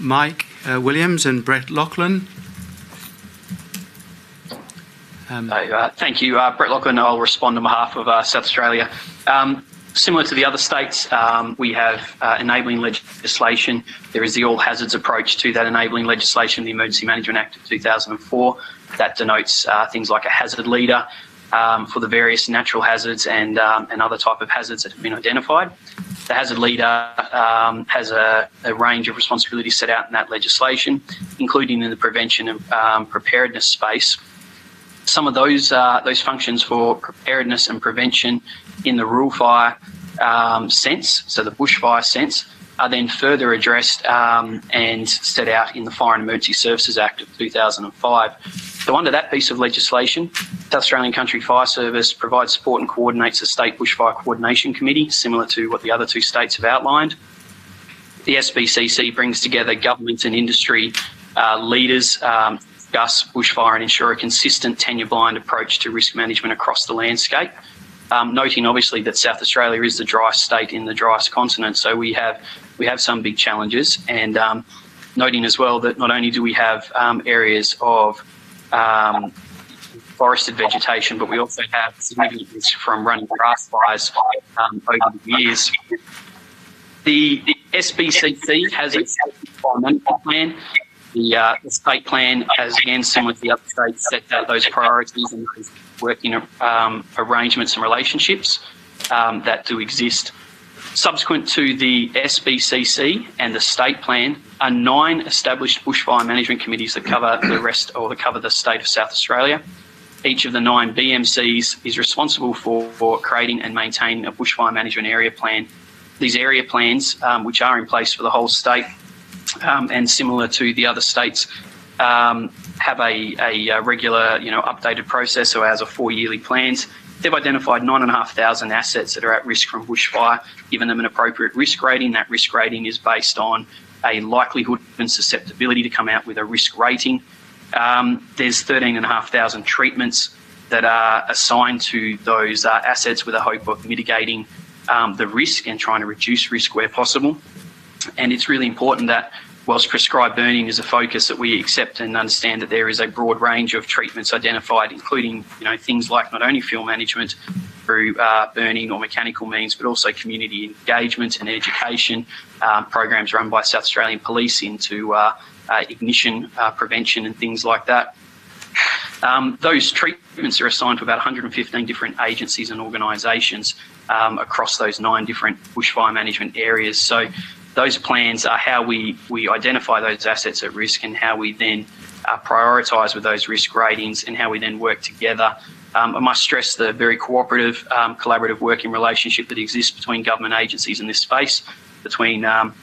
Mike uh, Williams and Brett Loughlin. Um, uh, thank you, uh, Brett Loughlin. I'll respond on behalf of uh, South Australia. Um, Similar to the other states, um, we have uh, enabling legislation. There is the all hazards approach to that enabling legislation, the Emergency Management Act of 2004. That denotes uh, things like a hazard leader um, for the various natural hazards and, um, and other type of hazards that have been identified. The hazard leader um, has a, a, range of responsibilities set out in that legislation, including in the prevention and um, preparedness space. Some of those uh, those functions for preparedness and prevention in the rural fire um, sense, so the bushfire sense, are then further addressed um, and set out in the Fire and Emergency Services Act of 2005. So, under that piece of legislation, South Australian Country Fire Service provides support and coordinates the State Bushfire Coordination Committee, similar to what the other two states have outlined. The SBCC brings together government and industry uh, leaders um, discuss bushfire and ensure a consistent tenure blind approach to risk management across the landscape. Um, noting obviously that South Australia is the driest state in the driest continent, so we have we have some big challenges, and um, noting as well that not only do we have um, areas of um, forested vegetation, but we also have significant risk from running grass fires um, over the years. The, the SBCC has its environmental plan. The, uh, the state plan has again, similar to the other states, set out those priorities and those working um, arrangements and relationships um, that do exist. Subsequent to the SBCC and the state plan are nine established bushfire management committees that cover the rest or that cover the state of South Australia. Each of the nine BMCs is responsible for, for creating and maintaining a bushfire management area plan. These area plans, um, which are in place for the whole state um, and similar to the other states, um, have a, a, regular, you know, updated process, so as a four yearly plans. They've identified 9,500 assets that are at risk from bushfire, given them an appropriate risk rating. That risk rating is based on a likelihood and susceptibility to come out with a risk rating. Um, there's 13,500 treatments that are assigned to those uh, assets with a hope of mitigating um, the risk and trying to reduce risk where possible. And it's really important that whilst prescribed burning is a focus that we accept and understand that there is a broad range of treatments identified, including you know things like not only fuel management through uh, burning or mechanical means, but also community engagement and education um, programs run by South Australian Police into uh, uh, ignition uh, prevention and things like that. Um, those treatments are assigned to about 115 different agencies and organisations um, across those nine different bushfire management areas. So those plans are how we, we identify those assets at risk and how we then uh, prioritise with those risk ratings and how we then work together. Um, I must stress the very cooperative, um, collaborative working relationship that exists between government agencies in this space, between um,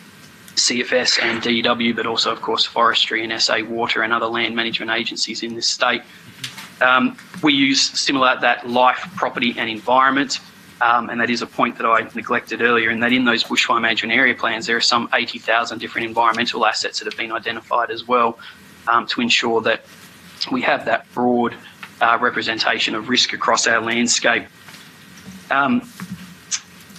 CFS and DEW, but also, of course, forestry and SA Water and other land management agencies in this state. Um, we use similar that life, property, and environment. Um, and that is a point that I neglected earlier, in that in those bushfire management area plans, there are some 80,000 different environmental assets that have been identified as well um, to ensure that we have that broad uh, representation of risk across our landscape. Um,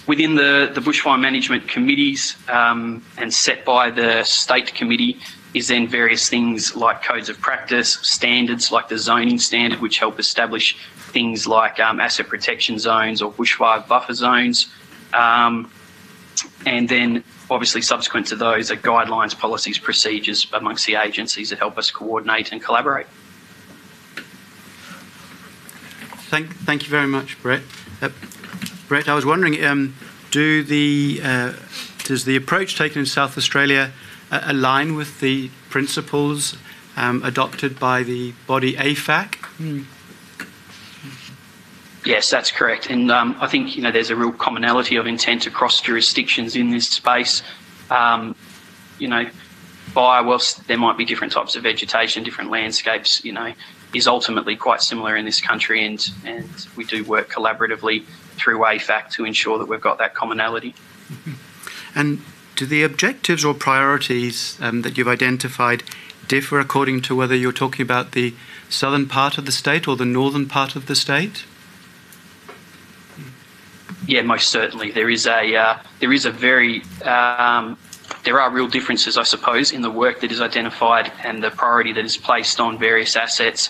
within the, the bushfire management committees um, and set by the state committee is then various things like codes of practice, standards like the zoning standard, which help establish things like um, asset protection zones or bushfire buffer zones. Um, and then obviously subsequent to those are guidelines, policies, procedures amongst the agencies that help us coordinate and collaborate. Thank, thank you very much, Brett. Uh, Brett, I was wondering, um, do the uh, does the approach taken in South Australia uh, align with the principles um, adopted by the body AFAC? Hmm. Yes, that's correct, and um, I think you know there's a real commonality of intent across jurisdictions in this space. Um, you know, fire, whilst there might be different types of vegetation, different landscapes, you know, is ultimately quite similar in this country, and and we do work collaboratively through AFAC to ensure that we've got that commonality. And do the objectives or priorities um, that you've identified differ according to whether you're talking about the southern part of the state or the northern part of the state? Yeah, most certainly. There is a uh, there is a very um, there are real differences, I suppose, in the work that is identified and the priority that is placed on various assets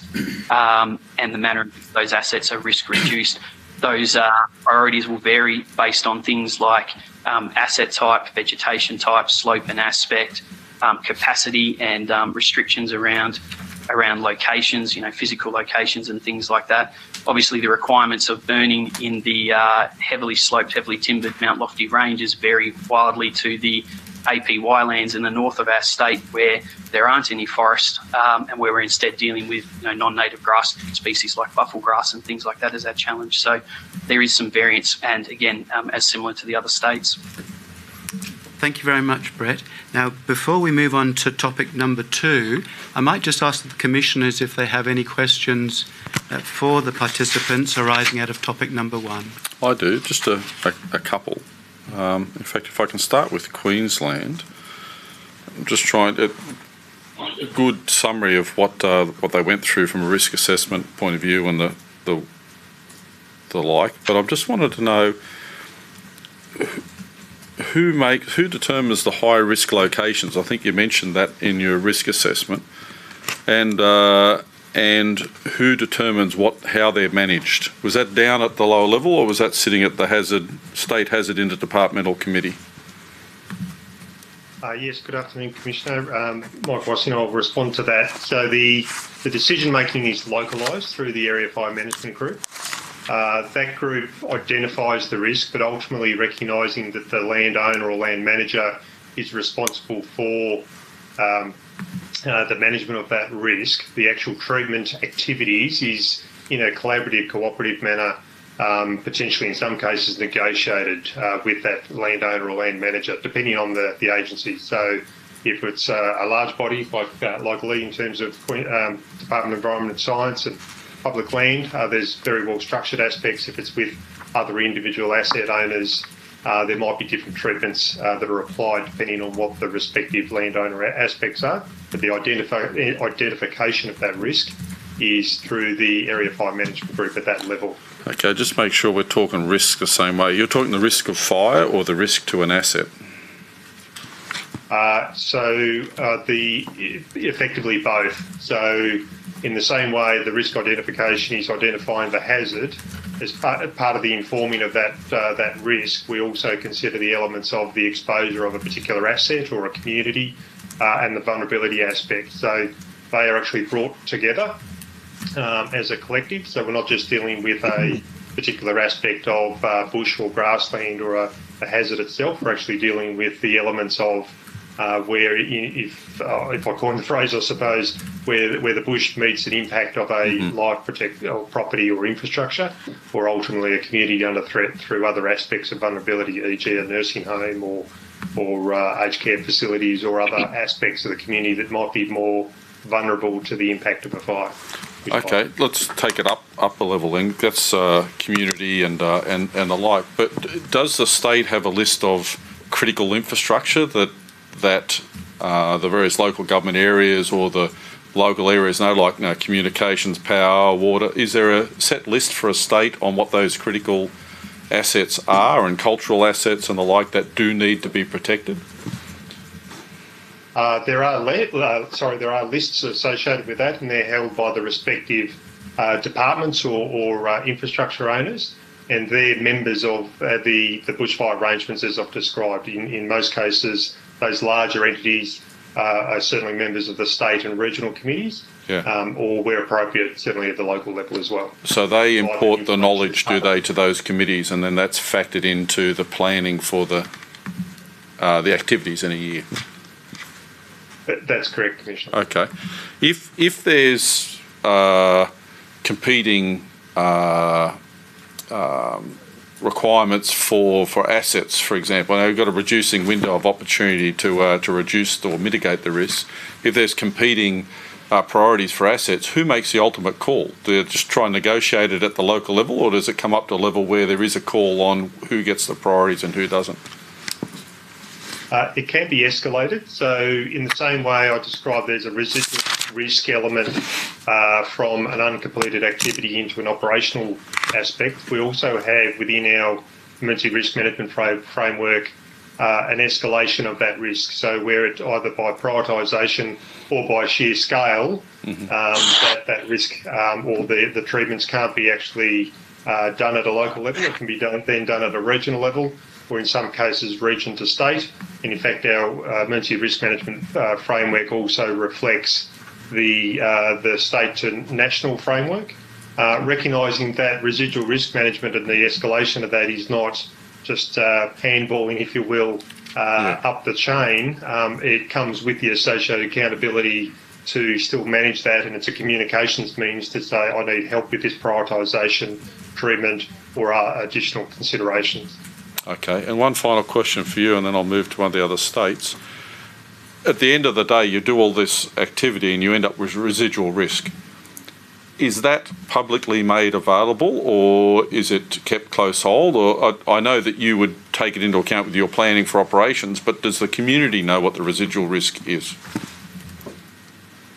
um, and the manner in which those assets are risk reduced those uh, priorities will vary based on things like um, asset type, vegetation type, slope and aspect, um, capacity and um, restrictions around around locations, you know, physical locations and things like that. Obviously, the requirements of burning in the uh, heavily sloped, heavily timbered Mount Lofty ranges vary wildly to the APY lands in the north of our state where there aren't any forest um, and where we're instead dealing with you know, non-native grass species like buffel grass and things like that as our challenge. So there is some variance and again, um, as similar to the other states. Thank you very much, Brett. Now, before we move on to topic number two, I might just ask the commissioners if they have any questions uh, for the participants arising out of topic number one. I do, just a, a, a couple. Um, in fact, if I can start with Queensland, I'm just trying to, a good summary of what uh, what they went through from a risk assessment point of view and the the, the like. But I just wanted to know who makes who determines the high risk locations. I think you mentioned that in your risk assessment, and uh, and who determines what how they're managed? Was that down at the lower level, or was that sitting at the hazard state hazard interdepartmental committee? Uh, yes, good afternoon, Commissioner. Um, Mike Wassing, I'll respond to that. So the the decision making is localised through the Area Fire Management Group. Uh, that group identifies the risk, but ultimately recognising that the landowner or land manager is responsible for um, uh, the management of that risk, the actual treatment activities is in a collaborative, cooperative manner, um, potentially in some cases negotiated uh, with that landowner or land manager, depending on the, the agency. So if it's uh, a large body like uh, like in terms of um, Department of Environment and Science and public land, uh, there's very well structured aspects. If it's with other individual asset owners, uh, there might be different treatments uh, that are applied depending on what the respective landowner aspects are. But the identifi- identification of that risk is through the area fire management group at that level. Okay, just make sure we're talking risk the same way. You're talking the risk of fire or the risk to an asset? Uh, so uh, the effectively both. So in the same way, the risk identification is identifying the hazard as part, of the informing of that uh, that risk. We also consider the elements of the exposure of a particular asset or a community uh, and the vulnerability aspect. So they are actually brought together um, as a collective. So we're not just dealing with a particular aspect of uh, bush or grassland or a, a hazard itself. We're actually dealing with the elements of uh, where, if uh, if I coin the phrase, I suppose, where where the bush meets an impact of a mm-hmm. life protect or property or infrastructure, or ultimately a community under threat through other aspects of vulnerability, e.g., a nursing home or or uh, aged care facilities or other aspects of the community that might be more vulnerable to the impact of a fire. Okay, let's take it up up a level then. That's uh, community and uh, and and the like. But does the state have a list of critical infrastructure that that uh, the various local government areas or the local areas know, like you know, communications, power, water? Is there a set list for a state on what those critical assets are and cultural assets and the like that do need to be protected? Uh, there are uh, sorry, there are lists associated with that, and they're held by the respective uh, departments or, or uh, infrastructure owners, and they're members of uh, the the bushfire arrangements as I've described. In in most cases, those larger entities uh, are certainly members of the state and regional committees, yeah. um, or where appropriate, certainly at the local level as well. So they import the knowledge, do they, to those committees, and then that's factored into the planning for the the activities in a year. That's correct, Commissioner. Okay. If if there's uh, competing uh, um, requirements for, for assets, for example, now you've got a reducing window of opportunity to uh, to reduce or mitigate the risk. If there's competing uh, priorities for assets, who makes the ultimate call? Do they just try and negotiate it at the local level, or does it come up to a level where there is a call on who gets the priorities and who doesn't? Uh, it can be escalated. So, in the same way I described, there's a residual risk element uh, from an uncompleted activity into an operational aspect. We also have within our emergency risk management framework uh, an escalation of that risk. So, where it either by prioritisation or by sheer scale, mm-hmm. um, that, that risk um, or the, the treatments can't be actually uh, done at a local level. It can be done, then done at a regional level or in some cases region to state. And in fact, our uh, emergency risk management uh, framework also reflects the uh, the state to national framework, uh, recognising that residual risk management and the escalation of that is not just uh, handballing, if you will, uh, yeah. up the chain. Um, it comes with the associated accountability to still manage that, and it's a communications means to say, I need help with this prioritisation, treatment, or additional considerations. Okay, and one final question for you, and then I'll move to one of the other states. At the end of the day, you do all this activity and you end up with residual risk. Is that publicly made available, or is it kept close hold? Or I, I know that you would take it into account with your planning for operations, but does the community know what the residual risk is?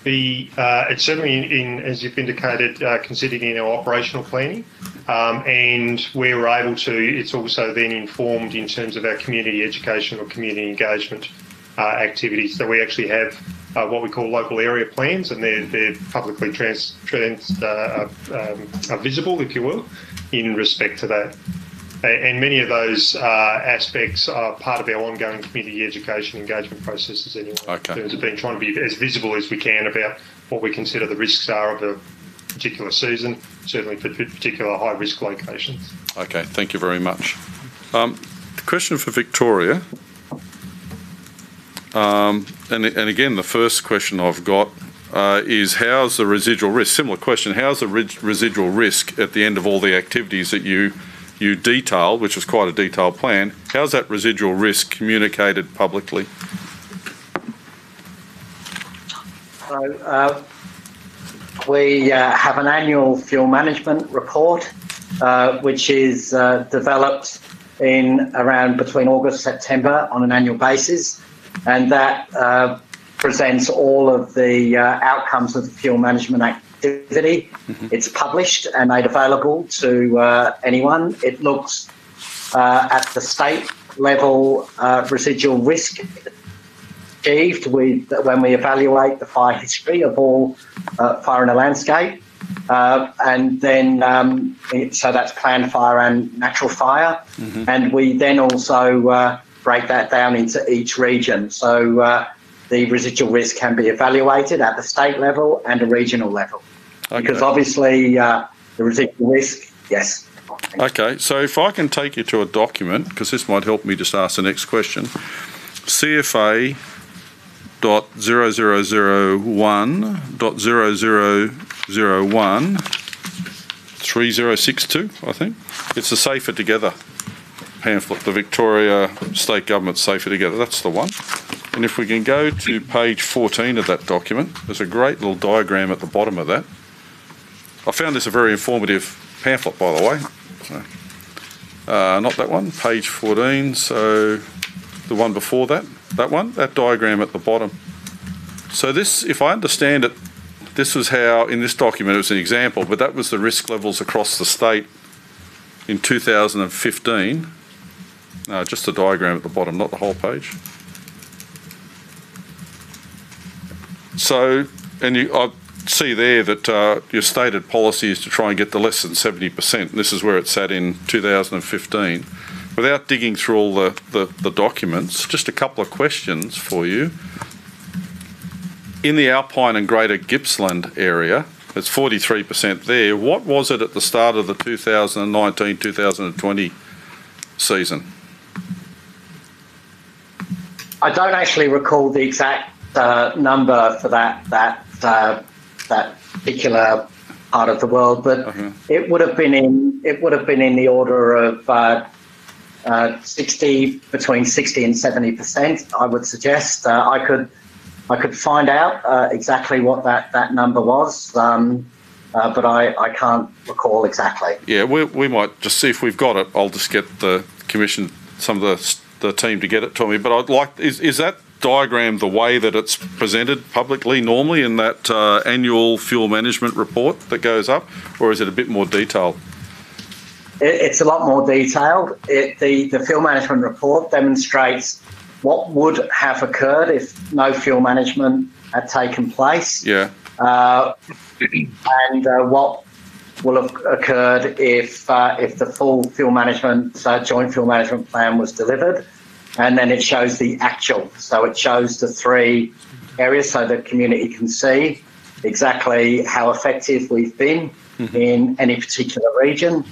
The, uh, it's certainly in, in, as you've indicated, uh, considered in our operational planning. Um, and we're able to, it's also then informed in terms of our community education or community engagement activities. So we actually have uh, what we call local area plans, and they're, they're publicly trans, trans uh, um, visible, if you will, in respect to that. And many of those uh, aspects are part of our ongoing community education engagement processes anyway. Okay. In terms of being trying to be as visible as we can about what we consider the risks are of a particular season, certainly for particular high risk locations. Okay, thank you very much. Um, the question for Victoria, um, and, and again, the first question I've got uh, is how's the residual risk? Similar question, how's the residual risk at the end of all the activities that you you detailed, which was quite a detailed plan, how's that residual risk communicated publicly? So, uh, we uh, have an annual fuel management report, uh, which is uh, developed in around between August September on an annual basis, and that uh, presents all of the uh, outcomes of the fuel management activity. It's published and made available to uh, anyone. It looks uh, at the state level uh, residual risk achieved with, when we evaluate the fire history of all uh, fire in a landscape. Uh, and then, um, it, so that's planned fire and natural fire. And we then also uh, break that down into each region. So uh, the residual risk can be evaluated at the state level and a regional level. Because obviously, uh, the residual risk, yes. Okay, so if I can take you to a document, because this might help me just ask the next question. CFA dot zero zero zero one dot zero zero zero one three zero six two, I think. It's the Safer Together pamphlet, the Victoria State Government Safer Together. That's the one. And if we can go to page 14 of that document, there's a great little diagram at the bottom of that. I found this a very informative pamphlet, by the way. So, uh, not that one, page 14. So the one before that, that one, that diagram at the bottom. So this, if I understand it, this was how, in this document, it was an example, but that was the risk levels across the state in 2015. No, just the diagram at the bottom, not the whole page. So, and you, I see there that uh, your stated policy is to try and get to less than 70%. This is where it sat in 2015. Without digging through all the, the, the documents, just a couple of questions for you. In the Alpine and Greater Gippsland area, it's 43% there. What was it at the start of the 2019 2020 season? I don't actually recall the exact uh, number for that that uh, that particular part of the world, but it would have been in it would have been in the order of uh, uh, sixty between sixty and seventy percent. I would suggest uh, I could I could find out uh, exactly what that that number was. Um, uh, but I, I can't recall exactly. Yeah, we, we might just see if we've got it. I'll just get the commission, some of the, the team to get it to me. But I'd like, is, is that diagram the way that it's presented publicly normally in that uh, annual fuel management report that goes up, or is it a bit more detailed? It's a lot more detailed. It, the, the fuel management report demonstrates what would have occurred if no fuel management had taken place. Yeah. Uh, and uh, what will have occurred if uh, if the full fuel management uh, joint fuel management plan was delivered, and then it shows the actual. So it shows the three areas so the community can see exactly how effective we've been in any particular region.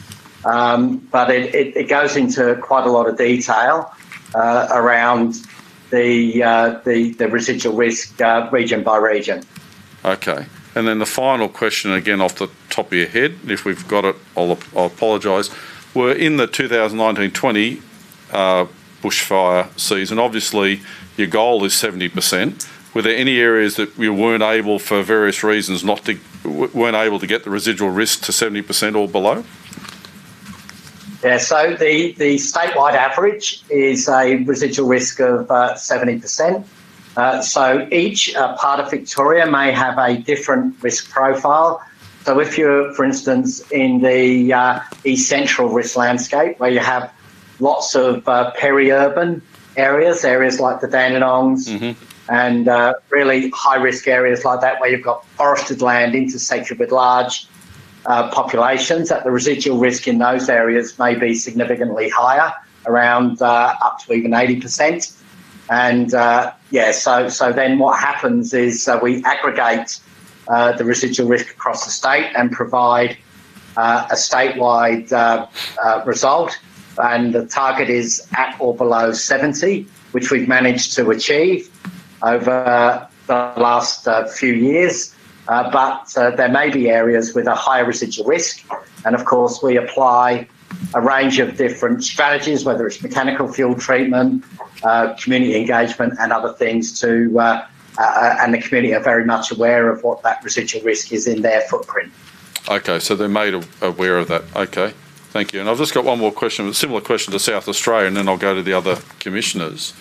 Um, but it, it, it goes into quite a lot of detail uh, around the, uh, the the residual risk uh, region by region. Okay. And then the final question, again off the top of your head, if we've got it, I'll, I'll apologise. Were in the 2019 20 uh, bushfire season, obviously your goal is 70%. Were there any areas that you weren't able, for various reasons, not to weren't able to get the residual risk to 70% or below? Yeah, so the, the statewide average is a residual risk of uh, 70%. Uh, so each uh, part of Victoria may have a different risk profile. So if you're, for instance, in the uh, east central risk landscape where you have lots of uh, peri-urban areas, areas like the Dandenongs, and uh, really high risk areas like that where you've got forested land intersected with large uh, populations, that the residual risk in those areas may be significantly higher, around uh, up to even 80%. And uh, yeah, so so then what happens is uh, we aggregate uh, the residual risk across the state and provide uh, a statewide uh, uh, result. And the target is at or below 70, which we've managed to achieve over the last few years. But there may be areas with a higher residual risk. And of course, we apply a range of different strategies, whether it's mechanical fuel treatment, uh, community engagement, and other things to. Uh, uh, and the community are very much aware of what that residual risk is in their footprint. Okay, so they're made aware of that. Okay, thank you. And I've just got one more question, a similar question to South Australia, and then I'll go to the other commissioners.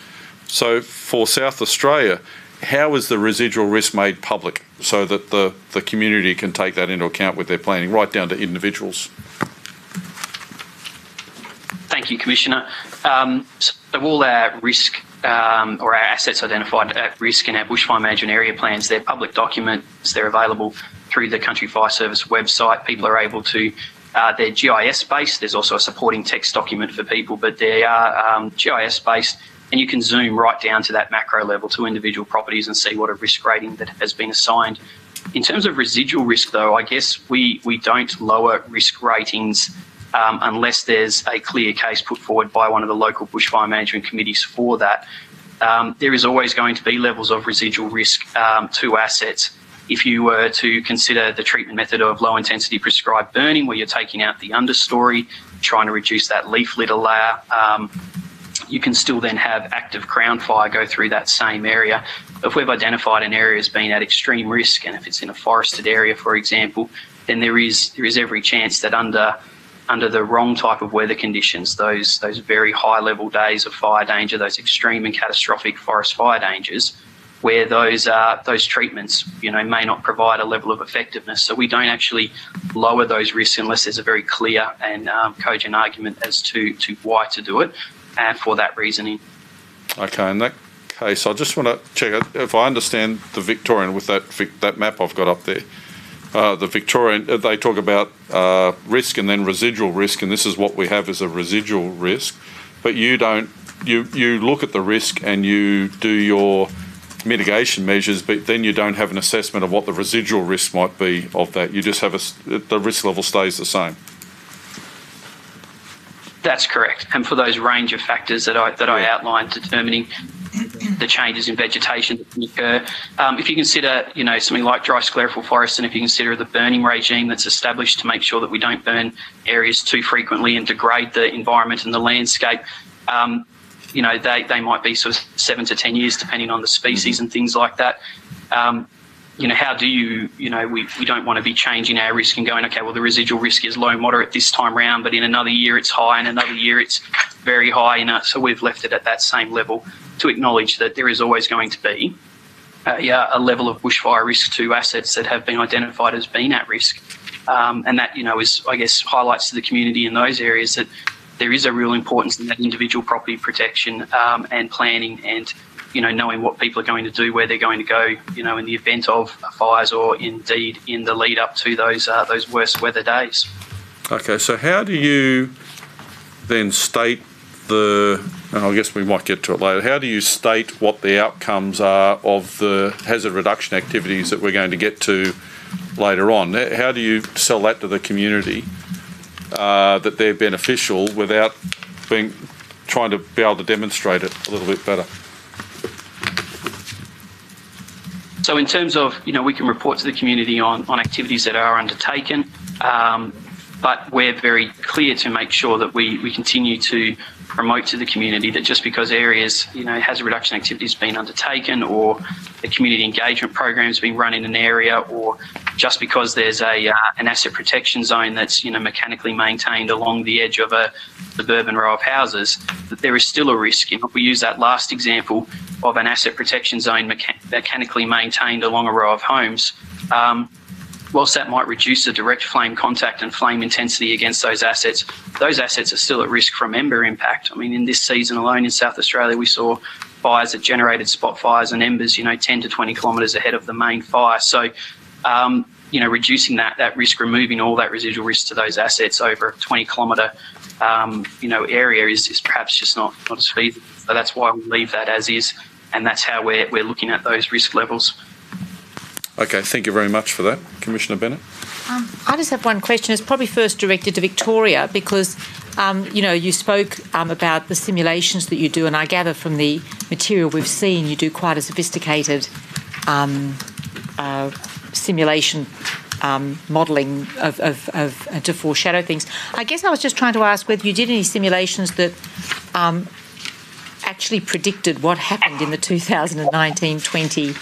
So for South Australia, how is the residual risk made public so that the, the community can take that into account with their planning, right down to individuals? Thank you, Commissioner. Um, so all our risk um, or our assets identified at risk in our bushfire management area plans, they're public documents. They're available through the Country Fire Service website. People are able to, uh, they're GIS based. There's also a supporting text document for people, but they are um, GIS based and you can zoom right down to that macro level to individual properties and see what a risk rating that has been assigned. In terms of residual risk, though, I guess we, we don't lower risk ratings um, unless there's a clear case put forward by one of the local bushfire management committees for that. Um, there is always going to be levels of residual risk um, to assets. If you were to consider the treatment method of low intensity prescribed burning, where you're taking out the understory, trying to reduce that leaf litter layer, um, you can still then have active crown fire go through that same area. If we've identified an area as being at extreme risk, and if it's in a forested area, for example, then there is there is every chance that under under the wrong type of weather conditions, those those very high level days of fire danger, those extreme and catastrophic forest fire dangers, where those uh, those treatments, you know, may not provide a level of effectiveness. So we don't actually lower those risks unless there's a very clear and um, cogent argument as to to why to do it, and for that reasoning. Okay, in that case, I just want to check if I understand the Victorian with that that map I've got up there. Uh, the Victorian, uh, they talk about uh, risk and then residual risk, and this is what we have as a residual risk. But you don't, you, you look at the risk and you do your mitigation measures, but then you don't have an assessment of what the residual risk might be of that. You just have a, the risk level stays the same. That's correct. And for those range of factors that I, that I outlined, determining the changes in vegetation that can occur. Um, if you consider, you know, something like dry sclerophyll forest, and if you consider the burning regime that's established to make sure that we don't burn areas too frequently and degrade the environment and the landscape, um, you know, they, they might be sort of seven to 10 years, depending on the species and things like that. Um, you know, how do you, you know, we, we don't want to be changing our risk and going, okay, well, the residual risk is low, moderate this time round, but in another year it's high, and another year it's very high. You know, so we've left it at that same level to acknowledge that there is always going to be a, a level of bushfire risk to assets that have been identified as being at risk. Um, and that, you know, is, I guess, highlights to the community in those areas that there is a real importance in that individual property protection um, and planning and you know, knowing what people are going to do, where they're going to go, you know, in the event of fires or indeed in the lead up to those uh, those worst weather days. Okay, so how do you then state the? I guess we might get to it later. How do you state what the outcomes are of the hazard reduction activities that we're going to get to later on? How do you sell that to the community uh, that they're beneficial without being trying to be able to demonstrate it a little bit better? So in terms of, you know, we can report to the community on, on activities that are undertaken, um, but we're very clear to make sure that we, we continue to promote to the community that just because areas, you know, hazard reduction activities been undertaken or the community engagement program has been run in an area or just because there's a uh, an asset protection zone that's, you know, mechanically maintained along the edge of a suburban row of houses, that there is still a risk. You know, we use that last example of an asset protection zone mecha- mechanically maintained along a row of homes. Um, whilst that might reduce the direct flame contact and flame intensity against those assets, those assets are still at risk from ember impact. I mean, in this season alone in South Australia, we saw fires that generated spot fires and embers, you know, 10 to 20 kilometres ahead of the main fire. So, um, you know, reducing that that risk, removing all that residual risk to those assets over a 20 kilometre, um, you know, area is, is perhaps just not, not as feasible. So that's why we leave that as is, and that's how we're, we're looking at those risk levels. Okay, thank you very much for that, Commissioner Bennett. Um, I just have one question. It's probably first directed to Victoria because, um, you know, you spoke um, about the simulations that you do, and I gather from the material we've seen, you do quite a sophisticated um, uh, simulation um, modelling of, of, of uh, to foreshadow things. I guess I was just trying to ask whether you did any simulations that um, actually predicted what happened in the 2019-20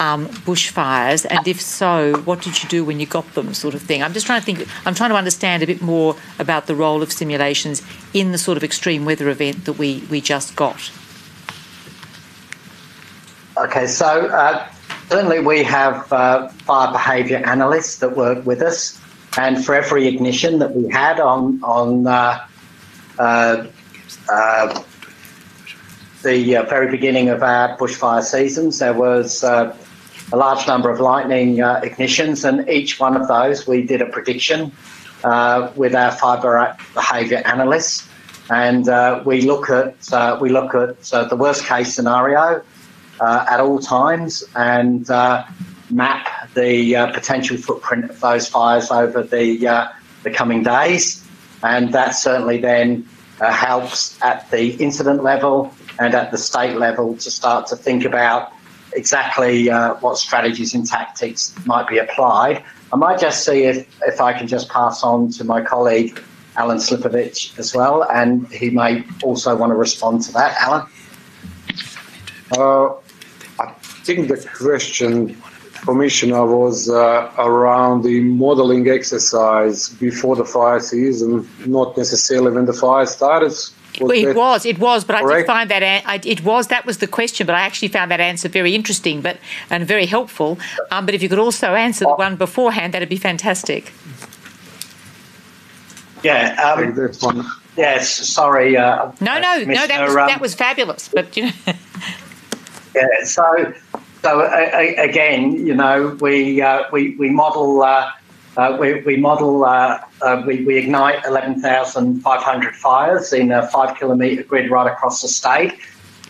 um, bushfires, and if so, what did you do when you got them, sort of thing? I'm just trying to think. I'm trying to understand a bit more about the role of simulations in the sort of extreme weather event that we we just got. Okay, so uh, certainly we have uh, fire behaviour analysts that work with us, and for every ignition that we had on on uh, uh, uh, the uh, very beginning of our bushfire seasons, there was uh, a large number of lightning ignitions, and each one of those we did a prediction with our fire behaviour analysts, and we look at we look at the worst case scenario uh, at all times and uh, map the uh, potential footprint of those fires over the uh, the coming days, and that certainly then uh, helps at the incident level and at the state level to start to think about exactly uh, what strategies and tactics might be applied. I might just see if, if I can just pass on to my colleague Alen Slijepcevic as well, and he may also want to respond to that. Alen? Uh, think the question, Commissioner, was uh, around the modelling exercise before the fire season, not necessarily when the fire started. Was it was, it was, but I did find that an- I, it was that was the question, but I actually found that answer very interesting, but and very helpful. Um, but if you could also answer the one beforehand, that'd be fantastic. Yeah. Um, this one. yes. Sorry. Uh, No, no, no, that was um, that was fabulous. But you know, Yeah, so so uh, again, you know, we uh, we we model uh, uh, we we model uh, uh, we we ignite eleven thousand five hundred fires in a five kilometre grid right across the state,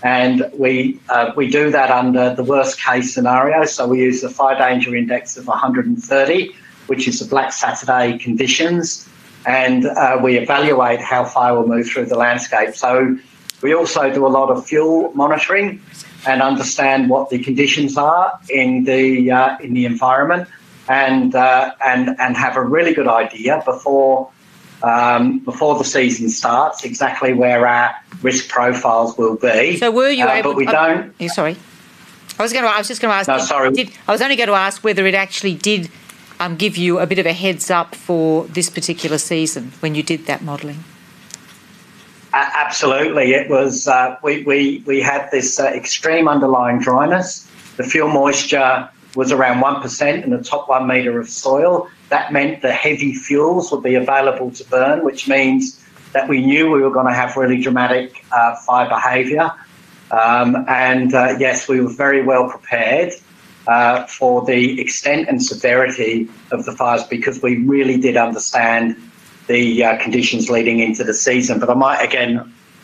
and we uh, we do that under the worst case scenario. So we use the fire danger index of one hundred and thirty, which is the Black Saturday conditions, and uh, we evaluate how fire will move through the landscape. So we also do a lot of fuel monitoring and understand what the conditions are in the uh, in the environment, and uh, and and have a really good idea before um, before the season starts exactly where our risk profiles will be. so were you Uh, able? But we uh, don't. sorry, I was going to. I was just going to ask. No, did- sorry. Did, I was only going to ask whether it actually did um, give you a bit of a heads up for this particular season when you did that modelling. Absolutely, it was. Uh, we we we had this uh, extreme underlying dryness. The fuel moisture was around one percent in the top one metre of soil. That meant the heavy fuels would be available to burn, which means that we knew we were going to have really dramatic uh, fire behaviour. Um, and uh, yes, we were very well prepared uh, for the extent and severity of the fires because we really did understand the uh, conditions leading into the season. But I might again.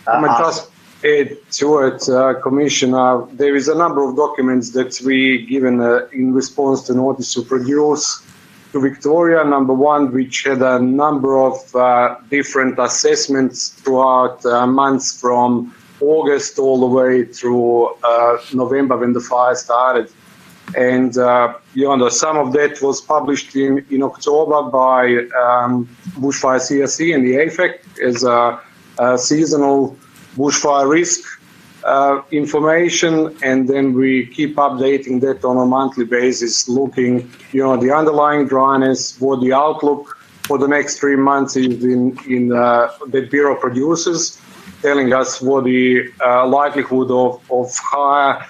Uh, I might ask- just add to it, uh, Commissioner, there is a number of documents that we given uh, in response to notice to produce to Victoria. Number one, which had a number of uh, different assessments throughout uh, months from August all the way through uh, November when the fire started. And uh, you know, some of that was published in, in October by um, Bushfire CRC and the AFAC as a, a seasonal bushfire risk uh, information, and then we keep updating that on a monthly basis, looking, you know, the underlying dryness, what the outlook for the next three months is in in uh, that Bureau produces, telling us what the uh, likelihood of of higher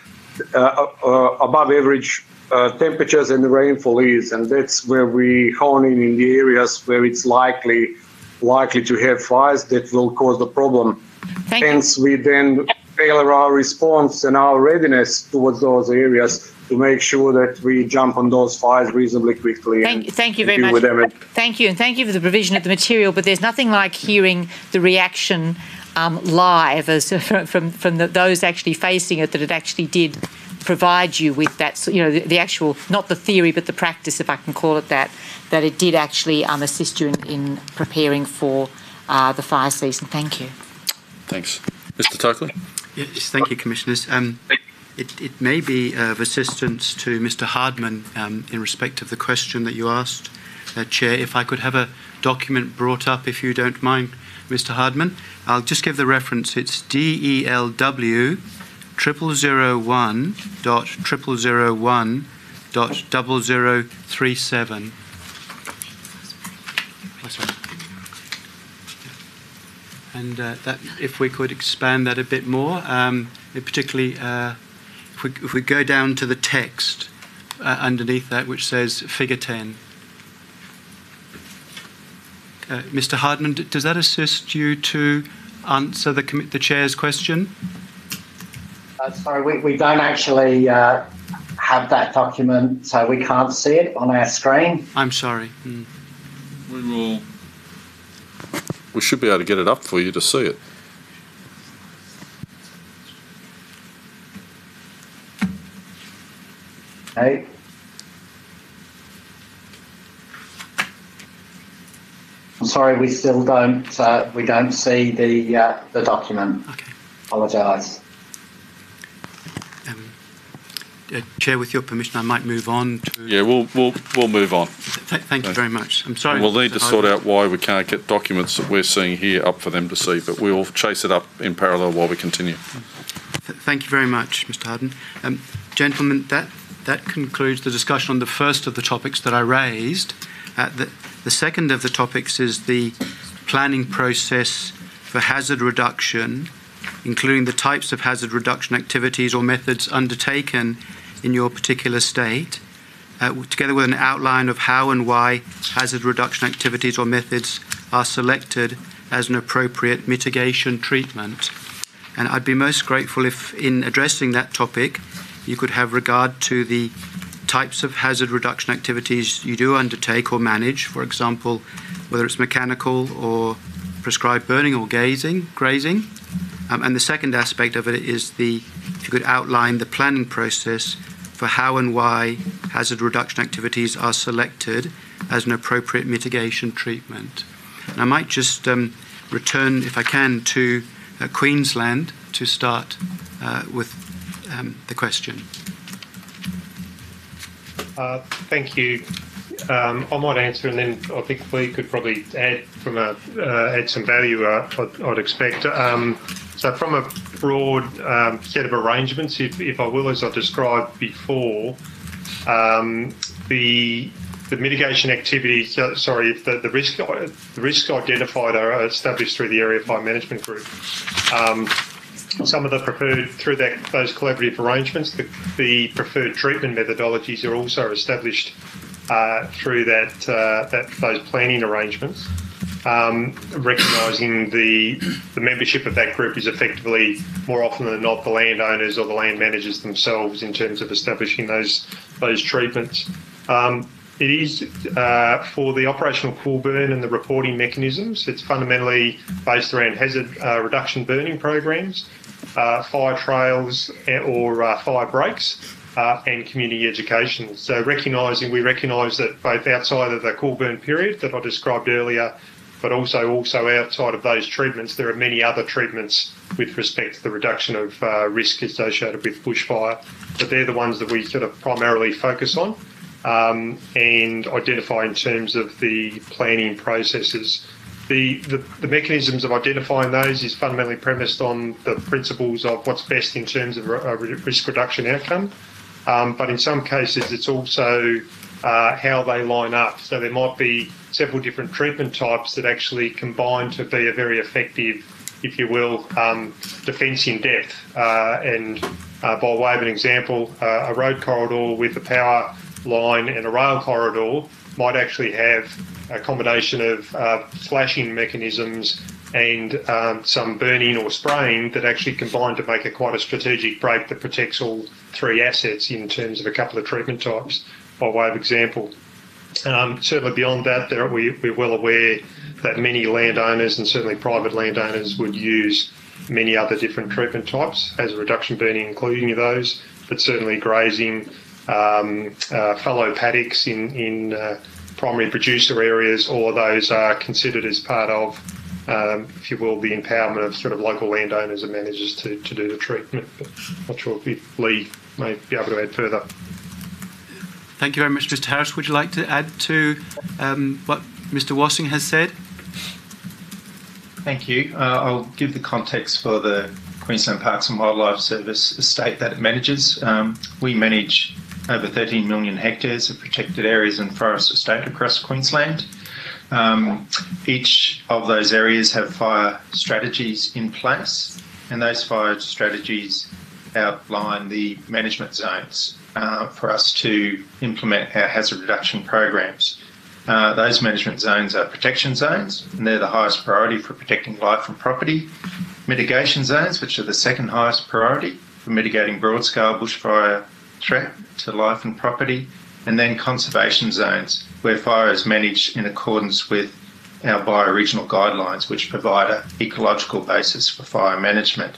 above average uh, temperatures and the rainfall is, and that's where we hone in in the areas where it's likely likely to have fires that will cause the problem. Hence, we then tailor our response and our readiness towards those areas to make sure that we jump on those fires reasonably quickly. Thank, and thank you very much. Thank you, and thank you for the provision of the material. But there's nothing like hearing the reaction um, live as from from, from the, those actually facing it that it actually did provide you with that. You know, the, the actual not the theory but the practice, if I can call it that, that it did actually um, assist you in, in preparing for uh, the fire season. Thank you. Thanks. Mr. Tokley? Yes, thank you, Commissioners. Um, it, it may be of assistance to Mr. Hardman um, in respect of the question that you asked, uh, Chair. If I could have a document brought up, if you don't mind, Mr. Hardman. I'll just give the reference. It's DELW triple zero one dot triple zero one dot double zero three seven. And uh, that, if we could expand that a bit more, um, particularly uh, if we, if we go down to the text uh, underneath that, which says Figure 10. Uh, Mr. Hardman, does that assist you to answer the, the chair's question? Uh, sorry, we, we don't actually uh, have that document, so we can't see it on our screen. I'm sorry. Mm. We will. We should be able to get it up for you to see it. Okay. I'm sorry, we still don't uh, we don't see the uh, the document. Okay. Apologise. Um, uh, Chair, with your permission, I might move on to. Yeah, we'll we'll we'll move on. Th- thank you very much. I'm sorry. And we'll need to sort out why we can't get documents that we're seeing here up for them to see, but we'll chase it up in parallel while we continue. Th- Thank you very much, Mr. Hardman. Um, gentlemen, that, that concludes the discussion on the first of the topics that I raised. Uh, the, the second of the topics is the planning process for hazard reduction, including the types of hazard reduction activities or methods undertaken in your particular state, uh, together with an outline of how and why hazard reduction activities or methods are selected as an appropriate mitigation treatment. And I'd be most grateful if, in addressing that topic, you could have regard to the types of hazard reduction activities you do undertake or manage, for example, whether it's mechanical or prescribed burning or gazing, grazing. Um, and the second aspect of it is the, if you could outline the planning process for how and why hazard reduction activities are selected as an appropriate mitigation treatment. And I might just um, return, if I can, to uh, Queensland to start uh, with um, the question. Uh, Thank you. Um, I might answer, and then I think we could probably add from a uh, add some value. Uh, I'd, I'd expect. Um, so, from a broad um, set of arrangements, if, if I will, as I described before, um, the the mitigation activities. Uh, sorry, if the, the risk the risks identified are established through the Area Fire Management Group. Some of the preferred through that those collaborative arrangements, the, the preferred treatment methodologies are also established uh, through that uh, that those planning arrangements. Um, recognising the the membership of that group is effectively more often than not the landowners or the land managers themselves in terms of establishing those those treatments. Um, it is uh, for the operational cool burn and the reporting mechanisms. It's fundamentally based around hazard uh, reduction burning programs, uh, fire trails eh, or uh, fire breaks, uh, and community education. So recognising, we recognise that both outside of the cool burn period that I described earlier, but also also outside of those treatments, there are many other treatments with respect to the reduction of uh, risk associated with bushfire. But they're the ones that we sort of primarily focus on um, and identify in terms of the planning processes. The, the, the mechanisms of identifying those is fundamentally premised on the principles of what's best in terms of a risk reduction outcome. Um, but in some cases, it's also uh, how they line up. So there might be several different treatment types that actually combine to be a very effective, if you will, um, defence in depth. Uh, and uh, by way of an example, uh, a road corridor with a power line and a rail corridor might actually have a combination of uh, slashing mechanisms and um, some burning or spraying that actually combine to make a quite a strategic break that protects all three assets in terms of a couple of treatment types, by way of example. Um, certainly beyond that, there, we, we're well aware that many landowners and certainly private landowners would use many other different treatment types as a reduction burning, including those, but certainly grazing, um, uh, fallow paddocks in, in uh, primary producer areas, or those are considered as part of, um, if you will, the empowerment of sort of local landowners and managers to, to do the treatment. But not sure if Lee may be able to add further. Thank you very much, Mr. Harris. Would you like to add to um, what Mr. Wassing has said? Thank you. Uh, I'll give the context for the Queensland Parks and Wildlife Service estate that it manages. Um, we manage over 13 million hectares of protected areas and forest estate across Queensland. Um, each of those areas have fire strategies in place, and those fire strategies outline the management zones uh, for us to implement our hazard reduction programs. Uh, those management zones are protection zones, and they're the highest priority for protecting life and property. Mitigation zones, which are the second highest priority for mitigating broad scale bushfire threat to life and property. And then conservation zones, where fire is managed in accordance with our bioregional guidelines, which provide an ecological basis for fire management.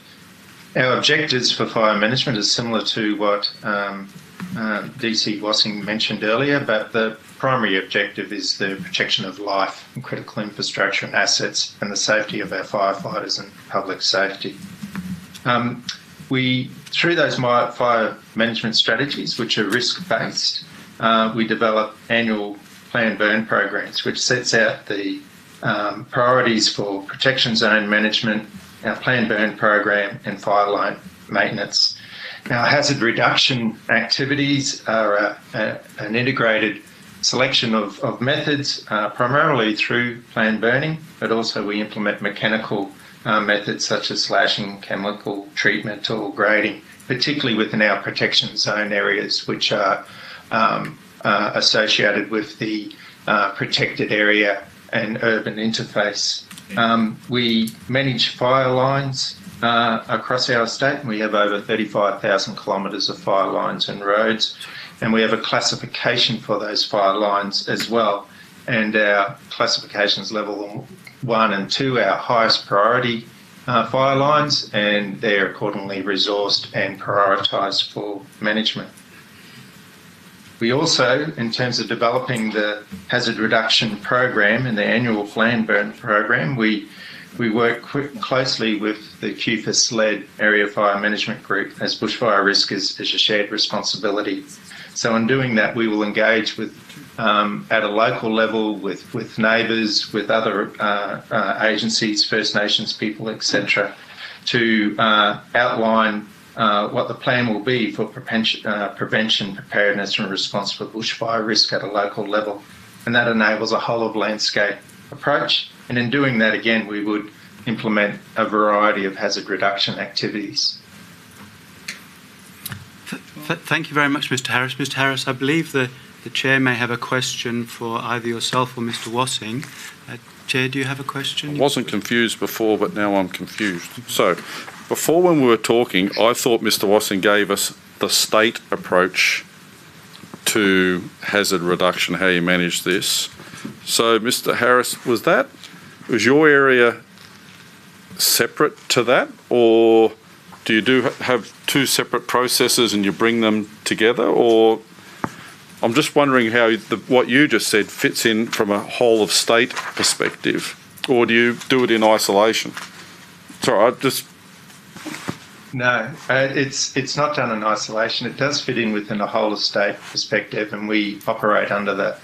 Our objectives for fire management is similar to what um, uh, DC Wassing mentioned earlier, but the primary objective is the protection of life and critical infrastructure and assets and the safety of our firefighters and public safety. Um, we, through those fire management strategies, which are risk based, uh, we develop annual plan burn programs, which sets out the um, priorities for protection zone management, our plan burn program, and fire line maintenance. Now, hazard reduction activities are a, a, an integrated selection of, of methods, uh, primarily through plan burning, but also we implement mechanical uh, methods such as slashing, chemical treatment, or grading, particularly within our protection zone areas, which are um, uh, associated with the uh, protected area and urban interface. Um, we manage fire lines uh, across our state. We have over 35,000 kilometres of fire lines and roads, and we have a classification for those fire lines as well. And our classifications level one and two, our highest priority uh, fire lines, and they're accordingly resourced and prioritised for management. We also, in terms of developing the hazard reduction program and the annual plan burn program, we we work closely with the QFES led Area Fire Management Group as bushfire risk is, is a shared responsibility. So, in doing that, we will engage with um, at a local level with, with neighbours, with other uh, uh, agencies, First Nations people, etc., to uh, outline uh, what the plan will be for prevention, uh, prevention, preparedness, and response for bushfire risk at a local level. And that enables a whole of landscape approach. And in doing that, again, we would implement a variety of hazard reduction activities. thank you very much, Mr. Harris. Mr. Harris, I believe the, the Chair may have a question for either yourself or Mr. Wassing. Uh, Chair, do you have a question? I wasn't confused before, but now I'm confused. So, before when we were talking, I thought Mr. Wassing gave us the state approach to hazard reduction, how you manage this. So, Mr. Harris, was that was your area separate to that, or do you do have two separate processes and you bring them together, or I'm just wondering how the, what you just said fits in from a whole of state perspective, or do you do it in isolation? Sorry, I just no, uh, it's it's not done in isolation. It does fit in within a whole of state perspective, and we operate under the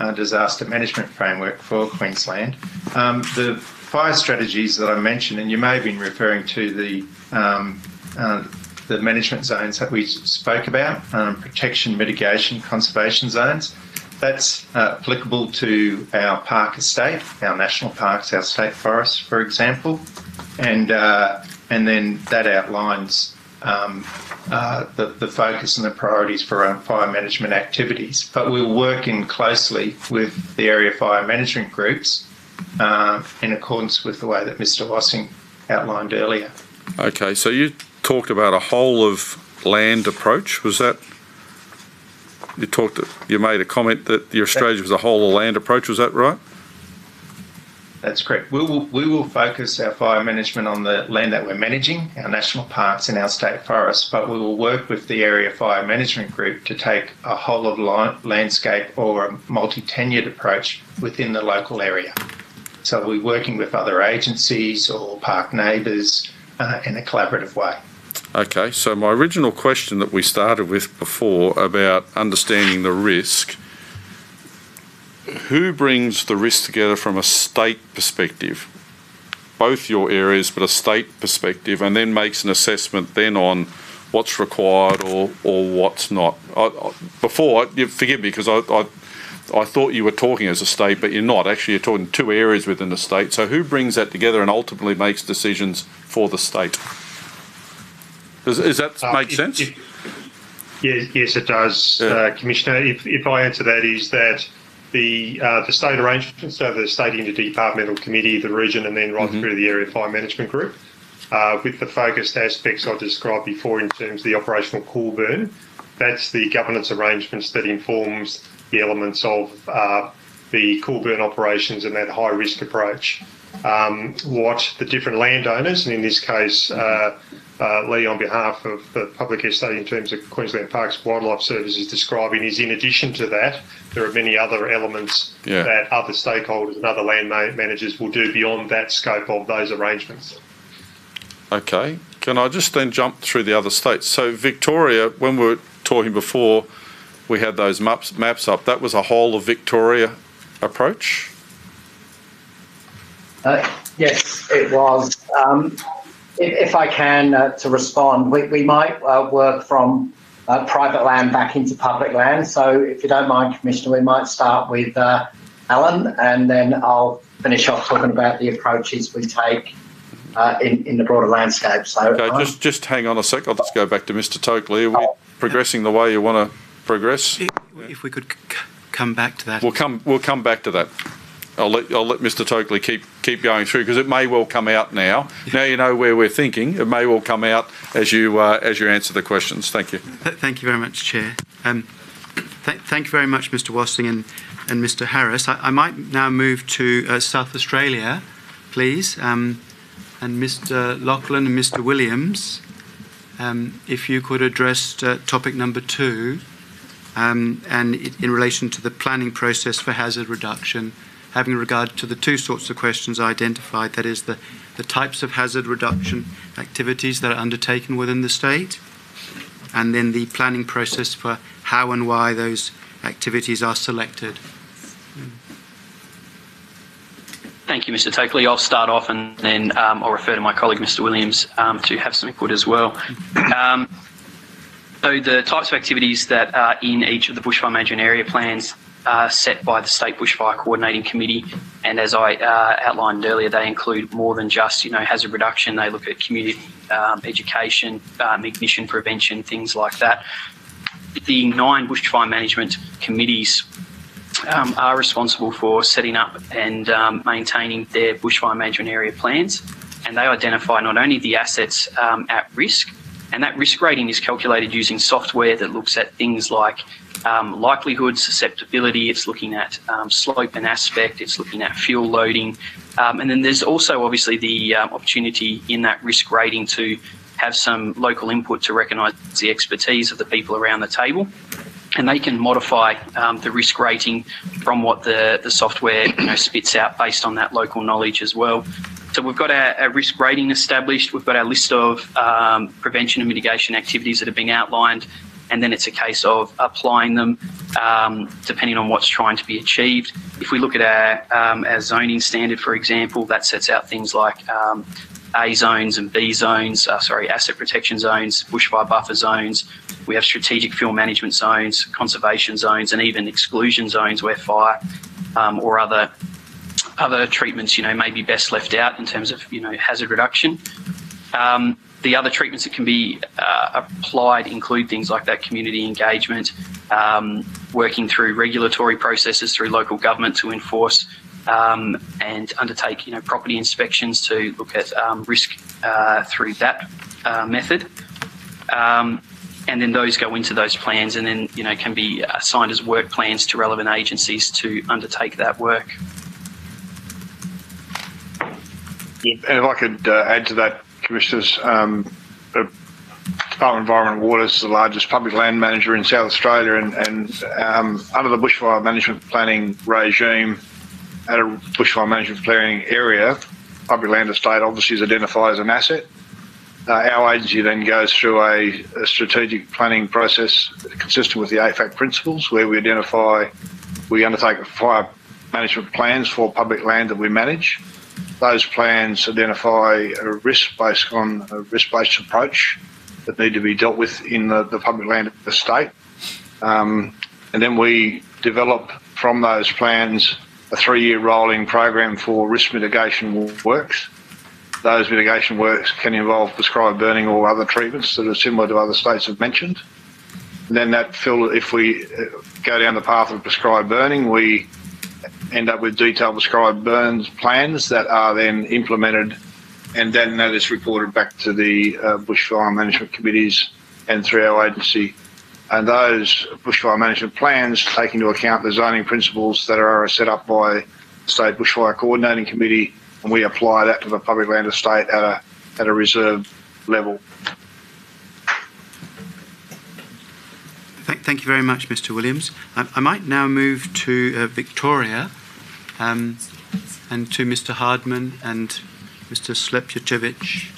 uh, disaster management framework for Queensland. Um, the fire strategies that I mentioned, and you may have been referring to the um, uh, the management zones that we spoke about, um, protection, mitigation, conservation zones. That's uh, applicable to our park estate, our national parks, our state forests, for example, and uh, and then that outlines um, uh, the, the focus and the priorities for our fire management activities. But we'll work in closely with the area fire management groups uh, in accordance with the way that Mr. Wassing outlined earlier. Okay, so you talked about a whole of land approach. Was that you talked? You made a comment that your strategy was a whole of land approach. Was that right? That's correct. We will, we will focus our fire management on the land that we're managing, our national parks and our state forests, but we will work with the area fire management group to take a whole of landscape or a multi-tenured approach within the local area. So we're working with other agencies or park neighbours uh, in a collaborative way. Okay, so my original question that we started with before about understanding the risk who brings the risk together from a state perspective? Both your areas, but a state perspective, and then makes an assessment then on what's required or, or what's not. I, I, before, you forgive me because I, I, I thought you were talking as a state, but you're not. Actually, you're talking two areas within the state. So, who brings that together and ultimately makes decisions for the state? Does, does that Uh, make if- sense? if- Yes, yes, it does, uh, Commissioner. If, if I answer that, is that the uh, the state arrangements, so the state interdepartmental committee, the region, and then right through to the area fire management group, uh, with the focused aspects I described before in terms of the operational cool burn. That's the governance arrangements that informs the elements of uh, the cool burn operations and that high risk approach. Um, what the different landowners, and in this case, uh, uh, Lee, on behalf of the public estate in terms of Queensland Parks Wildlife Service is describing is in addition to that, there are many other elements Yeah. that other stakeholders and other land ma- managers will do beyond that scope of those arrangements. Okay. Can I just then jump through the other states? So Victoria, when we were talking before, we had those maps maps up. That was a whole of Victoria approach. Uh, Yes, it was. Um, If if I can, uh, to respond, we we might uh, work from uh, private land back into public land. So if you don't mind, Commissioner, we might start with uh, Alen, and then I'll finish off talking about the approaches we take uh, in in the broader landscape. So Okay, Alen? just just hang on a sec. I'll just go back to Mr. Tokley. Are we progressing the way you want to progress? If we could c- come back to that. We'll come. We'll come back to that. I'll let I'll let Mr. Tokley keep keep going through because it may well come out now. Now you know where we're thinking. It may well come out as you uh, as you answer the questions. Thank you. Thank you very much, Chair. Um, th- thank you very much, Mr. Wassing and, and Mr. Harris. I, I might now move to uh, South Australia, please, um, and Mr. Loughlin and Mr. Williams. Um, if you could address uh, topic number two, um, and i in relation to the planning process for hazard reduction, having regard to the two sorts of questions identified, that is the, the types of hazard reduction activities that are undertaken within the state, and then the planning process for how and why those activities are selected. Thank you, Mr. Tokley. I'll start off and then um, I'll refer to my colleague, Mr. Williams, um, to have some input as well. Um, so the types of activities that are in each of the bushfire management area plans set by the State Bushfire Coordinating Committee. And as I uh, outlined earlier, they include more than just, you know, hazard reduction. They look at community um, education, um, ignition prevention, things like that. The nine bushfire management committees um, are responsible for setting up and um, maintaining their bushfire management area plans. And they identify not only the assets um, at risk, and that risk rating is calculated using software that looks at things like um, likelihood, susceptibility, it's looking at um, slope and aspect, it's looking at fuel loading. Um, and then there's also obviously the um, opportunity in that risk rating to have some local input to recognise the expertise of the people around the table and they can modify um, the risk rating from what the, the software you know, spits out based on that local knowledge as well. So we've got our, our risk rating established, we've got our list of um, prevention and mitigation activities that have been outlined, and then it's a case of applying them um, depending on what's trying to be achieved. If we look at our, um, our zoning standard, for example, that sets out things like um, A zones and B zones, uh, sorry, asset protection zones, bushfire buffer zones. We have strategic fuel management zones, conservation zones, and even exclusion zones where fire um, or other other treatments, you know, may be best left out in terms of, you know, hazard reduction. Um, the other treatments that can be uh, applied include things like that community engagement, um, working through regulatory processes through local government to enforce um, and undertake, you know, property inspections to look at um, risk uh, through that uh, method. Um, and then those go into those plans and then, you know, can be assigned as work plans to relevant agencies to undertake that work. And if I could uh, add to that, Commissioners, um, the Department of Environment and Water is the largest public land manager in South Australia, and, and um, under the bushfire management planning regime, at a bushfire management planning area, public land estate obviously is identified as an asset. Uh, our agency then goes through a, a strategic planning process consistent with the AFAC principles, where we identify, we undertake fire management plans for public land that we manage. Those plans identify a risk based on a risk based approach that need to be dealt with in the, the public land estate. Um, and then we develop from those plans a three year rolling program for risk mitigation works. those mitigation works can involve prescribed burning or other treatments that are similar to other states have mentioned. And then that fill, if we uh, go down the path of prescribed burning, we end up with detailed prescribed burns plans that are then implemented and then that is reported back to the uh, bushfire management committees and through our agency. And those bushfire management plans take into account the zoning principles that are set up by the State Bushfire Coordinating Committee, and we apply that to the public land estate at a at a reserve level. Thank, thank you very much, Mr. Williams. I, I might now move to uh, Victoria um, and to Mr. Hardman and Mr. Slijepcevic.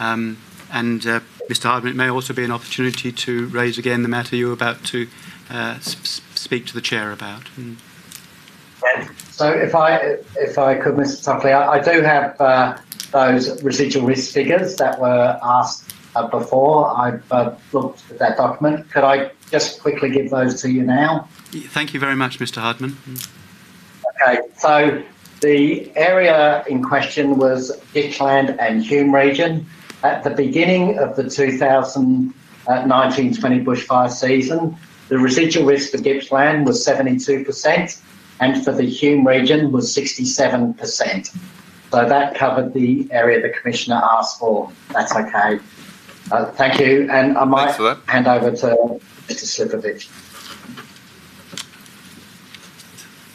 Um, and uh, Mr. Hardman, it may also be an opportunity to raise again the matter you're about to uh, sp- speak to the chair about. Mm. So, if I if I could, Mr. Tokley, I, I do have uh, those residual risk figures that were asked uh, before. I've uh, looked at that document. Could I just quickly give those to you now? Thank you very much, Mr. Hardman. Mm. Okay, so the area in question was Gippsland and Hume region. At the beginning of the 2019-20 bushfire season, the residual risk for Gippsland was 72%, and for the Hume region was 67%. So that covered the area the Commissioner asked for. That's okay. Uh, thank you, and I might hand over to Mr. Slijepcevic.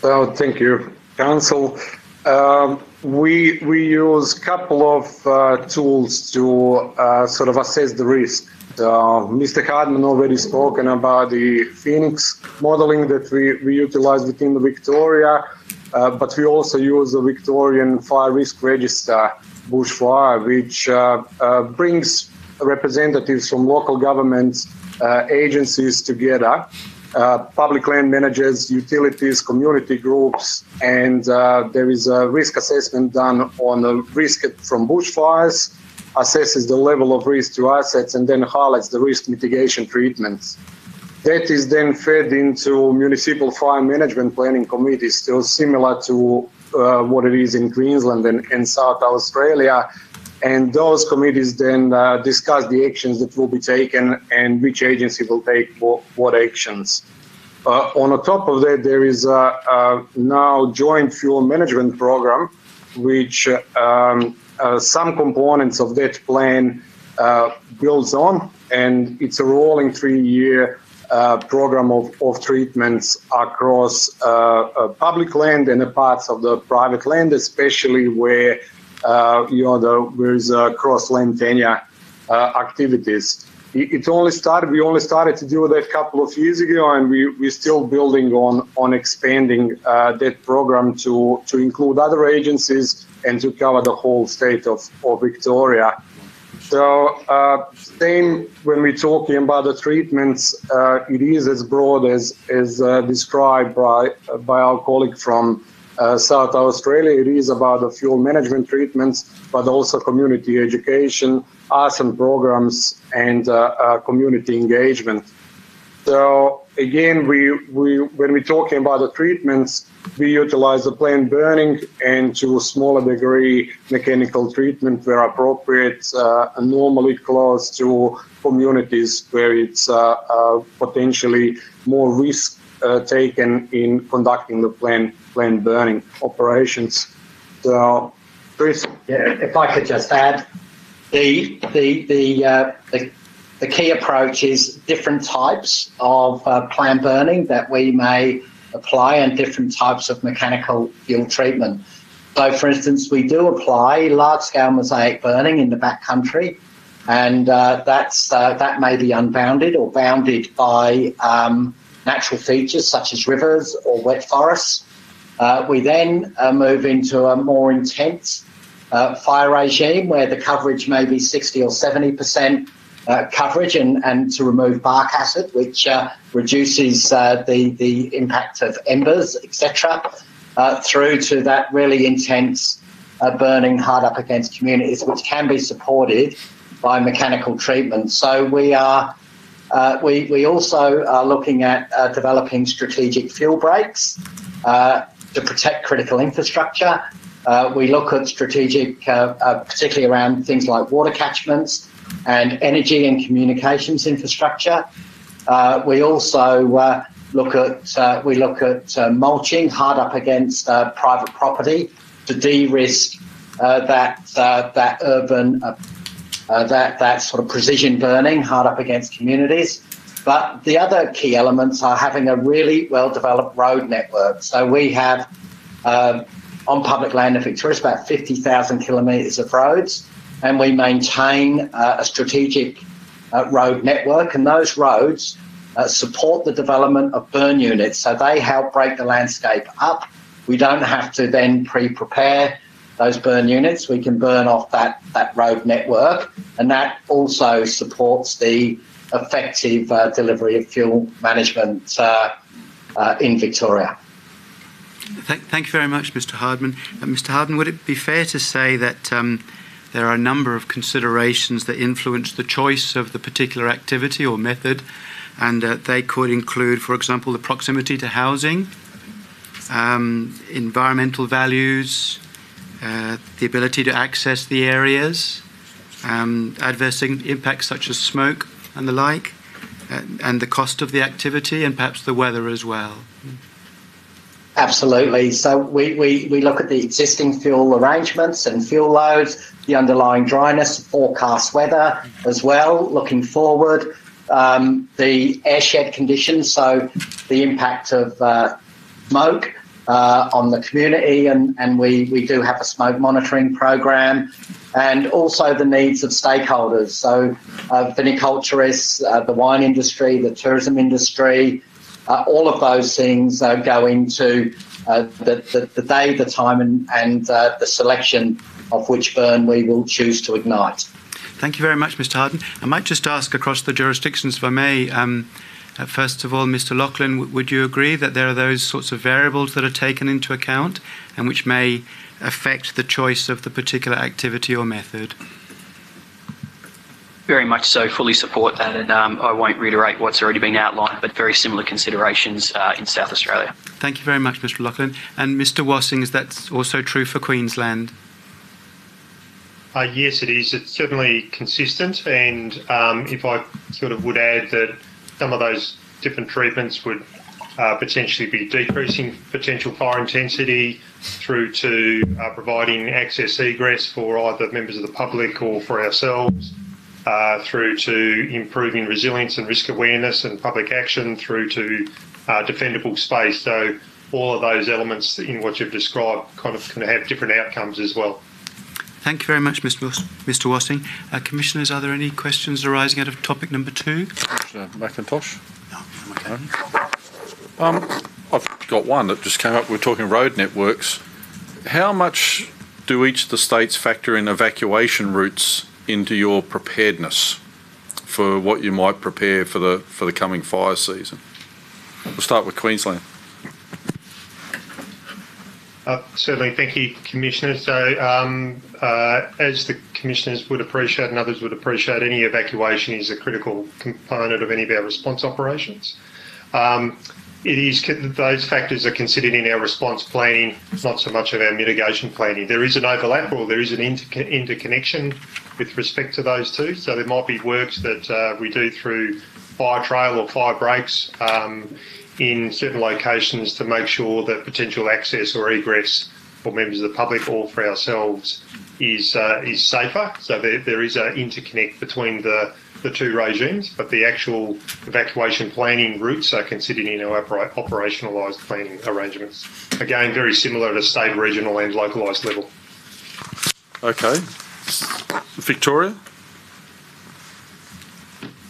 Well, thank you. Council, um, we we use a couple of uh, tools to uh, sort of assess the risk. Uh, Mr. Hardman already spoken about the Phoenix modeling that we, we utilize within the Victoria, uh, but we also use the Victorian Fire Risk Register bushfire, which uh, uh, brings representatives from local governments, agencies together uh, public land managers, utilities, community groups, and uh, there is a risk assessment done on the risk from bushfires, assesses the level of risk to assets, and then highlights the risk mitigation treatments. That is then fed into municipal fire management planning committees, still similar to uh, what it is in Queensland and, and South Australia. And those committees then uh, discuss the actions that will be taken and which agency will take what, what actions. Uh, on top of that, there is a, a now joint fuel management program, which um, uh, some components of that plan uh, builds on, and it's a rolling three-year uh, program of, of treatments across uh, uh, public land and the parts of the private land, especially where uh, you know the, there is cross land tenure activities. It only started we only started to do that a couple of years ago and we, we're still building on on expanding uh, that program to to include other agencies and to cover the whole state of, of victoria. So uh, same when we're talking about the treatments uh, it is as broad as as uh, described by by our colleague from uh, South Australia. It is about the fuel management treatments, but also community education, arson programs, and uh, uh, community engagement. So again, we, we when we're talking about the treatments, we utilize the plan burning and to a smaller degree mechanical treatment where appropriate, uh, normally close to communities where it's uh, uh, potentially more risk uh, taken in conducting the plan plan burning operations. So, Chris, yeah, if I could just add, the the the uh, the, the, key approach is different types of uh, plan burning that we may apply and different types of mechanical fuel treatment. So, for instance, we do apply large-scale mosaic burning in the backcountry, and uh, that's uh, that may be unbounded or bounded by um, natural features such as rivers or wet forests. Uh, we then uh, move into a more intense uh, fire regime where the coverage may be 60 or 70% uh, coverage and, and to remove bark hazard, which uh, reduces uh, the, the impact of embers, etc., through to that really intense burning hard up against communities, which can be supported by mechanical treatment. So we are uh, we, we also are looking at uh, developing strategic fuel breaks uh, to protect critical infrastructure Uh, we look at strategic, uh, uh, particularly around things like water catchments and energy and communications infrastructure. We also look at we look at mulching hard up against private property to de-risk that that urban that that sort of precision burning hard up against communities. But the other key elements are having a really well developed road network. So we have um, on public land in Victoria, about 50,000 kilometres of roads, and we maintain uh, a strategic uh, road network, and those roads uh, support the development of burn units. So they help break the landscape up. We don't have to then pre prepare those burn units. We can burn off that, that road network, and that also supports the effective uh, delivery of fuel management uh, uh, in Victoria. Thank, thank, you very much, Mr. Hardman. Uh, Mr. Hardman, would it be fair to say that um, there are a number of considerations that influence the choice of the particular activity or method, and uh, they could include, for example, the proximity to housing, um, environmental values, uh, the ability to access the areas, um, adverse impacts such as smoke and the like, uh, and the cost of the activity, and perhaps the weather as well. Absolutely. So we, we, we look at the existing fuel arrangements and fuel loads, the underlying dryness, forecast weather as well, looking forward, um, the airshed conditions, so the impact of uh, smoke uh, on the community, and, and we, we do have a smoke monitoring program, and also the needs of stakeholders, so uh, viniculturists, uh, the wine industry, the tourism industry, uh, all of those things uh, go into uh, the, the, the, day, the time, and, and the selection of which burn we will choose to ignite. Thank you very much, Mr. Hardman. I might just ask across the jurisdictions, if I may. Um, first of all, Mr. Loughlin, w- would you agree that there are those sorts of variables that are taken into account and which may affect the choice of the particular activity or method? Very much so, fully support that, and um, I won't reiterate what's already been outlined, but very similar considerations uh, in South Australia. Thank you very much, Mr. Loughlin. And Mr. Wassing, is that also true for Queensland? Uh, yes, it is. It's certainly consistent, and um, if I sort of would add that some of those different treatments would uh, potentially be decreasing potential fire intensity through to uh, providing access egress for either members of the public or for ourselves uh, through to improving resilience and risk awareness and public action through to uh, defendable space. So all of those elements in what you've described kind of can have different outcomes as well. Thank you very much, Mr. Mr. Wassing. Uh, Commissioners, are there any questions arising out of topic number two? Uh, Macintosh? No, I'm okay. Um, I've got one that just came up. We're talking road networks. How much do each of the states factor in evacuation routes into your preparedness for what you might prepare for the for the coming fire season? We'll start with Queensland. Uh, certainly, thank you, Commissioner. So, um, uh, as the Commissioners would appreciate and others would appreciate, any evacuation is a critical component of any of our response operations. Um, it is those factors are considered in our response planning, not so much of our mitigation planning. There is an overlap or there is an inter- interconnection with respect to those two. So there might be works that uh, we do through fire trail or fire breaks um, in certain locations to make sure that potential access or egress for members of the public or for ourselves is uh, is safer. So there, there is an interconnect between the the two regimes, but the actual evacuation planning routes are considered in our operationalised planning arrangements. Again, very similar at a state, regional, and localised level. Okay. Victoria?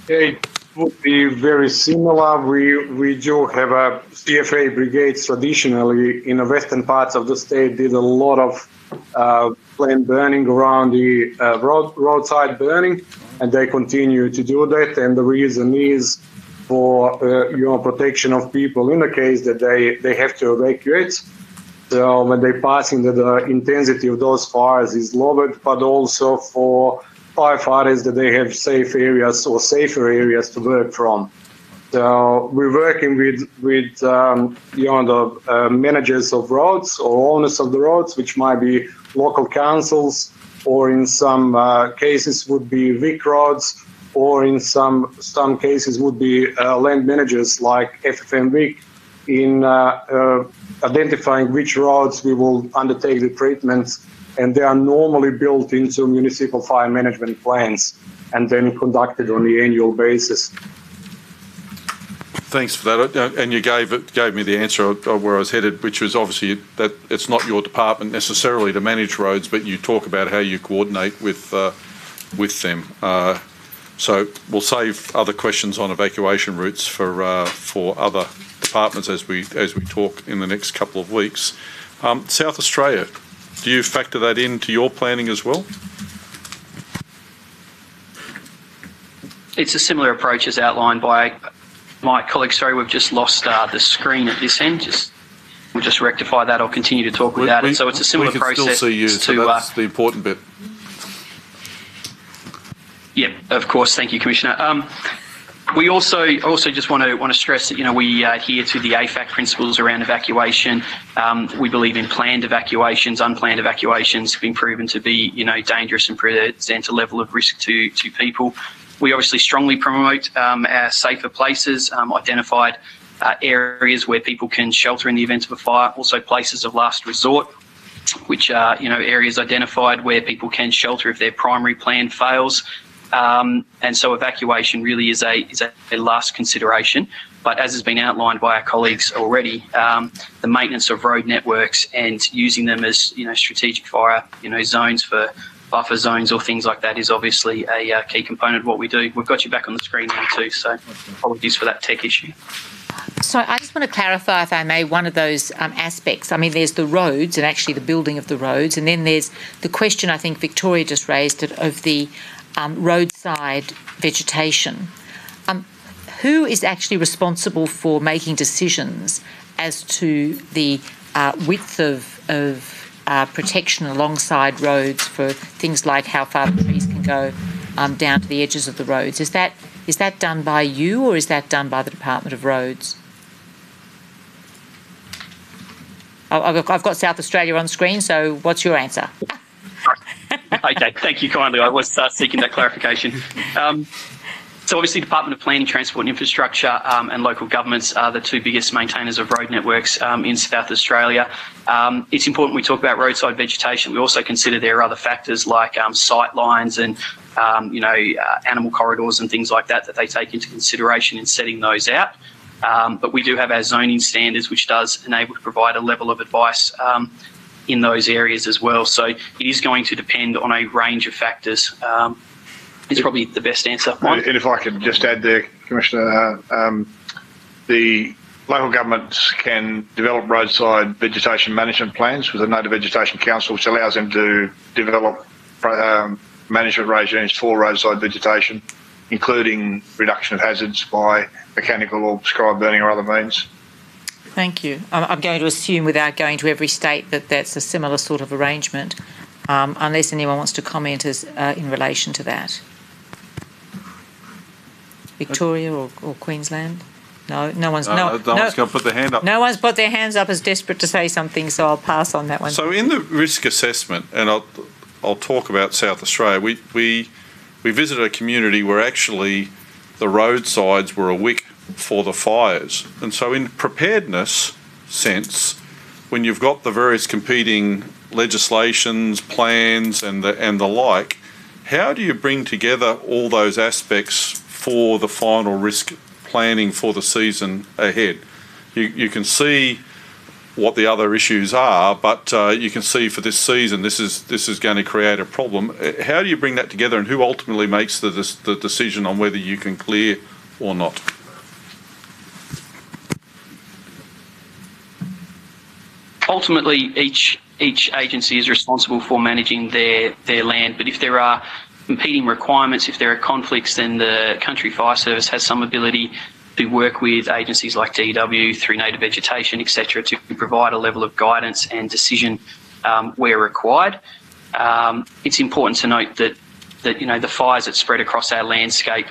It would be very similar. We we do have a CFA brigades traditionally in the western parts of the state did a lot of uh, burning around the uh, road, roadside burning, and they continue to do that. And the reason is for uh, you know protection of people in the case that they they have to evacuate. So when they passing, that the intensity of those fires is lowered, but also for firefighters that they have safe areas or safer areas to work from. So we're working with with um, you know the uh, managers of roads or owners of the roads, which might be local councils, or in some uh, cases would be Vic roads, or in some some cases would be uh, land managers like FFM Vic in uh, uh, identifying which roads we will undertake the treatments, and they are normally built into municipal fire management plans and then conducted on the annual basis. Thanks for that. Uh, And you gave it, gave me the answer of where I was headed, which was obviously that it's not your department necessarily to manage roads, but you talk about how you coordinate with uh, with them. Uh, so we'll save other questions on evacuation routes for uh, for other departments as we as we talk in the next couple of weeks. Um, South Australia, do you factor that into your planning as well? It's a similar approach as outlined by my colleague. Sorry, we've just lost uh, the screen at this end. Just we'll just rectify that. I'll continue to talk without it. So it's a similar we can process still see you, to. so uh, the important bit. Yeah, of course. Thank you, Commissioner. Um, we also also just want to want to stress that you know we adhere to the AFAC principles around evacuation. Um, we believe in planned evacuations. Unplanned evacuations have been proven to be you know dangerous and present a level of risk to to people. We obviously strongly promote um, our safer places, um, identified uh, areas where people can shelter in the event of a fire. Also places of last resort, which are you know areas identified where people can shelter if their primary plan fails. Um, and so evacuation really is a is a, a, last consideration. But as has been outlined by our colleagues already, um, the maintenance of road networks and using them as you know strategic fire you know zones for buffer zones or things like that is obviously a uh, key component of what we do. We've got you back on the screen now too, so apologies for that tech issue. So I just want to clarify, if I may, one of those um, aspects. I mean, there's the roads and actually the building of the roads, and then there's the question I think Victoria just raised it of the um, roadside vegetation. Um, who is actually responsible for making decisions as to the uh, width of, of uh, protection alongside roads for things like how far the trees can go um, down to the edges of the roads? Is that is that done by you or is that done by the Department of Roads? I've got South Australia on screen, so what's your answer? okay, thank you kindly. I was uh, seeking that clarification. Um, so obviously, Department of Planning, Transport and Infrastructure um, and local governments are the two biggest maintainers of road networks um, in South Australia. Um, it's important we talk about roadside vegetation. We also consider there are other factors like um, sight lines and um, you know uh, animal corridors and things like that that they take into consideration in setting those out. Um, but we do have our zoning standards, which does enable to provide a level of advice in those areas as well. So it is going to depend on a range of factors. Um, is probably the best answer. Mike? And if I could just add there, Commissioner, uh, um, the local governments can develop roadside vegetation management plans with the Native Vegetation Council, which allows them to develop um, management regimes for roadside vegetation, including reduction of hazards by mechanical or sky burning or other means. Thank you. I'm going to assume, without going to every state, that that's a similar sort of arrangement, um, unless anyone wants to comment as, uh, in relation to that. Victoria or, or Queensland? No, no one's no, uh, no, one's going to put their hand up. No one's put their hands up as desperate to say something, so I'll pass on that one. So, in the risk assessment, and I'll I'll talk about South Australia. We we we visited a community where actually the roadsides were a wick for the fires, and so in preparedness sense, when you've got the various competing legislations, plans, and the and the like, how do you bring together all those aspects for the final risk planning for the season ahead? You you can see what the other issues are, but uh, you can see for this season this is this is going to create a problem. How do you bring that together, and who ultimately makes the the decision on whether you can clear or not? Ultimately each each agency is responsible for managing their their land. But if there are competing requirements, if there are conflicts, then the Country Fire Service has some ability to work with agencies like DEW through native vegetation, etc., to provide a level of guidance and decision um, where required. Um, it's important to note that that you know the fires that spread across our landscape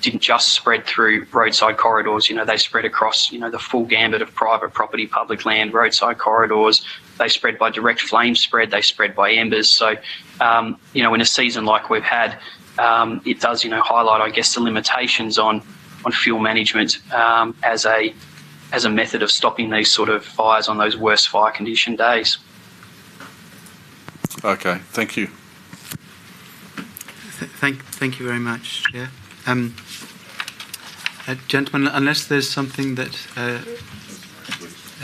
didn't just spread through roadside corridors. You know, they spread across, you know, the full gambit of private property, public land, roadside corridors. They spread by direct flame spread. They spread by embers. So, um, you know, in a season like we've had, um, it does, you know, highlight, I guess, the limitations on on fuel management um, as a as a method of stopping these sort of fires on those worst fire condition days. Okay, thank you. Th- Thank, thank you very much, Chair. Um, uh, gentlemen, unless there's something that uh,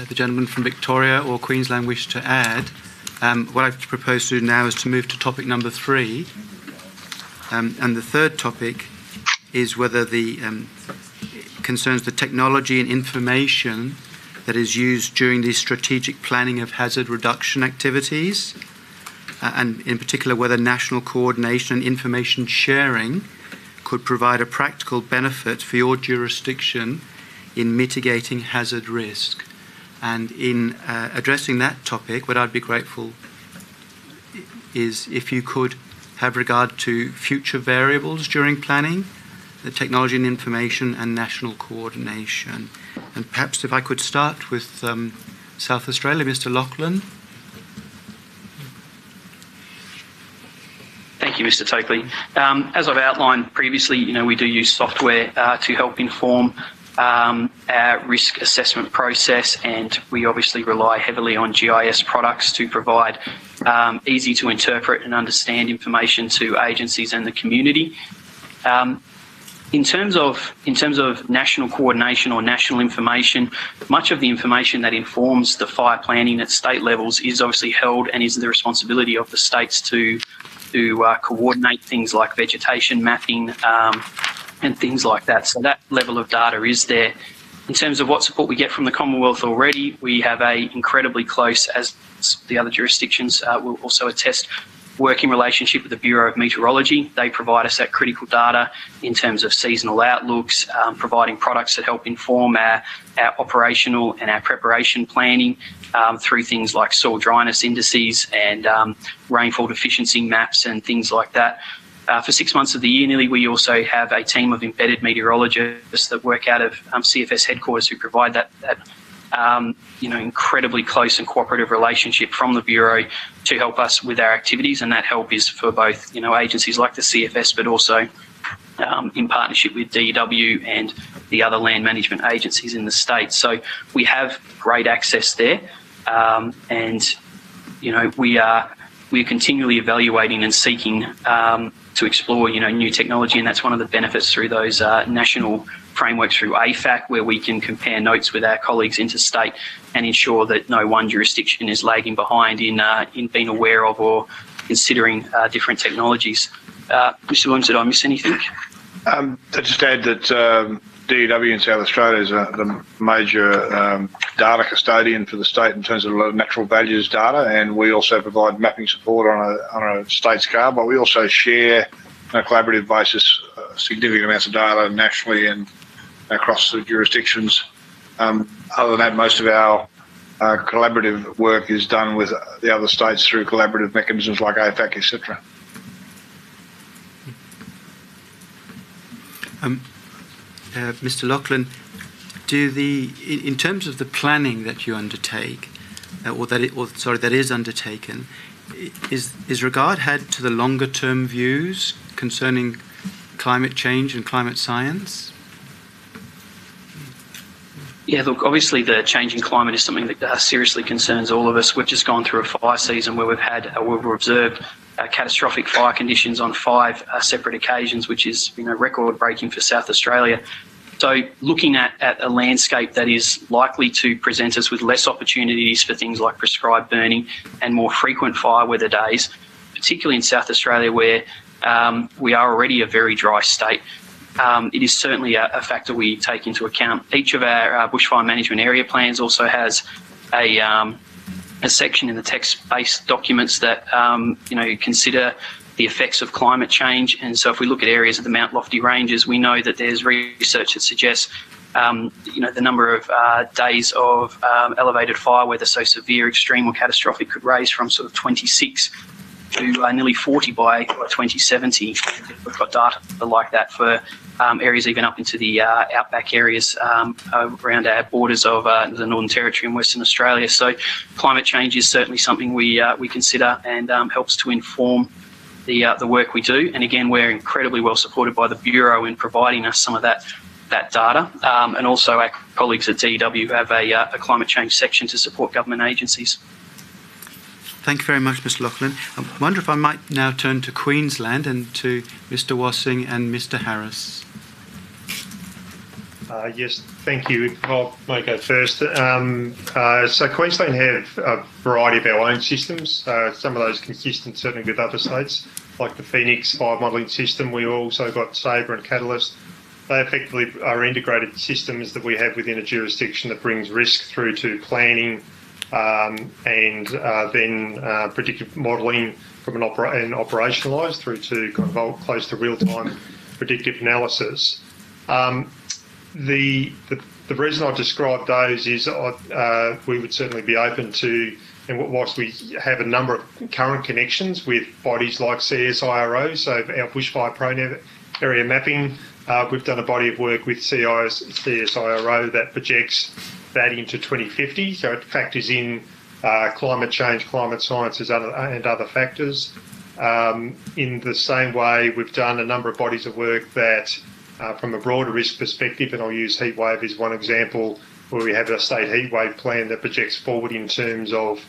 uh, the gentleman from Victoria or Queensland wish to add, um, what I propose to do now is to move to topic number three. Um, and the third topic is whether the um, concerns the technology and information that is used during the strategic planning of hazard reduction activities, uh, and in particular whether national coordination and information sharing could provide a practical benefit for your jurisdiction in mitigating hazard risk. And in uh, addressing that topic, what I'd be grateful is if you could have regard to future variables during planning, the technology and information, and national coordination. And perhaps if I could start with um, South Australia, Mr. Loughlin. Thank you, Mr. Tokley. Um, as I've outlined previously, you know, we do use software uh, to help inform um, our risk assessment process, and we obviously rely heavily on GIS products to provide um, easy to interpret and understand information to agencies and the community. Um, in terms of in terms of national coordination or national information, much of the information that informs the fire planning at state levels is obviously held and is the responsibility of the states to to uh, coordinate things like vegetation mapping um, and things like that. So that level of data is there. In terms of what support we get from the Commonwealth already, we have a incredibly close, as the other jurisdictions uh, will also attest, working relationship with the Bureau of Meteorology. They provide us that critical data in terms of seasonal outlooks, um, providing products that help inform our, our operational and our preparation planning um, through things like soil dryness indices and um, rainfall deficiency maps and things like that. Uh, for six months of the year, nearly, we also have a team of embedded meteorologists that work out of um, CFS headquarters who provide that, that um, you know, incredibly close and cooperative relationship from the Bureau to help us with our activities. And that help is for both, you know, agencies like the CFS, but also um, in partnership with DEW and the other land management agencies in the state. So we have great access there. Um, and, you know, we are, we are continually evaluating and seeking um, to explore, you know, new technology, and that's one of the benefits through those uh, national frameworks through AFAC, where we can compare notes with our colleagues interstate and ensure that no one jurisdiction is lagging behind in uh, in being aware of or considering uh, different technologies. Uh, Mr. Williams, did I miss anything? Um, I'd just add that um, DEW in South Australia is a, the major um, data custodian for the state in terms of a lot of natural values data, and we also provide mapping support on a, on a state scale, but we also share on a collaborative basis uh, significant amounts of data nationally and across the jurisdictions. Um, other than that, most of our uh, collaborative work is done with the other states through collaborative mechanisms like AFAC, etc. Um, uh, Mr. Loughlin, do the in, in, terms of the planning that you undertake, uh, or that it, or sorry that is undertaken, is is regard had to the longer term views concerning climate change and climate science? Yeah, look, obviously the changing climate is something that uh, seriously concerns all of us. We've just gone through a fire season where we've had, uh, we've observed uh, catastrophic fire conditions on five uh, separate occasions, which is you know record breaking for South Australia. So looking at, at a landscape that is likely to present us with less opportunities for things like prescribed burning and more frequent fire weather days, particularly in South Australia where um, we are already a very dry state. Um, it is certainly a, a, factor we take into account. Each of our uh, bushfire management area plans also has a um, a section in the text-based documents that um, you know consider the effects of climate change. And so, if we look at areas of the Mount Lofty Ranges, we know that there's research that suggests um, you know the number of uh, days of um, elevated fire weather, so severe, extreme, or catastrophic, could raise from sort of 26 to uh, nearly 40 by, by 2070. We've got data like that for um, areas even up into the uh, outback areas um, around our borders of uh, the Northern Territory and Western Australia. So climate change is certainly something we uh, we consider and um, helps to inform the uh, the work we do. And again, we're incredibly well supported by the Bureau in providing us some of that that data, um, and also our colleagues at DEW have a, uh, a climate change section to support government agencies. Thank you very much, Mr. Loughlin. I wonder if I might now turn to Queensland and to Mr. Wassing and Mr. Harris. Uh, yes, thank you. I'll make go first. Um, uh, so Queensland have a variety of our own systems. Uh, some of those consistent certainly with other states, like the Phoenix fire modelling system. We've also got Sabre and Catalyst. They effectively are integrated systems that we have within a jurisdiction that brings risk through to planning um, and uh, then uh, predictive modelling from an opera- and operationalised through to kind of close to real-time predictive analysis. Um, the, the, the reason I described those is uh, we would certainly be open to, and whilst we have a number of current connections with bodies like CSIRO, so our bushfire prone area mapping, uh, we've done a body of work with CSIRO that projects that into 2050, so it factors in uh, climate change, climate sciences, and other factors. Um, in the same way, we've done a number of bodies of work that uh, from a broader risk perspective, and I'll use heatwave as one example, where we have a state heatwave plan that projects forward in terms of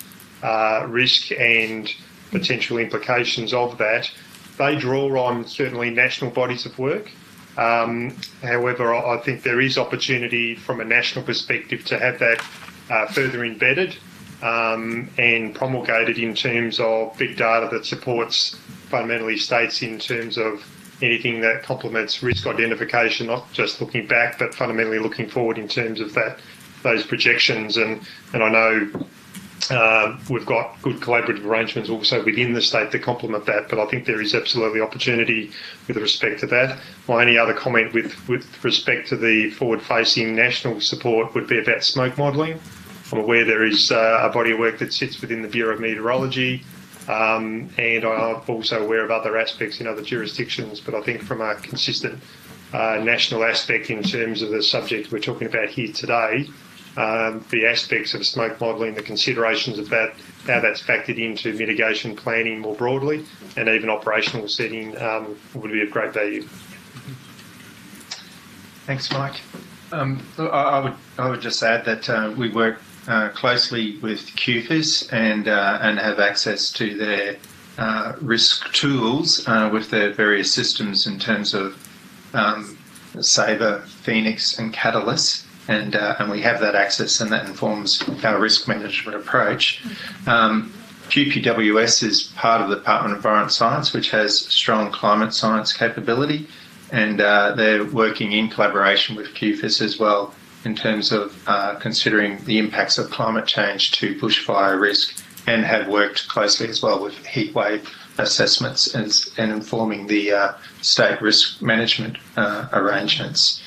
uh, risk and potential implications of that. They draw on certainly national bodies of work. Um, however, I think there is opportunity from a national perspective to have that uh, further embedded um, and promulgated in terms of big data that supports fundamentally states in terms of anything that complements risk identification, not just looking back, but fundamentally looking forward in terms of that those projections. And and I know uh, we've got good collaborative arrangements also within the state to complement that. But I think there is absolutely opportunity with respect to that. My only other comment with with respect to the forward-facing national support would be about smoke modelling. I'm aware there is uh, a body of work that sits within the Bureau of Meteorology um, and I'm also aware of other aspects in other jurisdictions, but I think from a consistent uh, national aspect in terms of the subject we're talking about here today, um, the aspects of smoke modelling, the considerations of that, how that's factored into mitigation planning more broadly, and even operational setting um, would be of great value. Thanks, Mike. Um, I, I, would I would just add that uh, we work uh, closely with QFES and uh, and have access to their uh, risk tools uh, with their various systems in terms of um, Sabre, Phoenix, and Catalyst. And, uh, and we have that access, and that informs our risk management approach. Um, QPWS is part of the Department of Environment Science, which has strong climate science capability, and uh, they're working in collaboration with QFES as well in terms of uh, considering the impacts of climate change to bushfire risk and have worked closely as well with heatwave assessments and, and informing the uh, state risk management uh, arrangements.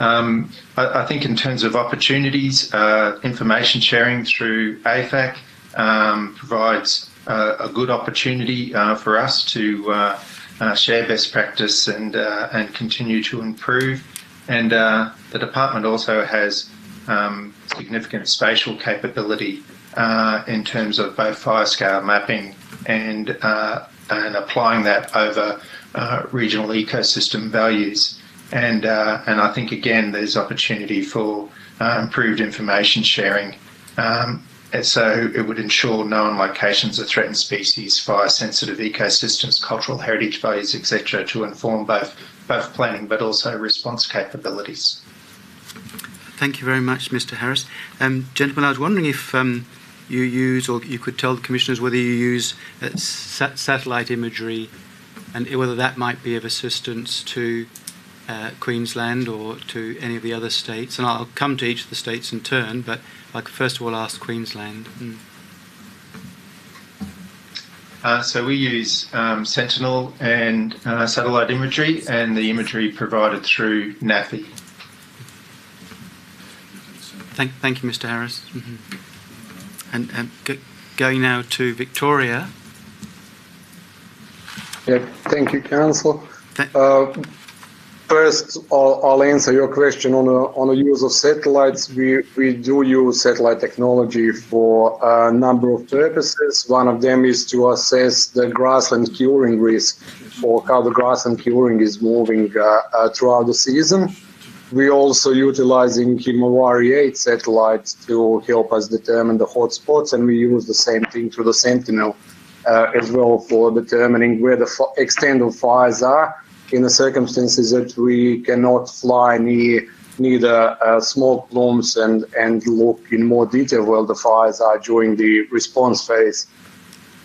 Um, I, I, think in terms of opportunities, uh, information sharing through AFAC um, provides uh, a good opportunity uh, for us to share best practice and and continue to improve. And uh, the department also has um, significant spatial capability uh, in terms of both fire scar mapping and uh, and applying that over uh, regional ecosystem values. And uh, and I think again there's opportunity for uh, improved information sharing. Um, and so it would ensure known locations of threatened species, fire sensitive ecosystems, cultural heritage values, etc., to inform both both planning but also response capabilities. Thank you very much, Mr. Harris. Um, gentlemen, I was wondering if um, you use, or you could tell the commissioners whether you use uh, sat- satellite imagery and whether that might be of assistance to uh, Queensland or to any of the other states. And I'll come to each of the states in turn, but I could first of all ask Queensland. Mm. Uh, so we use um, Sentinel and uh, satellite imagery, and the imagery provided through NAFI. Thank, thank you, Mr. Harris. Mm-hmm. And, and go, going now to Victoria. Yeah, thank you, Council. Uh, first, I'll, I'll, answer your question on the on the use of satellites. We we do use satellite technology for a number of purposes. One of them is to assess the grassland curing risk, or how the grassland curing is moving uh, uh, throughout the season. We're also utilizing Himawari 8 satellites to help us determine the hotspots, and we use the same thing through the Sentinel uh, as well for determining where the extent of fires are in the circumstances that we cannot fly near the uh, smoke plumes and, and look in more detail where the fires are during the response phase.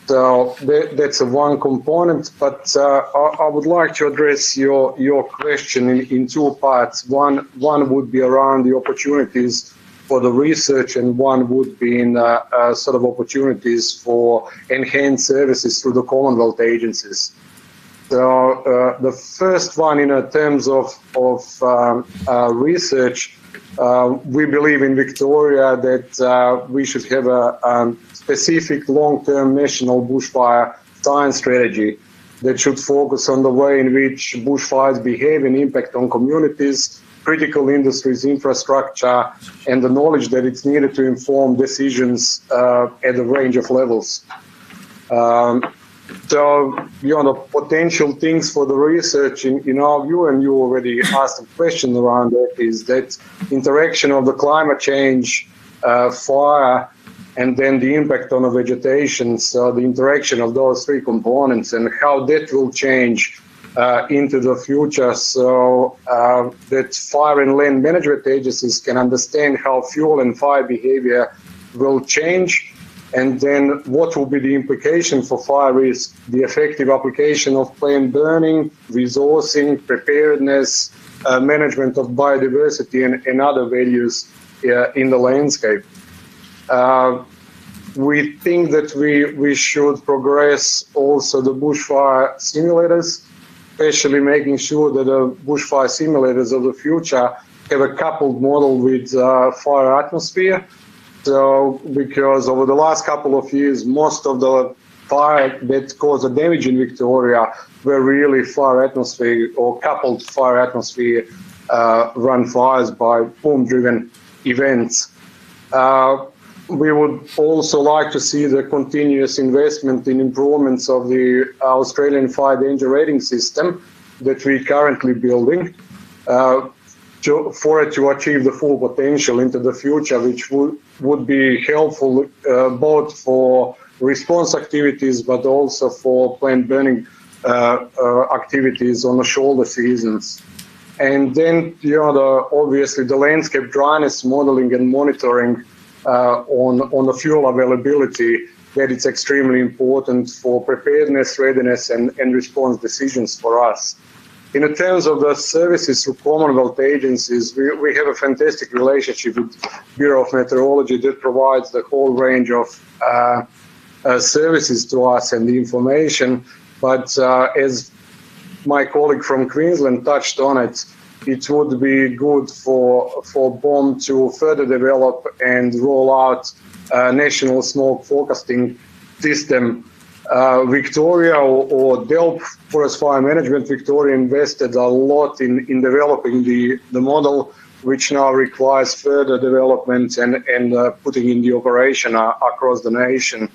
So that's a one component, but uh, I, I, would like to address your your question in, in two parts. One one would be around the opportunities for the research, and one would be in uh, uh, sort of opportunities for enhanced services through the Commonwealth agencies. So uh, the first one, in terms of of um, uh, research, uh, we believe in Victoria that uh, we should have a um, specific long-term national bushfire science strategy that should focus on the way in which bushfires behave and impact on communities, critical industries, infrastructure, and the knowledge that it's needed to inform decisions uh, at a range of levels. Um, so, you know, the potential things for the research in, in our view, and you already asked a question around that, is that interaction of the climate change, uh, fire, and then the impact on the vegetation. So the interaction of those three components and how that will change uh, into the future so uh, that fire and land management agencies can understand how fuel and fire behavior will change and then what will be the implication for fire risk, the effective application of planned burning, resourcing, preparedness, uh, management of biodiversity and, and other values uh, in the landscape. Uh, we think that we, we should progress also the bushfire simulators especially making sure that the bushfire simulators of the future have a coupled model with uh, fire atmosphere. So, because over the last couple of years, most of the fire that caused the damage in Victoria were really fire atmosphere or coupled fire atmosphere uh, run fires by plume driven events. Uh, we would also like to see the continuous investment in improvements of the Australian fire danger rating system that we're currently building uh, to, for it to achieve the full potential into the future, which would, would be helpful uh, both for response activities but also for planned burning uh, uh activities on the shoulder seasons. And then, you know, the, obviously the landscape dryness modeling and monitoring uh, on, on the fuel availability that it's extremely important for preparedness, readiness, and, and response decisions for us. In terms of the services through Commonwealth agencies, we, we have a fantastic relationship with Bureau of Meteorology that provides the whole range of uh, uh, services to us and the information. But uh, as my colleague from Queensland touched on it, it would be good for for BOM to further develop and roll out a national smoke forecasting system. Uh, Victoria or, or DELWP Forest Fire Management Victoria invested a lot in, in developing the, the model, which now requires further development and, and uh, putting in the operation uh, across the nation.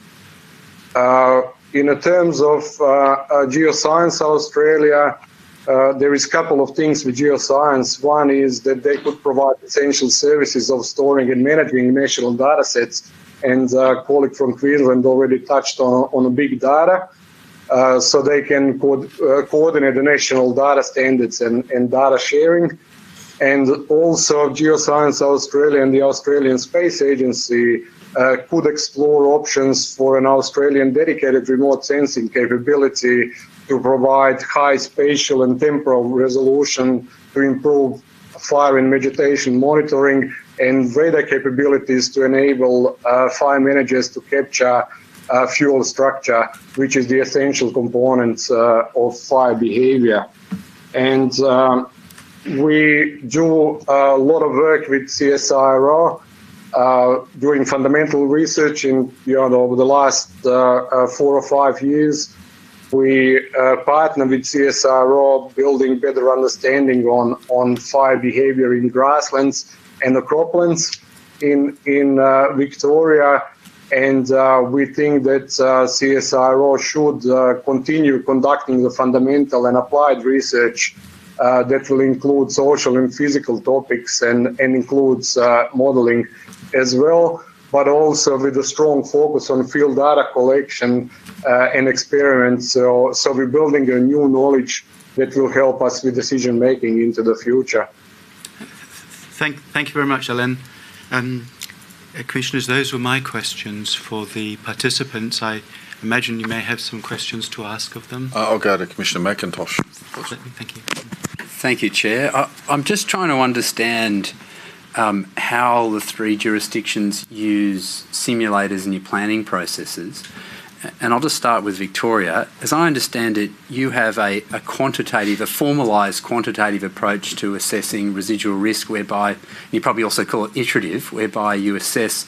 Uh, in terms of uh, Geoscience Australia, there is a couple of things with geoscience. One is that they could provide essential services of storing and managing national data sets. And uh, colleague from Queensland already touched on, on big data. Uh, so they can co- uh, coordinate the national data standards and, and data sharing. And also Geoscience Australia and the Australian Space Agency uh, could explore options for an Australian dedicated remote sensing capability to provide high spatial and temporal resolution to improve fire and vegetation monitoring and radar capabilities to enable uh, fire managers to capture uh, fuel structure, which is the essential component uh, of fire behavior. And um, we do a lot of work with CSIRO, uh, doing fundamental research in you know over the last uh, uh, four or five years we partner with CSIRO, building better understanding on, on fire behavior in grasslands and the croplands in, in uh, Victoria. And uh, we think that uh, CSIRO should uh, continue conducting the fundamental and applied research uh, that will include social and physical topics and, and includes modeling as well but also with a strong focus on field data collection uh, and experiments. So, so we're building a new knowledge that will help us with decision making into the future. Thank, thank you very much, Alen. Um, uh, commissioners, those were my questions for the participants. I imagine you may have some questions to ask of them. Uh, I'll go to Commissioner Macintosh. Thank you. Thank you, Chair. I, I'm just trying to understand um, how the three jurisdictions use simulators in your planning processes. And I'll just start with Victoria. As I understand it, you have a, a quantitative, a formalised quantitative approach to assessing residual risk, whereby you probably also call it iterative, whereby you assess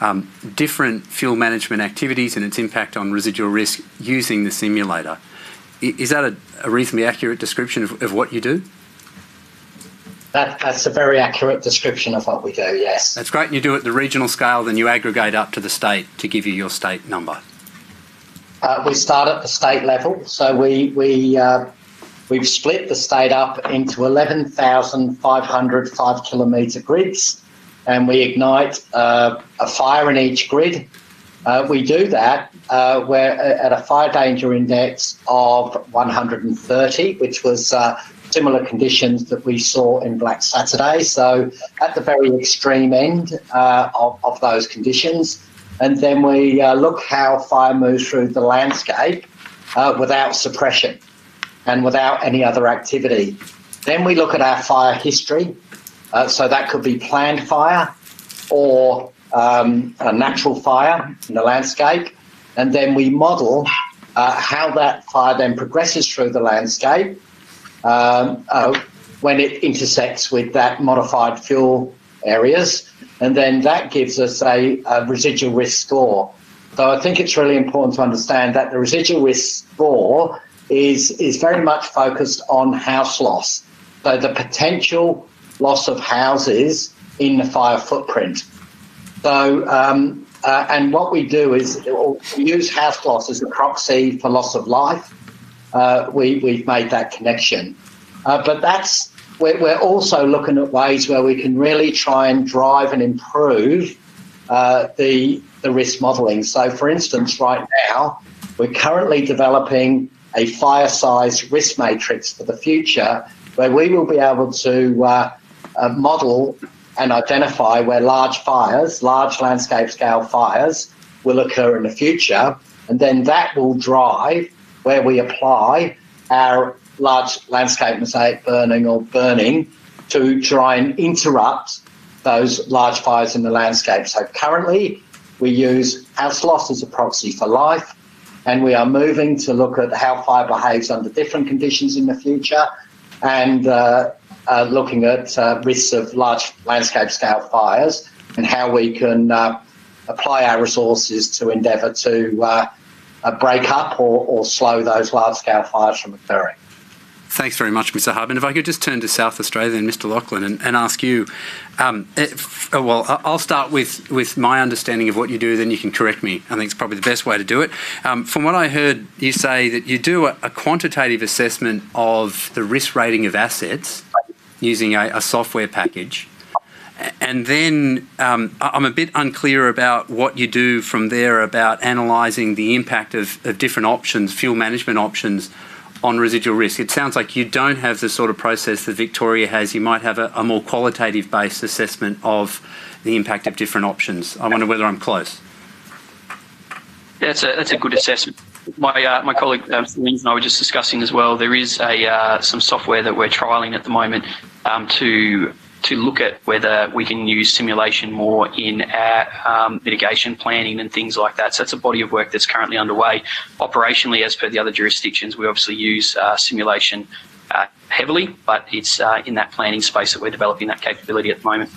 um, different fuel management activities and its impact on residual risk using the simulator. Is that a, a reasonably accurate description of, of what you do? That, that's a very accurate description of what we do, yes. That's great. And you do it at the regional scale, then you aggregate up to the state to give you your state number. Uh, we start at the state level. So we, we, uh, we've split the state up into 11,500 five kilometre grids and we ignite uh, a fire in each grid. Uh, we do that uh, where, uh, at a fire danger index of 130, which was similar conditions that we saw in Black Saturday. So at the very extreme end uh, of, of those conditions. And then we uh, look how fire moves through the landscape uh, without suppression and without any other activity. Then we look at our fire history. Uh, so that could be planned fire or um, a natural fire in the landscape. And then we model uh, how that fire then progresses through the landscape um, uh, when it intersects with that modified fuel areas. And then that gives us a, a residual risk score. So I think it's really important to understand that the residual risk score is, is very much focused on house loss. So the potential loss of houses in the fire footprint. So, um, uh, and what we do is we use house loss as a proxy for loss of life uh, we, we've made that connection. Uh, but that's we're, we're, also looking at ways where we can really try and drive and improve uh, the the risk modelling. So, for instance, right now we're currently developing a fire size risk matrix for the future, where we will be able to uh, uh, model and identify where large fires, large landscape scale fires, will occur in the future, and then that will drive where we apply our large landscape mosaic burning or burning to try and interrupt those large fires in the landscape. So currently we use house loss as a proxy for life and we are moving to look at how fire behaves under different conditions in the future and uh, uh, looking at uh, risks of large landscape scale fires and how we can uh, apply our resources to endeavour to uh, uh, break up or, or slow those large scale fires from occurring. Thanks very much, Mr. Hardman. If I could just turn to South Australia and Mr. Loughlin and, and ask you, um, if, uh, well, I'll start with, with my understanding of what you do, then you can correct me. I think it's probably the best way to do it. Um, from what I heard you say, that you do a, a, quantitative assessment of the risk rating of assets using a, a software package. And then um, I'm a bit unclear about what you do from there about analysing the impact of, of different options, fuel management options on residual risk. It sounds like you don't have the sort of process that Victoria has. You might have a, a more qualitative based assessment of the impact of different options. I wonder whether I'm close. That's a, that's a good assessment. My, uh, my colleague um, and I were just discussing as well. There is a uh, some software that we're trialling at the moment um, to to look at whether we can use simulation more in our um, mitigation planning and things like that. So that's a body of work that's currently underway. Operationally, as per the other jurisdictions, we obviously use uh, simulation uh, heavily, but it's uh, in that planning space that we're developing that capability at the moment.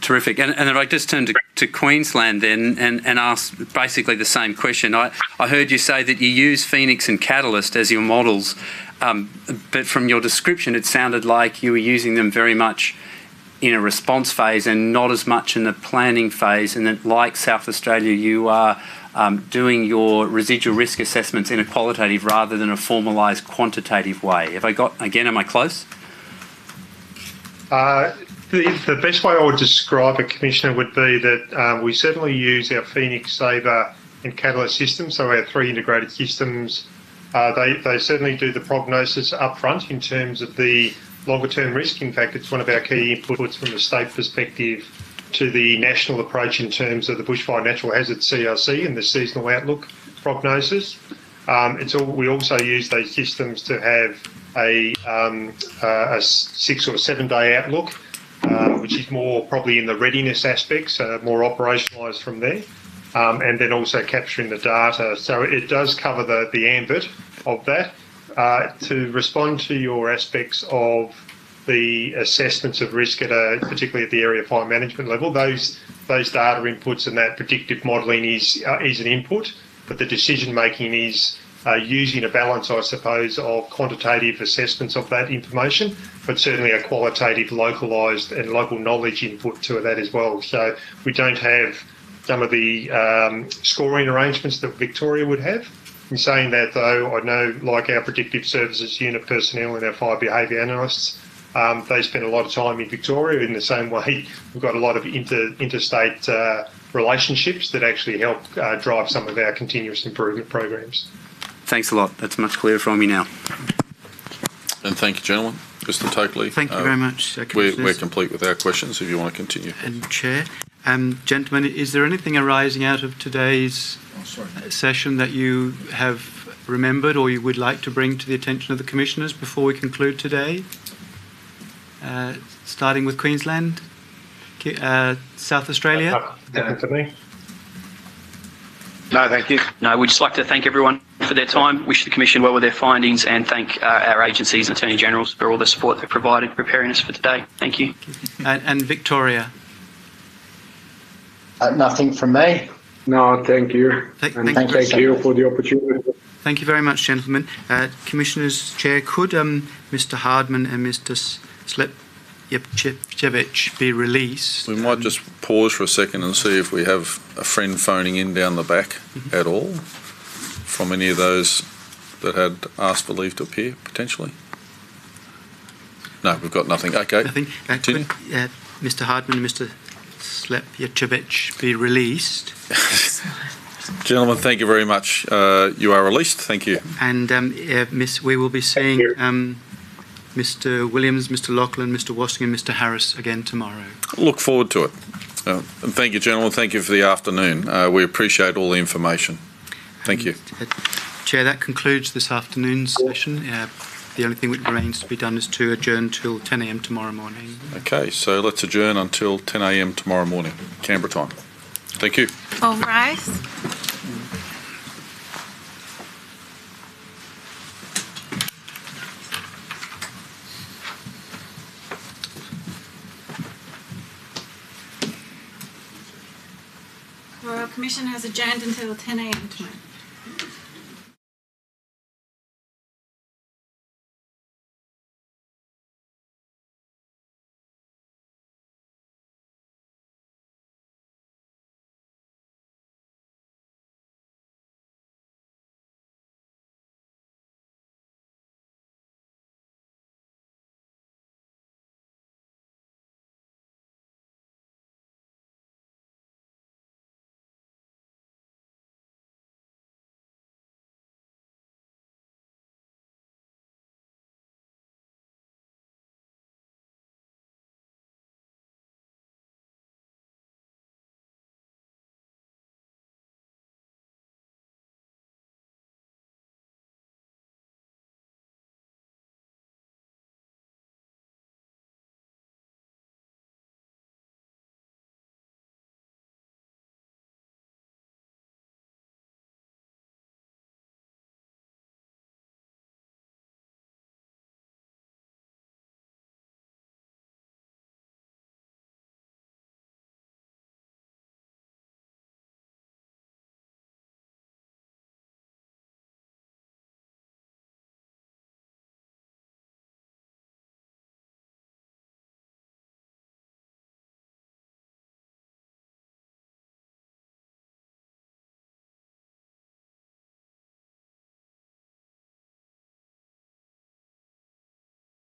Terrific. And, and if I just turn to to Queensland then and, and ask basically the same question. I, I heard you say that you use Phoenix and Catalyst as your models, um, but from your description, it sounded like you were using them very much in a response phase and not as much in the planning phase, and that, like South Australia, you are um, doing your residual risk assessments in a qualitative rather than a formalised quantitative way. Have I got, again, am I close? Uh, the, the best way I would describe it, Commissioner, would be that um, we certainly use our Phoenix Sabre and Catalyst systems, so our three integrated systems. Uh, they, they certainly do the prognosis up front in terms of the longer term risk. In fact, it's one of our key inputs from a state perspective to the national approach in terms of the bushfire natural hazard CRC and the seasonal outlook prognosis. Um, it's all, we also use those systems to have a, um, a six or seven day outlook, uh, which is more probably in the readiness aspects, uh, more operationalised from there, um, and then also capturing the data. So it does cover the, the ambit of that. Uh, to respond to your aspects of the assessments of risk at a particularly at the area of fire management level, those those data inputs and that predictive modelling is uh, is an input, but the decision making is uh, using a balance, I suppose, of quantitative assessments of that information, but certainly a qualitative, localised, and local knowledge input to that as well. So we don't have some of the um, scoring arrangements that Victoria would have. In saying that, though, I know, like our predictive services unit personnel and our fire behaviour analysts, um, they spend a lot of time in Victoria. In the same way, we've got a lot of inter, interstate uh, relationships that actually help uh, drive some of our continuous improvement programs. Thanks a lot. That's much clearer for me now. And thank you, gentlemen. Mr. Tokley. Thank you very much, uh, we're, we're complete with our questions if you want to continue. And Chair, um, gentlemen, is there anything arising out of today's oh, session that you have remembered or you would like to bring to the attention of the commissioners before we conclude today? Uh, starting with Queensland, uh, South Australia. Nothing for me. No, thank you. No, we'd just like to thank everyone for their time, wish the Commission well with their findings, and thank uh, our agencies and Attorney Generals for all the support they've provided preparing us for today. Thank you. And, and Victoria. Uh, nothing from me. No, thank you. Thank, and thank thank, you. you for the opportunity. Thank you very much, gentlemen. Uh, Commissioners, Chair, could um, Mr. Hardman and Mr. Slijepcevic be released? We might just pause for a second and see if we have a friend phoning in down the back at all from any of those that had asked for leave to appear, potentially. No, we've got nothing. Okay. Nothing. Uh, could uh, Mr. Hardman and Mr. Slijepcevic be released? Gentlemen, thank you very much. Uh, you are released. Thank you. And um, uh, Miss, we will be seeing um, Mr. Williams, Mr. Loughlin, Mr. Wassing, and Mr. Harris again tomorrow. Look forward to it. Uh, and thank you, gentlemen. Thank you for the afternoon. Uh, we appreciate all the information. Thank you. Uh, Chair, that concludes this afternoon's session. Uh, the only thing that remains to be done is to adjourn till 10 a.m. tomorrow morning. Okay, so let's adjourn until 10 a.m. tomorrow morning, Canberra time. Thank you. All rise. Royal Commission has adjourned until 10 a.m. tomorrow.